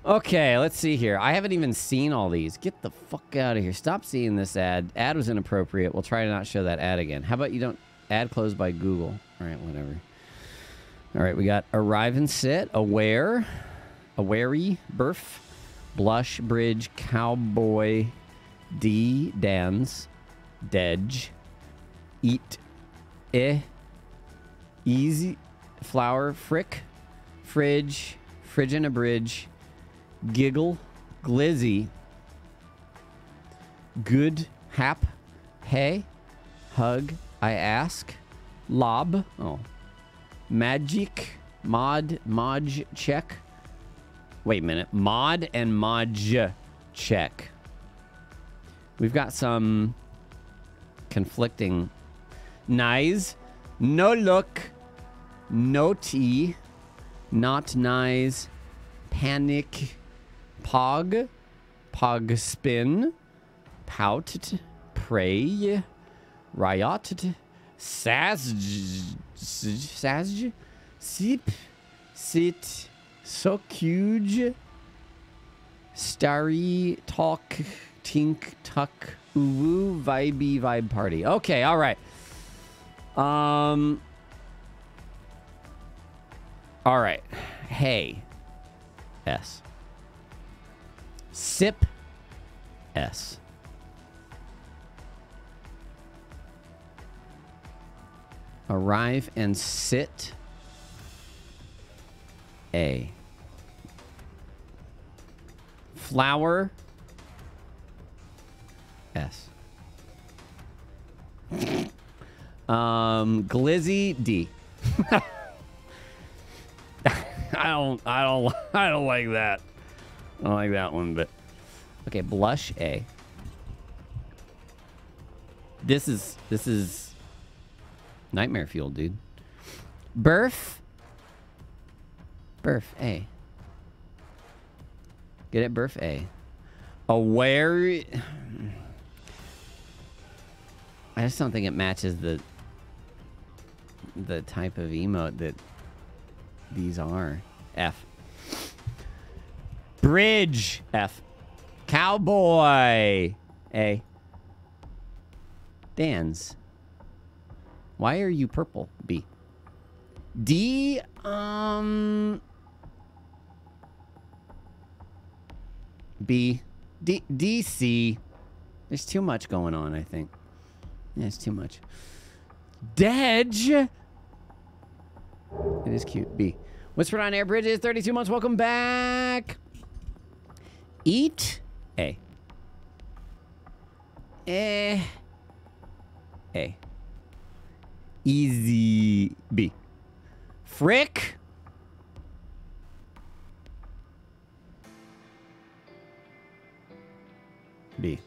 Okay, let's see here. I haven't even seen all these. Get the fuck out of here. Stop seeing this ad. Ad was inappropriate. We'll try to not show that ad again. How about you don't ad closed by Google? All right, whatever. All right, we got arrive and sit, aware, awarey, burf, blush, bridge, cowboy, D, dance, dedge, eat, eh, easy, flower, frick, fridge, fridge and a bridge, giggle, glizzy, good, hap, hey, hug, I ask, lob, oh, magic, mod, moj, check. Wait a minute, mod and moj, check. We've got some conflicting nice, no look, no tea, not nice, panic, pog, pog spin, pout, pray, riot, saz, saz, sip, sit, so huge, starry, talk, tink, tuck, woo, vibey, vibe party. Okay, all right. Um. All right. Hey. S. Sip. S. Arrive and sit. A. Flower. S. Um, Glizzy D. I don't, I don't, I don't like that. I don't like that one, but okay. Blush A. This is this is nightmare fuel, dude. Birth. Birth A. Get it, birth A. Aware. I just don't think it matches the the type of emote that these are. F. Bridge. F. Cowboy. A. Dance. Why are you purple? B. D. Um. B. D. D. C. There's too much going on, I think. It's too much. Dedge. It is cute. B. Whispered on Air Bridges, 32 months. Welcome back. Eat. A. Eh. A. Easy. B. Frick. B.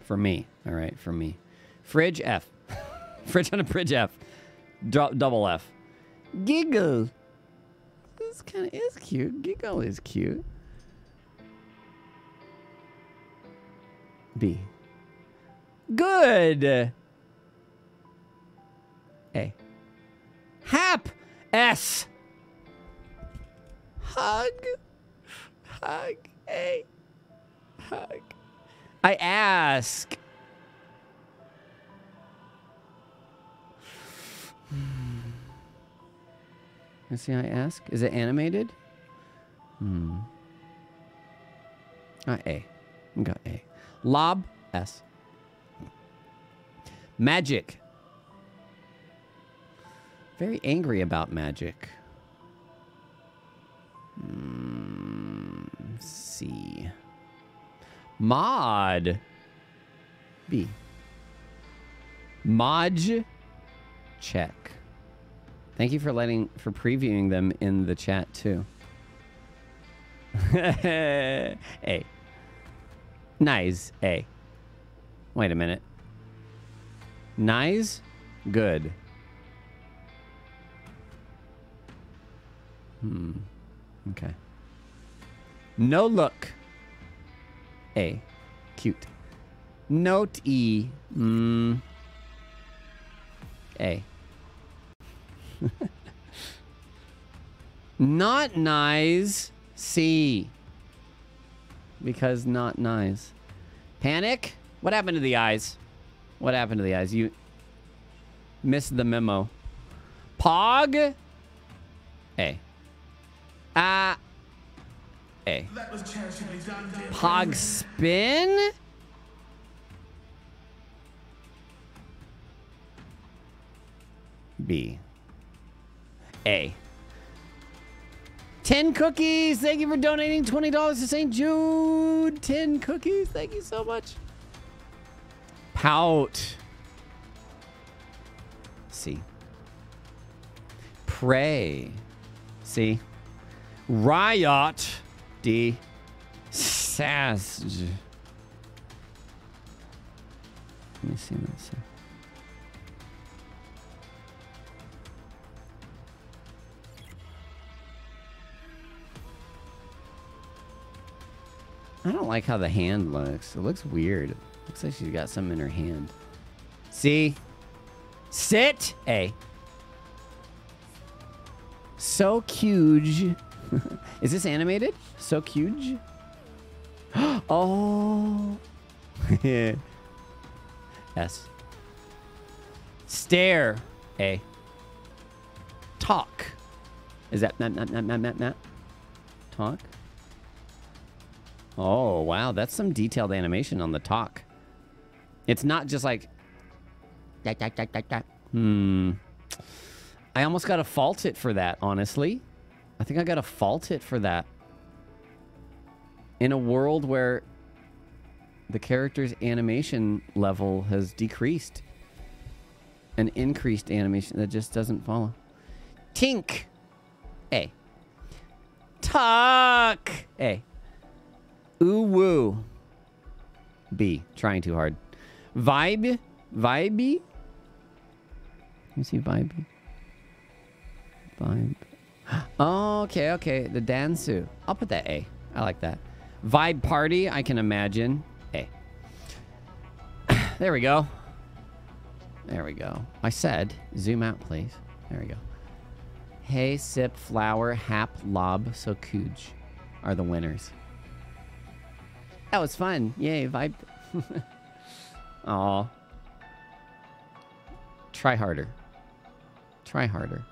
For me. All right, for me. Fridge F. Fridge on a bridge F. Dou- double F. Giggle. This kind of is cute. Giggle is cute. B. Good. A. Hap. S. Hug. Hug. A. Hug. I ask. You see, I ask, is it animated? Hmm. Ah, A. We got A. Lob S. Magic. Very angry about magic. Hmm, C. Mod. B. Maj. Check. Thank you for letting for previewing them in the chat too. A. Nice. A. Wait a minute. Nice? Good. Hmm. Okay. No look. A. Cute. Note E. Hmm. A. not nice. C. Because not nice. Panic? What happened to the eyes? What happened to the eyes? You missed the memo. Pog? A. Ah. A. Pog spin? B. A. 10 cookies. Thank you for donating $20 to St. Jude. 10 cookies. Thank you so much. Pout. C. Pray. C. Riot. D. Sass. Let me see. See. I don't like how the hand looks. It looks weird. Looks like she's got something in her hand. See? Sit! A. So huge. Is this animated? So huge? oh. Yeah. S. Stare. A. Talk. Is that not, not, not, not, not, not? Talk? Oh, wow. That's some detailed animation on the talk. It's not just like... that, that, that. Hmm. I almost got to fault it for that, honestly. I think I got to fault it for that. In a world where the character's animation level has decreased. An increased animation that just doesn't follow. Tink. A. Tuck. A. Ooh woo. B. Trying too hard. Vibe. Vibe. You see vibe? Vibe. Oh, okay, okay. The Dansu. I'll put that A. I like that. Vibe party, I can imagine. A. there we go. There we go. I said, zoom out, please. There we go. Hey, Sip, Flower, Hap, Lob, so huge are the winners. That was fun. Yay, vibe. Aw. Try harder. Try harder.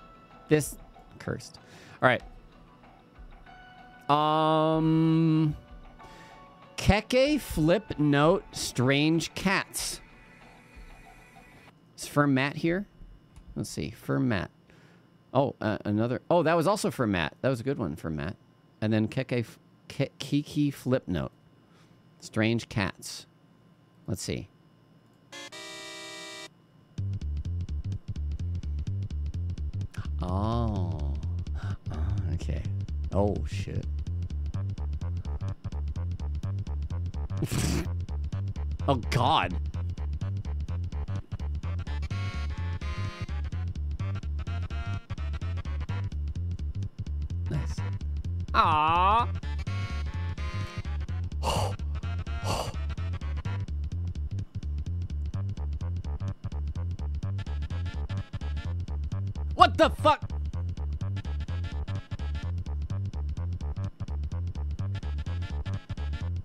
This cursed. All right. Um Keke Flipnote strange cats. Is for Matt here? Let's see. For Matt. Oh, uh, another. Oh, that was also for Matt. That was a good one for Matt. And then Keke Kiki Flipnote. Strange cats. Let's see. Oh. Okay. Oh, shit. oh, God. Nice. Aww. The fuck?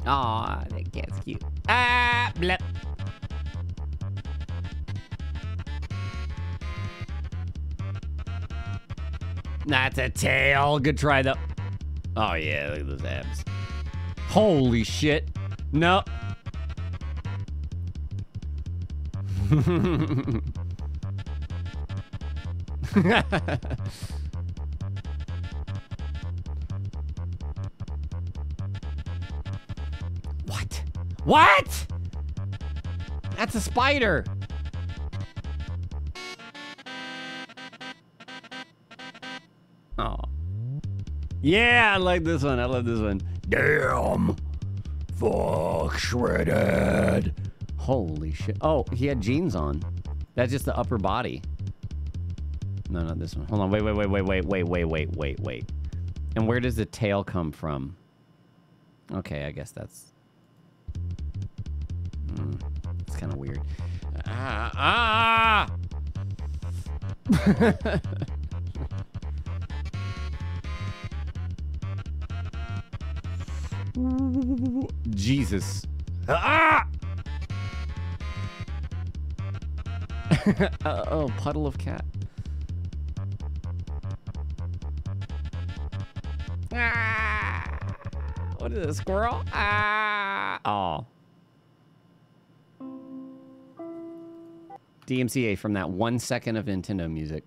Aw, that cat's cute. Ah, blep. That's a tail. Good try though. Oh yeah, look at those abs. Holy shit. No. what? What? That's a spider. Oh. Yeah, I like this one. I love this one. Damn. Fuck shredded. Holy shit. Oh, he had jeans on. That's just the upper body. No, not this one. Hold on. Wait, wait, wait, wait, wait, wait, wait, wait, wait, wait. And where does the tail come from? Okay, I guess that's. Mm, it's kind of weird. Ah! ah! Jesus. Ah! uh, oh, puddle of cat. A squirrel? Ah! Oh. DMCA from that one second of Nintendo music.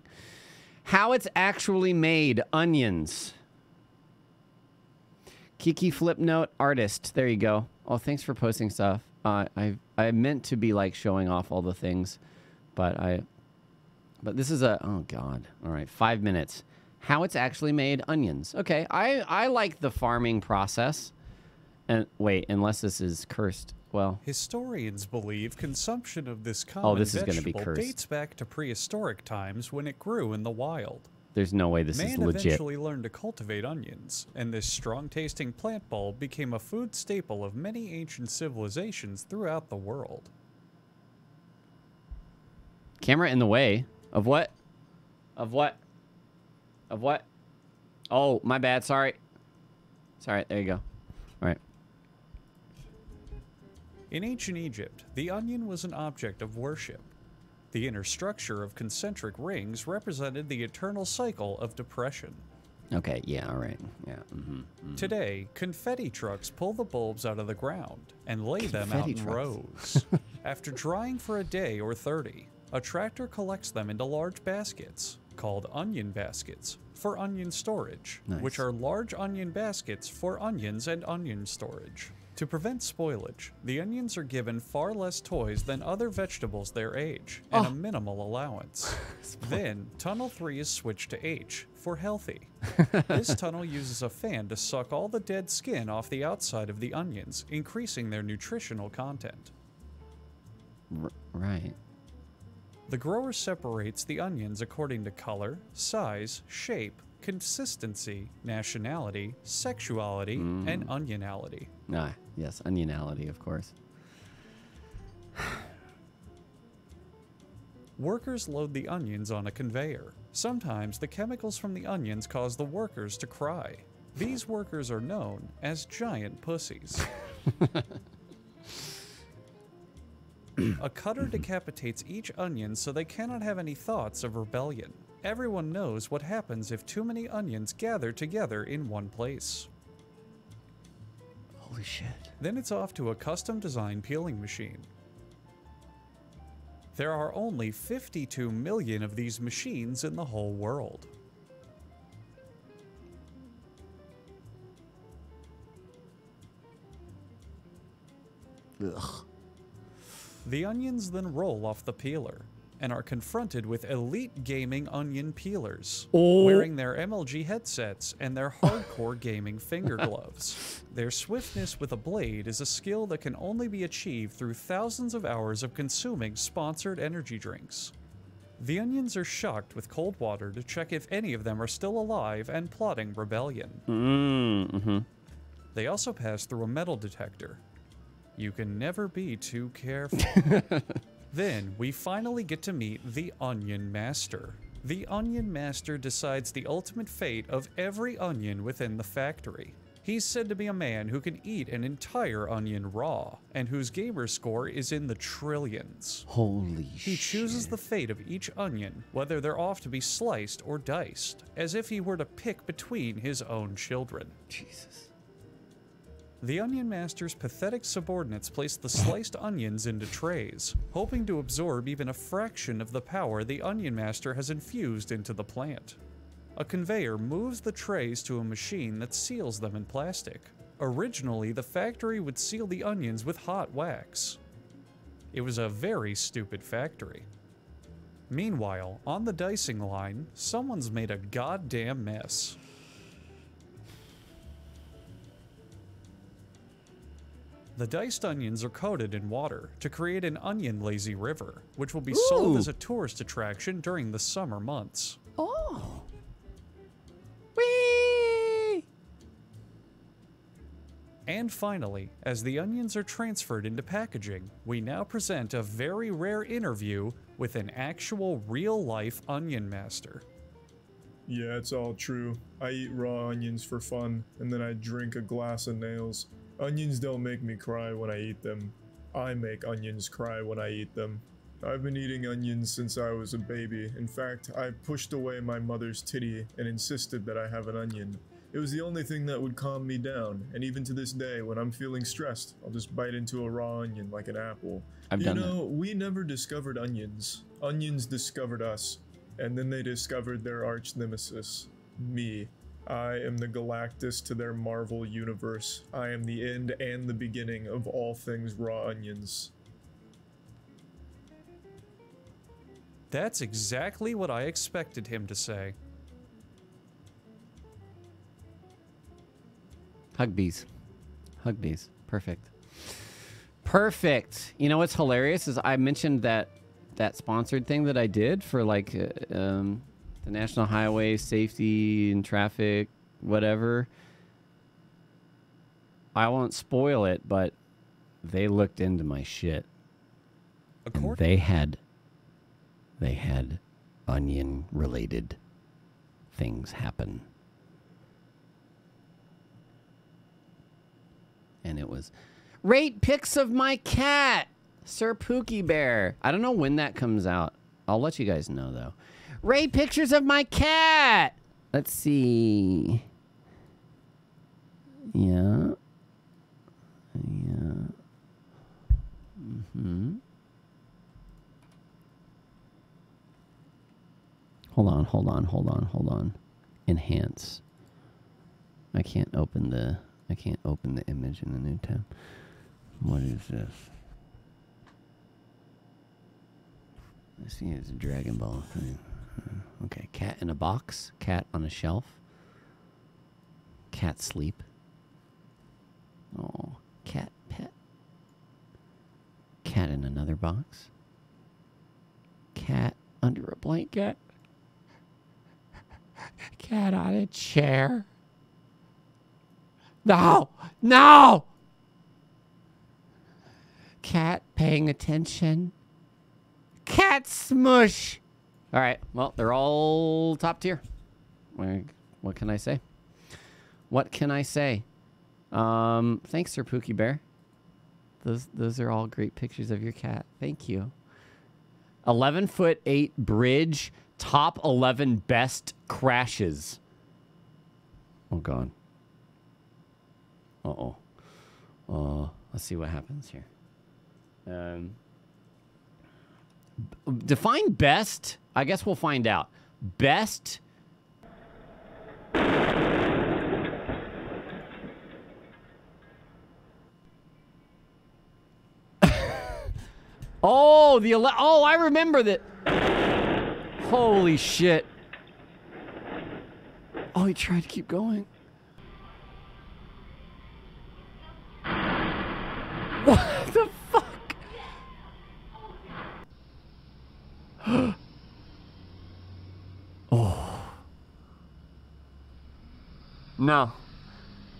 How it's actually made onions. Kiki Flipnote artist. There you go. Oh, thanks for posting stuff. Uh, I I meant to be like showing off all the things, but I. But this is a oh god. All right, five minutes. How it's actually made onions. Okay, I I like the farming process. And wait, unless this is cursed. Well, Historians believe consumption of this Oh, common this is gonna be vegetable cursed. dates back to prehistoric times when it grew in the wild. there's no way this Man is legit. Man eventually learned to cultivate onions, and this strong-tasting plant bulb became a food staple of many ancient civilizations throughout the world. Camera in the way of what? Of what? Of what? Oh, my bad. Sorry. Sorry. There you go. In ancient Egypt, the onion was an object of worship. The inner structure of concentric rings represented the eternal cycle of depression. Okay. Yeah. All right. Yeah. Mm -hmm, Today, confetti trucks pull the bulbs out of the ground and lay them out Confetti in trucks. rows. After drying for a day or 30, a tractor collects them into large baskets, called onion baskets, for onion storage, which are large onion baskets for onions and onion storage. To prevent spoilage, the onions are given far less toys than other vegetables their age, and Oh. a minimal allowance. then, Tunnel 3 is switched to H, for healthy. this tunnel uses a fan to suck all the dead skin off the outside of the onions, increasing their nutritional content. R- right. The grower separates the onions according to color, size, shape, consistency, nationality, sexuality, and onionality. Ah, yes. Onionality, of course. Workers load the onions on a conveyor. Sometimes the chemicals from the onions cause the workers to cry. These workers are known as giant pussies. a cutter decapitates each onion so they cannot have any thoughts of rebellion. Everyone knows what happens if too many onions gather together in one place. Holy shit. Then it's off to a custom designed peeling machine. There are only 52 million of these machines in the whole world. Ugh. The onions then roll off the peeler and are confronted with elite gaming onion peelers Oh. wearing their MLG headsets and their hardcore gaming finger gloves. Their swiftness with a blade is a skill that can only be achieved through thousands of hours of consuming sponsored energy drinks. The onions are shocked with cold water to check if any of them are still alive and plotting rebellion. Mm-hmm. They also pass through a metal detector. You can never be too careful. Then we finally get to meet the Onion Master. The Onion Master decides the ultimate fate of every onion within the factory. He's said to be a man who can eat an entire onion raw, and whose gamer score is in the trillions. Holy He chooses the fate of each onion, whether they're off to be sliced or diced, as if he were to pick between his own children. Jesus. The Onion Master's pathetic subordinates place the sliced onions into trays, hoping to absorb even a fraction of the power the Onion Master has infused into the plant. A conveyor moves the trays to a machine that seals them in plastic. Originally, the factory would seal the onions with hot wax. It was a very stupid factory. Meanwhile, on the dicing line, someone's made a goddamn mess. The diced onions are coated in water to create an onion lazy river, which will be sold as a tourist attraction during the summer months. Oh. Whee! And finally, as the onions are transferred into packaging, we now present a very rare interview with an actual real life onion master. Yeah, it's all true. I eat raw onions for fun, and then I drink a glass of nails. Onions don't make me cry when I eat them. I make onions cry when I eat them. I've been eating onions since I was a baby. In fact, I pushed away my mother's titty and insisted that I have an onion. It was the only thing that would calm me down, and even to this day, when I'm feeling stressed, I'll just bite into a raw onion like an apple. I've you done that. know, we never discovered onions. Onions discovered us, and then they discovered their arch nemesis, me. I am the Galactus to their Marvel universe. I am the end and the beginning of all things raw onions. That's exactly what I expected him to say. Hug bees. Hug bees. Perfect. Perfect. You know what's hilarious is I mentioned that that sponsored thing that I did for like uh, um, the National Highway Safety and Traffic, whatever. I won't spoil it, but they looked into my shit. And they had they had onion related things happen. And it was rate pics of my cat, Sir Pookie Bear. I don't know when that comes out. I'll let you guys know though. Rate pictures of my cat. Let's see. Yeah. Yeah. Mm-hmm. Hold on, hold on, hold on, hold on. Enhance. I can't open the I can't open the image in the new tab. What is this? I see it's a Dragon Ball thing. Uh, Okay, cat in a box, cat on a shelf. Cat sleep. Oh, cat pet. Cat in another box. Cat under a blanket. Cat on a chair. No! No! Cat paying attention. Cat smush. All right. Well, they're all top tier. What can I say? What can I say? Um, thanks, Sir Pookie Bear. Those those are all great pictures of your cat. Thank you. 11 foot 8 bridge, top 11 best crashes. Oh, God. Uh oh. Uh, let's see what happens here. Um, define best. I guess we'll find out. Best. oh, the ele- oh, I remember that. Holy shit. Oh, he tried to keep going. What the fuck? oh. No.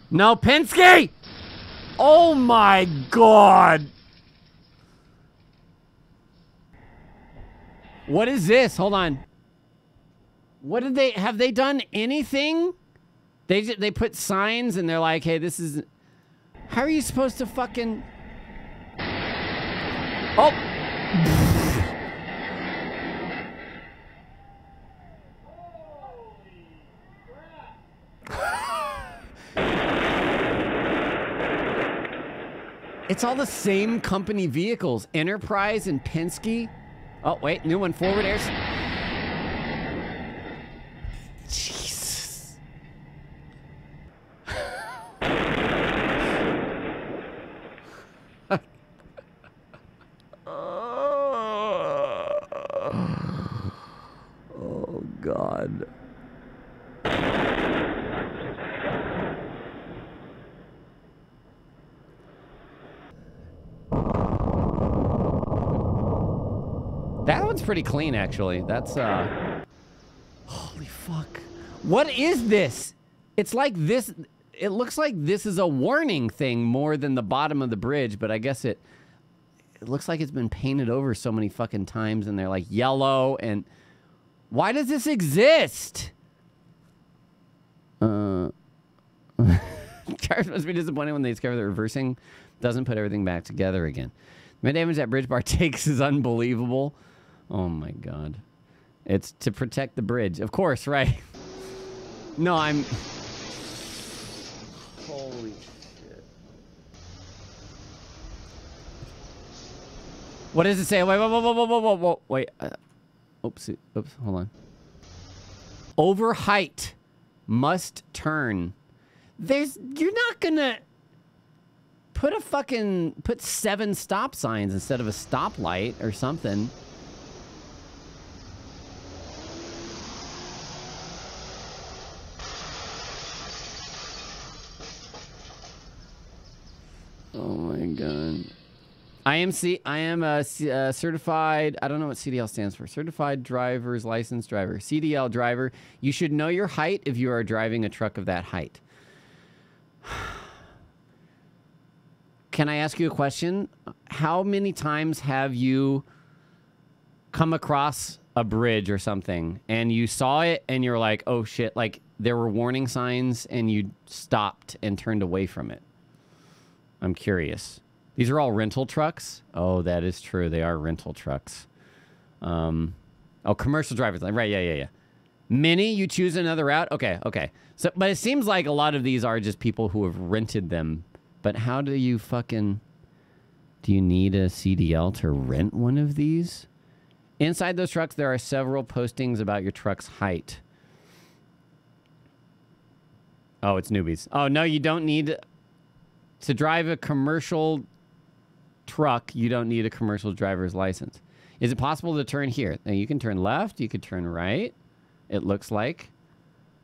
No, Penske! Oh my god! What is this? Hold on. What did they have they done anything They they put signs and they're like, "Hey, this is." How are you supposed to fucking? Oh. It's all the same company vehicles, Enterprise and Penske. Oh wait, new one, Forward Air. Jesus. oh God. That one's pretty clean, actually. That's, uh... Holy fuck. What is this? It's like this... It looks like this is a warning thing more than the bottom of the bridge, but I guess it... It looks like it's been painted over so many fucking times, and they're like yellow, and... Why does this exist? Uh... Cars must be disappointed when they discover that reversing doesn't put everything back together again. The damage that bridge bar takes is unbelievable. Oh my god. It's to protect the bridge. Of course, right? no, I'm... Holy shit. What does it say? Wait, wait, wait, wait, wait, wait, wait, wait. Uh, oops, oops, hold on. Over height must turn. There's, you're not gonna put a fucking, put seven stop signs instead of a stoplight or something. God. I am C. I am a C- certified. I don't know what CDL stands for. Certified driver's license driver. CDL driver. You should know your height if you are driving a truck of that height. Can I ask you a question? How many times have you come across a bridge or something and you saw it and you're like, oh shit, like there were warning signs and you stopped and turned away from it? I'm curious. These are all rental trucks. Oh, that is true. They are rental trucks. Um, oh, commercial drivers. Right. Yeah. Yeah. Yeah. Mini, you choose another route. Okay. Okay. So, but it seems like a lot of these are just people who have rented them. But how do you fucking? Do you need a CDL to rent one of these? Inside those trucks, there are several postings about your truck's height. Oh, it's newbies. Oh no, you don't need to drive a commercial truck, you don't need a commercial driver's license. Is it possible to turn here? Now you can turn left, you could turn right. It looks like.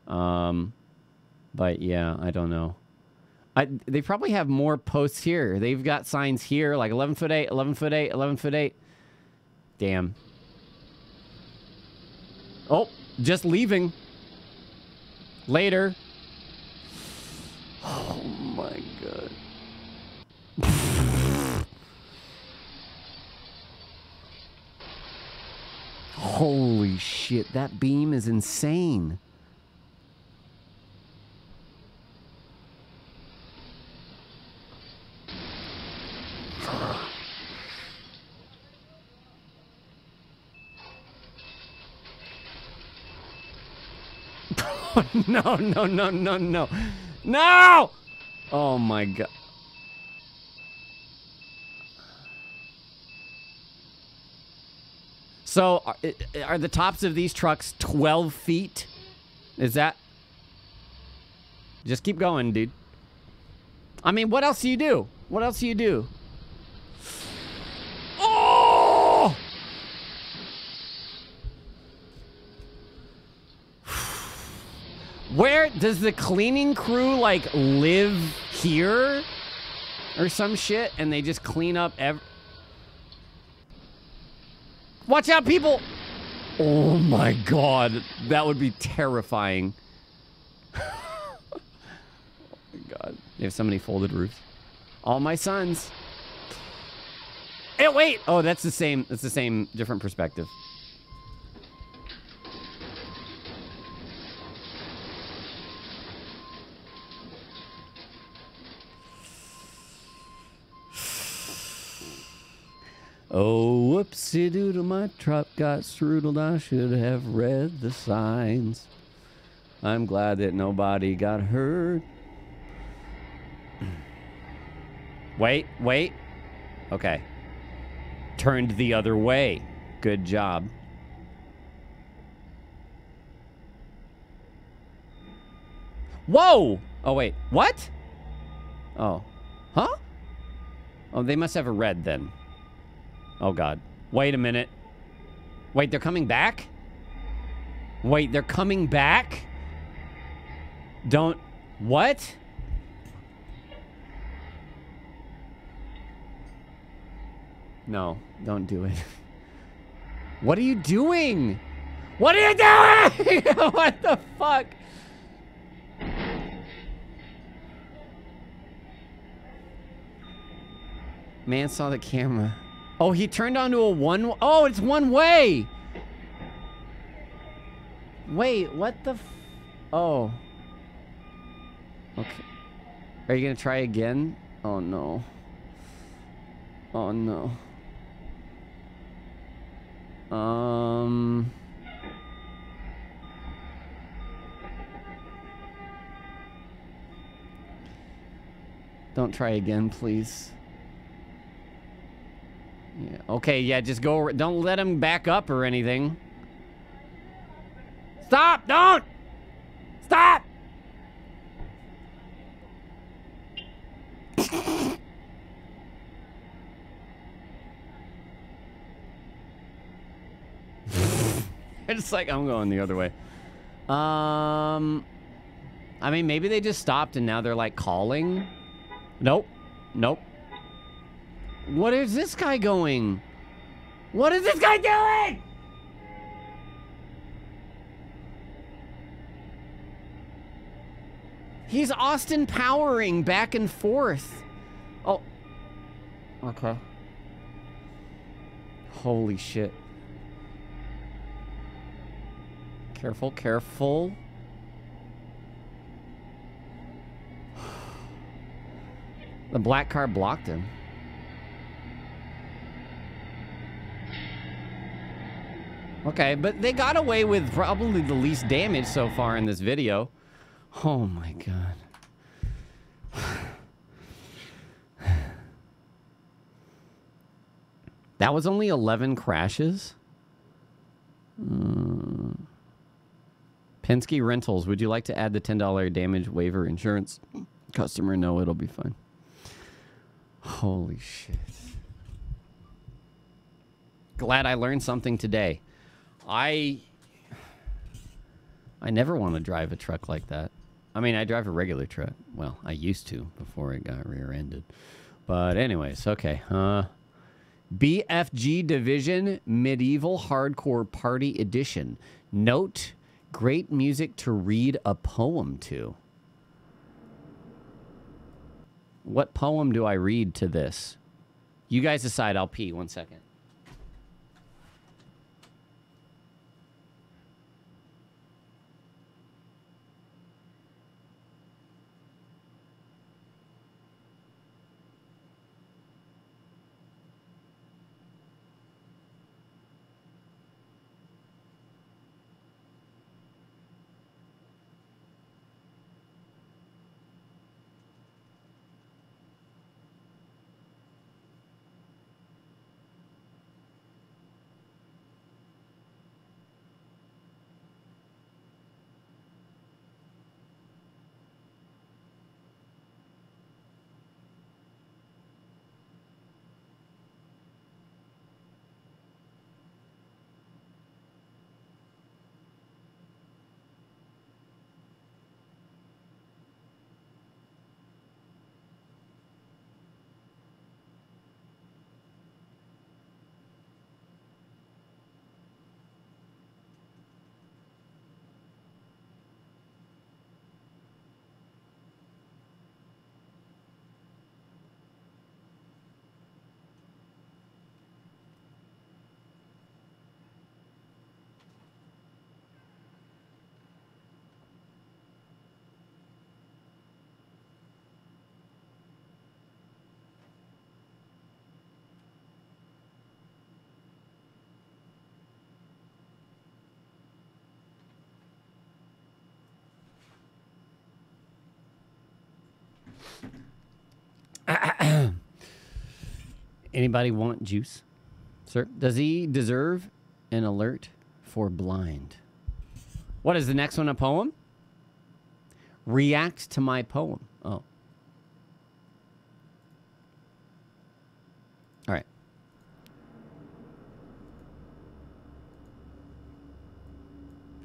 Um, but yeah, I don't know. I, they probably have more posts here. They've got signs here like 11 foot 8, 11 foot 8, 11 foot 8. Damn. Oh, just leaving. Later. Oh my god. Holy shit, that beam is insane. no, no, no, no, no. No! Oh my god. So, are, are the tops of these trucks 12 feet? Is that. Just keep going, dude. I mean, what else do you do? What else do you do? Oh! Where does the cleaning crew like live here or some shit and they just clean up ev Watch out people. Oh my god, that would be terrifying. oh my god. They have so many folded roofs. All my sons. Hey, wait. Oh, that's the same. That's the same different perspective. Oh, whoopsie doodle, my trap got strudled. I should have read the signs. I'm glad that nobody got hurt. Wait, wait. Okay. Turned the other way. Good job. Whoa! Oh, wait. What? Oh. Huh? Oh, they must have a red then. Oh, God. Wait a minute. Wait, they're coming back? Wait, they're coming back? Don't... What? No, don't do it. What are you doing? What are you doing? what the fuck? Man saw the camera. Oh, he turned onto a one. Oh, it's one way. Wait, what the? Oh. Okay. Are you gonna try again? Oh no. Oh no. Um. Don't try again, please. Yeah. Okay, yeah, just go. Don't let him back up or anything. Stop! Don't! Stop! it's like I'm going the other way. Um, I mean, maybe they just stopped and now they're like calling. Nope. Nope. What is this guy going? What is this guy doing? He's Austin powering back and forth. Oh. Okay. Holy shit. Careful, careful. The black car blocked him. Okay, but they got away with probably the least damage so far in this video. Oh my god. That was only 11 crashes? Uh, Penske Rentals, would you like to add the $10 damage waiver insurance? Customer, no, it'll be fine. Holy shit. Glad I learned something today. I I never want to drive a truck like that. I mean, I drive a regular truck. Well, I used to before it got rear-ended. But anyways, okay. Uh BFG Division Medieval Hardcore Party Edition. Note, great music to read a poem to. What poem do I read to this? You guys decide. I'll pee. One second. Anybody want juice? Sir, does he deserve an alert for blind? What is the next one? A poem? React to my poem. Oh. All right.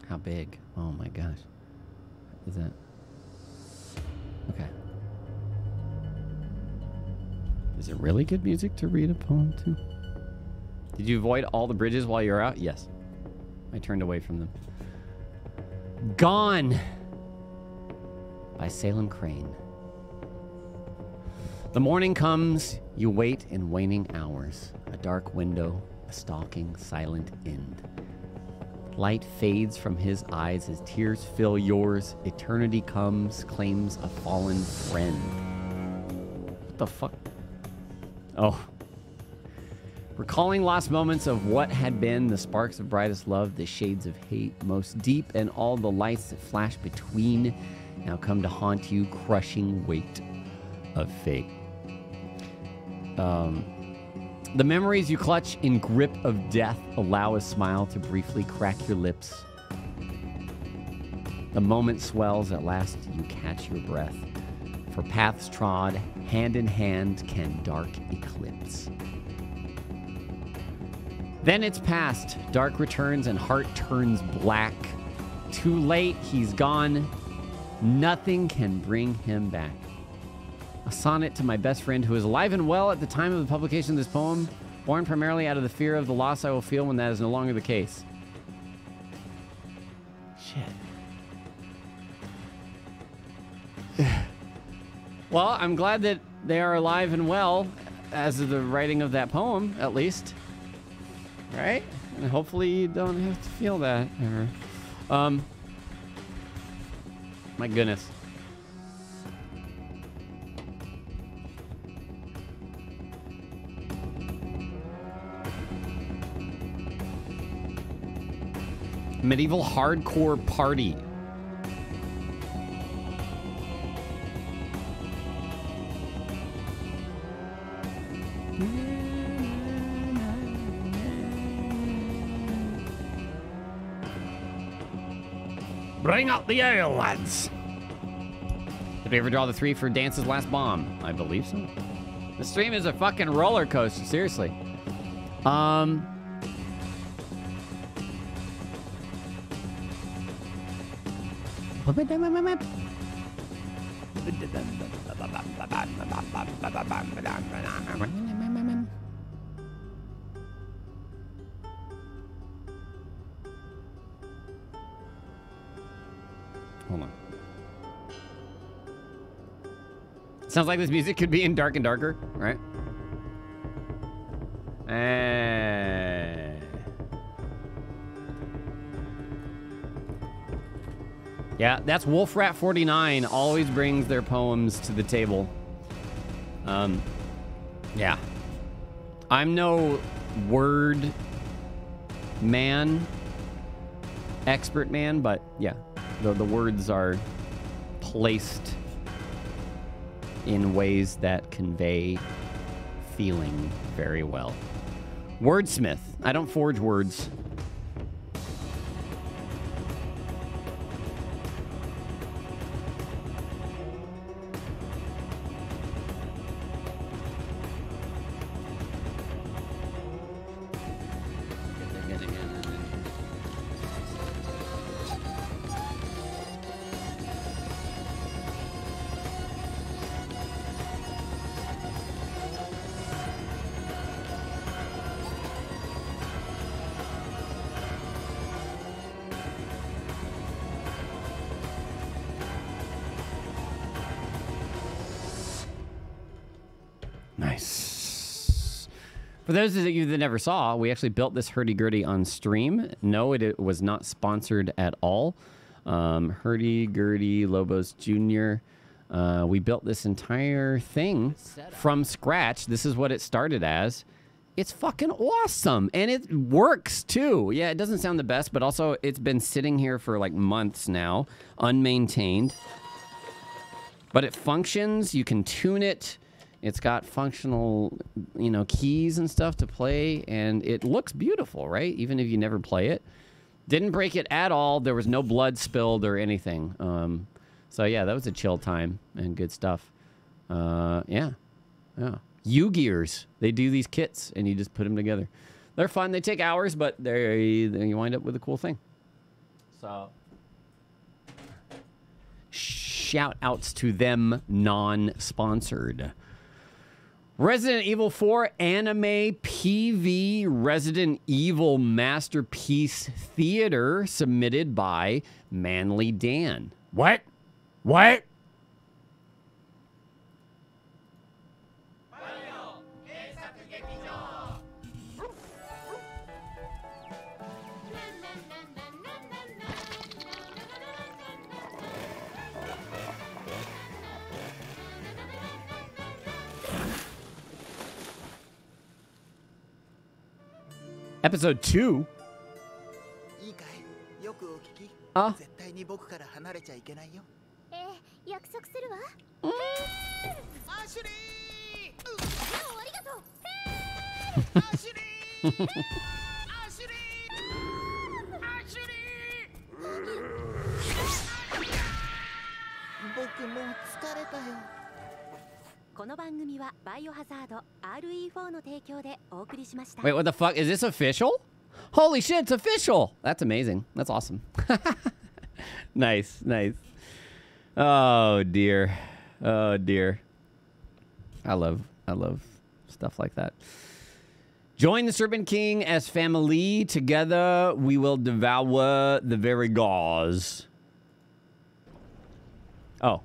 How big? Oh my gosh. Is that? Okay. Is it really good music to read a poem to? Did you avoid all the bridges while you were out? Yes. I turned away from them. Gone by Salem Crane. The morning comes, you wait in waning hours. A dark window, a stalking, silent end. Light fades from his eyes as tears fill yours. Eternity comes, claims a fallen friend. What the fuck? Oh. Recalling lost moments of what had been the sparks of brightest love, the shades of hate, most deep, and all the lights that flash between now come to haunt you, crushing weight of fate. Um, the memories you clutch in grip of death allow a smile to briefly crack your lips. The moment swells, at last you catch your breath. For paths trod, hand in hand, can dark eclipse. Then it's past, dark returns, and heart turns black. Too late, he's gone. Nothing can bring him back. A sonnet to my best friend who is alive and well at the time of the publication of this poem, born primarily out of the fear of the loss I will feel when that is no longer the case. Well, I'm glad that they are alive and well as of the writing of that poem, at least. Right? And hopefully you don't have to feel that ever. Um, my goodness. Medieval hardcore party. Bring out the ale, lads. Did we ever draw the three for Dance's Last Bomb? I believe so. The stream is a fucking roller coaster, seriously. Um. Sounds like this music could be in Dark and Darker, right? Eh. Yeah, that's Wolfrat49 always brings their poems to the table. Um, yeah. I'm no word man, expert man, but yeah, the, the words are placed in ways that convey feeling very well. Wordsmith. I don't forge words. Those of you that never saw, we actually built this hurdy-gurdy on stream. No, it, it was not sponsored at all. Um, hurdy-gurdy Lobos Jr. Uh, we built this entire thing from scratch. This is what it started as. It's fucking awesome. And it works too. Yeah, it doesn't sound the best, but also it's been sitting here for like months now, unmaintained. But it functions. You can tune it. It's got functional, you know, keys and stuff to play, and it looks beautiful, right? Even if you never play it. Didn't break it at all. There was no blood spilled or anything. Um, so yeah, that was a chill time and good stuff. Uh, yeah, yeah. Ugears. They do these kits, and you just put them together. They're fun. They take hours, but they they- you wind up with a cool thing. So shout outs to them, non sponsored. Resident Evil 4 anime PV Resident Evil Masterpiece Theater submitted by Manly Dan. What? What? Episode 2? Huh? ええ、約束するわ。ええ。アシュリー。ありがとう。へえ。アシュリー。アシュリー。アシュリー。僕も疲れたよ。この番組はバイオハザード RE4 の提供でお送りしました。 Wait, what the fuck? Is this official? Holy shit, it's official. That's amazing. That's awesome. nice, nice. Oh dear. Oh dear. I love I love stuff like that. Join the Serpent King as family. Together we will devour the very gauze. Oh.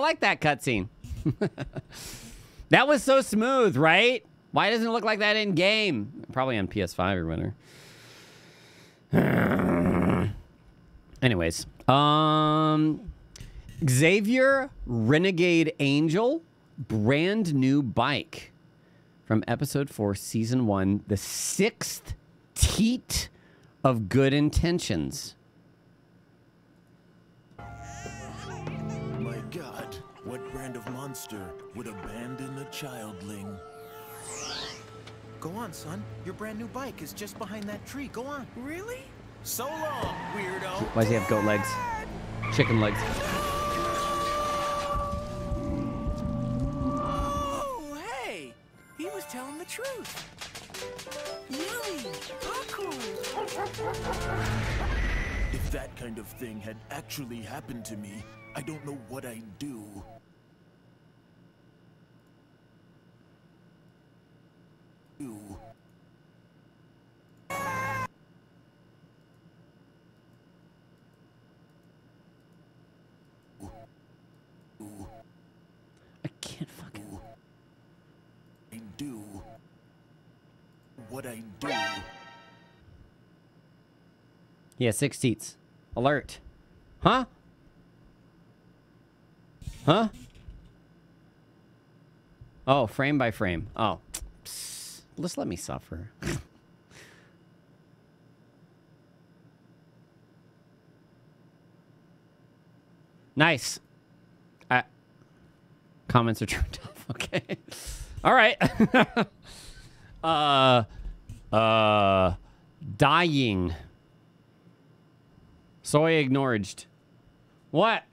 Like that cutscene. that was so smooth, right? Why doesn't it look like that in game? Probably on PS5 or whatever. Anyways, um, Xavier Renegade Angel, brand new bike from episode four, season one, the sixth teat of good intentions. What brand of monster would abandon a childling? Go on, son. Your brand new bike is just behind that tree. Go on. Really? So long, weirdo. Why does he have goat legs? Chicken legs. Oh, hey! He was telling the truth. Yummy! If that kind of thing had actually happened to me, I don't know what I'd do. Do. I can't fucking. I do. What I do. Has six seats. Alert. Huh? Huh? Oh, frame by frame. Oh. Psst. Just let me suffer. nice. Uh, comments are turned off. Okay. All right. uh, uh, dying. Soy acknowledged. What?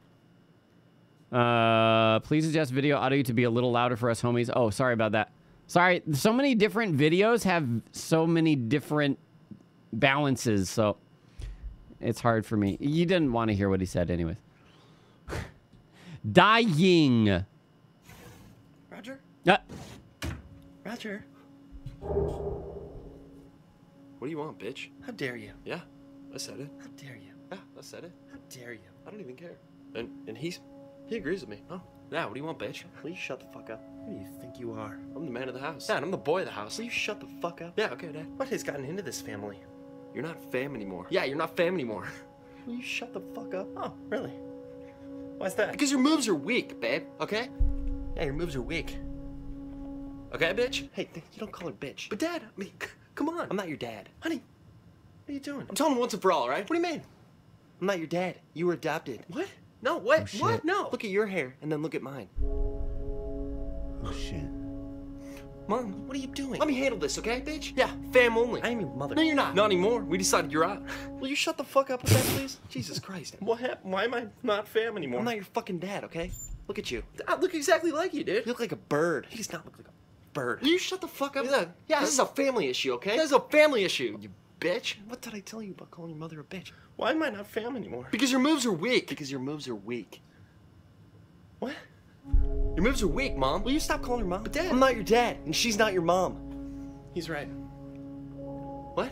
Uh, please adjust video audio to be a little louder for us homies. Oh, sorry about that. Sorry, so many different videos have so many different balances, so it's hard for me. You didn't want to hear what he said, anyways. Dying. Roger? Uh, Roger? What do you want, bitch? How dare you? Yeah, I said it. How dare you? Yeah, I said it. How dare you? I don't even care. And and he's he agrees with me. Oh, yeah. What do you want, bitch? Will you shut the fuck up? Who do you think you are? I'm the man of the house. Dad, I'm the boy of the house. Will you shut the fuck up? Yeah, okay, Dad. What has gotten into this family? You're not fam anymore. Yeah, you're not fam anymore. Will you shut the fuck up? Oh, really? Why's that? Because your moves are weak, babe. Okay? Yeah, your moves are weak. Okay, bitch. Hey, you don't call her bitch. But Dad, I mean, come on. I'm not your dad. Honey, What are you doing? I'm telling him once and for all, all right? What do you mean? I'm not your dad. You were adopted. What? No, what? Oh, what? No. Look at your hair and then look at mine. Oh shit. Mom, what are you doing? Let me handle this, okay, bitch? Yeah, fam only. I am your mother. No, you're not. Not anymore. We decided you're out. Will you shut the fuck up with that, please? Jesus Christ. What happened? Why am I not fam anymore? I'm not your fucking dad, okay? Look at you. I look exactly like you, dude. You look like a bird. He does not look like a bird. Will you shut the fuck up? Yeah, Yeah, this is a family issue, okay? This is a family issue, you bitch. What did I tell you about calling your mother a bitch? Why am I not fam anymore? Because your moves are weak. Because your moves are weak. What? Your moves are weak, Mom. Will you stop calling her mom? But Dad. I'm not your dad, and she's not your mom. He's right. What?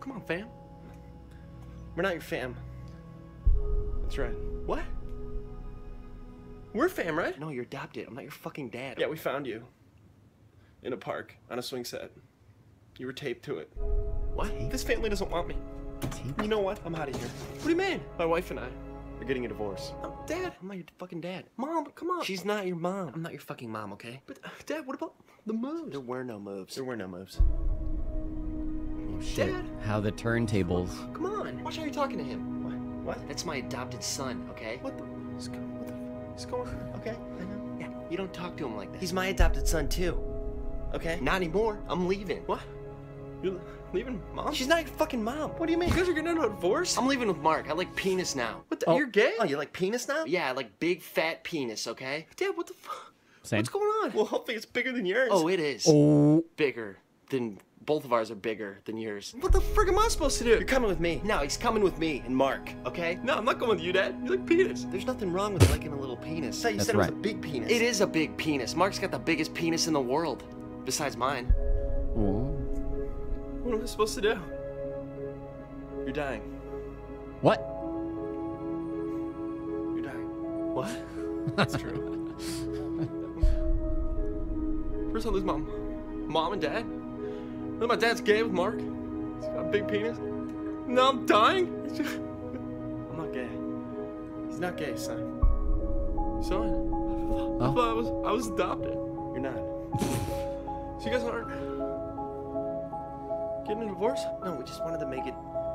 Come on, fam. We're not your fam. That's right. What? We're fam, right? No, you're adopted. I'm not your fucking dad. Yeah, we found you. In a park, on a swing set. You were taped to it. What? This family doesn't want me. You know what? I'm out of here. What do you mean? My wife and I. We're getting a divorce. Um, Dad. I'm not your fucking dad. Mom, come on. She's not your mom. I'm not your fucking mom, okay? But, uh, Dad, what about the moves? There were no moves. There were no moves. Oh shit. Dad. How the turntables. Come on. Watch how you're talking to him. What? What? That's my adopted son, okay? What the? What's go- What the? What's going on? Okay, I know. Yeah, you don't talk to him like that. He's my adopted son too. Okay? Not anymore. I'm leaving. What? You're leaving Mom? She's not your fucking mom. What do you mean? You guys are getting into a divorce? I'm leaving with Mark. I like penis now. What the? You're gay? Oh, you like penis now? Yeah, I like big fat penis, okay? Dad, what the fuck? What's going on? Well, hopefully it's bigger than yours. Oh, it is. Oh. Bigger than both of ours are bigger than yours. What the frick am I supposed to do? You're coming with me. No, he's coming with me and Mark, okay? No, I'm not going with you, Dad. You like penis. There's nothing wrong with liking a little penis. I thought you That's said it was a big penis. It is a big penis. Mark's got the biggest penis in the world, besides mine. Oh. What am I supposed to do? You're dying. What? You're dying. What? That's true. First I lose my mom and dad. Then my dad's gay with Mark. He's got a big penis. Now I'm dying. Just- I'm not gay. He's not gay, son. Son, I Oh. thought I was I was adopted. You're not. So you guys aren't getting a divorce? No, we just wanted to make it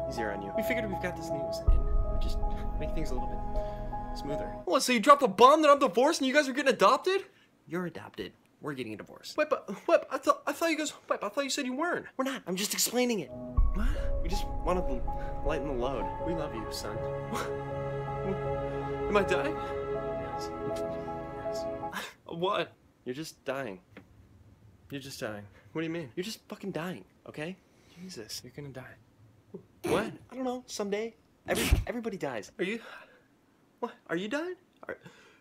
easier on you. We figured we've got this news and we just make things a little bit smoother. What? So you dropped a bomb that I'm divorced and you guys are getting adopted? You're adopted. We're getting a divorce. Wait, but wait, I thought I thought you guys. Wait, I thought you said you weren't. We're not. I'm just explaining it. What? We just wanted to lighten the load. We love you, son. Am I dying? Yes. Yes. What? You're just dying. You're just dying. What do you mean? You're just fucking dying, okay? Jesus. You're gonna die. What? I don't know. Someday. Every everybody dies. Are you? What? Are you dying? Are,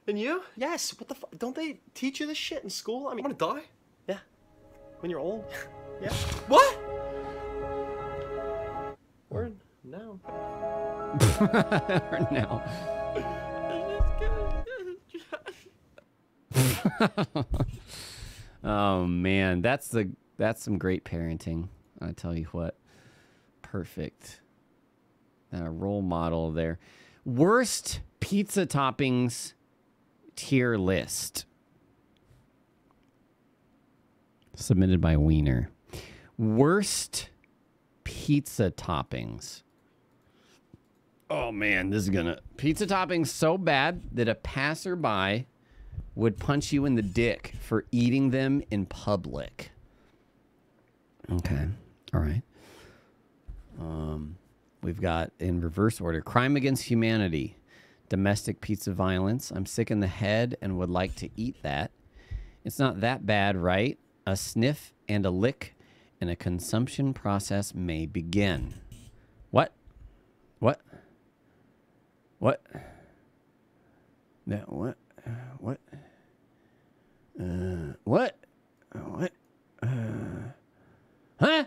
and you? Yes. What the fuck? Don't they teach you this shit in school? I mean, I'm mean, gonna die. yeah. When you're old. yeah. What? Or no. now. oh man, that's the that's some great parenting. I tell you what, perfect. Uh, role model there. Worst pizza toppings tier list submitted by Wiener. Worst pizza toppings. Oh man, this is gonna pizza toppings so bad that a passerby would punch you in the dick for eating them in public. Okay, all right. Um, we've got in reverse order: crime against humanity, domestic pizza violence. I'm sick in the head and would like to eat that. It's not that bad, right? A sniff and a lick, and a consumption process may begin. What? What? What? That what? What? Uh, what? What? Uh, huh?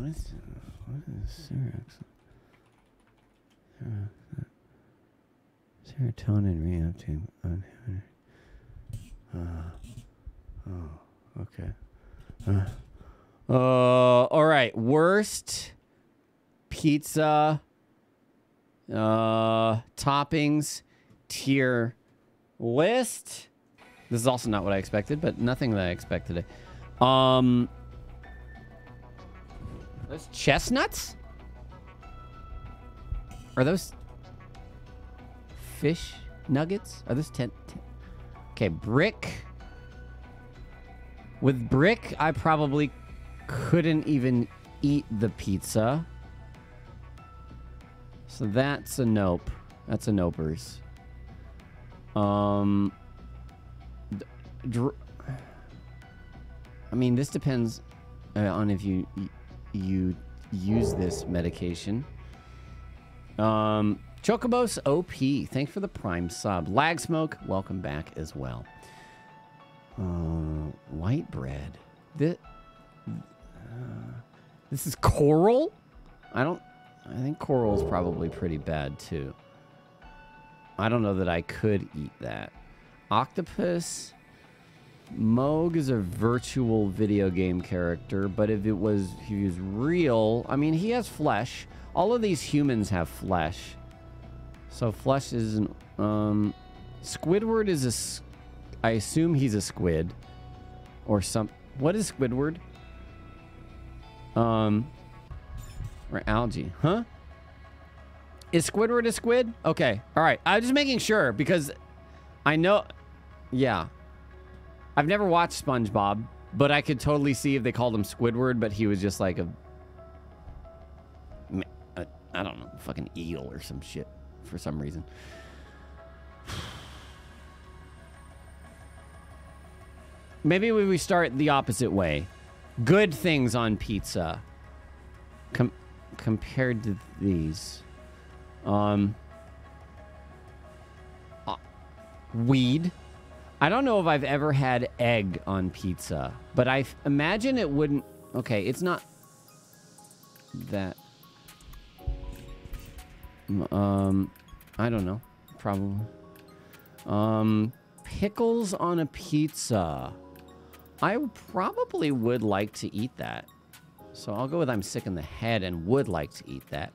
What is what is Serox? Serotonin reuptake uninhibited. Uh, oh, okay. Uh, uh, all right. Worst pizza uh, toppings tier list. This is also not what I expected, but nothing that I expected. Um, those chestnuts? Are those fish nuggets? Are those ten? ten- Okay, brick. With brick, I probably couldn't even eat the pizza. So that's a nope. That's a nopers. Um. I mean, this depends uh, on if you you use this medication. Um, Chocobos OP, thanks for the prime sub. Lag Smoke, welcome back as well. Uh, white bread. This, uh, this is coral. I don't. I think coral's probably pretty bad too. I don't know that I could eat that. Octopus. Moog is a virtual video game character, but if it was he was real, I mean he has flesh. All of these humans have flesh. So flesh isn't um Squidward is a I assume he's a squid or some What is Squidward? Um or algae, huh? Is Squidward a squid? Okay. All right. I'm just making sure because I know yeah. I've never watched SpongeBob, but I could totally see if they called him Squidward, but he was just like a, a I don't know, fucking eel or some shit for some reason. Maybe we we start the opposite way. Good things on pizza com- compared to these. Um uh, weed. I don't know if I've ever had egg on pizza, but I imagine it wouldn't. Okay, it's not that. Um, I don't know. Probably. Um, pickles on a pizza. I probably would like to eat that. So I'll go with I'm sick in the head and would like to eat that.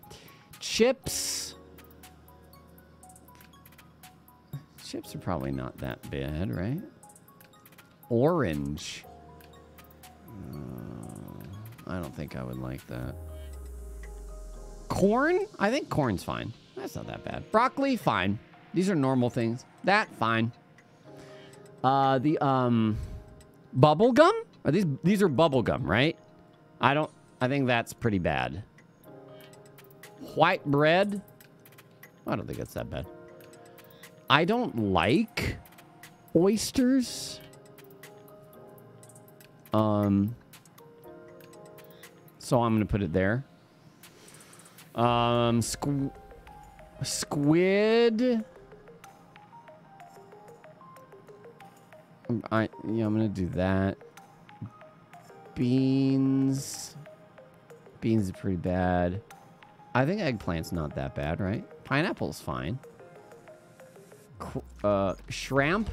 Chips. Chips are probably not that bad, right? Orange. Uh, I don't think I would like that. Corn? I think corn's fine. That's not that bad. Broccoli, fine. These are normal things. That, fine. Uh, the, um, bubble gum? Are these, these are bubble gum, right? I don't, I think that's pretty bad. White bread? I don't think it's that bad. I don't like oysters. Um, so I'm gonna put it there. Um, squ- squid. Um, I yeah, I'm gonna do that. Beans. Beans are pretty bad. I think eggplant's not that bad, right? Pineapple's fine. Uh, shrimp,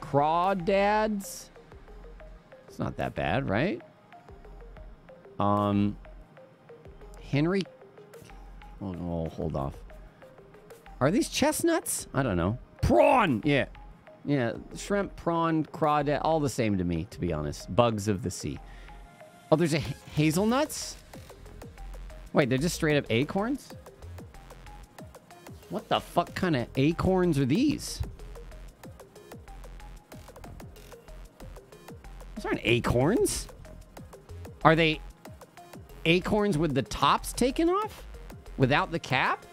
crawdads. It's not that bad, right? Um, Henry. Oh, oh, hold off. Are these chestnuts? I don't know. Prawn. Yeah, yeah. Shrimp, prawn, crawdad, all the same to me, to be honest. Bugs of the sea. Oh, there's a ha- hazelnuts. Wait, they're just straight up acorns. What the fuck kind of acorns are these? Those aren't acorns. Are they acorns with the tops taken off? Without the cap?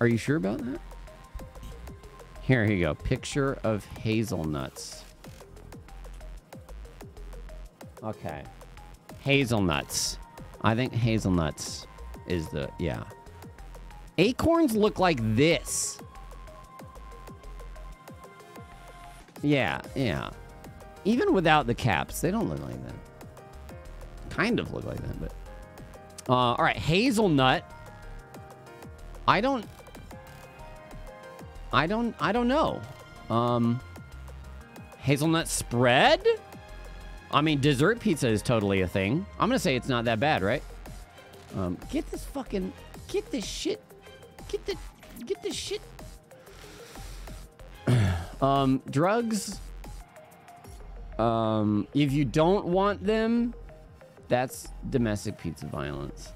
Are you sure about that? Here you go. Picture of hazelnuts. Okay. Hazelnuts. I think hazelnuts is the yeah. Acorns look like this. Yeah, yeah. Even without the caps, they don't look like that. Kind of look like that, but. Uh, all right, hazelnut. I don't. I don't. I don't know. Um. Hazelnut spread. I mean, dessert pizza is totally a thing. I'm gonna say it's not that bad, right? Um, get this fucking, get this shit, get the, get the shit. um, drugs. Um, if you don't want them, that's domestic pizza violence.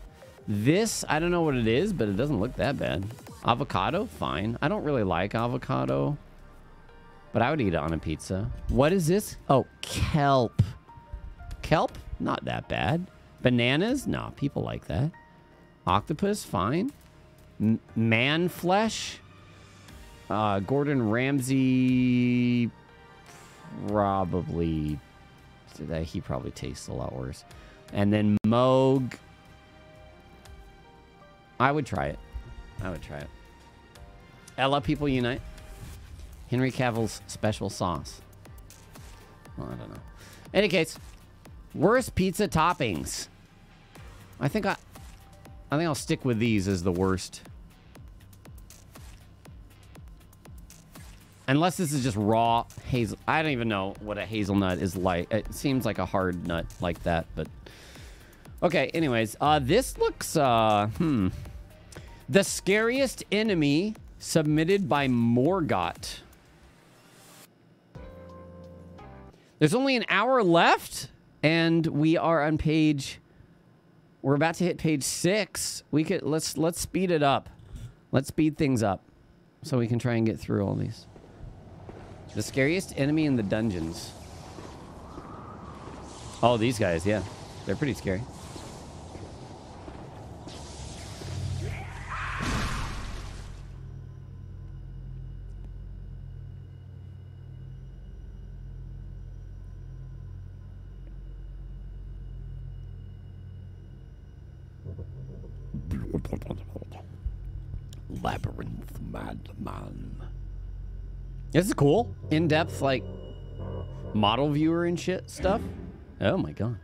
This, I don't know what it is, but it doesn't look that bad. Avocado, fine. I don't really like avocado, but I would eat it on a pizza. What is this? Oh, kelp. Kelp, not that bad. Bananas, nah, people like that. Octopus, fine. Man flesh, uh, Gordon Ramsay, probably. That he probably tastes a lot worse. And then Moog. I would try it. I would try it. Ella, people unite. Henry Cavill's special sauce. Well, I don't know. Any case, worst pizza toppings. I think I, I think I'll stick with these as the worst. Unless this is just raw hazel. I don't even know what a hazelnut is like. It seems like a hard nut like that, but okay. Anyways, uh, this looks uh, hmm. The scariest enemy submitted by Morgot. There's only an hour left, and we are on page. We're about to hit page six. We could let's let's speed it up. Let's speed things up, so we can try and get through all these. The scariest enemy in the dungeons. Oh, these guys, yeah, they're pretty scary. This is cool. In-depth, like, model viewer and shit stuff. Oh my god.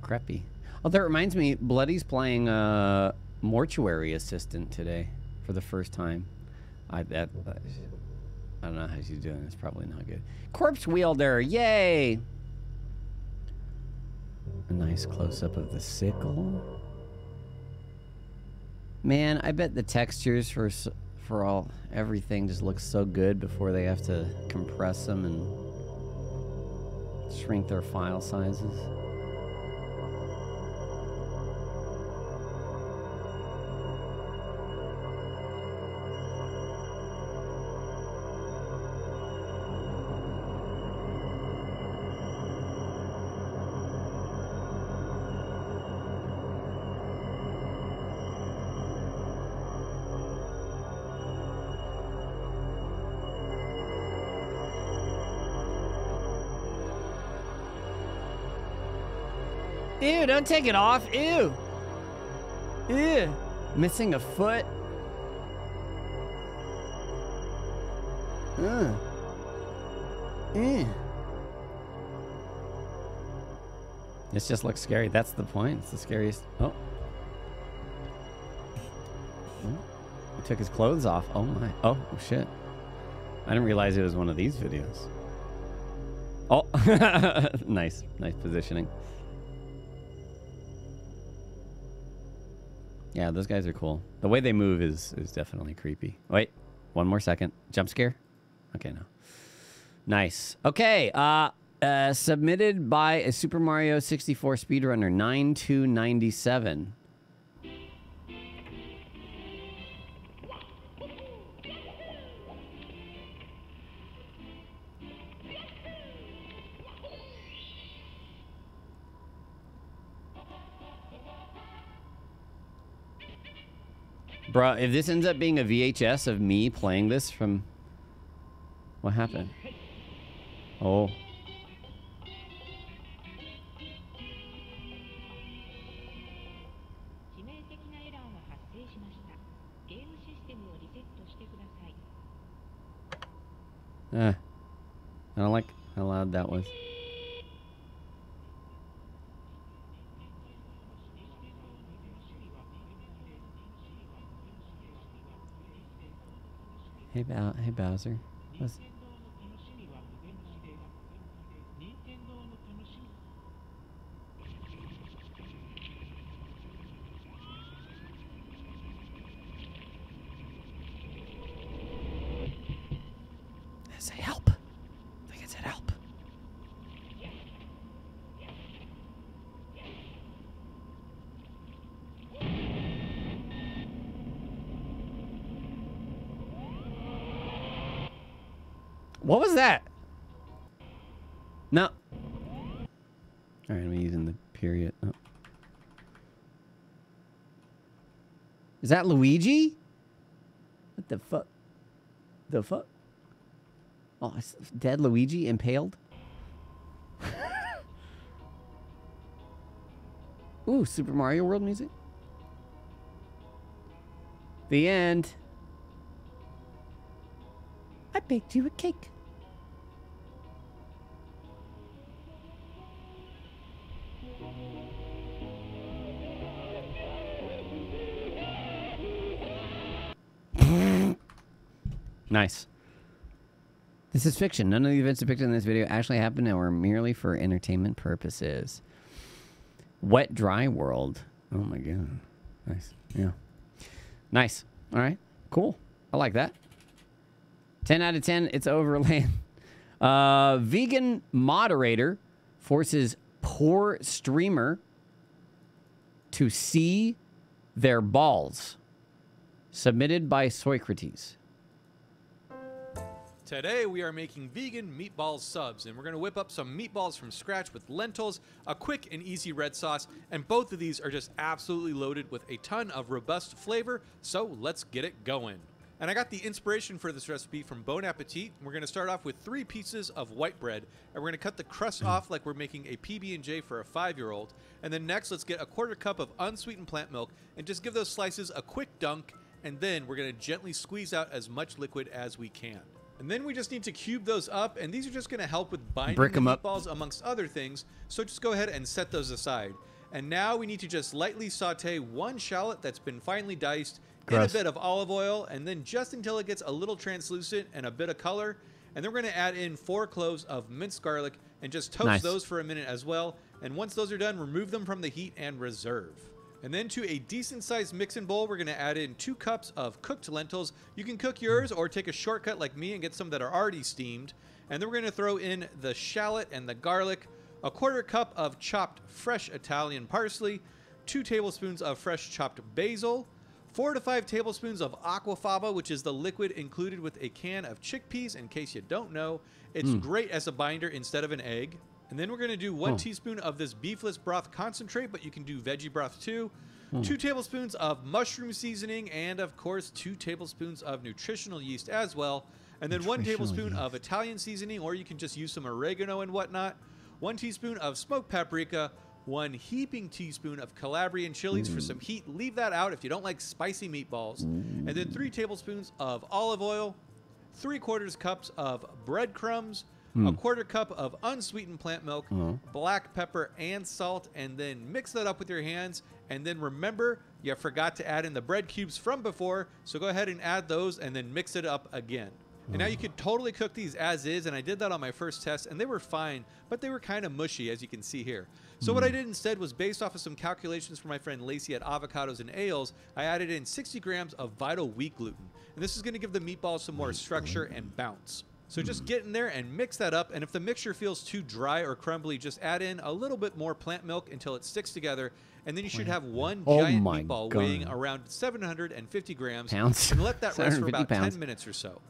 Creppy. Oh, that reminds me, Bloody's playing uh, mortuary assistant today for the first time. I that uh, I don't know how she's doing. It's probably not good. Corpse wielder, yay! A nice close up of the sickle. Man, I bet the textures for for all everything just looks so good before they have to compress them and shrink their file sizes. Take it off. Ew. Ew. Missing a foot. Ugh. Ew. Eh. This just looks scary. That's the point. It's the scariest. Oh. Oh. He took his clothes off. Oh my. Oh, shit. I didn't realize it was one of these videos. Oh. nice. Nice positioning. Yeah, those guys are cool. The way they move is is definitely creepy. Wait, one more second. Jump scare? Okay, no. Nice. Okay, uh, uh submitted by a Super Mario 64 speedrunner 9297. Bruh, if this ends up being a VHS of me playing this from... What happened? Oh. Uh, I don't like how loud that was. Hey, Bow hey Bowser. What's- I said help. I think it said help. What was that? No. All right, I'm using the period. Oh. Is that Luigi? What the fuck? The fuck? Oh, dead Luigi impaled? Ooh, Super Mario World music. The end. I baked you a cake. Nice. This is fiction. None of the events depicted in this video actually happened and were merely for entertainment purposes. Wet Dry World. Oh my god. Nice. Yeah. Nice. All right. Cool. I like that. 10 out of 10. It's Overland. Uh, vegan moderator forces poor streamer to see their balls. Submitted by Socrates. Today we are making vegan meatball subs, and we're going to whip up some meatballs from scratch with lentils, a quick and easy red sauce, and both of these are just absolutely loaded with a ton of robust flavor, so let's get it going. And I got the inspiration for this recipe from Bon Appetit. We're going to start off with three pieces of white bread, and we're going to cut the crust mm. off like we're making a PB&J for a five-year-old. And then next, let's get a quarter cup of unsweetened plant milk and just give those slices a quick dunk, and then we're going to gently squeeze out as much liquid as we can. And then we just need to cube those up, and these are just going to help with binding Brick the 'em up. meatballs amongst other things. So just go ahead and set those aside. And now we need to just lightly saute one shallot that's been finely diced in a bit of olive oil, and then just until it gets a little translucent and a bit of color. And then we're going to add in four cloves of minced garlic and just toast Nice. those for a minute as well. And once those are done, remove them from the heat and reserve. And then to a decent sized mixing bowl, we're going to add in two cups of cooked lentils. You can cook yours or take a shortcut like me and get some that are already steamed. And then we're going to throw in the shallot and the garlic, a quarter cup of chopped fresh Italian parsley, two tablespoons of fresh chopped basil, four to five tablespoons of aquafaba, which is the liquid included with a can of chickpeas. In case you don't know, it's Mm. great as a binder instead of an egg. And then we're going to do one Oh. teaspoon of this beefless broth concentrate, but you can do veggie broth too. Hmm. Two tablespoons of mushroom seasoning, and of course, two tablespoons of nutritional yeast as well. And then one tablespoon of Italian seasoning, or you can just use some oregano and whatnot. One teaspoon of smoked paprika. One heaping teaspoon of Calabrian chilies for some heat. Leave that out if you don't like spicy meatballs. And then three tablespoons of olive oil, three quarters cups of breadcrumbs, a Hmm. quarter cup of unsweetened plant milk, Uh-huh. black pepper, and salt, and then mix that up with your hands. And then remember, you forgot to add in the bread cubes from before, so go ahead and add those and then mix it up again. And now you could totally cook these as is, and I did that on my first test, and they were fine, but they were kind of mushy, as you can see here. So what I did instead was based off of some calculations from my friend Lacey at Avocados and Ales, I added in 60 grams of Vital Wheat gluten. And this is going to give the meatballs some more structure and bounce. So just get in there and mix that up, and if the mixture feels too dry or crumbly, just add in a little bit more plant milk until it sticks together, and then you should have one Oh giant meatball God. weighing around 750 grams, Pounds. and let that rest for about pounds. 10 minutes or so.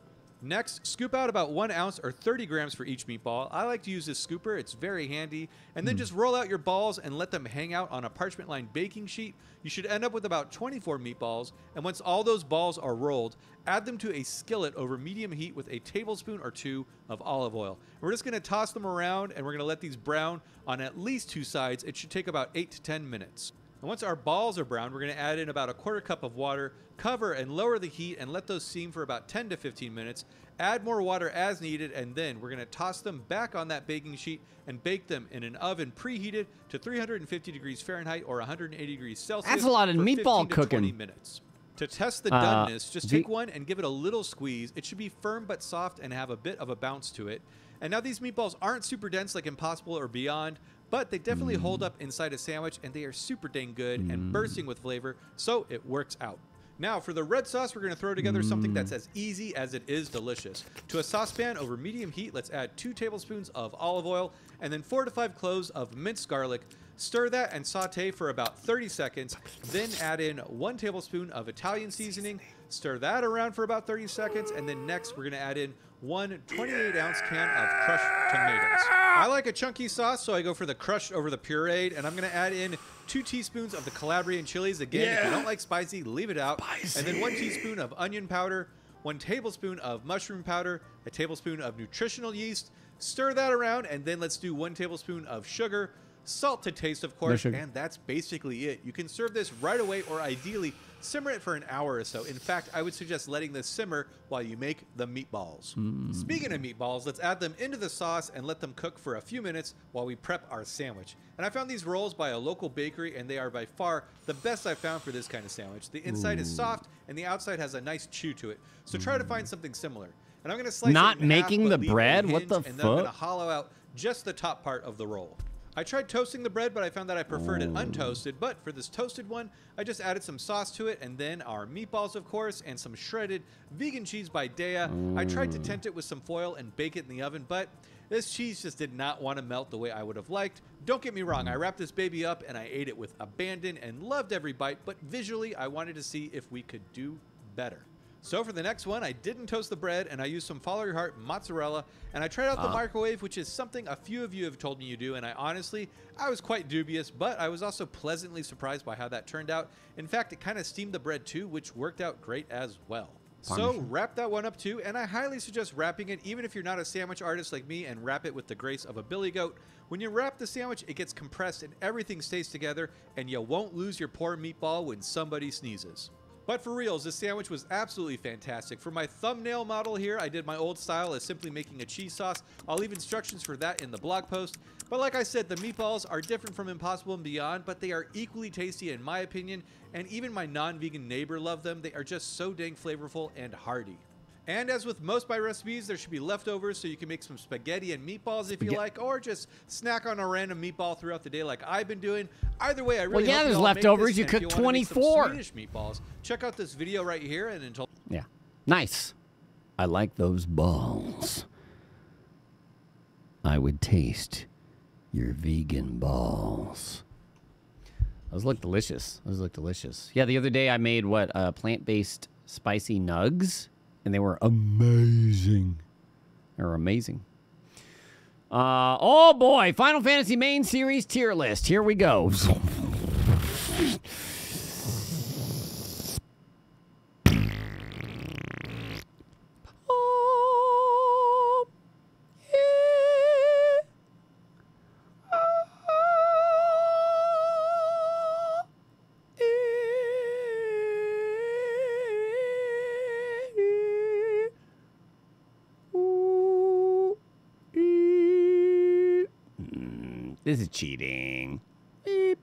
Next, scoop out about one ounce or 30 grams for each meatball. I like to use this scooper, it's very handy. And then hmm. just roll out your balls and let them hang out on a parchment lined baking sheet. You should end up with about 24 meatballs. And once all those balls are rolled, add them to a skillet over medium heat with a tablespoon or two of olive oil. We're just gonna toss them around and we're gonna let these brown on at least two sides. It should take about 8 to 10 minutes. And once our balls are brown, we're going to add in about a quarter cup of water, cover and lower the heat, and let those steam for about 10 to 15 minutes. Add more water as needed, and then we're going to toss them back on that baking sheet and bake them in an oven preheated to 350 degrees Fahrenheit or 180 degrees Celsius. That's a lot of meatball 15 to 20 minutes. To test the Uh, doneness, just the- take one and give it a little squeeze. It should be firm but soft and have a bit of a bounce to it. And now these meatballs aren't super dense like Impossible or Beyond, but they definitely hold Mm. up inside a sandwich and they are super dang good and bursting with flavor, so it works out. Now, for the red sauce, we're going to throw together something that's as easy as it is delicious. To a saucepan over medium heat, let's add two tablespoons of olive oil and then four to five cloves of minced garlic. Stir that and saute for about 30 seconds. Then add in one tablespoon of Italian seasoning. Stir that around for about 30 seconds. And then next, we're going to add in one 28 ounce can of crushed tomatoes. I like a chunky sauce, so I go for the crushed over the pureed. And I'm going to add in two teaspoons of the Calabrian chilies. Again, if you don't like spicy, leave it out. And then one teaspoon of onion powder, one tablespoon of mushroom powder, a tablespoon of nutritional yeast. Stir that around, and then let's do one tablespoon of sugar, salt to taste, of course, sugar. and that's basically it. You can serve this right away, or ideally, simmer it for an hour or so. In fact, I would suggest letting this simmer while you make the meatballs. Mm. Speaking of meatballs, let's add them into the sauce and let them cook for a few minutes while we prep our sandwich. And I found these rolls by a local bakery, and they are by far the best I've found for this kind of sandwich. The inside is soft, and the outside has a nice chew to it. So try to find mm. something similar. And I'm going to slice Not it in half, making but the bread? What the and then I'm going to hollow out just the top part of the roll. I tried toasting the bread, but I found that I preferred it untoasted. But for this toasted one, I just added some sauce to it, and then our meatballs, of course, and some shredded vegan cheese by Daiya. I tried to tent it with some foil and bake it in the oven, but this cheese just did not want to melt the way I would have liked. Don't get me wrong, I wrapped this baby up and I ate it with abandon and loved every bite, but visually, I wanted to see if we could do better. So for the next one, I didn't toast the bread and I used some follow your heart mozzarella and I tried out the Ah. microwave, which is something a few of you have told me you do. And I honestly, I was quite dubious, but I was also pleasantly surprised by how that turned out. In fact, it kind of steamed the bread too, which worked out great as well. So wrap that one up too, and I highly suggest wrapping it even if you're not a sandwich artist like me and wrap it with the grace of a billy goat. When you wrap the sandwich, it gets compressed and everything stays together, and you won't lose your poor meatball when somebody sneezes. But for reals, this sandwich was absolutely fantastic. For my thumbnail model here, I did my old style as simply making a cheese sauce. I'll leave instructions for that in the blog post. But like I said, the meatballs are different from Impossible and Beyond, but they are equally tasty in my opinion, and even my non-vegan neighbor loved them. They are just so dang flavorful and hearty. And as with most of my recipes, there should be leftovers so you can make some spaghetti and meatballs if you like, or just snack on a random meatball throughout the day like I've been doing. Either way, I really Well, yeah, there's leftovers. You and if cooked wanna make some 24. Swedish meatballs. Check out this video right here, and until Yeah. Nice. I like those balls. I would taste your vegan balls. Those look delicious. Those look delicious. Yeah, the other day I made what uh, plant-based spicy nugs, and they were amazing. They were amazing. Uh, oh boy, Final Fantasy main series tier list. Here we go. cheating. Beep.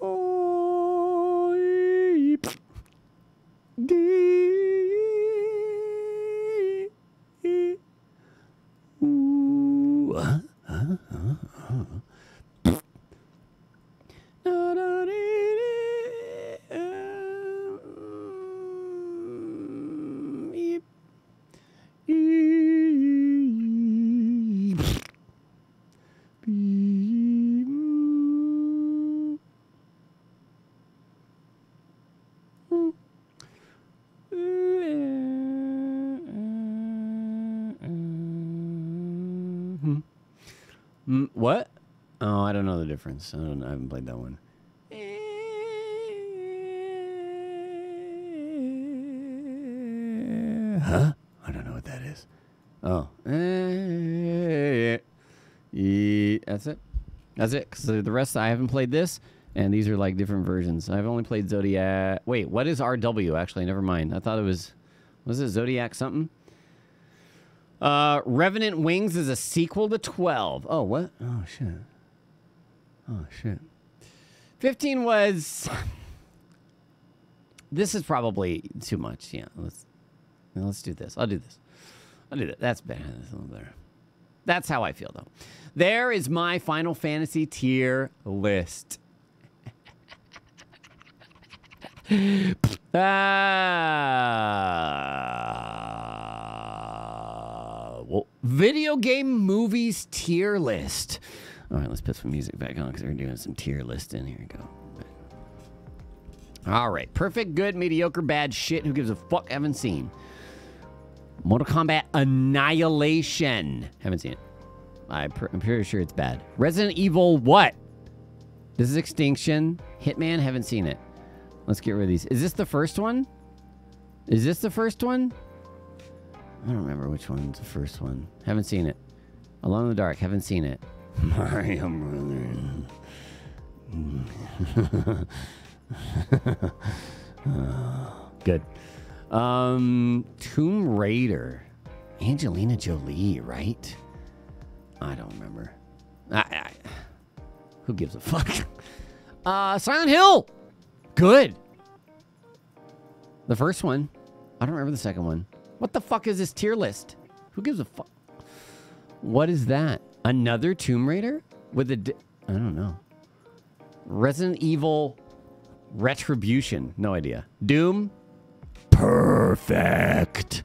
Oh, beep. Dee. Ooh. Uh, uh, uh, uh. Da, da, dee, dee, um, beep. Beep. Beep. Mm-hmm. Mm, what? Oh, I I don't. I haven't played that one. Huh? I don't know what that is. Oh. That's it. That's it. 'Cause the the rest, I haven't played this, and these are like different versions. I've only played Zodiac. Wait, what is RW? Actually, never mind. I thought it was. Was it Zodiac something? Uh, Revenant Wings is a sequel to 12. Oh, what? Oh, shit. Oh, shit. 15 was. This is probably too much. Yeah, let's let's do this. I'll do this. I'll do that. That's better. That's a little better. That's how I feel, though. There is my Final Fantasy tier list. Ah, well, video game movies tier list. All right, let's put some music back on because we're doing some tier listing. Here we go. All right, perfect, good, mediocre, bad shit. Who gives a fuck? Haven't seen. Mortal Kombat Annihilation. Haven't seen it. I I'm pretty sure it's bad. Resident Evil, what? This is Extinction. Hitman, haven't seen it. Let's get rid of these. Is this the first one? Is this the first one? I don't remember which one's the first one. Haven't seen it. Alone in the Dark, haven't seen it. Mario Brothers. Good. Um, Tomb Raider. Angelina Jolie, right? I don't remember. I, I, who gives a fuck? Uh, Silent Hill. Good. The first one. I don't remember the second one. What the fuck is this tier list? Who gives a fuck? What is that? Another Tomb Raider with a... I don't know. Resident Evil Retribution. No idea. Doom. Perfect.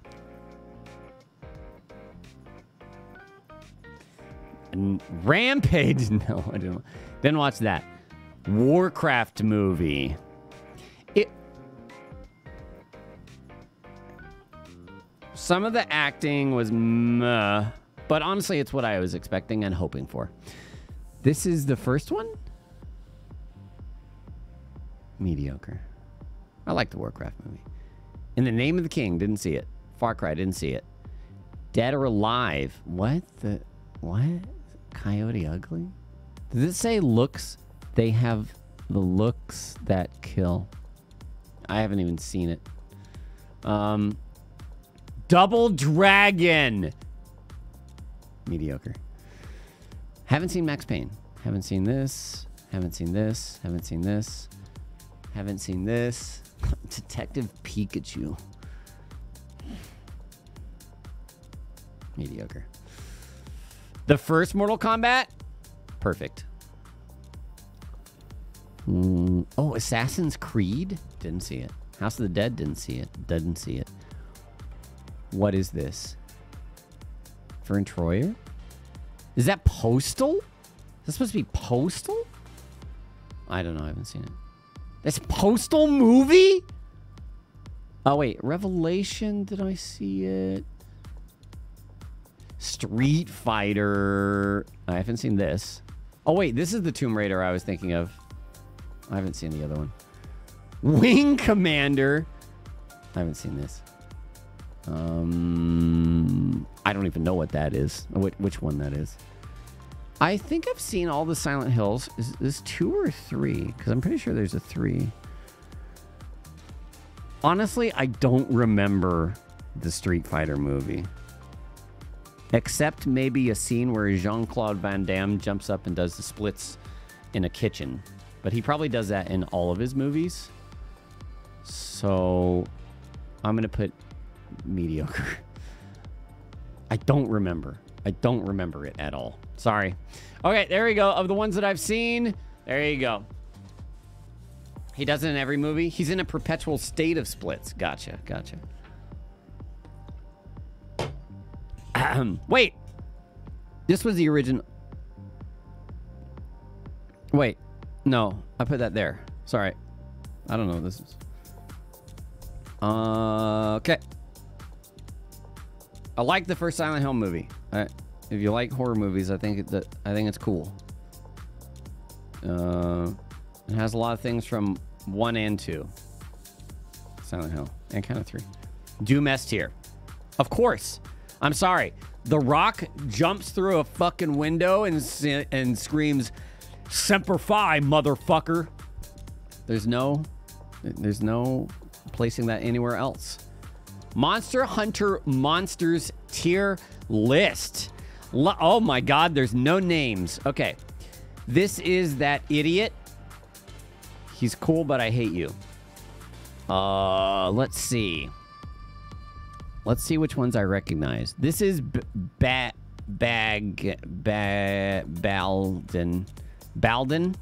Rampage. No, I didn't. Didn't watch that. Warcraft movie. It. Some of the acting was meh, but honestly, it's what I was expecting and hoping for. This is the first one? Mediocre. I like the Warcraft movie. In the Name of the King, didn't see it. Far Cry, didn't see it. Dead or Alive. What the. What? Coyote Ugly? Does it say looks? They have the looks that kill. I haven't even seen it. Um, Double Dragon. Mediocre. Haven't seen Max Payne. Haven't seen this. Haven't seen this. Haven't seen this. Haven't seen this. Detective Pikachu. Mediocre. The first Mortal Kombat? Perfect. Mm, oh, Assassin's Creed? Didn't see it. House of the Dead? Didn't see it. Didn't see it. What is this? Vern Troyer? Is that Postal? Is that supposed to be Postal? I don't know. I haven't seen it. That's Postal movie? Oh, wait. Revelation? Did I see it? Street Fighter. I haven't seen this. Oh, wait. This is the Tomb Raider I was thinking of. I haven't seen the other one. Wing Commander. I haven't seen this. Um, I don't even know what that is. Which, which one that is. I think I've seen all the Silent Hills. Is this two or three? Because I'm pretty sure there's a three. Honestly, I don't remember the Street Fighter movie. Except maybe a scene where Jean Claude Van Damme jumps up and does the splits in a kitchen. But he probably does that in all of his movies. So I'm going to put mediocre. I don't remember. I don't remember it at all. Sorry. Okay, there we go. Of the ones that I've seen, there you go. He does it in every movie. He's in a perpetual state of splits. Gotcha. Gotcha. Wait. This was the original. Wait. No, I put that there. Sorry. I don't know what this is. Uh, okay. I like the first Silent Hill movie. I, If you like horror movies, I think that I think it's cool. Uh, it has a lot of things from one and two. Silent Hill and kind of three. Doom S tier, of course. I'm sorry. The Rock jumps through a fucking window and and screams, "Semper Fi, motherfucker!" There's no, there's no placing that anywhere else. Monster Hunter Monsters tier list. Oh my God, there's no names. Okay. This is that idiot. He's cool, but I hate you. Uh, let's see. Let's see which ones I recognize. This is B- ba- Bag ba- Balden. Balden.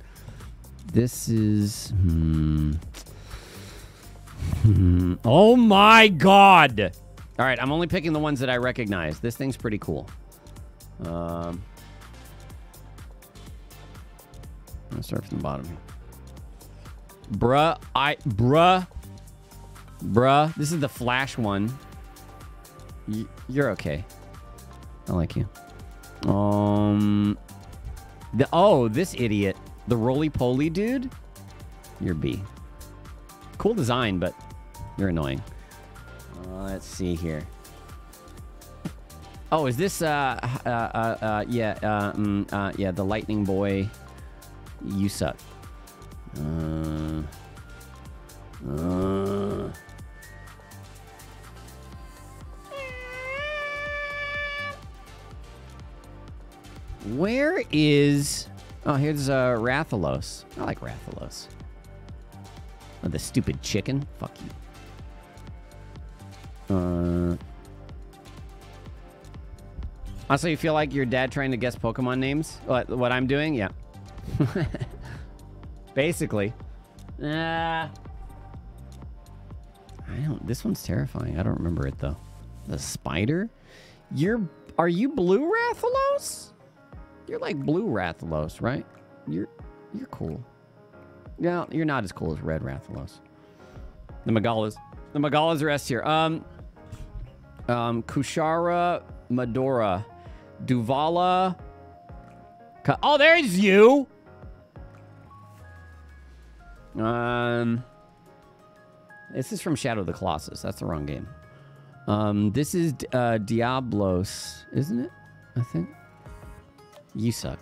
This is hmm. Hmm. Oh my god. All right, I'm only picking the ones that I recognize. This thing's pretty cool. Um I'm start from the bottom here. Bruh, I bruh. Bruh. This is the flash one. Y- you're okay. I like you. Um the oh, this idiot. The roly poly dude? You're B. Cool design, but you're annoying. Uh, let's see here. Oh, is this uh uh uh, uh yeah uh, mm, uh yeah the lightning boy? You suck. Uh, uh. Where is? Oh, here's uh Rathalos. I like Rathalos. Oh, the stupid chicken. Fuck you. Uh. Also, you feel like your dad trying to guess Pokemon names? What, what I'm doing? Yeah. Basically. Ah. I don't. This one's terrifying. I don't remember it though. The spider. You're. Are you blue Rathalos? You're like blue Rathalos, right? You're. You're cool. Yeah, you're not as cool as red Rathalos. The Magalas. The Magalas are S tier. Um. Um. Kushala Daora. Duvala. Ka- oh, there's you. Um. This is from Shadow of the Colossus. That's the wrong game. Um. This is uh, Diablos, isn't it? I think. You suck.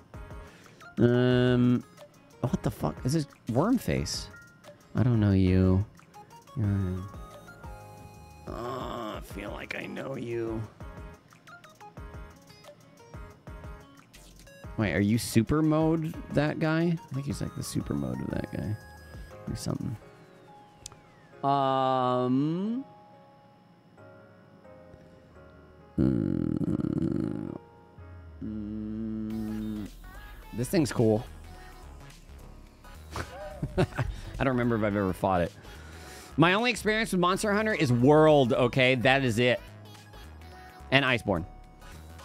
Um. What the fuck? Is this Worm Face? I don't know you. You're... Oh, I feel like I know you. Wait, are you super mode that guy? I think he's like the super mode of that guy. Or something. Um. mm, mm, this thing's cool. I don't remember if I've ever fought it. My only experience with Monster Hunter is World, okay? That is it. And Iceborne.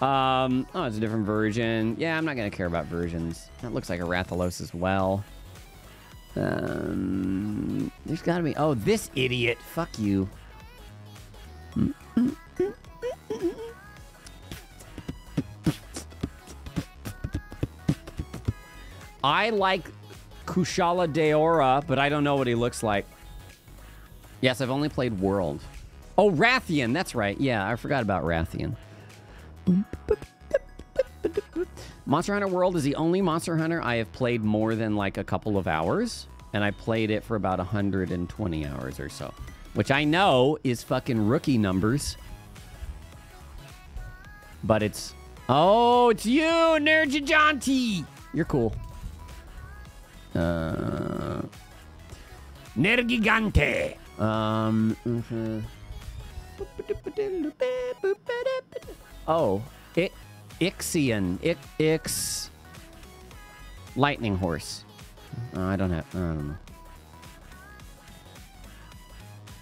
Um, oh, it's a different version. Yeah, I'm not going to care about versions. That looks like a Rathalos as well. Um, there's got to be... Oh, this idiot. Fuck you. I like Kushala Daora, but I don't know what he looks like. Yes, I've only played World. Oh, Rathian. That's right. Yeah, I forgot about Rathian. Monster Hunter World is the only Monster Hunter I have played more than like a couple of hours. And I played it for about 120 hours or so. Which I know is fucking rookie numbers. But it's... Oh, it's you, Nergigante! You're cool. Uh... Nergigante! Um... Oh, I- Ixion. I- Ix. Lightning horse. Oh, I don't have. I don't know.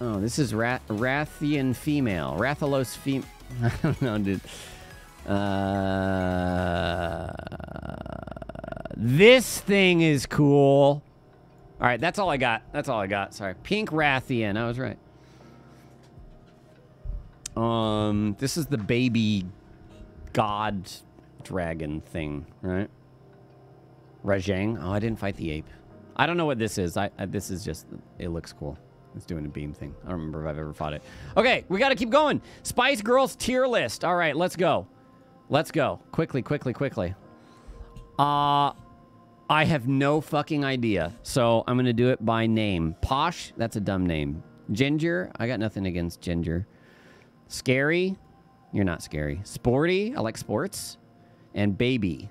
Oh, this is Ra- Rathian female. Rathalos fem. I don't know, dude. Uh, this thing is cool. All right, that's all I got. That's all I got. Sorry, pink Rathian. I was right. Um, this is the baby god dragon thing, right? Rajang. Oh, I didn't fight the ape. I don't know what this is. I, I this is just it looks cool. It's doing a beam thing. I don't remember if I've ever fought it. Okay, we got to keep going. Spice Girls tier list. All right, let's go. Let's go. Quickly, quickly, quickly. Uh I have no fucking idea. So I'm going to do it by name. Posh, that's a dumb name. Ginger, I got nothing against Ginger. Scary, you're not scary. Sporty, I like sports. And Baby.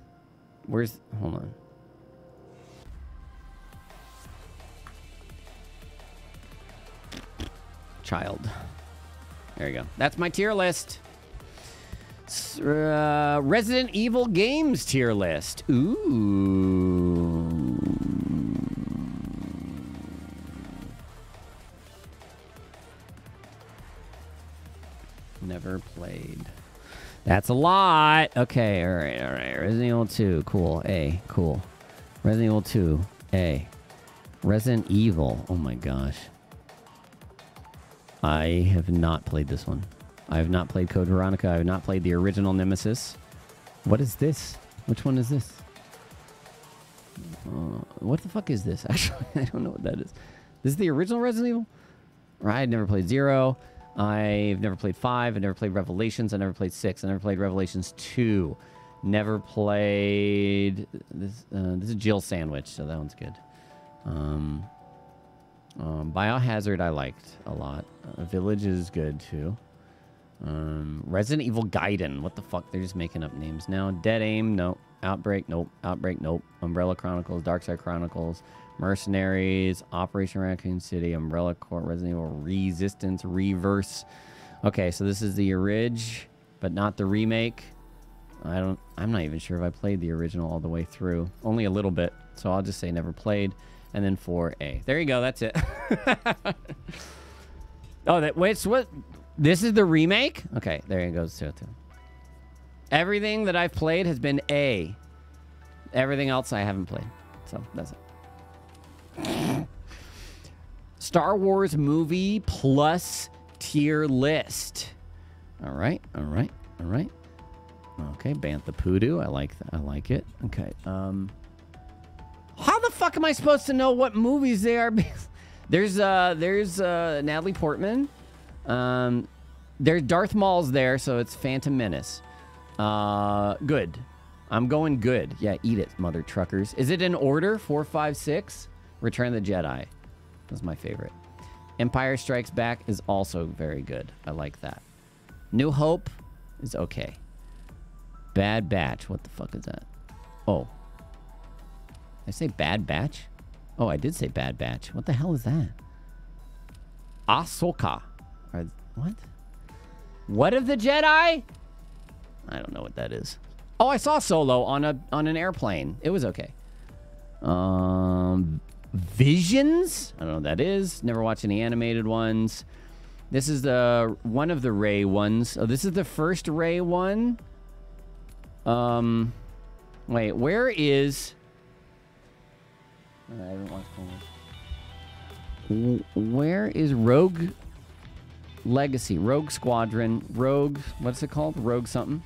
Where's, hold on. Child. There you go. That's my tier list. Uh, Resident Evil games tier list. Ooh. Never played. That's a lot. Okay, all right, all right. Resident Evil 2, cool. A, cool. Resident Evil 2, A. Resident Evil, oh my gosh. I have not played this one. I have not played Code Veronica. I have not played the original Nemesis. What is this? Which one is this? Uh, what the fuck is this? Actually, I don't know what that is. This is the original Resident Evil? Right, I've never played Zero. I've never played Five. I've never played Revelations. I never played Six. I never played Revelations Two. Never played this. Uh, this is Jill Sandwich, so that one's good. Um, um, Biohazard I liked a lot. Uh, Village is good too. Um, Resident Evil Gaiden. What the fuck? They're just making up names now. Dead Aim. Nope. Outbreak. Nope. Outbreak. Nope. Umbrella Chronicles. Darkside Chronicles. Mercenaries. Operation Raccoon City. Umbrella Corps. Resident Evil Resistance. Reverse. Okay, so this is the orig, but not the remake. I don't. I'm not even sure if I played the original all the way through. Only a little bit. So I'll just say never played. And then 4A. There you go. That's it. oh, that wait. What? This is the remake? Okay, there it goes too. too. Everything that I've played has been A. Everything else I haven't played. So that's it. Star Wars movie plus tier list. All right, all right, all right. Okay, Bantha Poodoo. I like. I like it. Okay. Um How the fuck am I supposed to know what movies they are? there's uh there's uh Natalie Portman. Um there's Darth Maul's there, so it's Phantom Menace. Uh good. I'm going good. Yeah, eat it, mother truckers. Is it in order? Four, five, six? Return of the Jedi. That's my favorite. Empire Strikes Back is also very good. I like that. New Hope is okay. Bad Batch. What the fuck is that? Oh. I say Bad Batch? Oh, I did say Bad Batch. What the hell is that? Ahsoka. What? What of the Jedi? I don't know what that is. Oh, I saw Solo on a on an airplane. It was okay. Um, Visions. I don't know what that is. Never watched any animated ones. This is the one of the Rey ones. Oh, this is the first Rey one. Um, wait, where is? I haven't watched Clone Wars. Where is Rogue Legacy? Rogue Squadron. Rogue. What's it called? Rogue something.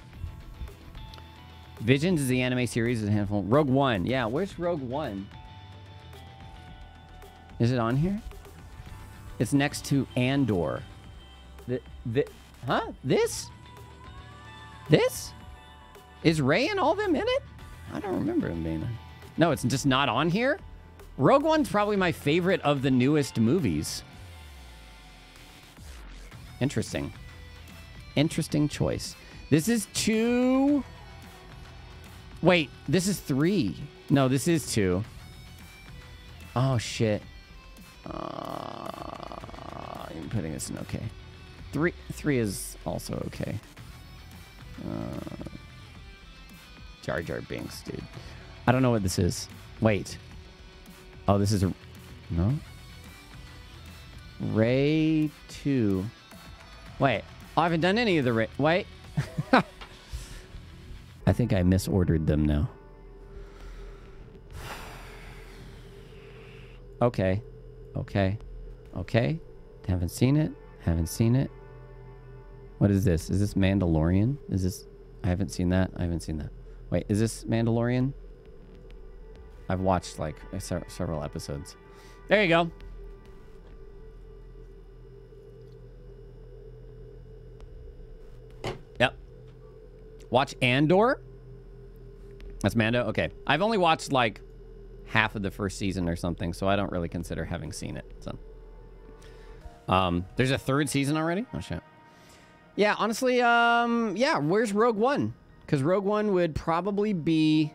Visions is the anime series. Is a handful. Rogue One. Yeah, where's Rogue One? Is it on here? It's next to Andor. The, the, huh? This? This? Is Rey and all them in it? I don't remember him being there. No, it's just not on here. Rogue One's probably my favorite of the newest movies. Interesting. Interesting choice. This is two. Wait, this is three. No, this is two. Oh shit. Uh, I'm putting this in okay. Three, three is also okay. Uh, Jar Jar Binks, dude. I don't know what this is. Wait. Oh, this is a no. Rey two. Wait, I haven't done any of the. Wait. I think I misordered them now. Okay. Okay. Okay. Haven't seen it. Haven't seen it. What is this? Is this Mandalorian? Is this... I haven't seen that. I haven't seen that. Wait, is this Mandalorian? I've watched like several episodes. There you go. Watch Andor. That's Mando. Okay, I've only watched like half of the first season or something, so I don't really consider having seen it. So, um, there's a third season already. Oh shit. Yeah, honestly, um, yeah. Where's Rogue One? Because Rogue One would probably be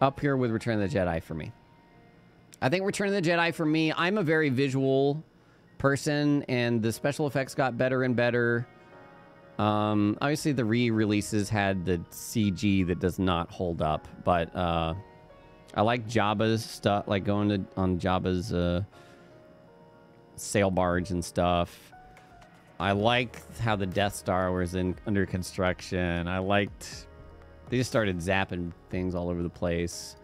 up here with Return of the Jedi for me. I think Return of the Jedi for me. I'm a very visual person, and the special effects got better and better. Um, obviously, the re-releases had the CG that does not hold up, but uh, I like Jabba's stuff, like going to on Jabba's uh, sail barge and stuff. I liked how the Death Star was in under construction. I liked they just started zapping things all over the place.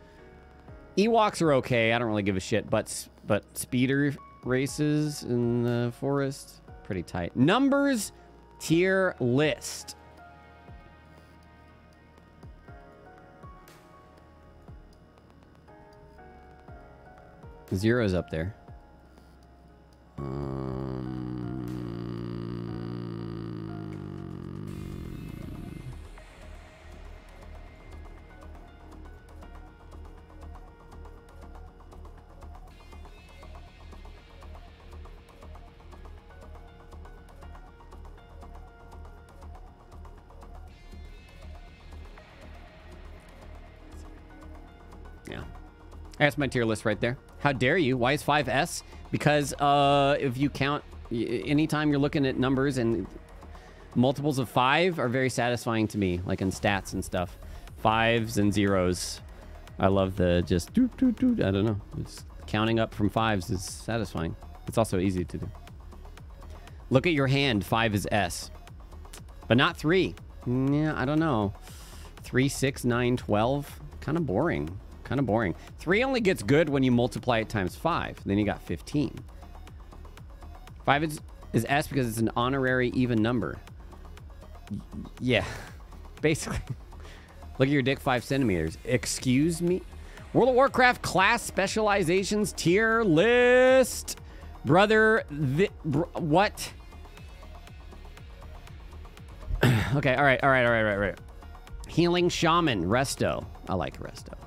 Ewoks are okay. I don't really give a shit, but but speeder races in the forest pretty tight. Numbers tier list. Zero's up there. Um, That's my tier list right there. How dare you? Why is 5S? Because uh, if you count, anytime you're looking at numbers and multiples of five are very satisfying to me, like in stats and stuff. Fives and zeros. I love the just doot, doot, doot. I don't know. Just counting up from fives is satisfying. It's also easy to do. Look at your hand. Five is S, but not three. Yeah, I don't know. Three, six, nine, twelve. Kind of boring. Kind of boring. Three only gets good when you multiply it times five. Then you got 15. Five is, is S because it's an honorary even number. Yeah, basically. Look at your dick, five centimeters. Excuse me? World of Warcraft class specializations tier list. Brother, the, br- what? okay, all right, all right, all right, all right, all right. Healing Shaman, Resto. I like Resto.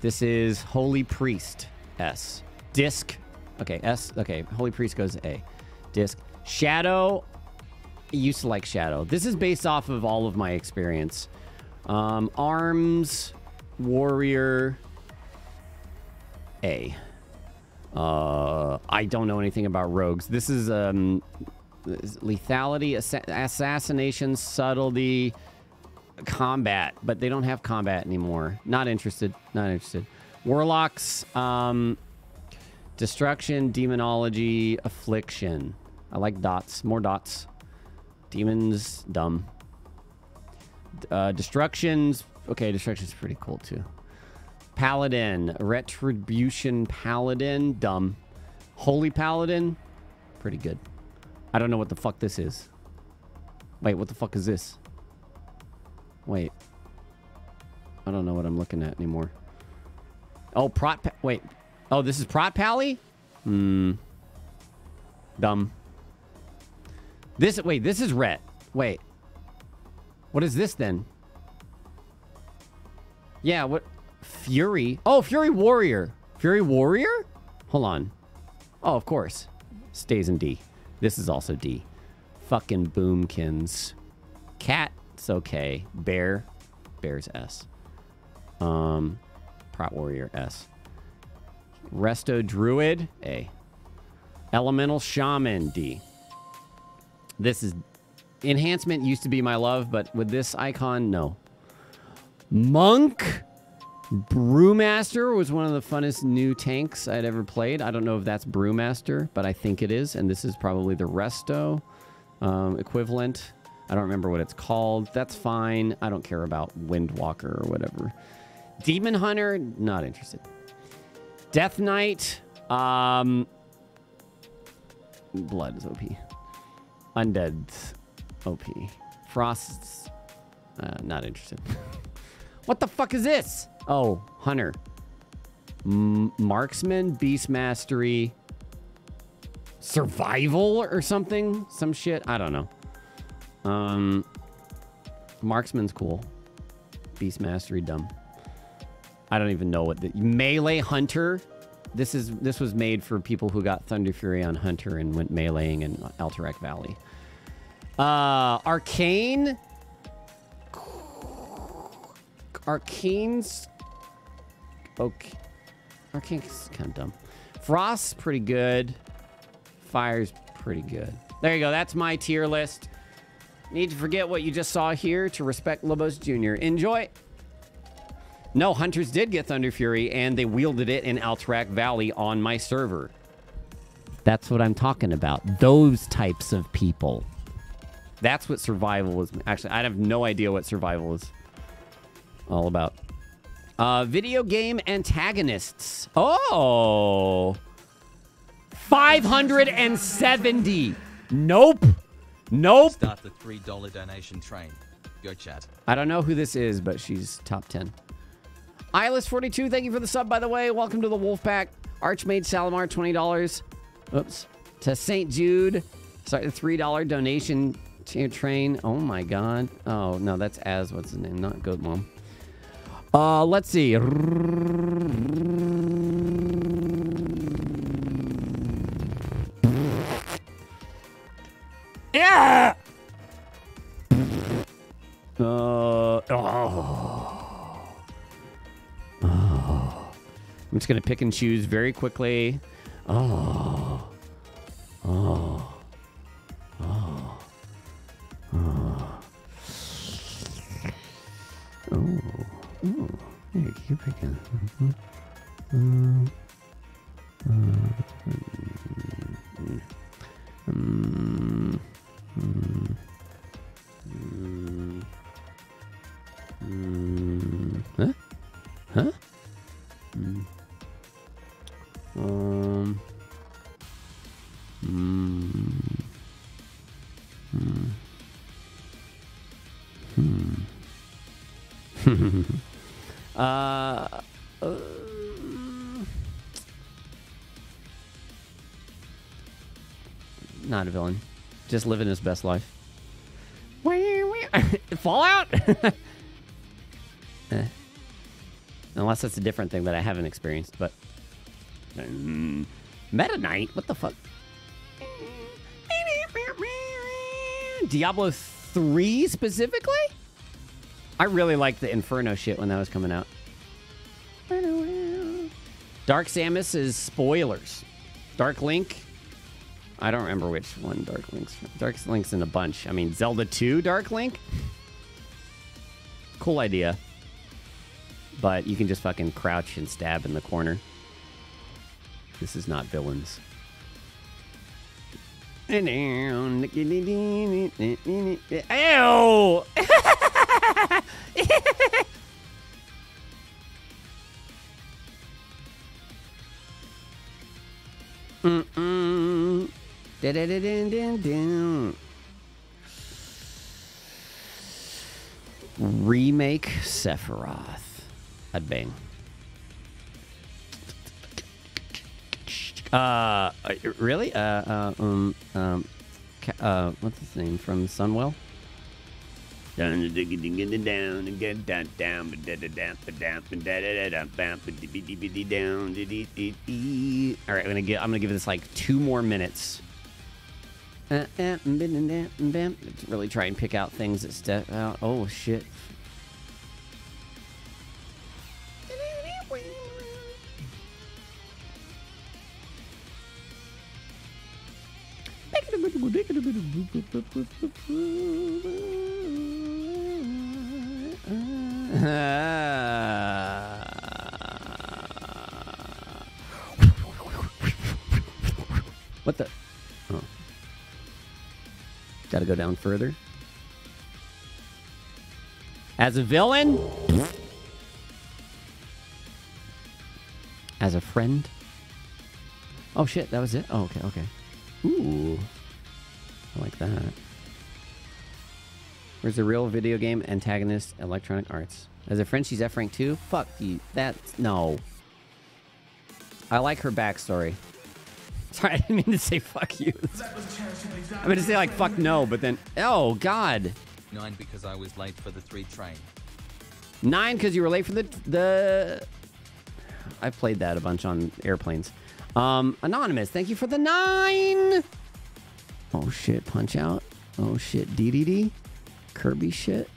This is Holy Priest, S. Disc, okay, S, okay, Holy Priest goes A. Disc. Shadow, used to like Shadow. This is based off of all of my experience. Um, Arms, Warrior, A. Uh, I don't know anything about rogues. This is um, lethality, assa- assassination, subtlety, combat, but they don't have combat anymore. Not interested. Not interested. Warlocks, um, destruction, demonology, affliction. I like dots. More dots. Demons, dumb. Uh, destructions. Okay, destruction's pretty cool too. Paladin, retribution, paladin, dumb. Holy paladin, pretty good. I don't know what the fuck this is. Wait, what the fuck is this? Wait. I don't know what I'm looking at anymore. Oh, prot. Pa- wait. Oh, this is prot pally. Hmm. Dumb. This. Wait. This is ret. Wait. What is this then? Yeah. What? Fury. Oh, Fury Warrior. Fury Warrior. Hold on. Oh, of course. Stays in D. This is also D. Fucking boomkins. Cat. It's okay. Bear. Bear's S. Um, Prot Warrior S. Resto Druid A. Elemental Shaman D. This is enhancement used to be my love, but with this icon, no. Monk Brewmaster was one of the funnest new tanks I'd ever played. I don't know if that's Brewmaster, but I think it is, and this is probably the Resto um, equivalent. I don't remember what it's called. That's fine. I don't care about Windwalker or whatever. Demon Hunter, not interested. Death Knight, um, Blood is OP. Undead's OP. Frost, uh, not interested. What the fuck is this? Oh, Hunter. M- marksman, Beast Mastery, Survival or something? Some shit? I don't know. Um, Marksman's cool. Beast Mastery, dumb. I don't even know what the Melee Hunter. This is this was made for people who got Thunderfury on Hunter and went meleeing in Alterac Valley. Uh, Arcane. Arcane's okay. Arcane's kind of dumb. Frost's pretty good. Fire's pretty good. There you go. That's my tier list. Need to forget what you just saw here to respect Lobos Jr. Enjoy. No, Hunters did get Thunderfury, and they wielded it in Alterac Valley on my server. That's what I'm talking about. Those types of people. That's what survival is. Actually, I have no idea what survival is all about. Uh, video game antagonists. Oh. 570. Nope. Nope. Start the $3 donation train. Go chat. I don't know who this is, but she's top 10. Eyeless42, thank you for the sub, by the way. Welcome to the Wolfpack. Archmage Salamar, $20. Oops. To St. Jude, sorry, the $3 donation to train. Oh my god. Oh, no, that's As. What's his name? Not Goat Mom. Uh, let's see. Yeah! Uh, oh. Oh. I'm just to pick and choose very quickly. Oh. Oh. Oh. Oh. Oh. Oh. Hey, keep picking. Mhm. Uh, uh, huh? Huh? Um. Mm. Mm. Hmm. uh, not a villain. Just living his best life. Fallout? Eh. Unless that's a different thing that I haven't experienced, but. Mm, Meta Knight? What the fuck? Diablo 3 specifically? I really liked the Inferno shit when that was coming out. Dark Samus is spoilers. Dark Link. I don't remember which one Dark Link's. Dark Link's in a bunch. I mean, Zelda 2 Dark Link? Cool idea. But you can just fucking crouch and stab in the corner. This is not villains. Ew! Mm-mm. Remake Sephiroth. I'd bang. Uh, uh, really? Uh, uh, um, um, uh, what's his name from Sunwell? Down and dig it down down and get down down but da da da ba da ba da da da down dee dee dee dee. All right, I'm gonna get. I'm gonna give this like two more minutes. Uh, uh, really try and pick out things that step out. Oh shit. What the? Gotta go down further. As a villain? As a friend? Oh shit, that was it? Oh, okay, okay. Ooh. I like that. Where's the real video game antagonist, Electronic Arts? As a friend, she's F rank too. Fuck you. That no. I like her backstory. Sorry, I didn't mean to say fuck you. I meant to say like fuck no, but then oh god. Nine because I was late for the three train. Nine because you were late for the the. I've played that a bunch on airplanes. Um, anonymous, thank you for the nine. Oh shit, punch out. Oh shit, DDD, Kirby shit.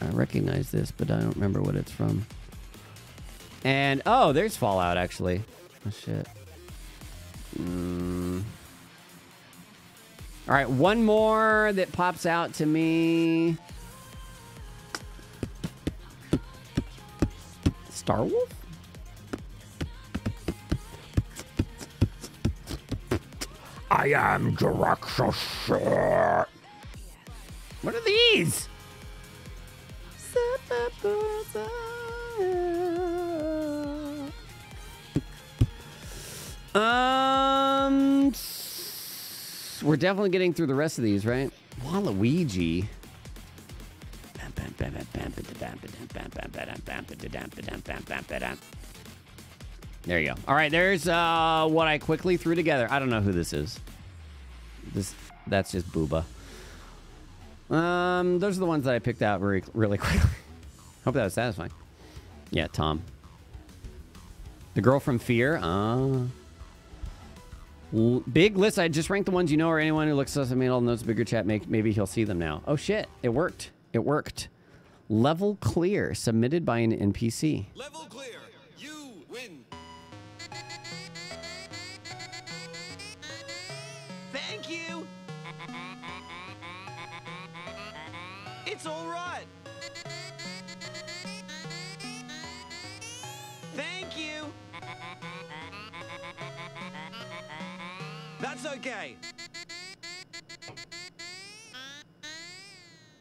I recognize this, but I don't remember what it's from. And oh, there's Fallout actually. Oh shit. Mm. All right, one more that pops out to me. Star Wolf? I am Jiraxos. What are these? Um, we're definitely getting through the rest of these, right? Waluigi. There you go. All right, there's uh, what I quickly threw together. I don't know who this is. This that's just Booba. Um, those are the ones that I picked out very really quickly. Hope that was satisfying. Yeah, Tom. The girl from Fear. Uh, big list. I just ranked the ones you know or anyone who looks us and made all the notes bigger chat. Make, maybe he'll see them now. Oh shit! It worked. It worked. Level clear. Submitted by an NPC. Level clear. You win. Thank you. It's all right. Okay.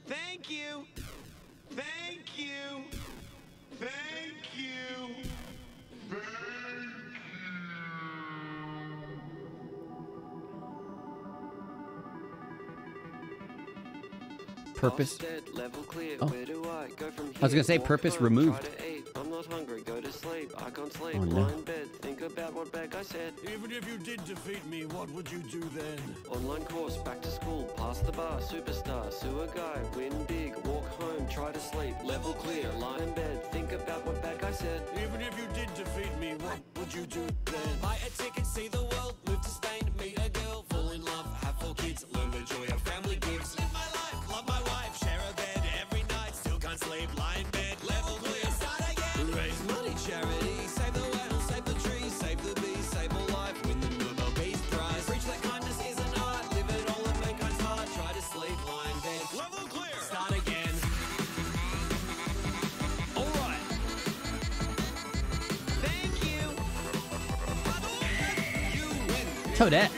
Thank you. Thank you. Thank you. Purpose. Level clear. Oh. Where do I go from here? I was gonna say purpose removed. Not hungry. Go to sleep. I can't sleep. Oh, no. Lie in bed. Think about what bag I said. Even if you did defeat me, what would you do then? Online course. Back to school. Pass the bar. Superstar. Sewer guy. Win big. Walk home. Try to sleep. Level clear. Lie in bed. Think about what bag I said. Even if you did defeat me, what would you do then? Buy a ticket, see the world, move Toadette.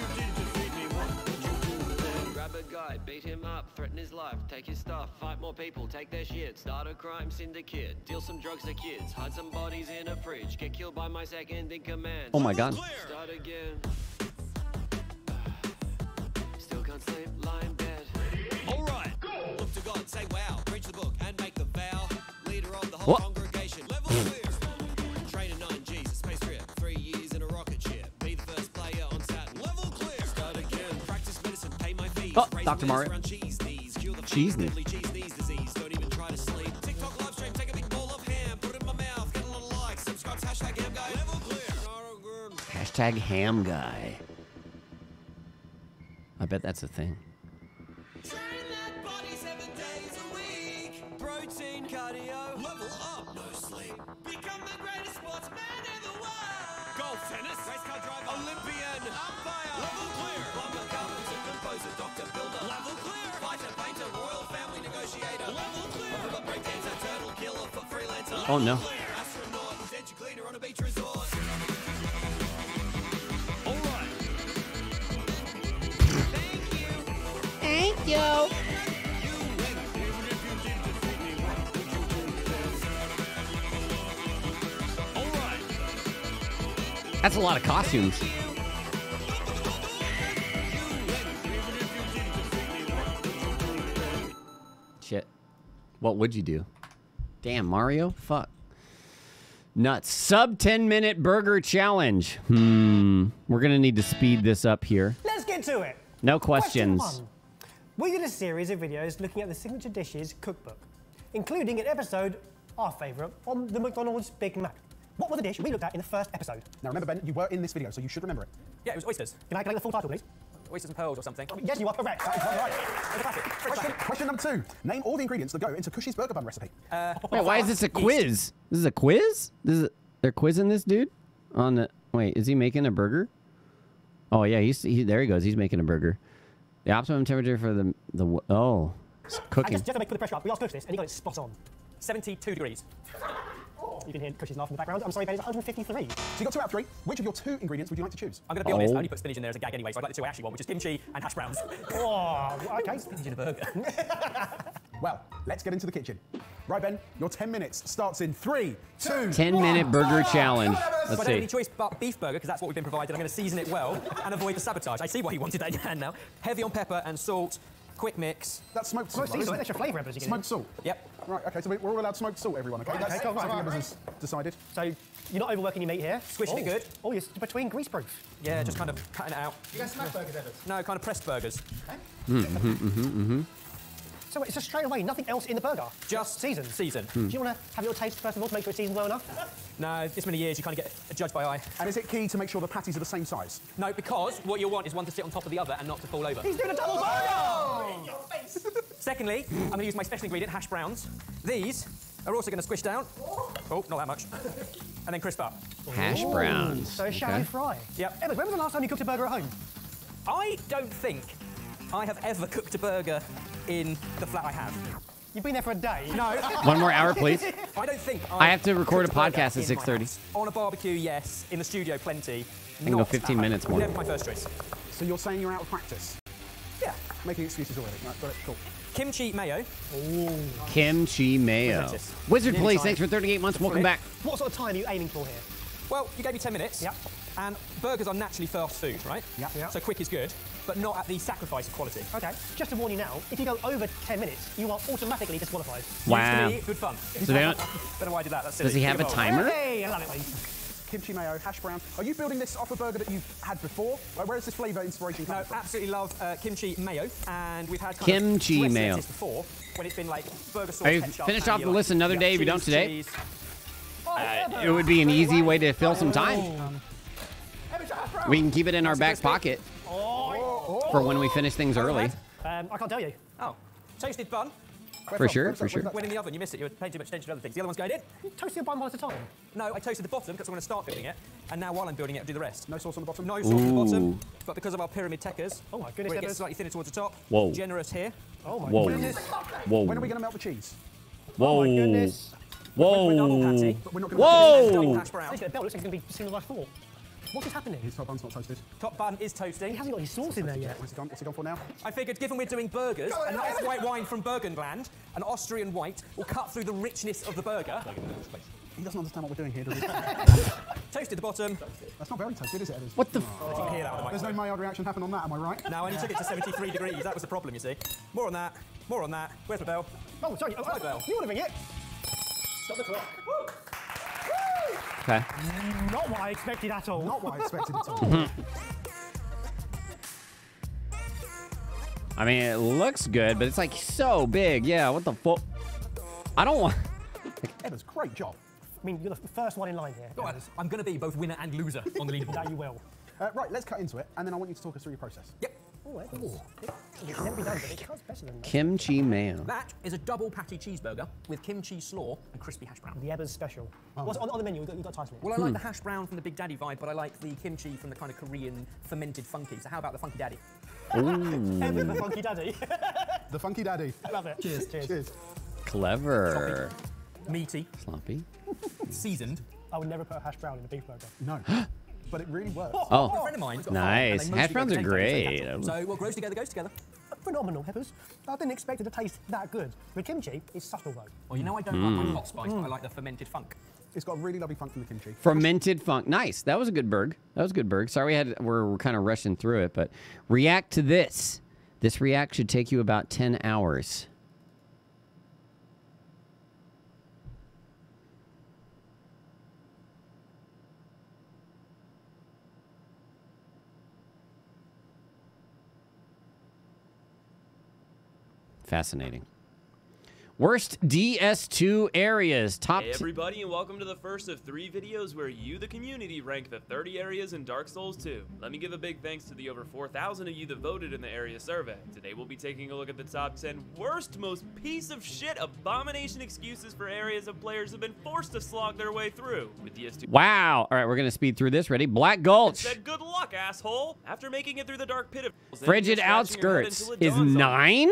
Grab guy, beat him up, threaten his life, take his stuff, fight more people, take their shit, start a crime syndicate, deal some drugs to kids, hide some bodies in a fridge, get killed by my second in command. Oh my God. Start again. Still can't sleep, lie in bed. All right. Look to God, say wow, preach the book and make the vow. Leader of the whole What? Oh, of likes. Subscribe, to hashtag ham guy, level clear. Hashtag ham guy. I bet that's a thing. Oh, All right. Thank you. That's a lot of costumes. Shit. What would you do? Damn, Mario. Fuck. Nuts. Sub 10 minute burger challenge. Hmm. We're going to need to speed this up here. Let's get to it. No questions. Question one. We did a series of videos looking at the signature dishes cookbook, including an episode, our favourite, on the McDonald's Big Mac. What was the dish we looked at in the first episode? Now remember, Ben, you were in this video, so you should remember it. Yeah, it was oysters. Can I collect the full title, please? Oysters and pearls or something. Yes, you are correct. That is quite right. Question, question number two. Name all the ingredients that go into Cushy's burger bun recipe. Uh, Wait, why is this a quiz? This is a quiz? This is they're quizzing this dude on the. Wait, is he making a burger? Oh yeah, he's he, there. He goes. He's making a burger. The optimum temperature for the the oh, it's And cooking. just, just to make put the pressure up, we asked Kush this, and he got it spot on. 72 degrees. You can hear Kush's laugh in the background. I'm sorry, Ben, it's 153. So you got two out of three. Which of your two ingredients would you like to choose? I'm going to be honest, Oh. I only put spinach in there as a gag anyway, so I'd like the two I actually want, which is kimchi and hash browns. Oh, okay. Spinach in a burger. Well, let's get into the kitchen. Right, Ben, your 10 minutes starts in three, two, 10 minute burger ah! challenge. So I Let's don't have see. any choice but beef burger, because that's what we've been provided. I'm going to season it well and avoid the sabotage. I see why he wanted that in hand now. Heavy on pepper and salt, quick mix. That's smoked Smoked salt. salt, isn't extra flavour, Ebbers, you Smoked salt. Yep. Right, okay, so we- we're all allowed smoked salt, everyone, okay? Okay, That's cool, that's right, what right, Ebbers decided. So you're not overworking your meat here. Squishing it Oh. good. Oh, you're between grease proof. Yeah, just kind of cutting it out. You guys smash burgers, Evans? No, kind of pressed burgers. Mm-hmm, mm-hmm, mm-hmm. So it's just straight away, nothing else in the burger. Just season. Season. Hmm. Do you want to have your taste first of all to make sure it's seasoned well enough? No, this many years, you kind of get judged by eye. And is it key to make sure the patties are the same size? No, because what you'll want is one to sit on top of the other and not to fall over. He's doing a double burger! Secondly, I'm going to use my special ingredient, hash browns. These are also going to squish down. Oh, not that much. And then crisp up. Hash browns. So a shallow Okay. fry. Yep. Evans, when was the last time you cooked a burger at home? I don't think I have ever cooked a burger in the flat I have. You've been there for a day. No. One more hour, please. I don't think I have to record a podcast at 6:30. On a barbecue, yes. In the studio, plenty. I can go Not 15 minutes home. more. Never my first choice. So you're saying you're out of practice? Yeah. Making excuses already. Right, got it, cool. Kimchi mayo. Ooh. Kimchi mayo. Lettuce. Wizard Nearly Police, time. thanks for 38 months. Welcome back. What sort of time are you aiming for here? Well, you gave me 10 minutes. Yep. And burgers are naturally fast food, right? Yep. Yep. So quick is good, but not at the sacrifice of quality. Okay, just to warn you now, if you go over 10 minutes, you are automatically disqualified. Wow. Used to be good fun. So they don't- don't know why I did that. That's silly. Does he have a timer? Hey, I love it, mate. Kimchi mayo, hash brown. Are you building this off a burger that you've had before? Like, where is this flavour inspiration coming No, from? absolutely love uh, kimchi mayo, and we've had kind Kimchi of dressed mayo. lettuce before when it's been like burger sauce. Are you finished off you the like- list another you day if you don't today? Uh, it would be an easy way to fill some time. We can keep it in our back pocket for when we finish things early. Um, I can't tell you. Oh, toasted bun. For sure, for sure. Went in the oven, you missed it. You were paying too much attention to other things. The other one's going in. You toast your bun one at a time. No, I toasted the bottom because I'm going to start building it, and now while I'm building it, I'll do the rest. No sauce on the bottom. No sauce on the bottom, but because of our pyramid techers, Oh my goodness, where it gets slightly thinner towards the top. Whoa. Generous here. Oh my Whoa. goodness. Whoa. When are we going to melt the cheese? Whoa. goodness. Whoa. double patty, but we're not gonna Whoa. Hash brown. This bell looks like it's going to be sooner than I thought. What is happening? His top bun's not toasted. Top bun is toasting. He hasn't got any sauce in there yet. What's he gone, what's he gone for now? I figured, given we're doing burgers, a nice white wine from Burgenland, an Austrian white, will cut through the richness of the burger. He doesn't understand what we're doing here, does he? Toasted the bottom. That's not very toasted, is it, What the? Oh. I didn't hear that on the There's no microphone. Maillard reaction happen on that, am I right? No, I only took it to 73 degrees. That was the problem, you see. More on that. More on that. Where's my bell? Oh, sorry. Oh, My bell. You want to ring it? Stop the clock. Okay. Not what I expected at all. Not what I expected at all. Mm-hmm. I mean, it looks good, but it's like so big. Yeah, what the fuck? I don't want. Evans, great job. I mean, you're the first one in line here. Go on. I'm going to be both winner and loser on the leaderboard. That you will. Uh, right, let's cut into it, and then I want you to talk us through your process. Yep. Oh, Evans. It's never been done, but it cuts better than that. Kimchi mayo. That is a double patty cheeseburger with kimchi slaw and crispy hash brown. The Ebbers special. Oh. What's on, on the menu? You've got, you've got title it. Well, I like hmm. the hash brown from the Big Daddy vibe, but I like the kimchi from the kind of Korean fermented funky. So how about the funky daddy? Ebbers, the funky daddy. The Funky Daddy. I love it. Cheers. Cheers. Cheers. Clever. Meaty, Sloppy. seasoned. I would never put a hash brown in a beef burger. No. but it really works. Oh. A friend of mine. Nice. Hash browns are great. So what grows together goes together. Phenomenal, Peppers. I didn't expect it to taste that good. The kimchi is subtle though. Well, you know I don't Mm. like my hot spice, but I like the fermented funk. It's got a really lovely funk from the kimchi. Fermented funk. Nice. That was a good burg. That was a good burg. Sorry we had we're, we're kind of rushing through it, but react to this. This react should take you about 10 hours. Fascinating. Worst DS2 areas. Top. Hey everybody and welcome to the first of three videos where you, the community, rank the 30 areas in Dark Souls 2. Let me give a big thanks to the over 4,000 of you that voted in the area survey. Today we'll be taking a look at the top 10 worst, most piece of shit abomination excuses for areas of players have been forced to slog their way through. With DS2 wow. All right, we're gonna speed through this. Ready? Black Gulch. said good luck, asshole! After making it through the dark pit of Frigid then scratching your head Outskirts is nine? on you. nine.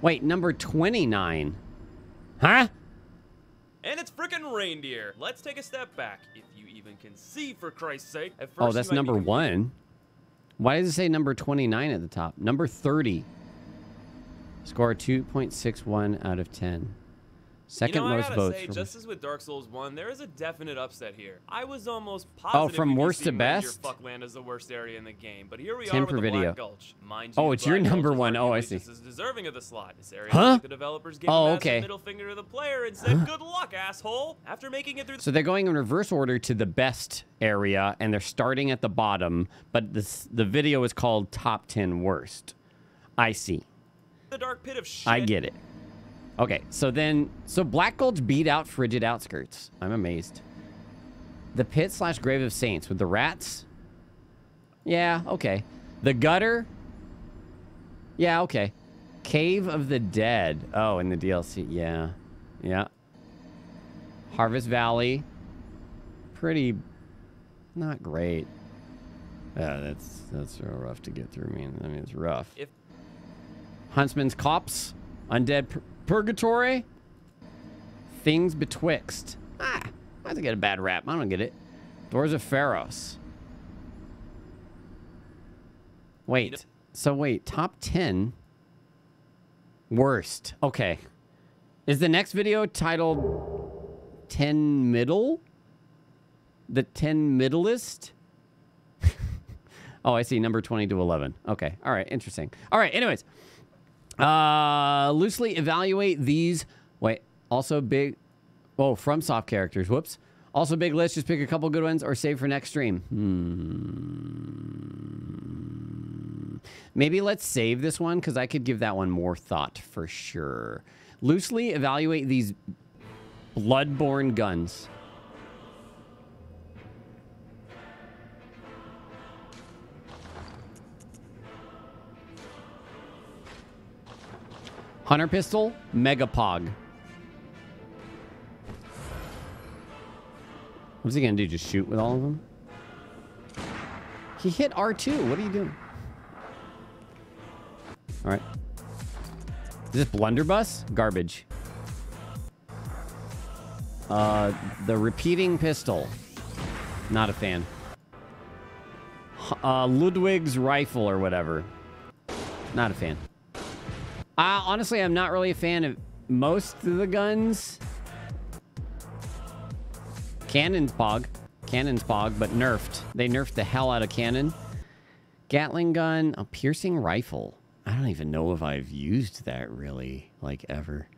Wait, number 29. Huh? And it's frickin' reindeer. Let's take a step back, if you even can see, for Christ's sake. At oh, first Oh, that's number one. Why does it say number 29 at the top? Number 30. Score 2.61 out of 10. Second you know, most I gotta votes. Say, just as with Dark Souls 1, there is a definite upset here. I was almost oh, positive. Oh, from worst to best? Fuckland as the worst area in the game, but here we 10 are with video. Black Gulch. Mind Oh, you, it's your Black number is one. Oh, I see. As deserving of the slot. This area Huh? like the developers gave Oh, okay. middle finger to the player and said, "Good luck, asshole." After making it through So they're going in reverse order to the best area, and they're starting at the bottom. But this the video is called top ten worst. I see. the dark pit of shit. I get it. Okay, so then so Black Gulch beat out Frigid Outskirts. I'm amazed. The pit slash grave of saints with the rats. Yeah, okay. The gutter. Yeah, okay. Cave of the Dead. Oh, in the DLC. Yeah. Yeah. Harvest Valley. Pretty not great. Yeah, that's that's real rough to get through. I mean, I mean it's rough. If Huntsman's Copse, Undead Purgatory, Things Betwixt. Ah, I think get a bad rap. I don't get it. Doors of Pharros. Wait. So wait, top 10 worst. Okay. Is the next video titled 10 middle? The 10 middleist? oh, I see. Number 20 to 11. Okay. All right. Interesting. All right. Anyways. Uh, loosely evaluate these. Wait, also big. Oh, from soft characters. Whoops. Also big list. Just pick a couple good ones or save for next stream. Hmm. Maybe let's save this one because I could give that one more thought for sure. Loosely evaluate these bloodborne guns. Hunter pistol, Megapog. What's he gonna do? Just shoot with all of them? He hit R2. What are you doing? All right. Is this blunderbuss? Garbage. Uh, the repeating pistol. Not a fan. Uh, Ludwig's rifle or whatever. Not a fan. Honestly, I'm not really a fan of most of the guns. Cannon's Pog. Cannon's Pog, but nerfed. They nerfed the hell out of Cannon. Gatling gun, a piercing rifle. I don't even know if I've used that really, like ever.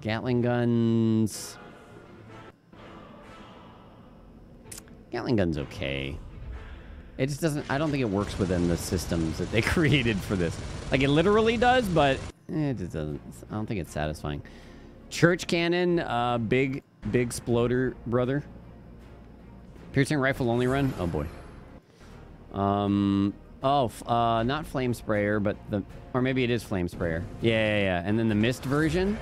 Gatling guns. Gatling gun's okay. It just doesn't. I don't think it works within the systems that they created for this. Like it literally does, but it just doesn't. I don't think it's satisfying. Church cannon, uh, big, big sploder, brother. Piercing rifle only run. Oh boy. Um. Oh, uh, not flame sprayer, but the, or maybe it is flame sprayer. Yeah, yeah, yeah. And then the mist version.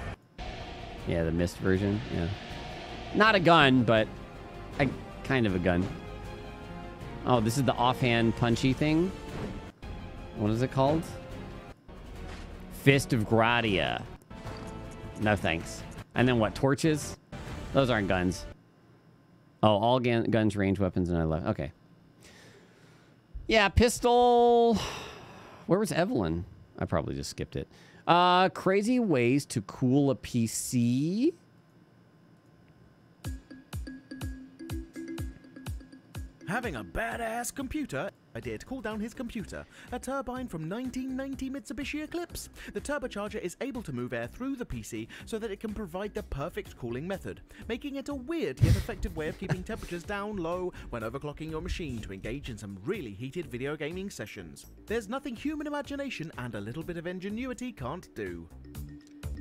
Yeah, the mist version. Yeah. Not a gun, but a kind of a gun. Oh, this is the offhand punchy thing. What is it called? Fist of Gratia. No thanks. And then what? Torches? Those aren't guns. Oh, all gun- guns, range weapons, and I left. Okay. Yeah, pistol. Where was Evelyn? I probably just skipped it. Uh, crazy ways to cool a PC. Having a badass computer idea to cool down his computer, a turbine from 1990 Mitsubishi Eclipse. The turbocharger is able to move air through the PC so that it can provide the perfect cooling method, making it a weird yet effective way of keeping temperatures down low when overclocking your machine to engage in some really heated video gaming sessions. There's nothing human imagination and a little bit of ingenuity can't do.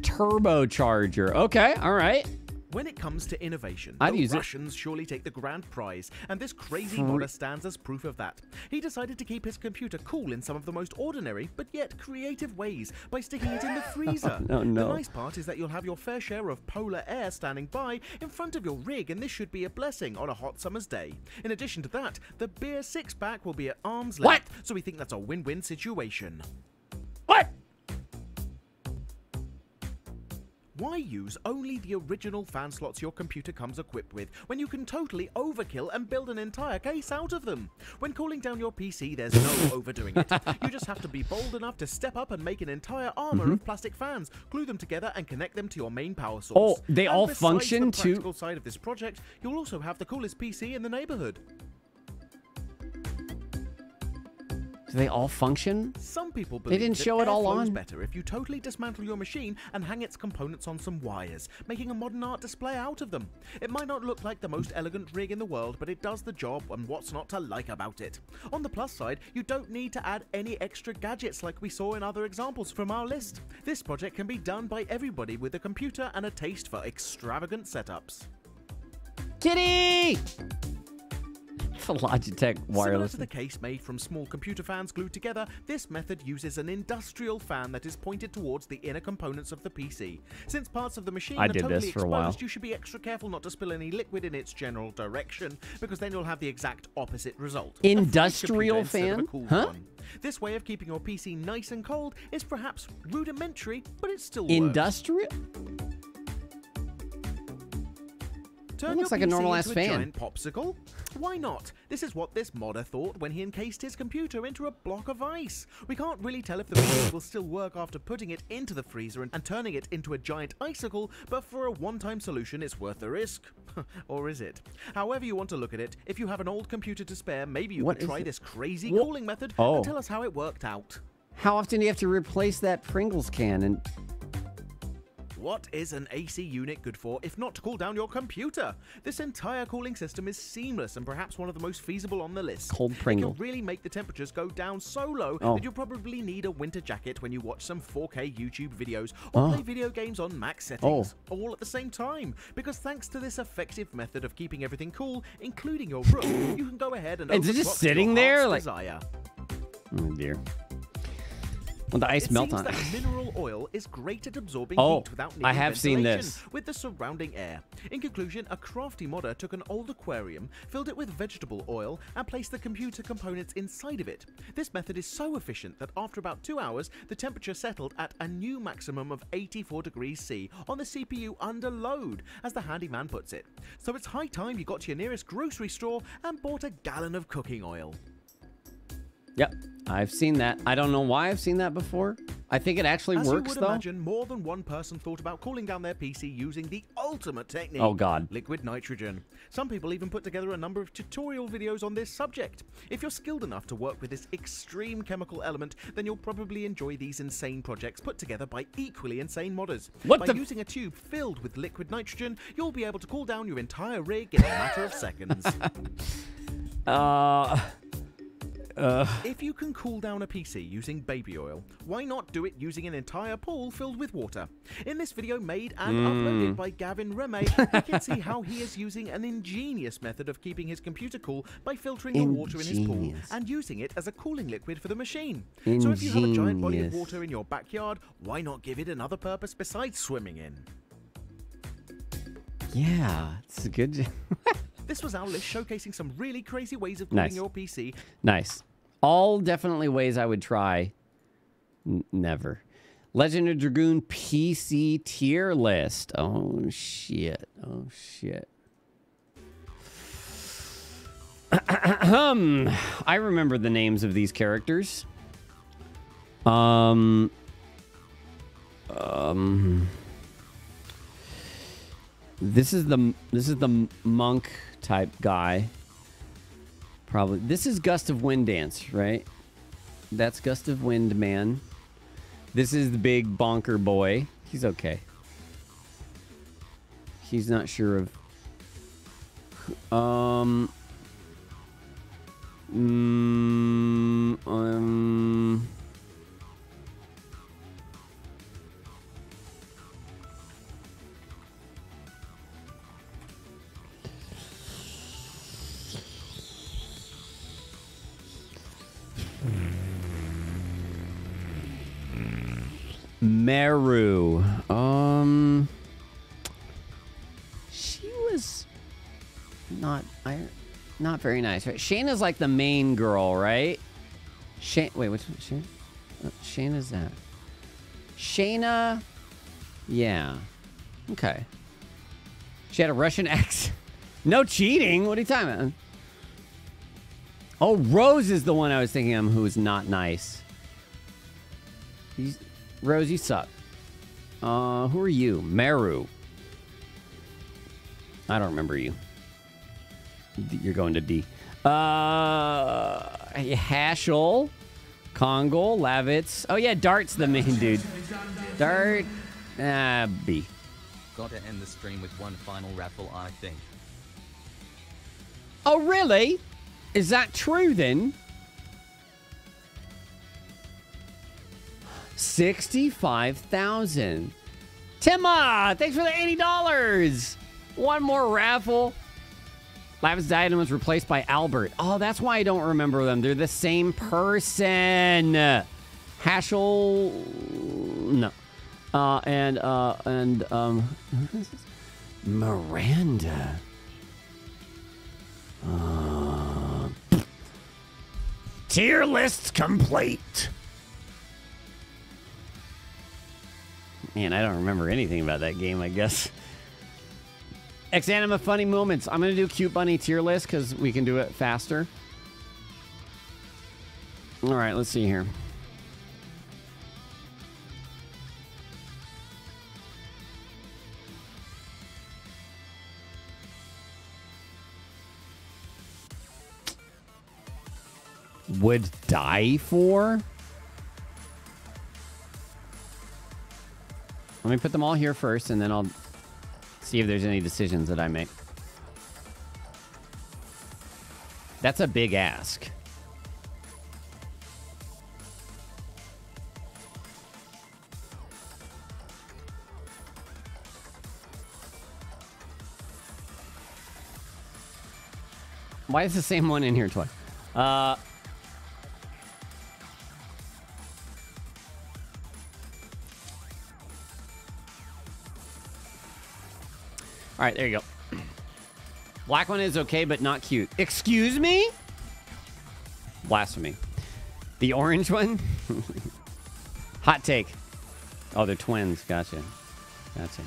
Turbocharger. Okay, all right. When it comes to innovation, I'd the use it. Russians surely take the grand prize, and this crazy modder stands as proof of that. He decided to keep his computer cool in some of the most ordinary but yet creative ways by sticking it in the freezer. Oh, no, no. The nice part is that you'll have your fair share of polar air standing by in front of your rig, and this should be a blessing on a hot summer's day. In addition to that, the beer six pack will be at arm's What? length, so we think that's a win-win situation. Why use only the original fan slots your computer comes equipped with when you can totally overkill and build an entire case out of them? When cooling down your PC, there's no overdoing it. You just have to be bold enough to step up and make an entire armor Mhm. of plastic fans, glue them together, and connect them to your main power source. Oh, they And all function the to- practical side of this project, you'll also have the coolest PC in the neighborhood. Do they all function? Some people They believe didn't that show it all on. better if you totally dismantle your machine and hang its components on some wires, making a modern art display out of them. It might not look like the most elegant rig in the world, but it does the job and what's not to like about it. On the plus side, you don't need to add any extra gadgets like we saw in other examples from our list. This project can be done by everybody with a computer and a taste for extravagant setups. Kitty! The Logitech Similar wireless. to the case made from small computer fans glued together, this method uses an industrial fan that is pointed towards the inner components of the PC. Since parts of the machine I are did totally this for a exposed, while. you should be extra careful not to spill any liquid in its general direction, because then you'll have the exact opposite result. Industrial computer instead of a fan? cooled Huh? one. This way of keeping your PC nice and cold is perhaps rudimentary, but it still works. Turn It looks like a normal-ass into a fan. giant popsicle? Why not? This is what this modder thought when he encased his computer into a block of ice. We can't really tell if the machine will still work after putting it into the freezer and, and turning it into a giant icicle, but for a one-time solution, it's worth the risk. or is it? However you want to look at it, if you have an old computer to spare, maybe you What could try it? this crazy Wha- cooling method Oh. and tell us how it worked out. How often do you have to replace that Pringles can? And What is an AC unit good for if not to cool down your computer? This entire cooling system is seamless and perhaps one of the most feasible on the list. Cold It Pringle. can really make the temperatures go down so low Oh. that you'll probably need a winter jacket when you watch some 4K YouTube videos or Oh. play video games on max settings oh. all at the same time. Because thanks to this effective method of keeping everything cool, including your room, you can go ahead and Is it just overclock to your sitting there, like- desire. oh dear. Well, the ice it melt seems on it. mineral oil is great at absorbing Oh, heat without needing I have seen this. with the surrounding air. In conclusion, a crafty modder took an old aquarium, filled it with vegetable oil, and placed the computer components inside of it. This method is so efficient that after about two hours, the temperature settled at a new maximum of 84 degrees C on the CPU under load, as the handyman puts it. So it's high time you got to your nearest grocery store and bought a gallon of cooking oil. Yep, I've seen that. I don't know why I've seen that before. I think it actually As works you would though. imagine, more than one person thought about cooling down their PC using the ultimate technique. Oh, God. Liquid nitrogen. Some people even put together a number of tutorial videos on this subject. If you're skilled enough to work with this extreme chemical element, then you'll probably enjoy these insane projects put together by equally insane modders. What by the- using a tube filled with liquid nitrogen, you'll be able to cool down your entire rig in a matter of seconds. Uh, uh, If you can cool down a PC using baby oil, why not do it using an entire pool filled with water? In this video made and Mm. uploaded by Gavin Reme, we can see how he is using an ingenious method of keeping his computer cool by filtering the water in his pool and using it as a cooling liquid for the machine. So if you have a giant body of water in your backyard, why not give it another purpose besides swimming in? yeah, it's a good. This was our list showcasing some really crazy ways of cooling Nice. your PC nice. All definitely ways I would try. N- never. Legend of Dragoon PC tier list. Oh shit. Oh shit. I remember the names of these characters. Um. Um. This is the this is the monk type guy. Probably. This is Gust of Wind Dance, right? That's Gust of Wind Man. This is the big bonker boy. He's okay. He's not sure of. Um. Mm, um. Meru. Um. She was not I, not very nice, right? Shana's like the main girl, right? Shane. Wait, which Shane? Uh, Shana's that? Shana. Yeah. Okay. She had a Russian ex. no cheating. What are you talking about? Oh, Rose is the one I was thinking of who is not nice. He's, Rose, you suck. Uh, who are you? Meru. I don't remember you. You're going to D. Uh, Haschel, Kongol, Lavitz. Oh yeah, Dart's the main dude. Dart, ah, B. Gotta end the stream with one final raffle, I think. Oh really? Is that true then? Sixty-five thousand. Timma, thanks for the eighty dollars. One more raffle. Lavitz Diadem was replaced by Albert. Oh, that's why I don't remember them. They're the same person. Haschel, no, uh, and uh, and um, Miranda. Uh, tier list complete. Man, I don't remember anything about that game. I guess. X Anima funny moments. I'm gonna do cute bunny tier list because we can do it faster. All right, let's see here. Would die for? Let me put them all here first, and then I'll see if there's any decisions that I make. That's a big ask. Why is the same one in here twice? Uh, all right, there you go. Black one is okay, but not cute. Excuse me? Blasphemy. The orange one? Hot take. Oh, they're twins. Gotcha. Gotcha.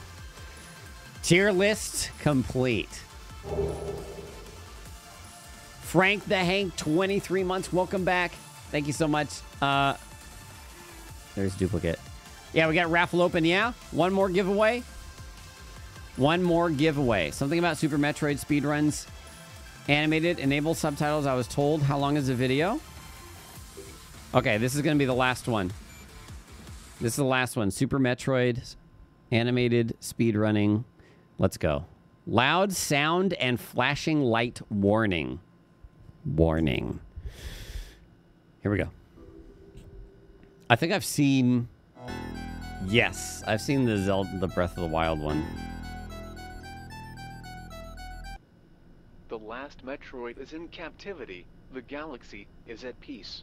Tier list complete. Frank the Hank, 23 months. Welcome back. Thank you so much. Uh, there's duplicate. Yeah, we got raffle open. Yeah. One more giveaway. One more giveaway. Something about Super Metroid speedruns. Animated, enable subtitles. I was told. How long is the video? Okay, this is going to be the last one. This is the last one. Super Metroid, animated speedrunning. Let's go. Loud sound and flashing light warning. Warning. Here we go. I think I've seen. Yes, I've seen the Zelda, the Breath of the Wild one. Last Metroid is in captivity. The galaxy is at peace.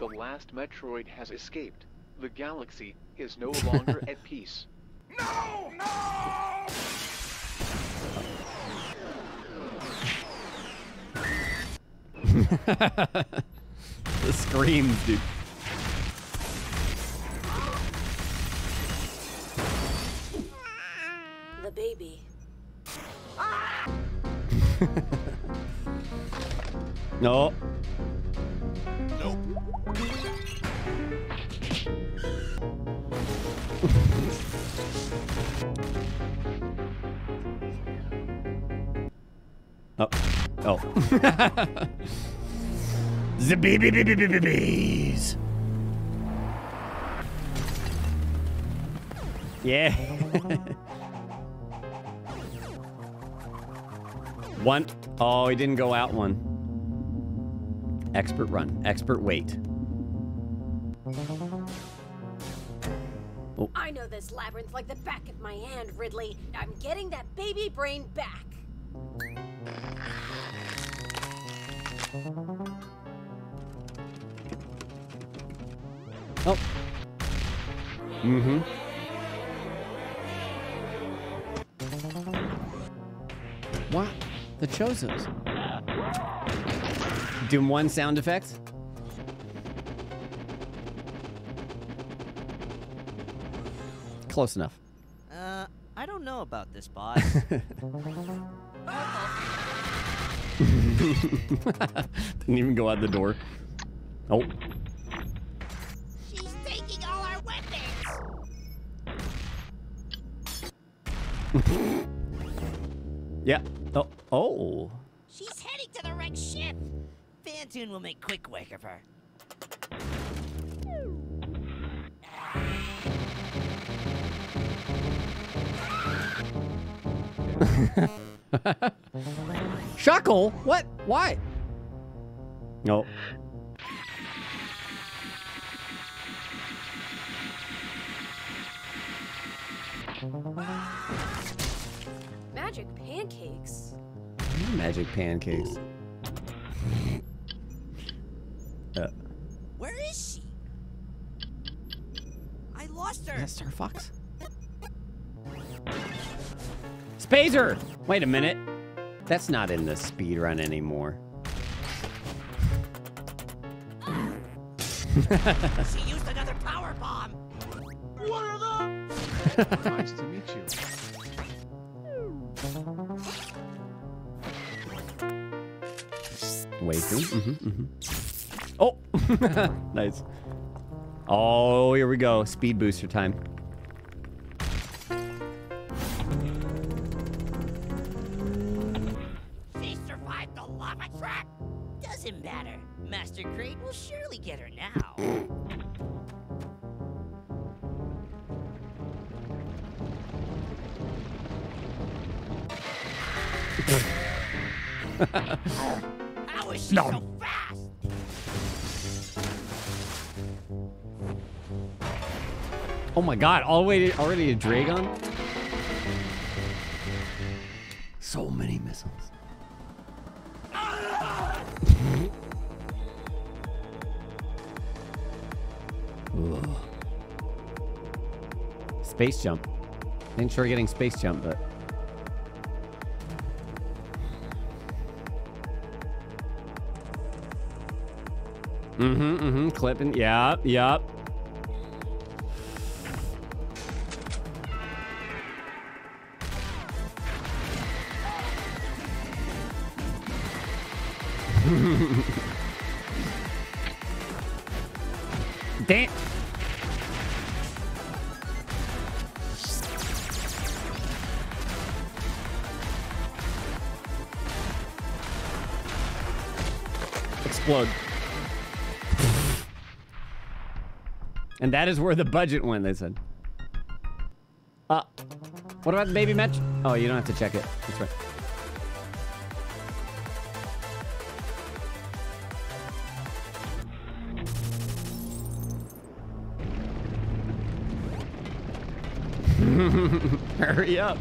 The last Metroid has escaped. The galaxy is no longer at peace. No! No! the screams, dude. no. Nope. oh. Oh. the bee bee bee bee bee bees. Yeah. one. Oh, he didn't go out one. Expert run. Expert wait. Oh. I know this labyrinth like the back of my hand, Ridley. I'm getting that baby brain back. Oh. Mm-hmm. What? The Chozos. Doing one sound effect? Close enough. Uh, I don't know about this, boss. Didn't even go out the door. Oh. She's taking all our weapons. Yeah. Oh. Oh. She's heading to the wrecked ship. Phantoon will make quick work of her. Shuckle? What? Why? No. Magic pancakes. Magic pancakes. Uh, Where is she? I lost her. is that Star Fox? Spazer! Wait a minute. That's not in the speed run anymore. she used another power bomb. What are those? nice to meet you. Way through. Mm-hmm, mm-hmm. Oh! nice. Oh, here we go. Speed booster time. She survived the lava trap. Doesn't matter. Master Crate will surely get her now. my god, all the way to, already to Draygon? So many missiles. Space jump. Ain't sure getting space jump, but. Mm-hmm, mm-hmm. Clipping. Yep, yep. That is where the budget went, they said. Uh, what about the baby match? Oh, you don't have to check it. That's right. Hurry up.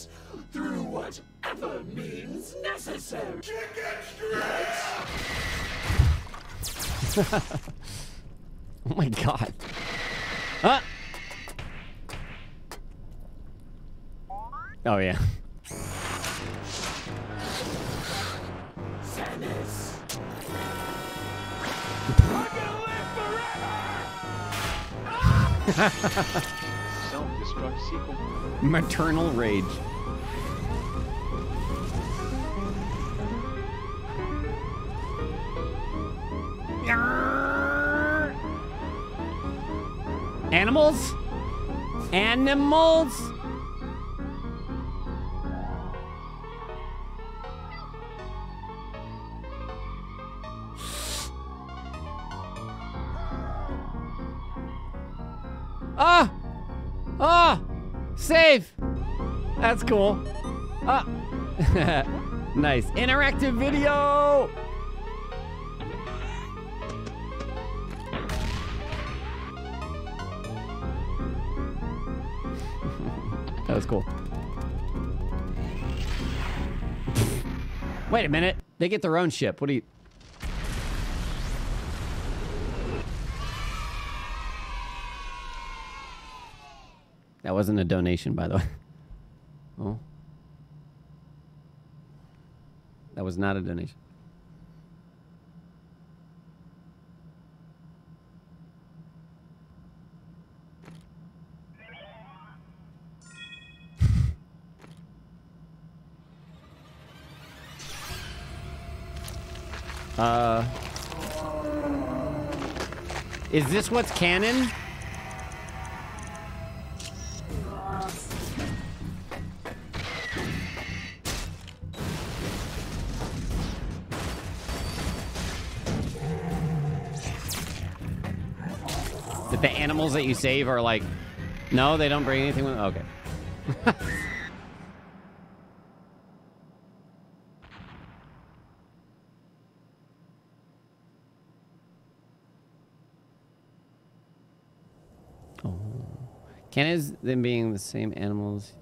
Universe through whatever means necessary. Chicken oh my god. Ah! Oh yeah. Samus. I'm gonna live forever! Self-destruct sequence. Maternal rage. Animals? Animals? Ah! Ah! Save! That's cool. Ah! nice. Interactive video! That was cool. Wait a minute. They get their own ship. What do you... That wasn't a donation, by the way. Oh. That was not a donation. Uh, is this what's canon? That the animals that you save are like, no, they don't bring anything with. Okay. Can is them being the same animals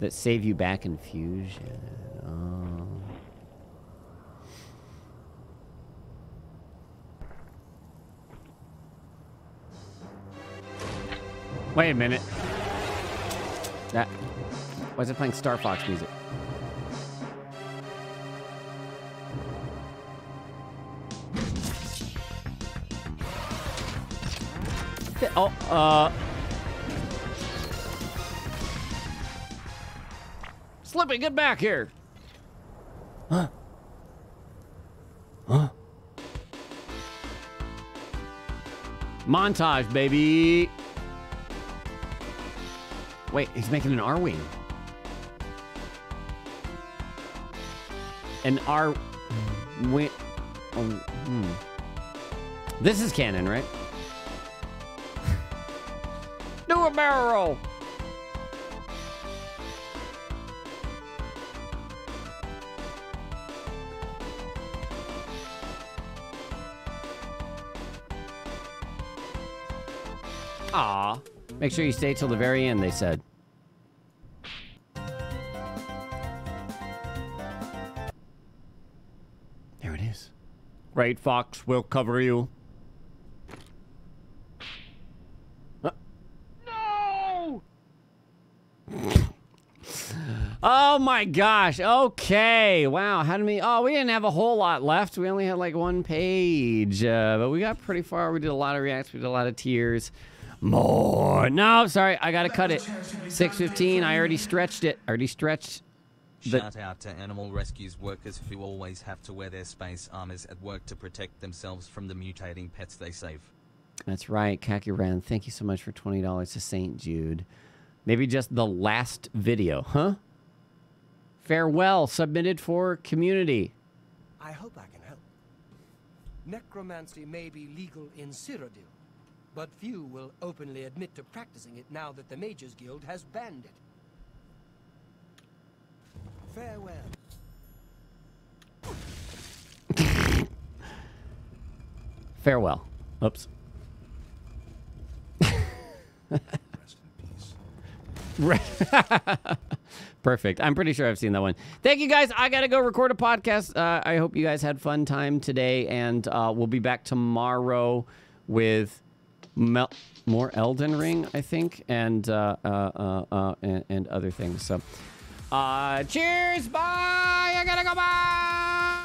that save you back in fusion? Oh. Wait a minute. That. Why is it playing Star Fox music? Oh, uh. Slippy, get back here. Huh? Huh? Montage, baby. Wait, he's making an Arwing. An R wing. Oh, hmm. This is canon, right? Do a barrel Make sure you stay till the very end, they said. There it is. Right, Fox, we'll cover you. Uh, No! Oh my gosh. Okay. Wow. How did we? Oh, we didn't have a whole lot left. We only had like one page, uh, but we got pretty far. We did a lot of reacts. We did a lot of tears. More. No, sorry. I gotta cut it. 6:15. I already stretched it. I already stretched. The, Shout out to animal rescues workers who always have to wear their space armors at work to protect themselves from the mutating pets they save. That's right, Kakuran. Thank you so much for twenty dollars to Saint Jude. Maybe just the last video, huh? Farewell, submitted for community. I hope I can help. Necromancy may be legal in Cyrodiil, but few will openly admit to practicing it now that the Mages Guild has banned it. Farewell. Farewell. Oops. Perfect. I'm pretty sure I've seen that one. Thank you guys. I got to go record a podcast. Uh, I hope you guys had fun time today, and uh, we'll be back tomorrow with Mel- more Elden Ring, I think, and uh, uh, uh, uh, and, and other things. So, uh, cheers. Bye. I gotta go. Bye.